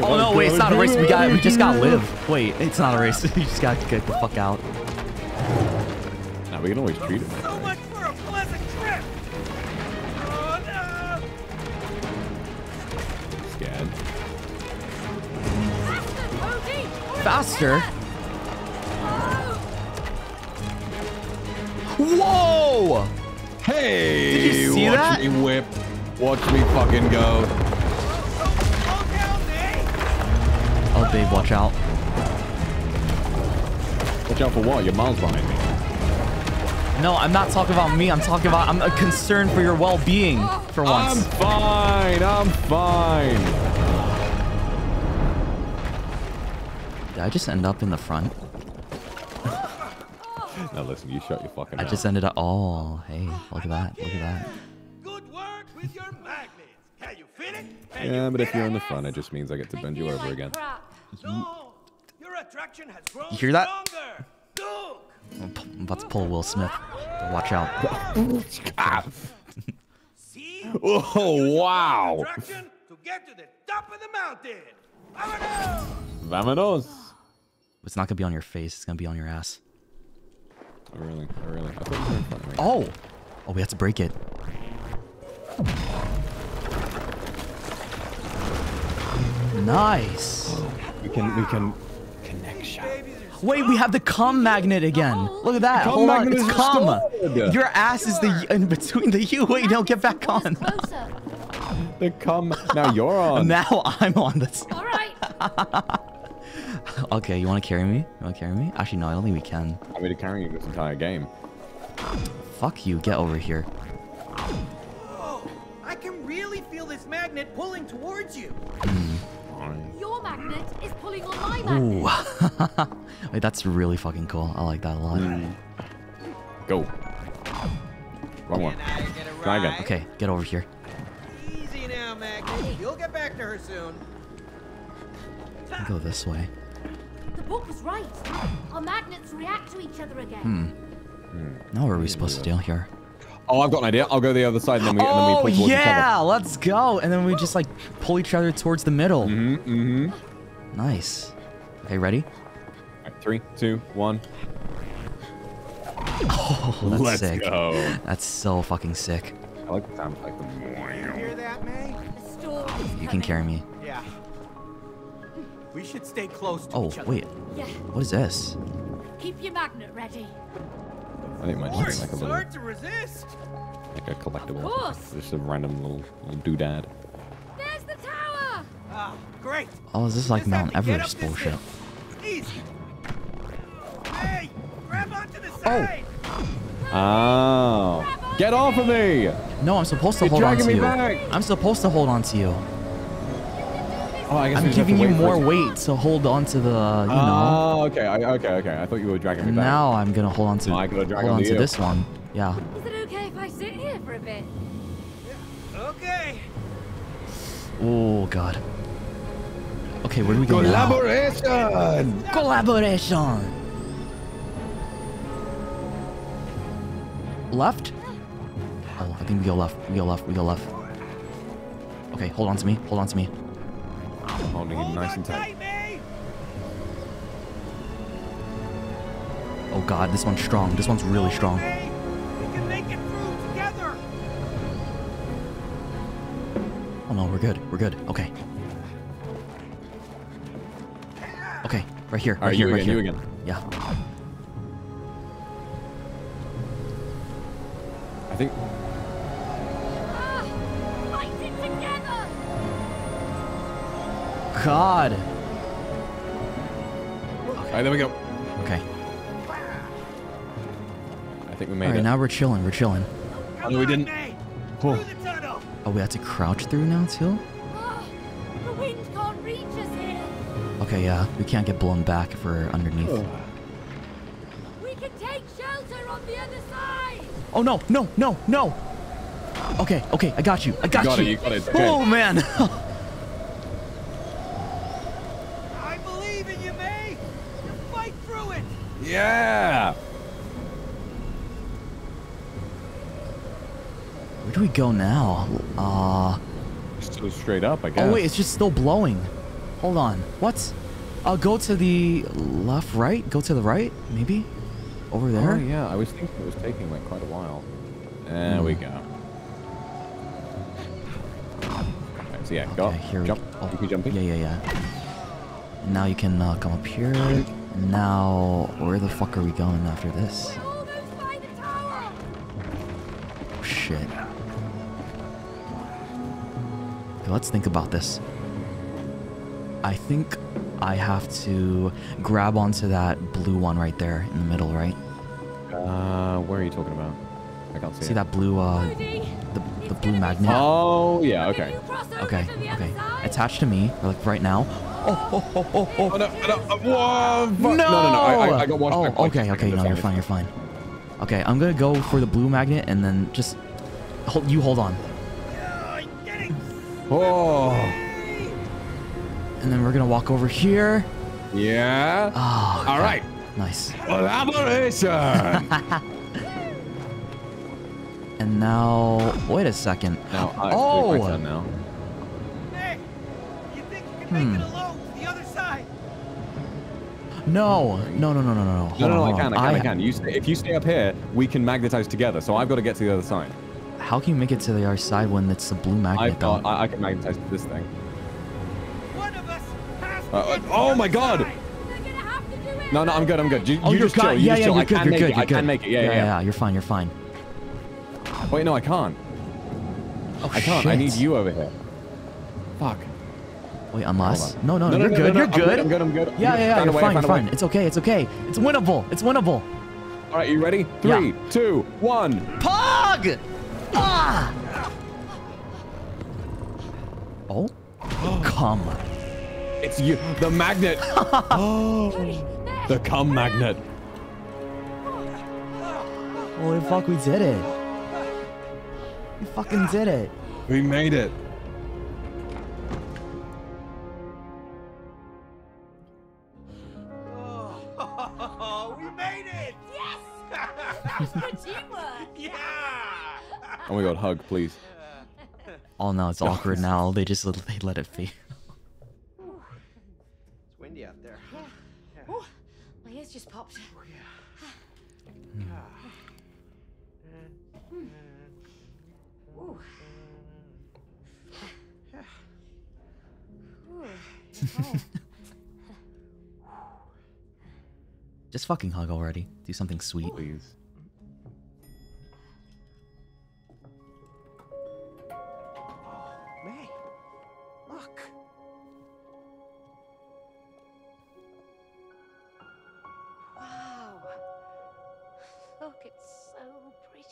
Oh no, wait, it's not a race. We got, we just got live. Wait, it's not a race. [LAUGHS] you just got to get the fuck out. Now, we can always treat it. Faster. Whoa! Hey! Did you see watch that? me whip. Watch me fucking go. Oh, babe, watch out. Watch out for what? Your mom's behind me. No, I'm not talking about me. I'm talking about I'm uh, concerned for your well-being for once. I'm fine. I'm fine. Did I just end up in the front? [LAUGHS] Now listen, you shut your fucking I mouth. just ended up. Oh, hey, look at that. Look at that. Good work with your magnets. Hey, you finish? Yeah, but if you're in the front, it just means I get to bend you over again. Your attraction has grown You hear that? stronger. Look. I'm about to pull Will Smith. Watch out. [LAUGHS] Oh, wow. Attraction to get to the top of the mountain. Vámonos. Vamonos. It's not gonna be on your face. It's gonna be on your ass. Oh, really? Oh, really? I thought you were in front of me. Oh. Oh, we have to break it. Nice. We can, we can connection. Wait, we have the cum magnet again. Look at that. Cum Hold on, magnet it's cum. Your ass is the in between the you. Wait, no, get back on. The cum. Now you're on. [LAUGHS] Now I'm on this. All right. [LAUGHS] [LAUGHS] Okay, you want to carry me? You want to carry me? Actually, no, I don't think we can. I'm going to carry you this entire game. Fuck you. Get over here. Oh, I can really feel this magnet pulling towards you. Your magnet is pulling on my magnet. Ooh. [LAUGHS] Wait, that's really fucking cool. I like that a lot. Hmm. Go. Wrong one. Try again. Okay, get over here. Easy now, magnet. You'll get back to her soon. Go this way. The book was right. Our magnets react to each other again. Hmm. Now what are we supposed to deal here? Oh, I've got an idea. I'll go the other side and then we, and then we Oh pull towards each yeah, other. let's go. And then we just like pull each other towards the middle. Mm-hmm. mm-hmm. Nice. Okay, ready? Right, three, two, one. [LAUGHS] Oh, that's Let's sick. go. That's so fucking sick. I like the sound like the. You hear that, May? The storm is You can carry me. Yeah. We should stay close to Oh each other. wait, Yeah. what is this? Keep your magnet ready. I think it might just be like a little, hard to resist. like a collectible. Of course. Just a random little, little doodad. There's the tower. Ah, great. Oh, is this like Just Mount to get Everest up this bullshit? Easy. Hey, grab onto the Oh. side. Oh. Get off of me! No, I'm supposed to You're hold on to me you. back. I'm supposed to hold on to you. Oh, I guess I'm we just have to giving you more weight to hold on to the, you know. Oh, okay. I, okay, okay. I thought you were dragging me back. Now I'm gonna hold on to No, I gotta drag hold on onto to you. this one. Yeah. Is it okay if I sit here for a bit? Okay. Oh god. Okay, where do we go now? Collaboration! Collaboration. Left? Oh, I think we go left. We go left. We go left. Okay, hold on to me. Hold on to me. Holding him nice and tight. Oh god, this one's strong. This one's really strong. We can make it through together. Oh no, we're good. We're good. Okay. Okay, right here. Right Alright, here. you right again, here. you again. Yeah. I think. God. Alright, there we go. Okay. I think we made Alright, it. now we're chilling. We're chilling. Oh, no, we didn't. Oh. Oh, we have to crouch through now too? Ah, the wind can't reach us here. Okay, yeah. We can't get blown back if we're underneath. We can take shelter on the other side. Oh no, no, no, no! Okay, okay, I got you. I got, you. got it, you. you got it, okay. Oh man. [LAUGHS] I believe in you, May. You fight through it. Yeah! Where do we go now? Uh go straight up, I guess. Oh wait, it's just still blowing. Hold on. What? Uh go to the left, right? Go to the right, maybe? Over there? Oh, yeah. I was thinking it was taking like quite a while. There we Hmm. go. Okay, so yeah, go. Okay, here we. Oh, You can jump in. Yeah, yeah, yeah. Now you can uh, come up here. Now, where the fuck are we going after this? Oh, shit. Okay, let's think about this. I think I have to grab onto that blue one right there in the middle, right? Uh, where are you talking about? I can't see. See it. that blue, uh, the, the blue magnet? Oh yeah. Okay. Okay, okay. Attached to me, like right now. Oh, oh, oh, oh, oh. Oh no, no, uh, whoa. No! no, no, no. I, I, I got washed Oh, back okay, two okay. seconds, No, you're fine. You're fine. Okay, I'm gonna go for the blue magnet and then just hold. You hold on, Oh. and then we're gonna walk over here. Yeah. Oh. All right. Nice. Collaboration. [LAUGHS] And now, wait a second. now, I, oh. it's my turn now. Hmm. The other. No, no, no, no, no, no, no. Hold No, no, no, on, I can, on. I can, I can. You stay, if you stay up here, we can magnetize together. So I've got to get to the other side. How can you make it to the other side when it's the blue magnet? I've got. I, I can magnetize to this thing. Uh, uh, oh my god! No, no, I'm good, I'm good. You, oh, you you're just chill, good. you Yeah, just yeah, chill. you're I good. can You're make good. it, I good. can make it. Yeah, yeah, yeah. You're fine. You're fine. Wait, no, I can't. Oh, I can't. I need you over here. Fuck. Wait, unless? Hold on. No, no, No, no, no, you're no, good. no, You're I'm good, good. I'm good, I'm good. Yeah, I'm yeah, yeah. You're way, fine. You're find way. fine. It's okay. It's okay. It's winnable. It's winnable. All right, you ready? Yeah. Three, two, one. Pog! Ah! Oh? Come. It's you, the magnet. oh, [LAUGHS] the cum magnet. Holy fuck, we did it. We fucking did it. We made it. Yeah! Oh my god, hug, please. [LAUGHS] Oh no, it's awkward now. They just they let it fade. It's windy out there. Yeah. Ooh, my ears just popped. Oh, hmm. Hmm. Ooh. Ooh. Oh. [LAUGHS] Just fucking hug already. Do something sweet. Please.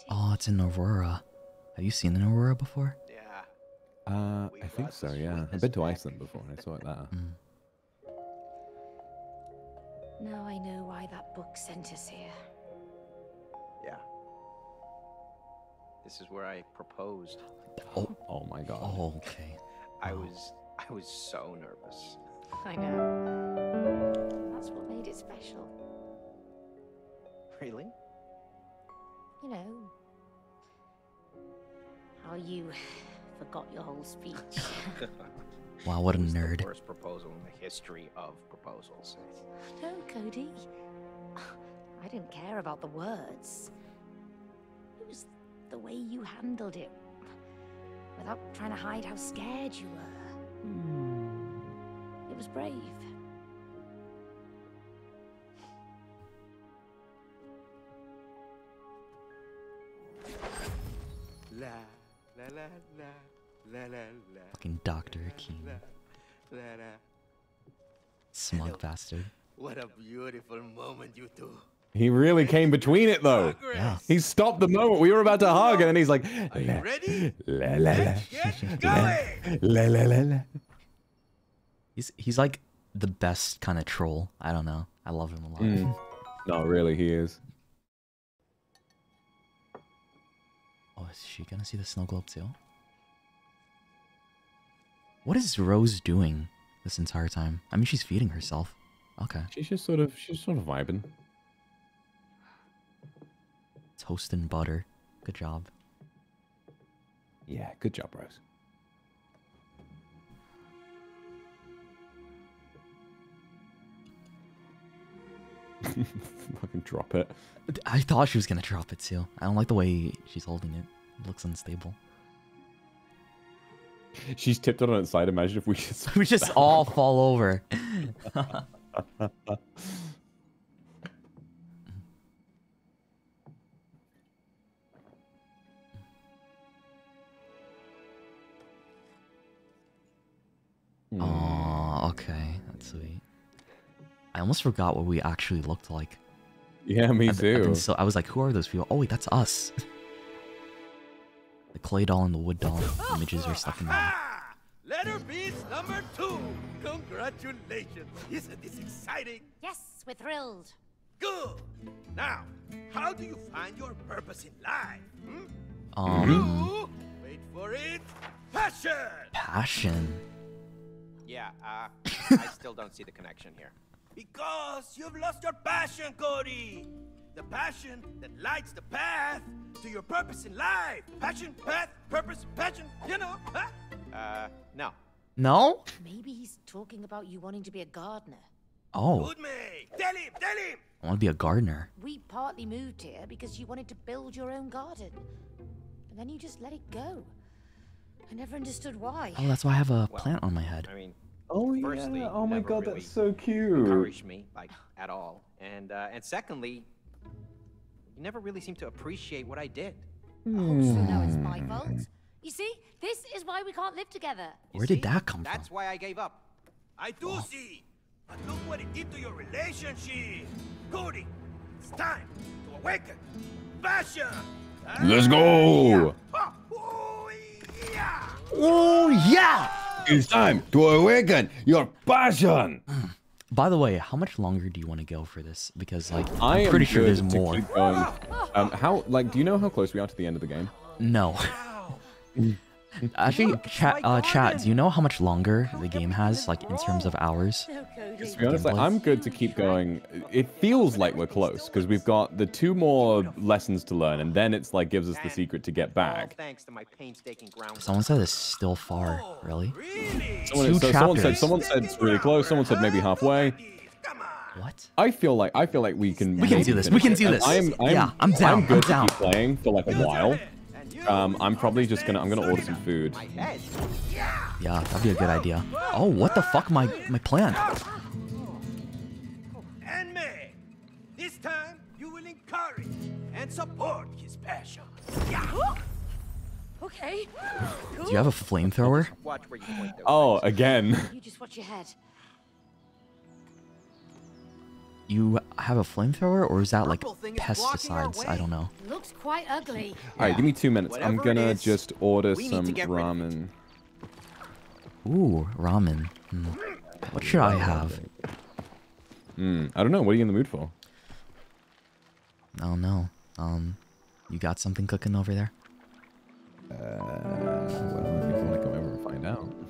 Oh, it's an aurora. Have you seen an aurora before? Yeah. Uh, I think so, yeah. I've been to Iceland before I saw it there. Mm. Now I know why that book sent us here. Yeah. This is where I proposed. Oh, oh my god. Oh, okay. I was I was so nervous. I know. That's what made it special. Really? You know, how you forgot your whole speech. [LAUGHS] Wow, what a It the nerd. worst proposal in the history of proposals. no, Cody. I didn't care about the words. It was the way you handled it. Without trying to hide how scared you were. Hmm. It was brave. La Fucking Dr. Hakim. La, la, la. Smug bastard. What a beautiful moment, you two. He really came between it though. Yeah. He stopped the moment we were about to hug, and then he's like, Are you ready? la la la, Get going! la la la la. He's he's like the best kind of troll. I don't know. I love him a lot. Mm. No, really, he is. Oh, is she gonna see the snow globe too? What is Rose doing this entire time? I mean, she's feeding herself. Okay. She's just sort of, she's sort of vibing. Toast and butter. Good job. Yeah, good job, Rose. [LAUGHS] Fucking drop it. I thought she was gonna drop it too. I don't like the way she's holding it. It looks unstable. She's tipped it on its side. Imagine if we just [LAUGHS] we just [LAUGHS] all fall over. [LAUGHS] Hmm. Okay, that's sweet. I almost forgot what we actually looked like. Yeah, me I've been- I've too. so I was like, who are those people? Oh wait, that's us. [LAUGHS] the clay doll and the wood doll images are stuck in there. Letter B's number two. Congratulations. Isn't this exciting? Yes, we're thrilled. Good. Now, how do you find your purpose in life? Hmm? Um, Wait for it. Passion. passion. Yeah, uh, [LAUGHS] I still don't see the connection here. Because you've lost your passion, Cody. The passion that lights the path to your purpose in life. Passion, path, purpose, passion. You know, huh? Uh, no. No? Maybe he's talking about you wanting to be a gardener. Oh, Good mate. Tell him, tell him. I want to be a gardener. We partly moved here because you wanted to build your own garden. And then you just let it go. I never understood why. Oh, that's why I have a plant on my head. I mean, Oh firstly, yeah. Oh my god, really that's so cute. encouraged me like at all, and uh, and secondly, you never really seemed to appreciate what I did. Oh, so now it's my Hmm. fault. You see, this is why we can't live together. Where did that come from? That's why I gave up. I do see. But look what it did to your relationship. Cody, it's time to awaken. Passion. Let's go. Oh yeah! It's time to awaken your passion. By the way, how much longer do you want to go for this? Because like I I'm am pretty sure there's more. Um, how like do you know how close we are to the end of the game? No. [LAUGHS] Actually, chat, uh, chat. Do you know how much longer the game has, like in terms of hours? To be honest, like, I'm good to keep going. It feels like we're close because we've got the two more lessons to learn, and then it's like gives us the secret to get back. Thanks to my painstaking ground. Someone said it's still far. Really? Someone, Two so someone said chapters. someone said it's really close. Someone said maybe halfway. What? I feel like I feel like we can. We can do this, we can do this. I'm, I'm, Yeah, I'm down, I'm good I'm to down. keep playing for like a while. Um, I'm probably just gonna I'm gonna order some food. Yeah, that'd be a good idea. Oh, what the fuck, my my plant? And me. This time, you will encourage and support his passion. Yeah. Okay. Do you have a flamethrower? Watch where you point. Oh, again. You just watch your head. You have a flamethrower, or is that like pesticides? I don't know. Looks quite ugly. All right, give me two minutes. I'm gonna is, just order some to get rid of it. ramen. Ooh, ramen. Hmm. What should I have? Hmm. I don't know. What are you in the mood for? I don't know. Um, you got something cooking over there? Uh, well, if you want to come over and find out.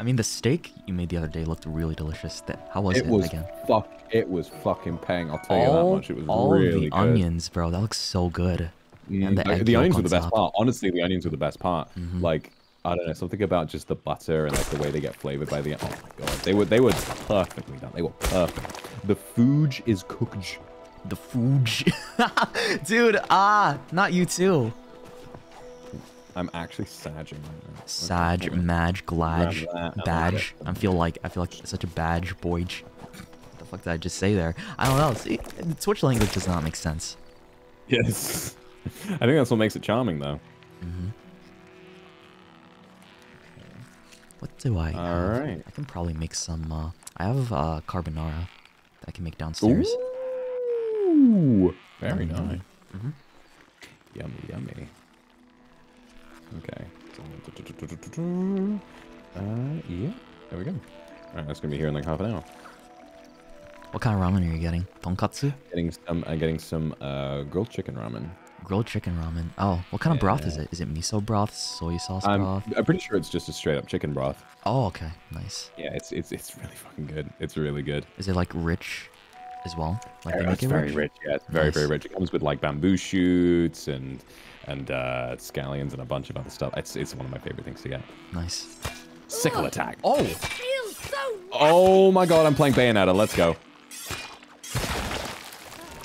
I mean, the steak you made the other day looked really delicious. Th- How was it, it was again? fuck. It was fucking pang. I'll tell you that much. It was all really the good. onions, bro. That looks so good. Mm, And the, egg the onions were the best top. part. Honestly, the onions were the best part. Mhm. Like I don't know, something about just the butter and like the way they get flavored by the. Oh my god, they were they were perfectly done. They were perfect. The food is cooked. The food, [LAUGHS] dude. Ah, not you too. I'm actually sagging right now. Sag, on. Madge, Gladge, Grab that, I like Badge. I feel like I feel like such a badge boy. What the fuck did I just say there? I don't know. See, the Twitch language does not make sense. Yes. [LAUGHS] I think that's what makes it charming, though. What do I? have? Alright. I can probably make some. Uh, I have uh, carbonara that I can make downstairs. Ooh, very Yummy, nice. yummy. Yummy, yummy. Okay. Uh, yeah. There we go. Alright, that's gonna be here in like half an hour. What kind of ramen are you getting? Tonkatsu? Getting some, uh, getting some uh, grilled chicken ramen. Grilled chicken ramen. Oh, what kind of broth is it? Is it miso broth, soy sauce I'm, broth? I'm pretty sure it's just a straight up chicken broth. Oh, okay, nice. Yeah, it's it's it's really fucking good. It's really good. Is it like rich as well? Like they Yeah, make it's it very rich? rich. Yeah, it's very Nice. very rich. It comes with like bamboo shoots and and uh, scallions and a bunch of other stuff. It's it's one of my favorite things to get. Nice. Sickle attack. Oh. So. Oh my god, I'm playing Bayonetta. Let's go.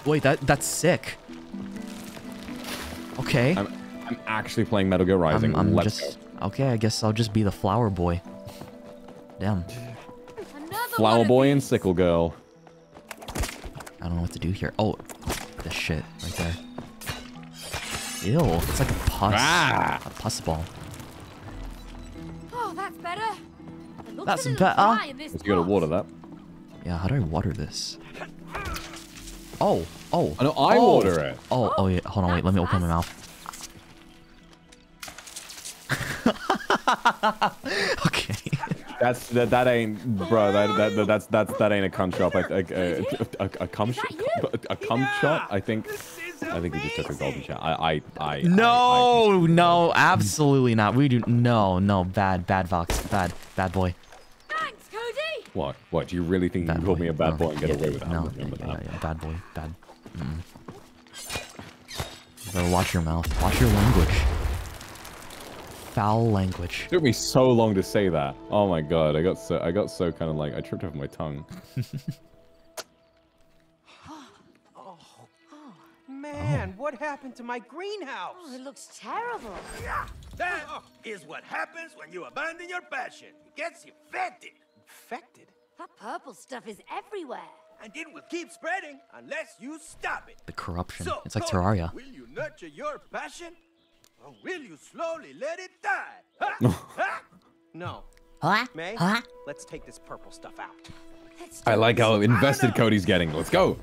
Wait, that that's sick. Okay. I'm I'm actually playing Metal Gear Rising. I'm, I'm Let's just okay. I guess I'll just be the flower boy. Damn. go. Flower Boy and Sickle Girl. I don't know what to do here. Oh, this shit right there. Ew, it's like a pus. Ah. A pus ball. Oh, that's better. That's better. dry in this You gotta water that. Yeah, how do I water this? Oh, oh. I know, I oh. water it. Oh, oh yeah. Hold on, wait. Let me open my mouth. [LAUGHS] okay. That's that. That ain't, bro. That that, that that's that's that ain't a cum shot. Like a a, a, a cum shot. A cum shot. I think. I think he just took a golden shot. I I I. No, no, absolutely not. We do no, no. Bad, bad Vox. Bad, bad boy. Thanks, Cody. What? What? Do you really think you can call me a bad boy and get Yeah, away with that? No, Remember yeah, that. yeah, bad boy. Bad. Mm. You better watch your mouth. Watch your language. Foul language. It took me so long to say that. Oh my god, I got so I got so kind of like I tripped over my tongue. [LAUGHS] Oh. Man, what happened to my greenhouse? Oh, it looks terrible. Yeah, That is what happens when you abandon your passion. It gets infected. Infected? That purple stuff is everywhere. And it will keep spreading unless you stop it. The corruption. So, it's like Terraria. Will you nurture your passion? Or will you slowly let it die? [LAUGHS] Ha? Ha? No. Huh? May, Huh? let's take this purple stuff out. I like how invested Cody's getting. Let's go.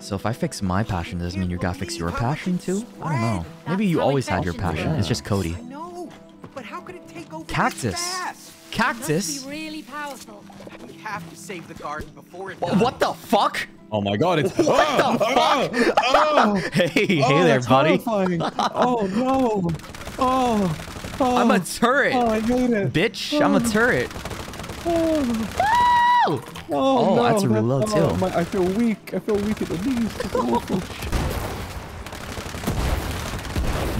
So if I fix my passion, does it mean you gotta fix your passion too? I don't know. Maybe you always had your passion. It's just Cody. No, but how could it take over Cactus. this fast? Cactus. Be really powerful. We have to save the garden before it What the fuck? Oh my god, it's [LAUGHS] What the [LAUGHS] oh, fuck? Oh, [LAUGHS] hey, hey oh, there, buddy. horrifying. oh no. Oh. oh. I'm a turret. Oh, I hate it. Bitch, I'm a oh. turret. Oh. Oh, Oh, no, I have to that- reload oh, too. my- I feel weak. I feel weak at the knees. [LAUGHS]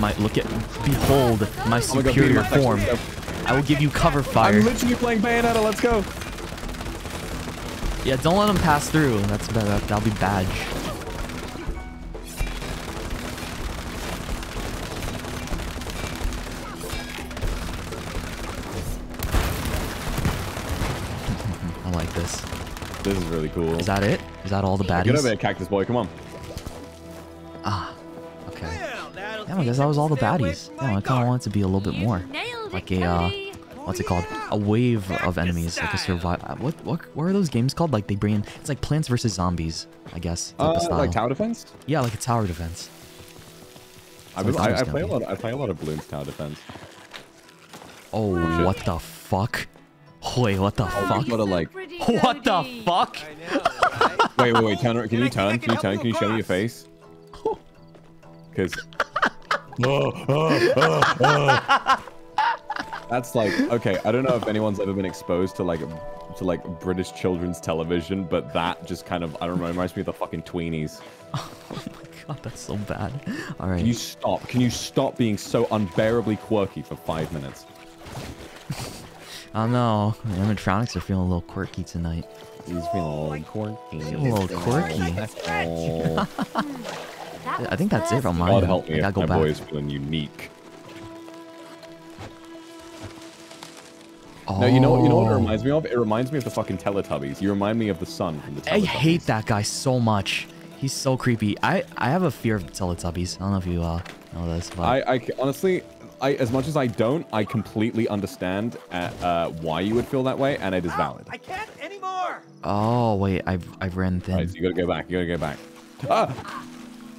My look at behold my Oh my God, superior form. I will give you cover fire. I'm literally playing Bayonetta. Let's go. Yeah, don't let them pass through. That's that, that, that'll be badge. This is really cool. Is that it? Is that all the baddies? Get over baddies? here, Cactus Boy. Come on. Ah, okay. Damn, I guess that was all the baddies. Damn, I kind of want it to be a little bit more. Like a, uh, what's it called? A wave of enemies, like a survive. uh, What, what, what are those games called? Like they bring in, it's like Plants vs Zombies, I guess. type of Uh, style. like tower defense. Yeah, like a tower defense. I, That's was, I, I play a be. lot. I play a lot of Bloons tower defense. Oh, what the fuck? Wait, what the Oh, fuck? you gotta like. What the fuck? [LAUGHS] Wait, wait, wait. Turn. ar- Can you turn? Can you turn? Can you show me your face? [LAUGHS] Because. That's like okay. I don't know if anyone's ever been exposed to like to like British children's television, but that just kind of I don't know reminds me of the fucking tweenies. [LAUGHS] Oh my god, that's so bad. All right. Can you stop? Can you stop being so unbearably quirky for five minutes? I don't know. The animatronics are feeling a little quirky tonight. He's feeling a little quirky. A little quirky. Oh. I think that's it from mine. God help me I if gotta go my back. boy is feeling unique. No, you know what? You know what it Oh. reminds me of? It reminds me of the fucking Teletubbies. You remind me of the sun from the Teletubbies. I hate that guy so much. He's so creepy. I I have a fear of the Teletubbies. I don't know if you uh know this, but I honestly, I as much as I don't, I completely understand uh, uh, why you would feel that way, and it is valid. I can't anymore. oh wait, I've I've ran thin. Right, so you gotta go back. You gotta go back. Ah,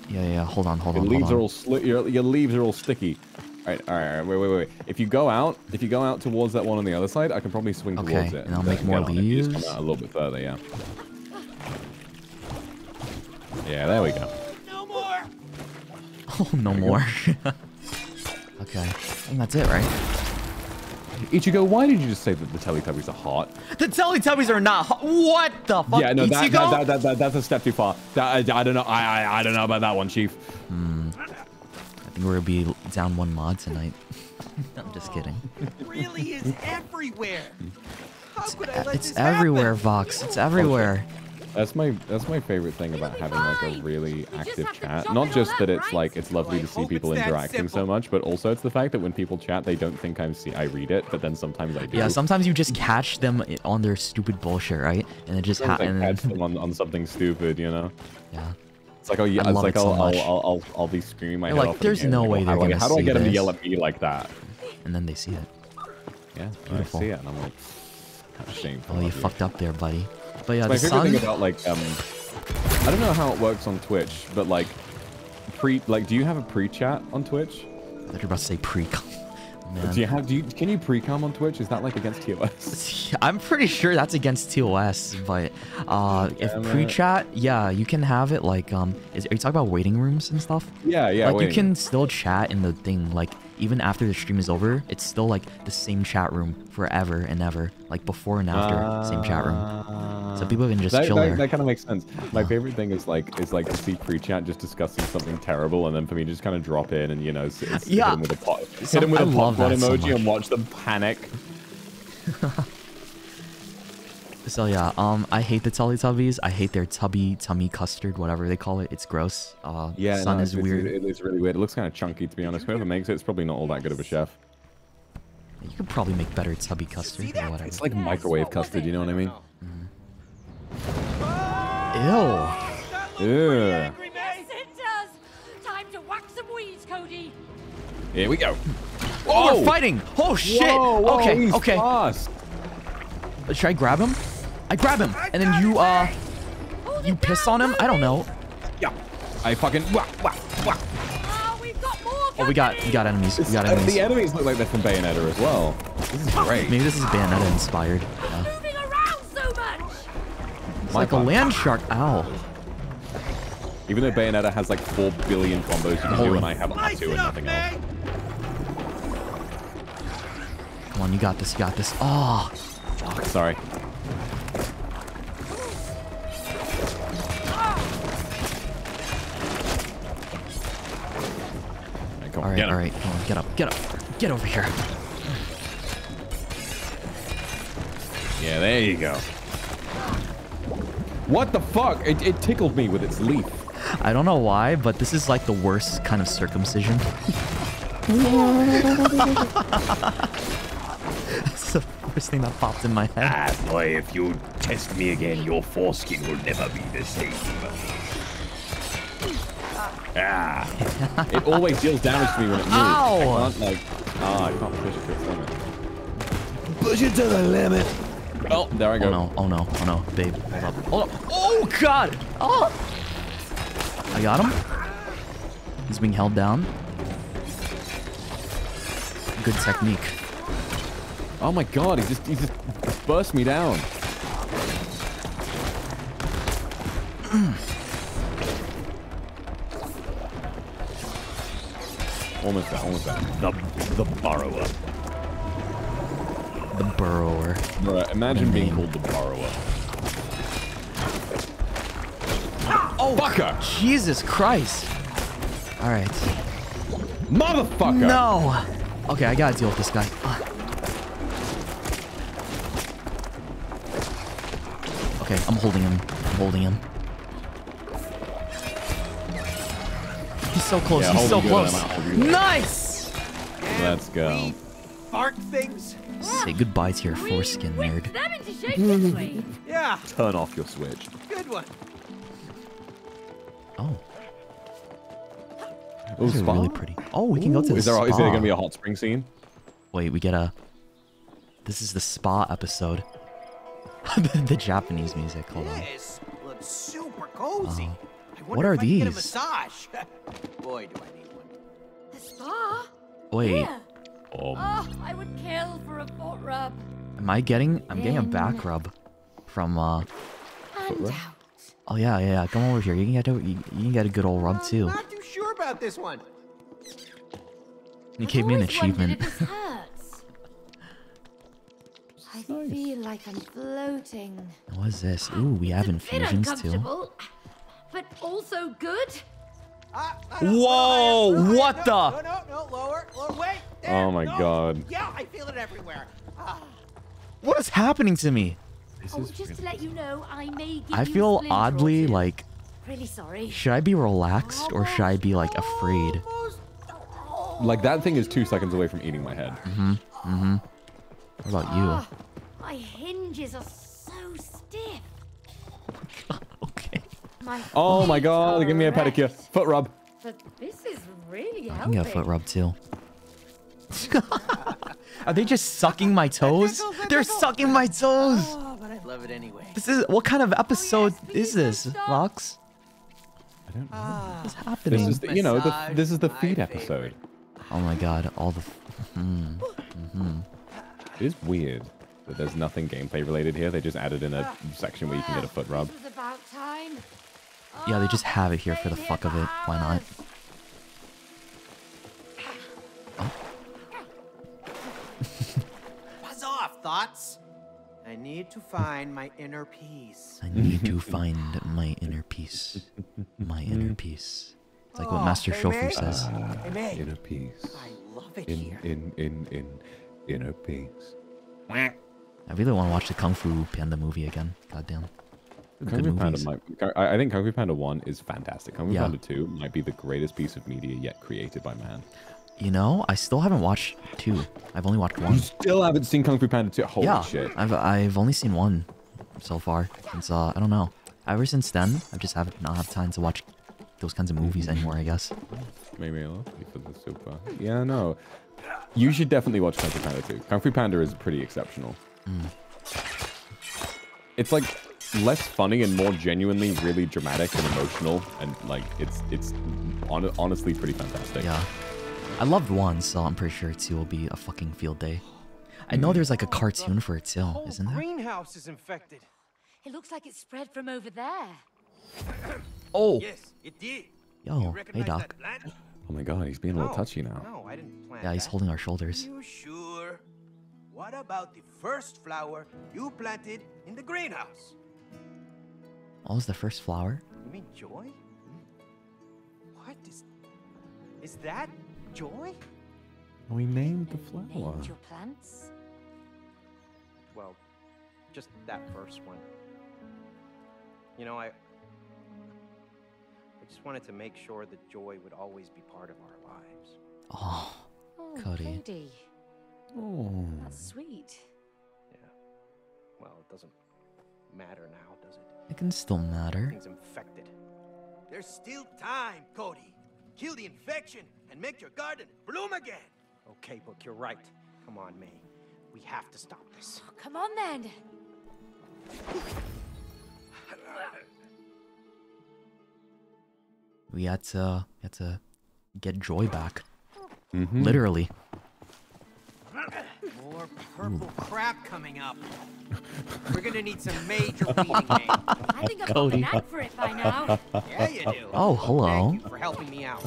Yeah, yeah. Hold on, hold your on, hold leaves on. are all sli- your, your leaves are all sticky. All right, all right, all right, wait, wait, wait. If you go out, if you go out towards that one on the other side, I can probably swing Okay, towards it. Okay, and I'll make more get on it. You just leaves. Come out a little bit further, yeah. Yeah, there we go. No more. [LAUGHS] Oh, no more. [LAUGHS] okay, I think that's it, right? Ichigo, why did you just say that the Teletubbies are hot? The Teletubbies are not. hot. What the fuck? yeah, no, that, Ichigo? that, that, that, that, that's a step too far. That, I, I don't know. I, I, I don't know about that one, Chief. Hmm. I think we're gonna be down one mod tonight. [LAUGHS] I'm just kidding. It really is everywhere. How could I let It's this happen? everywhere, Vox. It's everywhere. That's my that's my favorite thing about having like a really active chat. Not just that it's like it's lovely to see people interacting so much, but also it's the fact that when people chat, they don't think I'm see I read it, but then sometimes I do. Yeah, sometimes you just catch them on their stupid bullshit, right? And it just happens. catch them on, on something stupid, you know. Yeah. It's like oh yeah, I it's love like it so I'll, much. I'll, I'll I'll I'll be screaming my You're head like, off. "There's no way they're do I- gonna How do I get them to yell at me like that? And then they see it. Yeah, Beautiful. I see it, and I'm like, kind of shameful. Oh, you. fucked up there, buddy. But yeah, my favorite sun. thing about like um, I don't know how it works on Twitch, but like pre like, do you have a pre-chat on Twitch? I thought you were about to say pre. Man. Do you have? Do you can you pre-com on Twitch? Is that like against TOS? [LAUGHS] I'm pretty sure that's against TOS, but uh, if pre-chat, yeah, you can have it like um. Is, are you talking about waiting rooms and stuff? Yeah, yeah, Like you can still chat in the thing. Like even after the stream is over, it's still like the same chat room forever and ever. Like before and after, same chat room. So people can just that, chill that, there. That kind of makes sense. My favorite thing is like is like to see pre-chat just discussing something terrible, and then for me just kind of drop in and you know Yeah. hit him with a pot, hit with I a popcorn that so emoji and watch them panic. [LAUGHS] So yeah, um, I hate the Teletubbies. I hate their tubby tummy custard, whatever they call it. It's gross. Uh, Yeah, sun no, is it's, weird. It, it's really weird. It looks kind of chunky to be honest. Whoever makes it, it's probably not all that good of a chef. You could probably make better tubby custard or whatever. It's like microwave custard. You know what I mean? Ew. Ew. Yes, it does. Time to whack some weeds, Cody. Here we go. Oh, we're fighting! Oh shit! Whoa, whoa, okay, he's okay. fast. Should I grab him? I grab him, and then you uh, you piss on him. I don't know. Yeah. I fucking wah, wah, wah. Oh, we've got more. Oh, we got we got enemies. We got Uh, enemies. the enemies look like they're from Bayonetta as well. This is great. Maybe this is Bayonetta inspired. Yeah. Moving around so much. It's like a land shark. Ow. Even though Bayonetta has like 4 billion combos you can do, and I have R2 and nothing else. Come on, you got this. You got this. Oh, Fuck, sorry. All right, all right. Come on, get up, get up, get over here. Yeah, there you go. What the fuck? It, it tickled me with its leaf. I don't know why, but this is like the worst kind of circumcision. [LAUGHS] That's the first thing that popped in my head. Ah, boy, if you test me again, your foreskin will never be the same. Ah. It always deals damage to me when it moves. Ow! I can't like, ah, I can't push it to its limit. Push it to the limit. Oh, there I go. Oh no, oh no, oh no, babe. Hold up. Hold up. Oh god! Oh! I got him. He's being held down. Good technique. Oh my god, he just he just burst me down. [CLEARS THROAT] almost there, almost there. The the borrower. The burrower. Bruh, imagine being called the borrower. Oh, fucker! Jesus Christ! All right. Motherfucker! No. Okay, I gotta deal with this guy. Okay, I'm holding him. I'm holding him. He's so close. Yeah, He's so hold him good, close. I'm out, hold you. Nice. Let's go. Fart things. Say goodbye to your foreskin, nerd. Them into shape, didn't we? Yeah, Turn off your switch. good one. Oh, Oh, this is really pretty. Oh, we can go to the Is there, spa. is there gonna be a hot spring scene? Wait, we get a. This is the spa episode. the, [LAUGHS] the Japanese music. Hold on. This looks super cozy. Oh. I What are if I can get a these? massage. [LAUGHS] Boy, do I need one. The spa? Wait, Here. Um, Oh, I would kill for a foot rub. am I getting? I'm getting a back rub from. uh And out. Oh yeah, yeah, yeah. Come over here. You can get a, you, you can get a good old rub too. I'm Not too sure about this one. You gave me an Always wondered achievement. if this hurts. [LAUGHS] I feel like I'm floating. What is this? [GASPS] Ooh, we have infusions too. Uncomfortable, but also good. Whoa! What the? No, no, no, lower, lower, wait. There, Oh my no. god. Yeah, I feel it everywhere. Ah, What is happening to me? Oh, just to let you know, I may give I you a feel splinter or oddly two. like. Really sorry. Should I be relaxed or should I be like afraid? Like that thing is two seconds away from eating my head. Mm-hmm. Mm-hmm. What about you? Ah, my hinges are so stiff. Okay. My Oh my feet god, are give me a pedicure. wrecked. Foot rub. But this is really I can get a foot rub too. [LAUGHS] Are they just sucking my toes? They're sucking my toes. Oh, but I love it anyway. This is what kind of episode is this, Vox? I don't know. What's happening? This is the, you know the, this is the feed episode. Oh my god, all the. Mm, hmm It is weird that there's nothing gameplay related here. They just added in a section where you can get a foot rub. It was about time. Yeah, they just have it here for the fuck of it. Why not? Oh. [LAUGHS] Buzz off, thoughts. I need to find my inner peace. I need to find my inner peace. My inner hmm. peace. It's like what Oh, Master hey, Shifu says. Hey, ah, mate. Inner peace. I love it In here. in in in inner peace. I really want to watch the Kung Fu Panda movie again. Goddamn. Kung Fu Panda might, I I think Kung Fu Panda 1 is fantastic. Kung Fu Yeah. Panda 2 might be the greatest piece of media yet created by man. You know, I still haven't watched two. I've only watched one. You still haven't seen Kung Fu Panda 2? Holy yeah, shit. I've I've only seen one so far. Since uh, I don't know. Ever since then, I've just have not had time to watch those kinds of movies anymore. I guess. Maybe I for the super. Yeah, no. You should definitely watch Kung Fu Panda 2. Kung Fu Panda is pretty exceptional. Mm. It's like less funny and more genuinely really dramatic and emotional and like it's it's hon- honestly pretty fantastic. Yeah. I loved one, so I'm pretty sure two will be a fucking field day. I know hmm. there's like a cartoon for it too, isn't there? Greenhouse is infected. It looks like it spread from over there. [CLEARS THROAT] Oh. Yes, it did. Yo, hey Doc. Oh my god, he's being a little oh, touchy now. No, I didn't plant Yeah, he's holding our shoulders. You sure? What about the first flower you planted in the greenhouse? Oh, what was the first flower? You mean joy? What is... Is that joy? We named the flower. Named your plants? Well, just that first one. You know, I... I just wanted to make sure that joy would always be part of our lives. Oh, Oh, Cody. Cody. Oh. That's sweet. Yeah. Well, it doesn't matter now, does it? It can still matter. Things infected. There's still time, Cody. Kill the infection and make your garden bloom again. Okay, Book, you're right. Come on, May. We have to stop this. Come on then. We had to had to get joy back. Mhm. Literally. More purple crap coming up. We're gonna need some major weeding, [LAUGHS] May. I think I've got Cody. an for it by now. Yeah, you do. Oh, hello. Thank you for helping me out.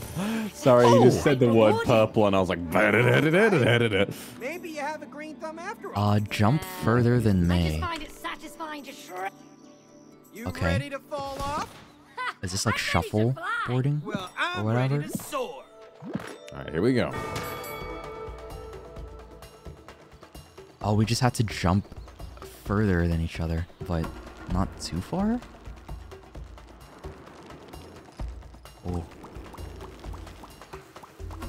Sorry, you just Oh. said the word purple and I was like, "Da-da-da-da-da-da-da." Maybe you have a green thumb after all. Uh, jump further than I just May. find it satisfying to shred. You okay. ready to fall off? Is this like shuffle boarding Well, or I'm whatever? ready to soar. All right, here we go. Oh, we just had to jump further than each other, but not too far. Oh,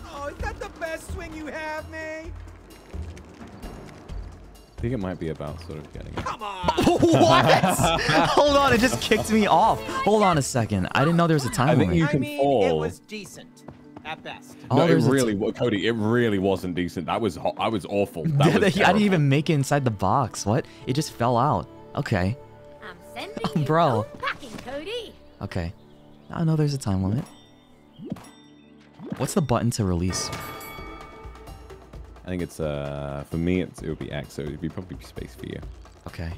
Oh, is that the best swing you have, May? I think it might be about sort of getting it. Come on. [LAUGHS] what? [LAUGHS] Hold on, it just kicked me off. Hold on a second. I didn't know there was a time I think limit. you I can mean, it fall. was decent at best. Oh, no, it really, wa- Cody, it really wasn't decent. That was, I was awful. [LAUGHS] That was I didn't even make it inside the box. What? It just fell out. Okay. I'm [LAUGHS] sending you Bro. home packing, Cody. Okay. I know there's a time limit. What's the button to release? I think it's uh for me it's it would be X, so it'd be probably space for you. Okay.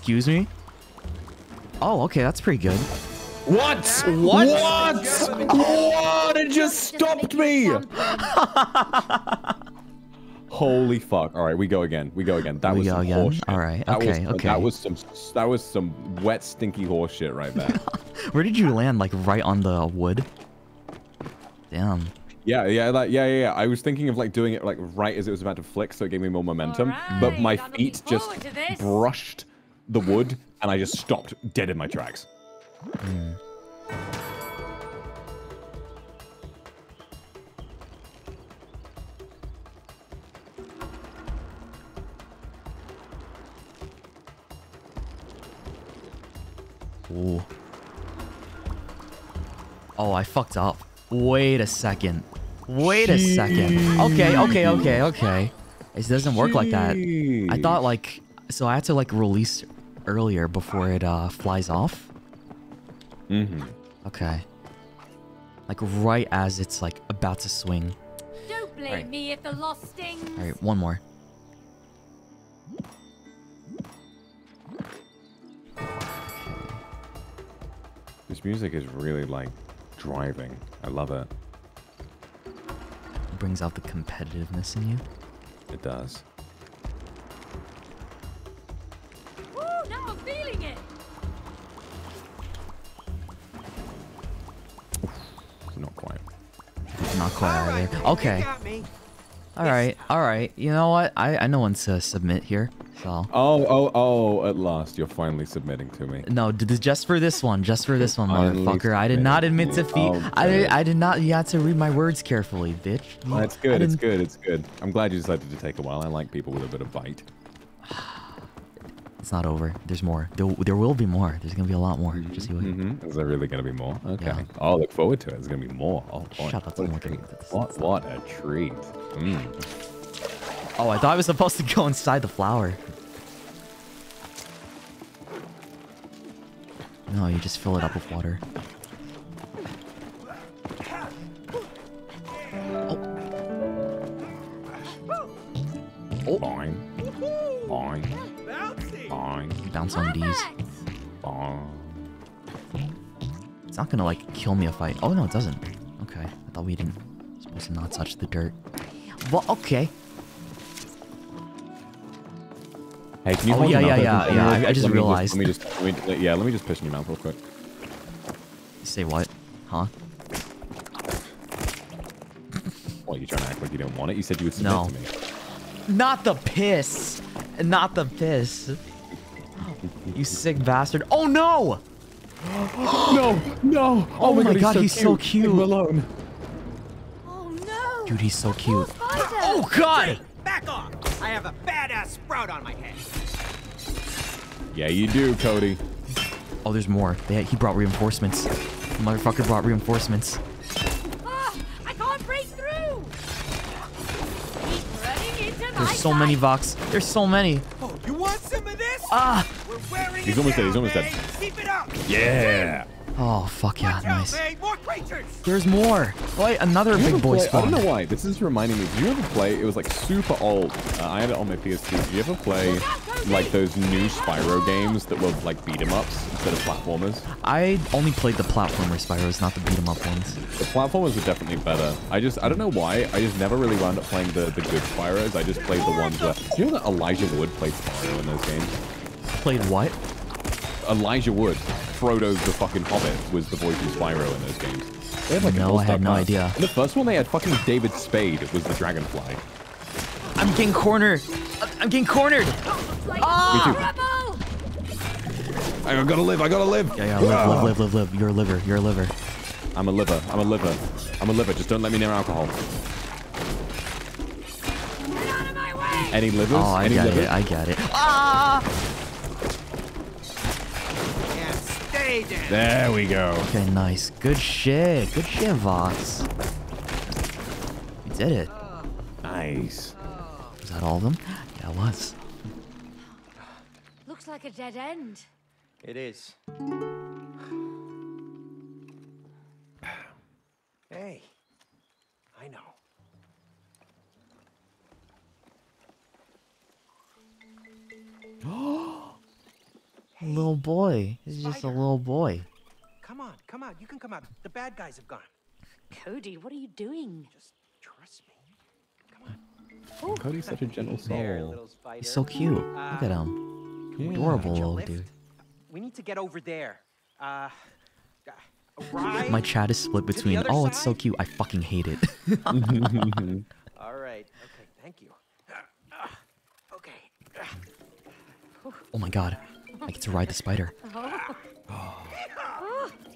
Excuse me? Oh, okay, that's pretty good. What? What? What? What? It just stopped me. [LAUGHS] Holy fuck! All right, we go again. We go again. That We was go some again? horse shit. All right, That was, okay, okay. That was some. That was some wet, stinky horse shit right there. [LAUGHS] Where did you land? Like right on the wood? Damn. yeah, yeah, like yeah, yeah, yeah. I was thinking of like doing it like right as it was about to flick, so it gave me more momentum. but my feet just forward to this. brushed the wood, and I just stopped dead in my tracks. Hmm. Ooh. Oh, I fucked up. Wait a second. Wait a second. Okay, okay, okay, okay. It doesn't work like that. I thought like so I had to like release earlier before it uh flies off. Mm-hmm. Okay. Like right as it's like about to swing. Don't blame Alright. me if the loss stings. All right, one more. This music is really like driving. I love it. It brings out the competitiveness in you. It does. Now it. Not quite. Not quite either. Okay. All right, all right. You know what? I I know when to submit here. So Oh, oh, oh! At last, you're finally submitting to me. no, d- d- just for this one, just for this one, motherfucker. I did not admit submitted. defeat. I did, I did not. You had to read my words carefully, bitch. That's good. It's good. It's good. I'm glad you decided to take a while. I like people with a bit of bite. It's not over. There's more. There, there will be more. There's gonna be a lot more. Just you wait. Mm-hmm. Is there really going to be more? Okay. Yeah. Oh, look forward to it. There's going to be more. Oh, boy. Shut up, What a treat. What, what a treat. Mm. Oh, I thought I was supposed to go inside the flower. No, you just fill it up with water. Oh. Fine. Fine. Fine. Bounce on these. It's not gonna like kill me if I. Oh no, it doesn't. Okay, I thought we didn't. Supposed to not touch the dirt. Well, okay. Hey, can you Oh, hold yeah, yeah, yeah, yeah, I- just Let me realized. Let me just, let me, yeah, let me just piss in your mouth real quick. Say what? Huh? What, you trying to act like you didn't want it? You said you would submit No. to me. Not the piss. Not the piss. You sick bastard. Oh no! [GASPS] no, no. Oh, my god, he's so cute. Leave him alone. Oh no. Dude, he's so cute. Oh god! Back off! I have a badass sprout on my head. Yeah, you do, Cody. Oh, there's more. They, he brought reinforcements. The motherfucker brought reinforcements. Ah, I can't break through. Keep running into my There's so many Vox. There's so many. Oh, you want some of this? Ah! He's it almost dead, he's down, almost dead. Keep it up. Yeah. Oh, fuck yeah, Watch out, nice. May. More. There's more. Wait, another you big boy play- I don't know why. This is reminding me. Did you ever play? It was like super old. Uh, I had it on my PS2. Did you ever play like those new Spyro games that were like beat 'em ups instead of platformers? I only played the platformer Spyros, not the beat 'em up ones. The platformers are definitely better. I just I don't know why. I just never really wound up playing the the good Spyros. I just played the ones where do you know that Elijah Wood played Spyro in those games. Played what? Elijah Wood, Frodo the fucking Hobbit, was the voice of Spyro in those games. They had like No, I had no cast. idea. In the first one, they had fucking David Spade was the Dragonfly. I'm getting cornered. I'm getting cornered. Ah! I gotta live. I gotta live. Yeah, yeah, live, live, live, live, live. You're a liver. You're a liver. I'm a liver. I'm a liver. I'm a liver. Just don't let me near alcohol. Any livers? Oh, I Any get livers? it. I get it. Ah! Stay down. There we go. Okay, nice. Good shit. Good shit, Vox. You did it. Nice. Was that all of them? Yeah, it was. Looks like a dead end. It is. Hey, I know. [GASPS] [GASPS] little boy. He's is just a little boy. Come on, come on. You can come out. The bad guys have gone. Cody, what are you doing? Just trust me. Cody's such a gentle soul. He's so cute. Look at him. Adorable little dude. We need to get over there. Uh, uh, right. My chat is split between, other oh, it's so cute. I fucking hate it. [LAUGHS] All right. Okay. Thank you. okay. oh my god. I get to ride the spider. [LAUGHS]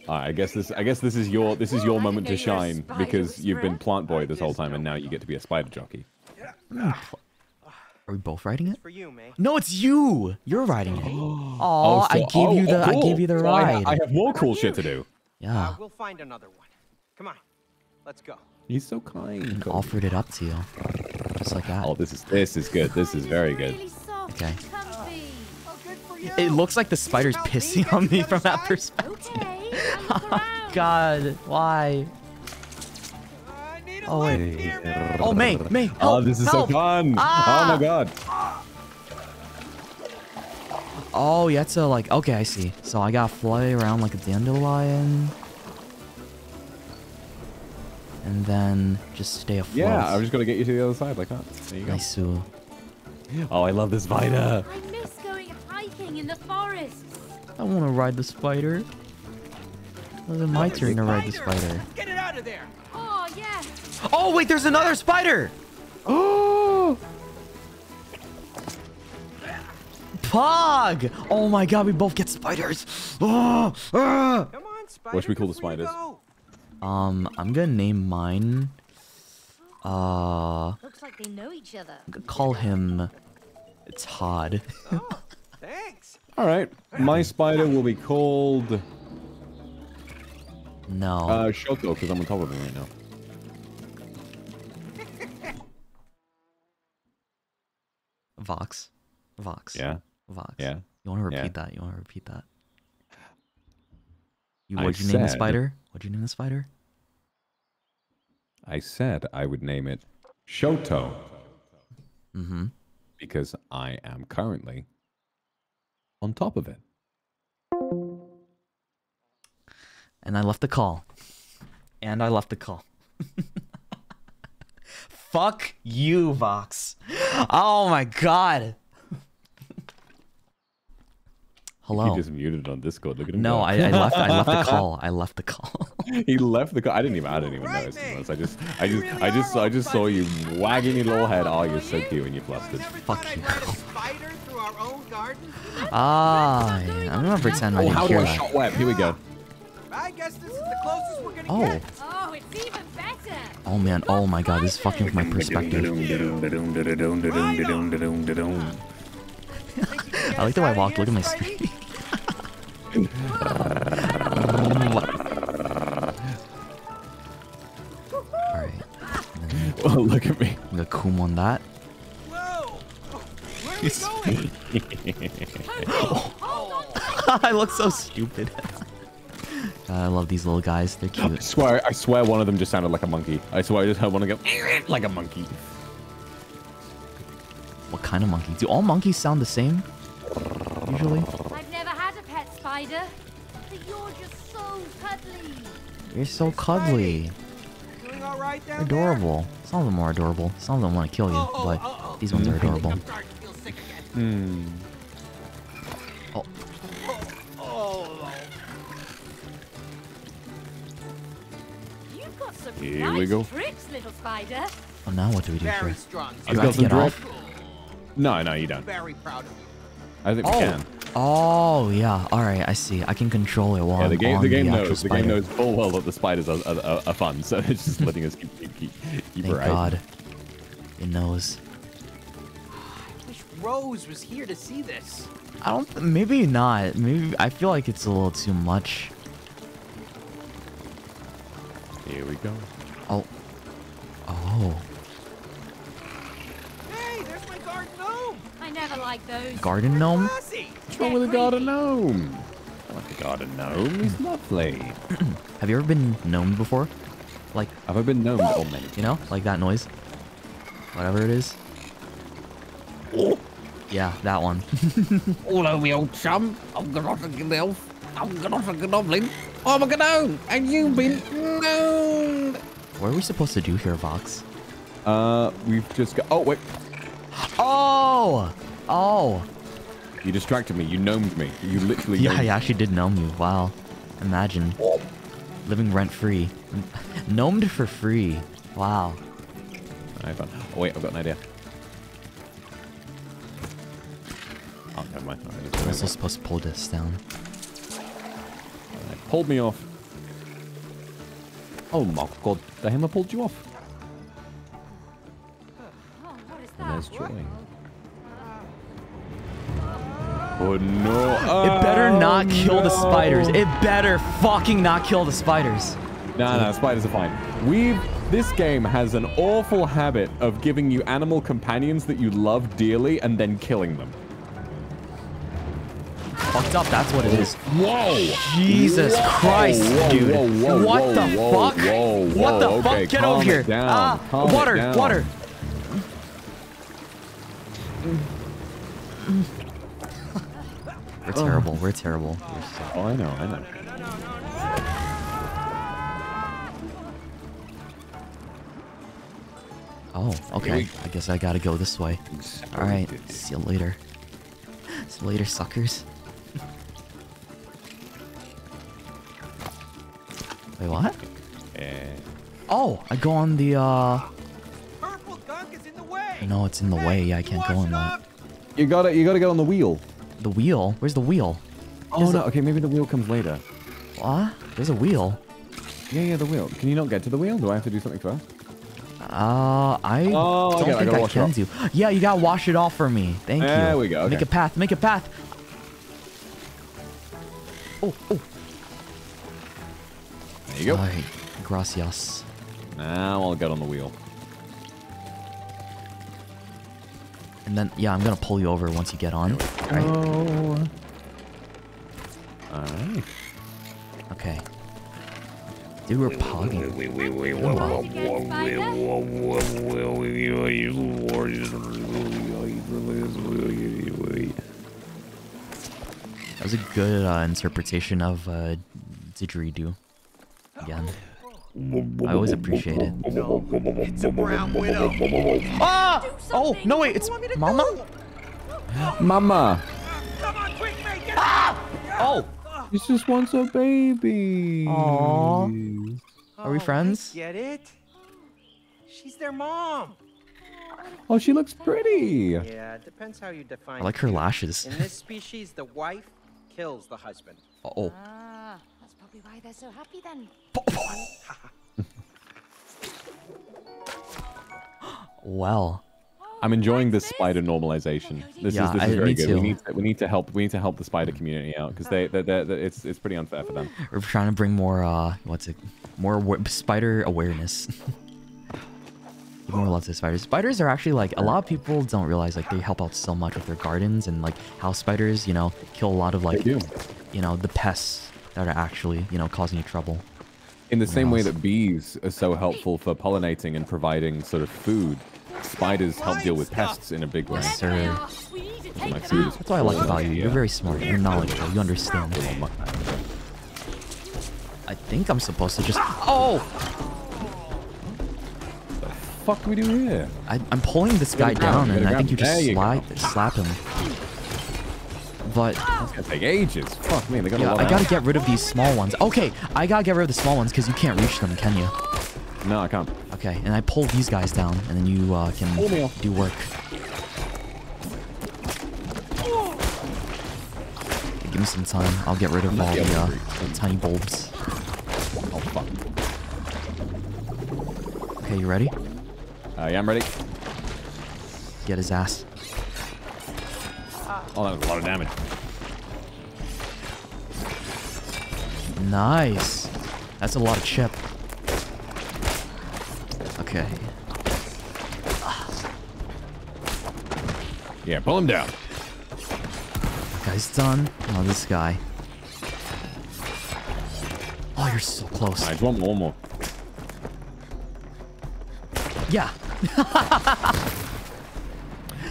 Alright, I guess this. I guess this is your. This is your moment to know you're a shine because you've been plant boy this whole time, and now you get to be a spider jockey. Are we both riding it? For you, No, it's you. You're riding it. [GASPS] Oh, Oh, I so- gave you oh, the. oh, I gave you the cool. So I ride. I have more cool shit to do. yeah, Uh, we'll find another one. Come on, let's go. He's so kind. and offered it up to you, just like that. Oh, this is this is good. This is very good. Okay. Comfy. It looks like the spider's pissing on me from that perspective. [LAUGHS] oh God, why? Oh wait. Oh May, May, help, oh, this is help. so fun. Ah! Oh my god. Oh, you have to like. Okay, I see. So I gotta fly around like a dandelion, and then just stay afloat. Yeah, I'm just gonna get you to the other side like that. There you go. Nice. Oh, I love this spider. I miss going hiking in the forest. I want to ride the spider. Well, then my turn to ride the spider. Get it out of there. Oh, yeah. Oh wait, there's another spider. Oh. Pog! Oh my god, we both get spiders. Oh, ah. Come on, spider. What should we call the spiders? go. Um, I'm gonna name mine. Uh, Looks like they know each other. I'm gonna call him Todd. Thanks. [LAUGHS] All right. My spider will be called no. uh, Shoto because I'm on top of him right now. Vox. Vox. Yeah. Vox. Yeah. You want to Yeah. repeat that? You want to repeat that? You what'd you name the spider? What'd you name the spider? I said I would name it Shoto Mm-hmm. because I am currently on top of it. And I left the call. And I left the call. [LAUGHS] Fuck you, Vox. Oh my god. [LAUGHS] Hello. He just muted on Discord. Look at him. No. I, I left. I left the [LAUGHS] call. I left the call. he left the. call. I didn't even. I didn't even notice. to be honest. I just. I just. I just. I just saw you wagging your little head. Oh, you're so cute and you flustered. Fuck you. Spider through our own garden. Ah, yeah, I'm gonna pretend I Oh, didn't how do hear I that. shot web? Here we go. I guess this is the closest we're gonna Oh. get. Oh, it's even better. Oh man. Oh my god. This is fucking with my perspective. I like the way I walked. Look at my screen. [LAUGHS] Alright. Oh, [LAUGHS] look at me. I'm gonna coom on that. [LAUGHS] I look so stupid. God, [LAUGHS] I love these little guys. They're cute. I cute. swear. I swear. One of them just sounded like a monkey. I swear. I just heard one of them go eh, eh, like a monkey. What kind of monkey? Do all monkeys sound the same? Usually? I've never had a pet spider, but you're just so cuddly. You're so cuddly. Doing all right down adorable. Some of them are adorable. Some of them want to kill you, but these ones are [LAUGHS] adorable. Hmm. Oh, Oh. You've got some Here nice we go. tricks, little spider. oh now what do we do Very here? strong. I've got some get off? drift. No, no, you don't. Very proud of you. I think we Oh. can. Oh yeah. All right. I see. I can control it while Yeah, the I'm game. on The game actual knows. The spider. game knows full well that the spiders are, are, are, are fun, so [LAUGHS] it's just letting us keep keep keep, keep Thank her out. God. It knows. Wish Rose was here to see this. I don't. Maybe not. Maybe I feel like it's a little too much. Here we go. Oh. Oh. Hey, there's my garden gnome. I never like those. Garden gnome? Classy. What's wrong with a garden gnome? I like a garden gnome. He's lovely. [CLEARS THROAT] Have you ever been gnomed before? Like, Have I been gnomed? Oh, many. you know, like that noise. Whatever it is. Oh! Yeah, that one. [LAUGHS] Hello, me old chum. I'm Garotha Elf. I'm Garotha Goblin. I'm a gnome, and you've been gnomed. what are we supposed to do here, Vox? Uh, we've just got. Oh wait, Oh! Oh! you distracted me. You gnomed me. You literally. Yeah, I actually did gnome you. Wow. Imagine. Living rent free. [LAUGHS] Gnomed for free. Wow. I found. Oh wait, I've got an idea. Oh, never mind. I'm do also supposed to pull this down. It pulled me off. Oh my god, the hammer pulled you off. Oh, And there's Joy. Oh no. It better oh, not Oh, kill the spiders. It better fucking not kill the spiders. Nah, no, spiders are fine. We've this game has an awful habit of giving you animal companions that you love dearly and then killing them. Fucked up, that's what it is. Whoa! Jesus Whoa, Christ, whoa, dude. whoa, what the fuck? what the whoa, fuck? Get over here. down, Ah, it water, water. We're terrible. We're terrible. Oh, I know, I know. Oh, okay. I guess I gotta go this way. Alright, see you later. See you later, suckers. Wait, what? Oh, I go on the, uh... No, it's in the way. Yeah, I can't go on that. You gotta, you gotta get on the wheel. The wheel? Where's the wheel? Oh no, okay, maybe the wheel comes later. What? There's a wheel. Yeah, yeah, the wheel. Can you not get to the wheel? Do I have to do something first? Uh, I Oh, don't okay, think gotta I, wash it can off. do. Yeah, you gotta wash it off for me. Thank you. There we go, Make a path. Make a path. Oh, oh. There you go. Alright, gracias. Now I'll get on the wheel. And then, yeah, I'm gonna pull you over once you get on. Alright. Oh. Alright. Okay. Dude, we're pogging. That was a good uh, interpretation of uh, didgeridoo. Again. I always appreciate it. It's a brown widow. Ah! Oh, no, wait, it's Mama? Mama! Ah! Oh! She just wants a baby. Aww. Are we friends? Get it? She's their mom. Oh, she looks pretty. Yeah, it depends how you define. I like her cute. lashes. In this species, the wife kills the husband. Oh. Ah, that's probably why they're so happy then. [LAUGHS] Well. I'm enjoying this spider normalization. This Yeah, is this I- is very good. too. We need to, we need to help we need to help the spider community out because they, they, they, they it's it's pretty unfair for them. We're trying to bring more, uh, what's it? More awa- spider awareness. [LAUGHS] More love to spiders. Spiders are actually like, a lot of people don't realize like they help out so much with their gardens and like house spiders, you know, kill a lot of like, you know, the pests that are actually, you know, causing you trouble. In the same way that bees are so helpful for pollinating and providing sort of food, spiders help deal with pests in a big way. Yes, sir. My food is That's what I like about you. You're very smart. You're knowledgeable. You understand. I think I'm supposed to just. Oh! What The fuck we do here? I, I'm pulling this guy Gotta grab him, down, and I think you just him. There you slap, slap him. But It's gonna take ages. Fuck me, they got a yeah, lot I gotta get rid of these small ones. Okay, I gotta get rid of the small ones because you can't reach them, can you? No, I can't. Okay, and I pull these guys down, and then you uh, can do work. Okay, give me some time. I'll get rid of all the, uh, the tiny bulbs. Oh fuck. Okay, you ready? Uh, yeah, I'm ready. Get his ass. Oh, that was a lot of damage. Nice. That's a lot of chip. Okay. Yeah, pull him down. That guy's done. Oh, this guy. Oh, you're so close. Alright, one more, one more. Yeah. [LAUGHS]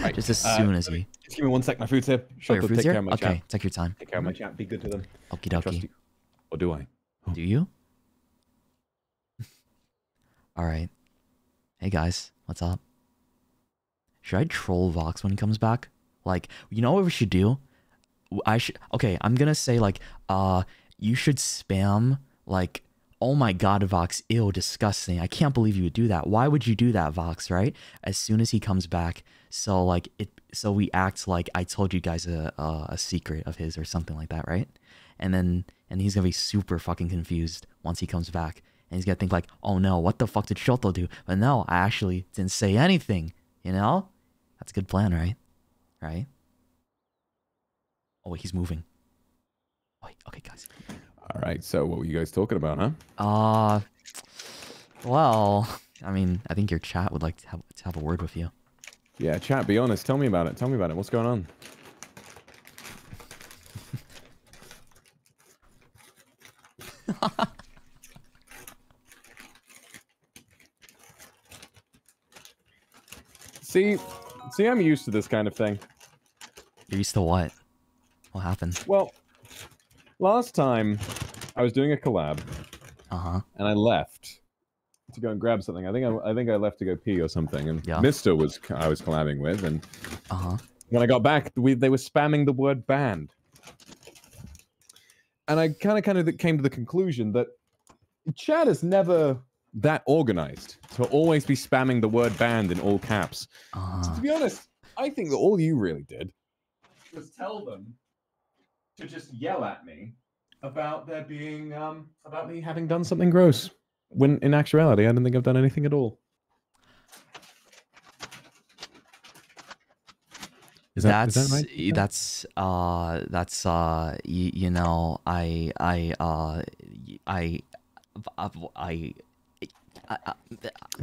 Right, Just as uh, soon as he. Just give me one sec, my food's here. Oh, Shut your up, food's take here? care of my Okay, chat. take your time. Take care of my chat. Be good to them. Okie dokie. Or do I? Do you? [LAUGHS] Alright. Hey guys, what's up? Should I troll Vox when he comes back? Like, you know what we should do? I should. Okay, I'm gonna say like, uh, you should spam like, oh my god, Vox, ew, disgusting. I can't believe you would do that. Why would you do that, Vox? Right? As soon as he comes back, so like it, so we act like I told you guys a a, a secret of his or something like that, right? And then and he's gonna be super fucking confused once he comes back. And he's gonna think like, oh no, what the fuck did Shoto do? But no, I actually didn't say anything. You know? That's a good plan, right? Right? Oh wait, he's moving. Wait, okay, guys. All right. So what were you guys talking about, huh? Uh, well, I mean, I think your chat would like to have to have a word with you. Yeah, chat. Be honest. Tell me about it. Tell me about it. What's going on? [LAUGHS] see, see, I'm used to this kind of thing. You're used to what? What happened? Well, last time I was doing a collab, Uh huh. and I left to go and grab something. I think I, I think I left to go pee or something, and Yeah. Mysta was I was collabing with, and Uh huh. when I got back, we they were spamming the word banned, and I kind of kind of came to the conclusion that chat is never that organized to always be spamming the word banned in all caps. Uh, To be honest, I think that all you really did was tell them to just yell at me about there being um about me having done something gross. When in actuality, I don't think I've done anything at all. Is that, that's that right? that's uh that's uh y- you know I I uh I I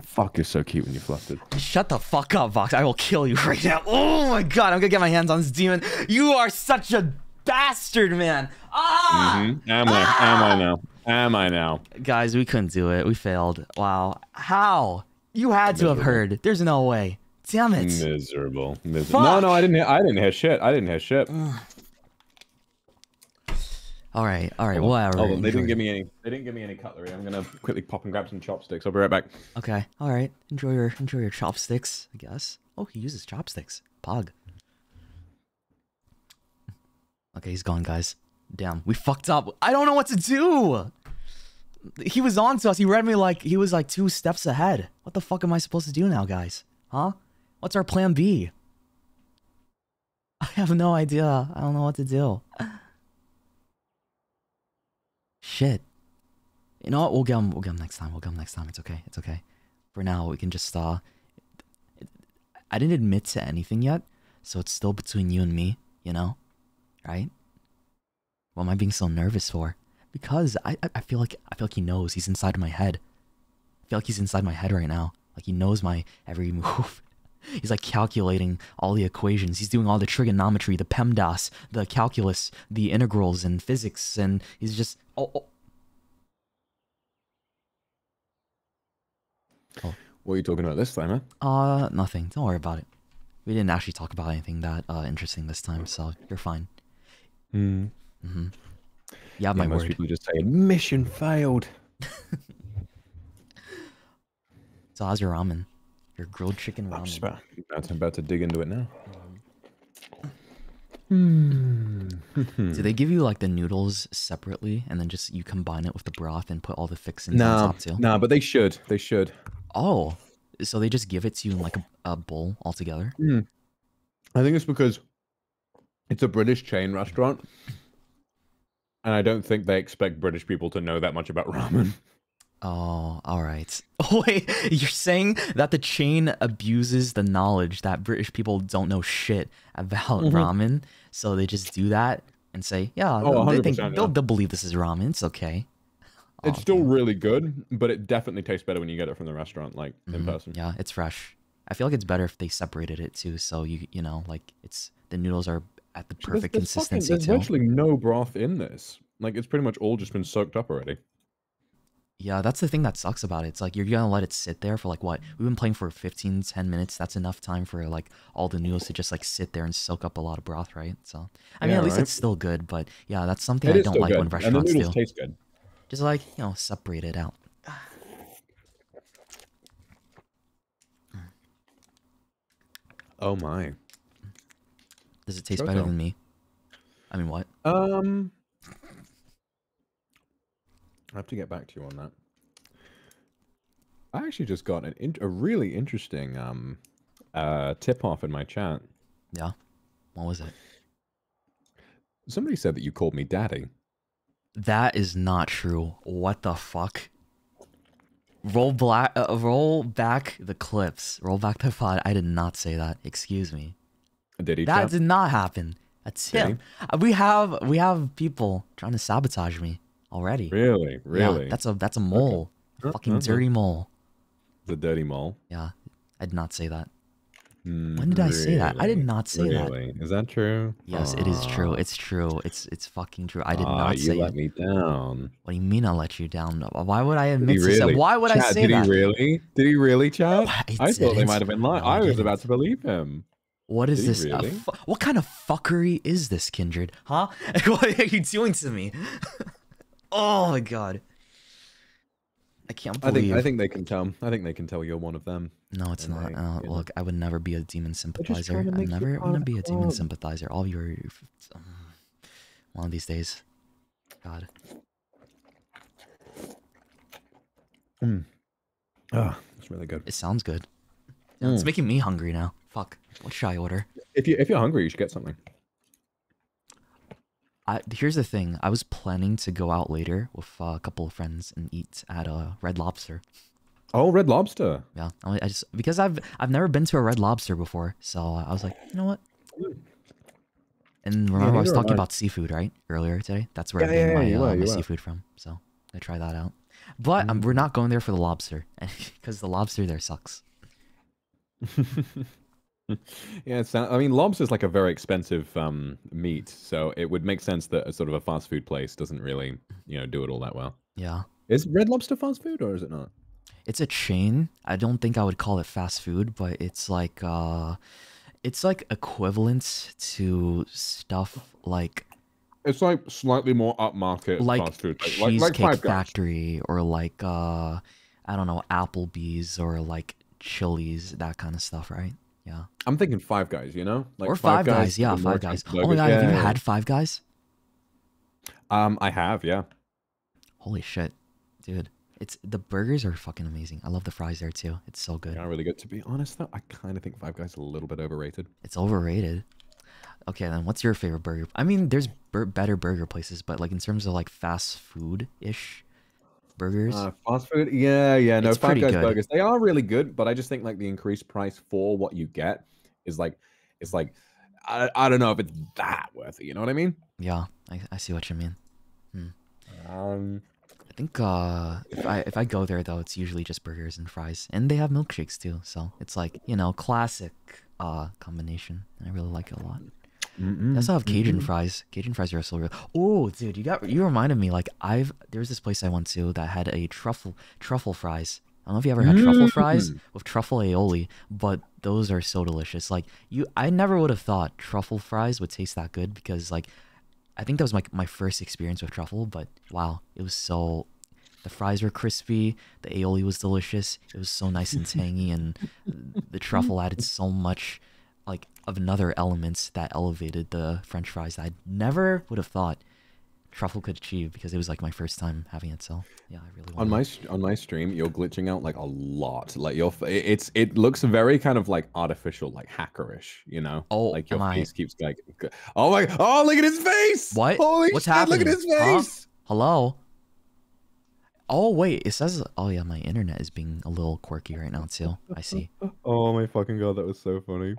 Fuck, you're so cute when you're flustered. Shut the fuck up, Vox. I will kill you right now. Oh my god, I'm gonna get my hands on this demon. You are such a bastard, man. Ah! Mhm. Am I? Am I now? Am I now? Guys, we couldn't do it. We failed. Wow. How? You had to have heard. There's no way. Damn it. Miserable. Miserable. No, no, I didn't. Hear, I didn't hear shit. I didn't hear shit. All right, all right, Hold whatever. hold on, They didn't give me any. They didn't give me any cutlery. I'm gonna quickly pop and grab some chopsticks. I'll be right back. Okay, all right. Enjoy your enjoy your chopsticks, I guess. Oh, he uses chopsticks. Pog. Okay, he's gone, guys. Damn, we fucked up. I don't know what to do. He was on to us. He read me like he was like two steps ahead. What the fuck am I supposed to do now, guys? Huh? What's our plan B? [LAUGHS] I have no idea. I don't know what to do. Shit. You know what? We'll get him. We'll get him next time. We'll get him next time. It's okay. It's okay. For now, we can just uh. I didn't admit to anything yet, so it's still between you and me. You know, right? What am I being so nervous for? Because I I- feel like I feel like he knows. He's inside my head. I feel like he's inside my head right now. Like he knows my every [LAUGHS] move. He's like calculating all the equations. He's doing all the trigonometry, the PEMDAS, the calculus, the integrals and physics, and he's just oh, oh. What are you talking about this time, huh? Uh, nothing. Don't worry about it. We didn't actually talk about anything that uh interesting this time, so you're fine. Hmm. Mm-hmm. Have my most word. people just say mission failed. So how's your ramen? Your grilled chicken ramen. I'm about, to, about to dig into it now. [LAUGHS] Do they give you like the noodles separately, and then just you combine it with the broth and put all the fixings on No, top too? no, but they should. They should. Oh, so they just give it to you in like a, a bowl altogether? Hmm. I think it's because it's a British chain restaurant, and I don't think they expect British people to know that much about [LAUGHS] ramen. Oh, all right. [LAUGHS] Oh wait, you're saying that the chain abuses the knowledge that British people don't know shit about Mhm. ramen, so they just do that and say, yeah, Oh, they think 100%, they'll, they'll believe this is ramen. It's okay. It's still really good, but it definitely tastes better when you get it from the restaurant, like in Mhm. person. Yeah, it's fresh. I feel like it's better if they separated it too, so you you know like it's the noodles are at the perfect there's fucking- consistency there's too. virtually no broth in this. Like it's pretty much all just been soaked up already. Yeah, that's the thing that sucks about it. It's like you're gonna let it sit there for like what? We've been playing for 15, 10 minutes. That's enough time for like all the noodles to just like sit there and soak up a lot of broth, right? So I mean, Yeah, at least right. it's still good, but yeah, that's something It I don't like when good, and the restaurants noodles do. taste good. Just like you know, separate it out. Oh my. Does it taste Shoto. better than me? I mean, what? Um, I have to get back to you on that. I actually just got an in- a really interesting um uh tip off in my chat. Yeah. What was it? Somebody said that you called me daddy. That is not true. What the fuck? Roll black. Uh, roll back the clips. Roll back the pod. I did not say that. Excuse me. Did he? That did not happen. That That's him. Uh, We have we have people trying to sabotage me already. Really? Yeah, Really? that's a that's a mole. Uh, Fucking uh, uh. dirty mole. The dirty mole. Yeah, I did not say that. Mm, When did I say that? I did not say that. Really? Is that true? Yes, it is true. It's true. It's it's fucking true. I did Aw, not you say let it. me down. What do you mean I let you down? Why would I admit to really? that? Why would I Chat, say did that? Did he really? Did he really, Chad? I I, thought they might have been lying. No, I I was about to believe him. What is Did this? Really? what kind of fuckery is this, Kindred? Huh? [LAUGHS] what are you doing to me? [LAUGHS] oh my god. I can't I believe. think I think they can tell. I think they can tell you're one of them. No, it's And not. they, Uh, you know. look, I would never be a demon sympathizer. I'm never part gonna be a demon sympathizer. All your um, one of these days. God. Mm. Ah, it's really good. It sounds good. Yeah, It's Mm. making me hungry now. Fuck. What should I order? If you if you're hungry, you should get something. I, here's the thing. I was planning to go out later with uh, a couple of friends and eat at a Red Lobster. Oh, Red Lobster. Yeah, I, I just because I've I've never been to a Red Lobster before, so I was like, you know what? And remember, I was talking about seafood, right? Earlier today. That's where Yeah, I get yeah, my, yeah, uh, my seafood from. So I try that out. But Mm. um, we're not going there for the lobster [LAUGHS] because the lobster there sucks. [LAUGHS] yeah, it's, I mean, lobster's like a very expensive um, meat, so it would make sense that a sort of a fast food place doesn't really, you know, do it all that well. Yeah. Is Red Lobster fast food or is it not? It's a chain. I don't think I would call it fast food, but it's like uh it's like equivalent to stuff like It's like slightly more upmarket like fast food, like, Cheesecake like, like Factory or like uh I don't know, Applebee's or like Chili's, that kind of stuff, right? Yeah. I'm thinking Five Guys, you know, like or Five Guys, yeah, the more Five Guys. Oh my god, have Yeah, you yeah, had Five Guys? Um, I have, yeah. Holy shit. Dude. It's the burgers are fucking amazing. I love the fries there too. It's so good. Are really good. To be honest, though, I kind of think Five Guys is a little bit overrated. It's overrated. Okay, then what's your favorite burger? I mean, there's bur- better burger places, but like in terms of like fast food ish burgers, Uh, fast food, yeah, yeah. No, It's Five Guys good. burgers, they are really good, but I just think like the increased price for what you get is like, it's like, I, I don't know if it's that worth it. You know what I mean? yeah, I, I see what you mean. Hmm. Um, I think uh, if I if I go there though, it's usually just burgers and fries, and they have milkshakes too. So it's like you know classic uh combination. I really like it a lot. They also have Cajun mm-mm. fries. Cajun fries are also real. Oh, dude, you got you reminded me. Like I've there's this place I went to that had a truffle truffle fries. I don't know if you ever had truffle fries Mm. with truffle aioli, but those are so delicious. Like you, I never would have thought truffle fries would taste that good because like I think that was my my first experience with truffle. But wow, it was so. The fries were crispy. The aioli was delicious. It was so nice and tangy, and [LAUGHS] the truffle added so much like of another elements that elevated the French fries that I never would have thought truffle could achieve because it was like my first time having it. So yeah, I really on my st- on my stream, you're glitching out like a lot. Like your, it- it's it looks very kind of like artificial, like hackerish. You know? Oh, like your am I- face keeps like, oh my, oh look at his face! What? Holy What's shit! happening? Look at his Huh? face! Hello. Oh wait, it says. Oh yeah, my internet is being a little quirky right now too. I see. [LAUGHS] Oh my fucking god, that was so funny.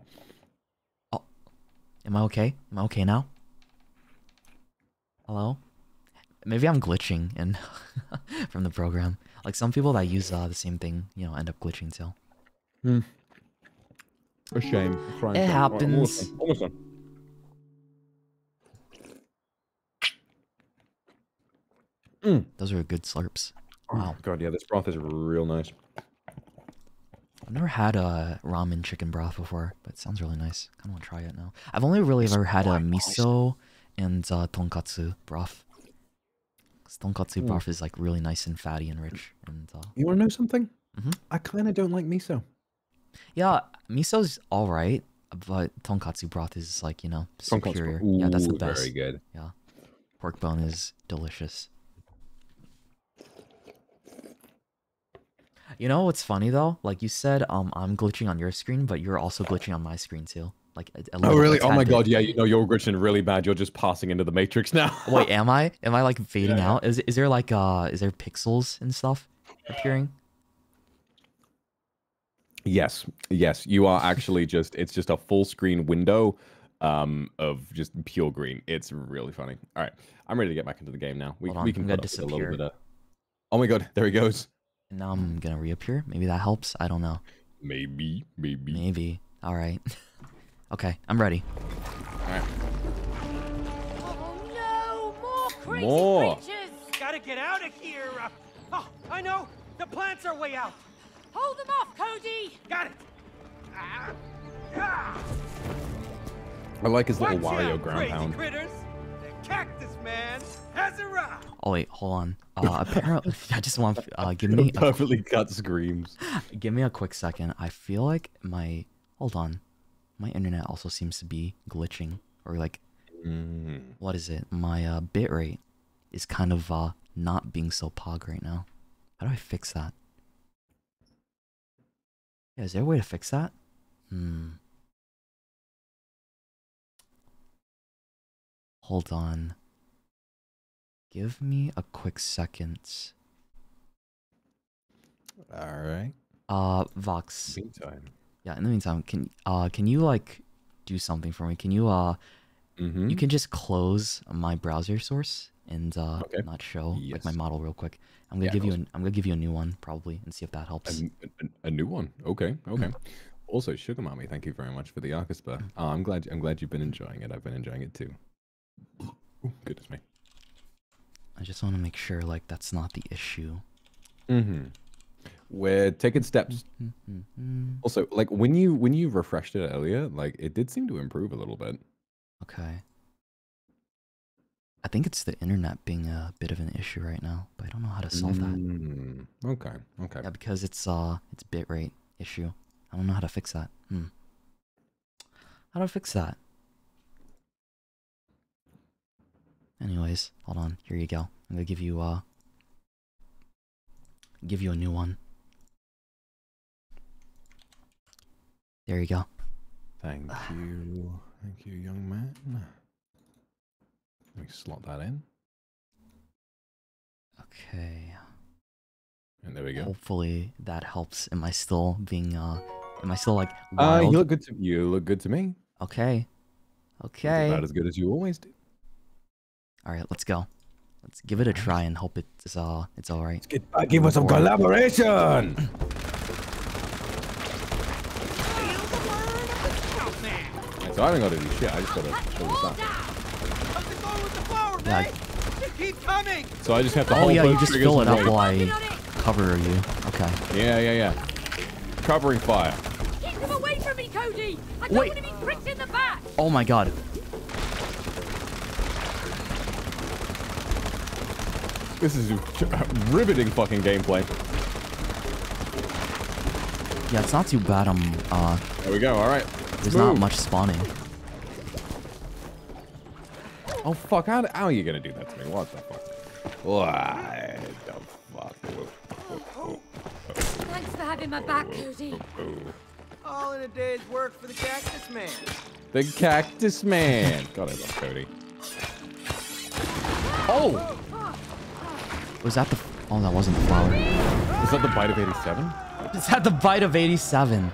Am I okay? Am I okay now? Hello? Maybe I'm glitching and [LAUGHS] from the program. Like some people that use uh, the same thing, you know, end up glitching too. Hmm. A shame. It shame. Right, almost happens. done, Almost done. Mm. Those are good slurps. Oh Wow. god, yeah, this broth is real nice. I've never had a ramen chicken broth before, but it sounds really nice. Kind of want to try it now. I've only really ever had a miso and uh, tonkatsu broth. 'Cause tonkatsu Mm. broth is like really nice and fatty and rich. And uh, You want to know something? Mhm. I kind of don't like miso. yeah, miso's all right, but tonkatsu broth is like you know Tonkatsu broth. superior. yeah, that's the best. very good. Yeah, pork bone is delicious. You know what's funny though? Like you said, um, I'm glitching on your screen, but you're also glitching on my screen too. Like a, a Oh really? Oh my bit. god, yeah, you know you're glitching really bad. You're just passing into the matrix [LAUGHS] now. Wait, am I? Am I like fading Yeah, out? Is is there like uh is there pixels and stuff appearing? Yes, yes, you are [LAUGHS] actually just it's just a full screen window um, of just pure green. It's really funny. All right, I'm ready to get back into the game now. We, we can put a little bit of. Oh my god, there he goes. And now I'm gonna reappear. Maybe that helps. I don't know. Maybe, maybe. Maybe. All right. [LAUGHS] okay, I'm ready. No, more crazy More. creatures! Gotta get out of here. Uh, oh, I know. The plants are way out. Hold them off, Cody! Got it. Ah. Ah. I like his little Wario ground pound. critters. The cactus man has arrived. Oh wait, hold on. Uh, [LAUGHS] apparently, I just want uh, [LAUGHS] give me a, Perfectly cut screams. [LAUGHS] give me a quick second. I feel like my hold on, my internet also seems to be glitching or like Mm. what is it? My uh, bit rate is kind of uh not being so pog right now. How do I fix that? Yeah, is there a way to fix that? Hmm. Hold on. Give me a quick second. All right. Uh, Vox. Meantime. Yeah. In the meantime, can uh can you like do something for me? Can you uh Mm-hmm. you can just close my browser source and uh Okay. not show like my model real quick. I'm gonna Yeah, give you an, I'm gonna give you a new one probably and see if that helps. A, a, a new one. Okay. Okay. Also, Sugar Mommy, thank you very much for the Archispa. Oh, I'm glad. I'm glad you've been enjoying it. I've been enjoying it too. Ooh, goodness me. I just want to make sure like that's not the issue. Mm-hmm. We're taking steps. Also, like when you when you refreshed it earlier, like it did seem to improve a little bit. Okay. I think it's the internet being a bit of an issue right now, but I don't know how to solve that. Mm, okay. Okay. Yeah, because it's uh it's bitrate issue. I don't know how to fix that. Hmm. How do I fix that? Anyways, hold on. Here you go. I'm gonna give you uh give you a new one. There you go. Thank you. Thank you, young man. Let me slot that in. Okay. And there we go. Hopefully that helps. Am I still being uh am I still like Uh, you look good to you. Look good to me. Okay. Okay. About as good as you always do. All right, let's go. Let's give it a try and hope it's uh it's all right. Let's get back in with some collaboration. Right, so I haven't got to do shit. I just got to fill this up. Yeah. It coming. So I just have to Oh hold yeah, you both just triggers fill it and up while I cover you. Okay. Yeah, yeah, yeah. Covering fire. Keep them away from me, Cody! I don't Wait. want to be pricked in the back! Oh my god. This is [LAUGHS] riveting fucking gameplay. Yeah, it's not too bad. I'm uh. There we go. All right. There's move. not much spawning. Oh fuck! How, how are you gonna do that to me? What the fuck? What the fuck? Thanks for having my back, Cody. All in a day's work for the cactus man. The Cactus Man. God, I love Cody. Oh! Was that the? Oh, that wasn't the flower. Is that the bite of 87? Is that the bite of 87?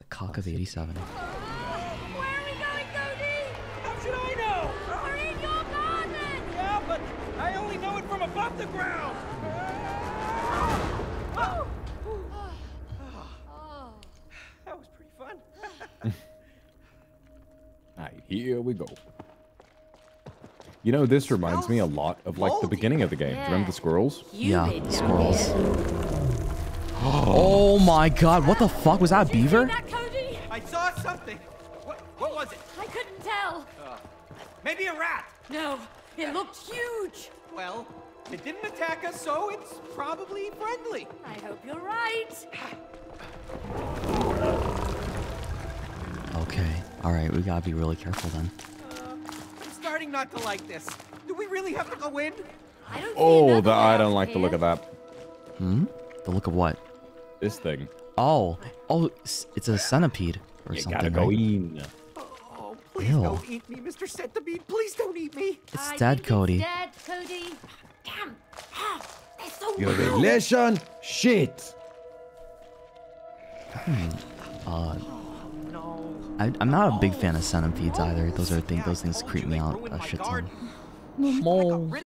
the cock of 87. How should I know? We're in your garden. Yeah, but I only know it from above the ground. Oh. That was pretty fun. [LAUGHS] Alright, here we go. You know, this reminds me a lot of like the beginning of the game. Do you remember the squirrels? Yeah, the squirrels. Oh my god, what the fuck? Was that a beaver? Cody? I saw something. What, what was it? I couldn't tell. Uh, maybe a rat. No, it looked huge. Well, it didn't attack us, so it's probably friendly. I hope you're right. Okay, alright, we gotta be really careful then. I'm starting not to like this. Do we really have to go in? I don't Oh, the, I don't like the look of that. Hmm? The look of what? This thing. Oh, oh, it's it's a centipede or You something. gotta go right? in. Oh, please Ew. don't eat me, Mr. Centipede. Please don't eat me. It's dead, Cody. Dead, Cody. Damn. Ah, they're so Your loud. relation, shit. Hmm. Uh, I, I'm not a big fan of centipedes either. Those are things. Those things creep me out a shit ton. Small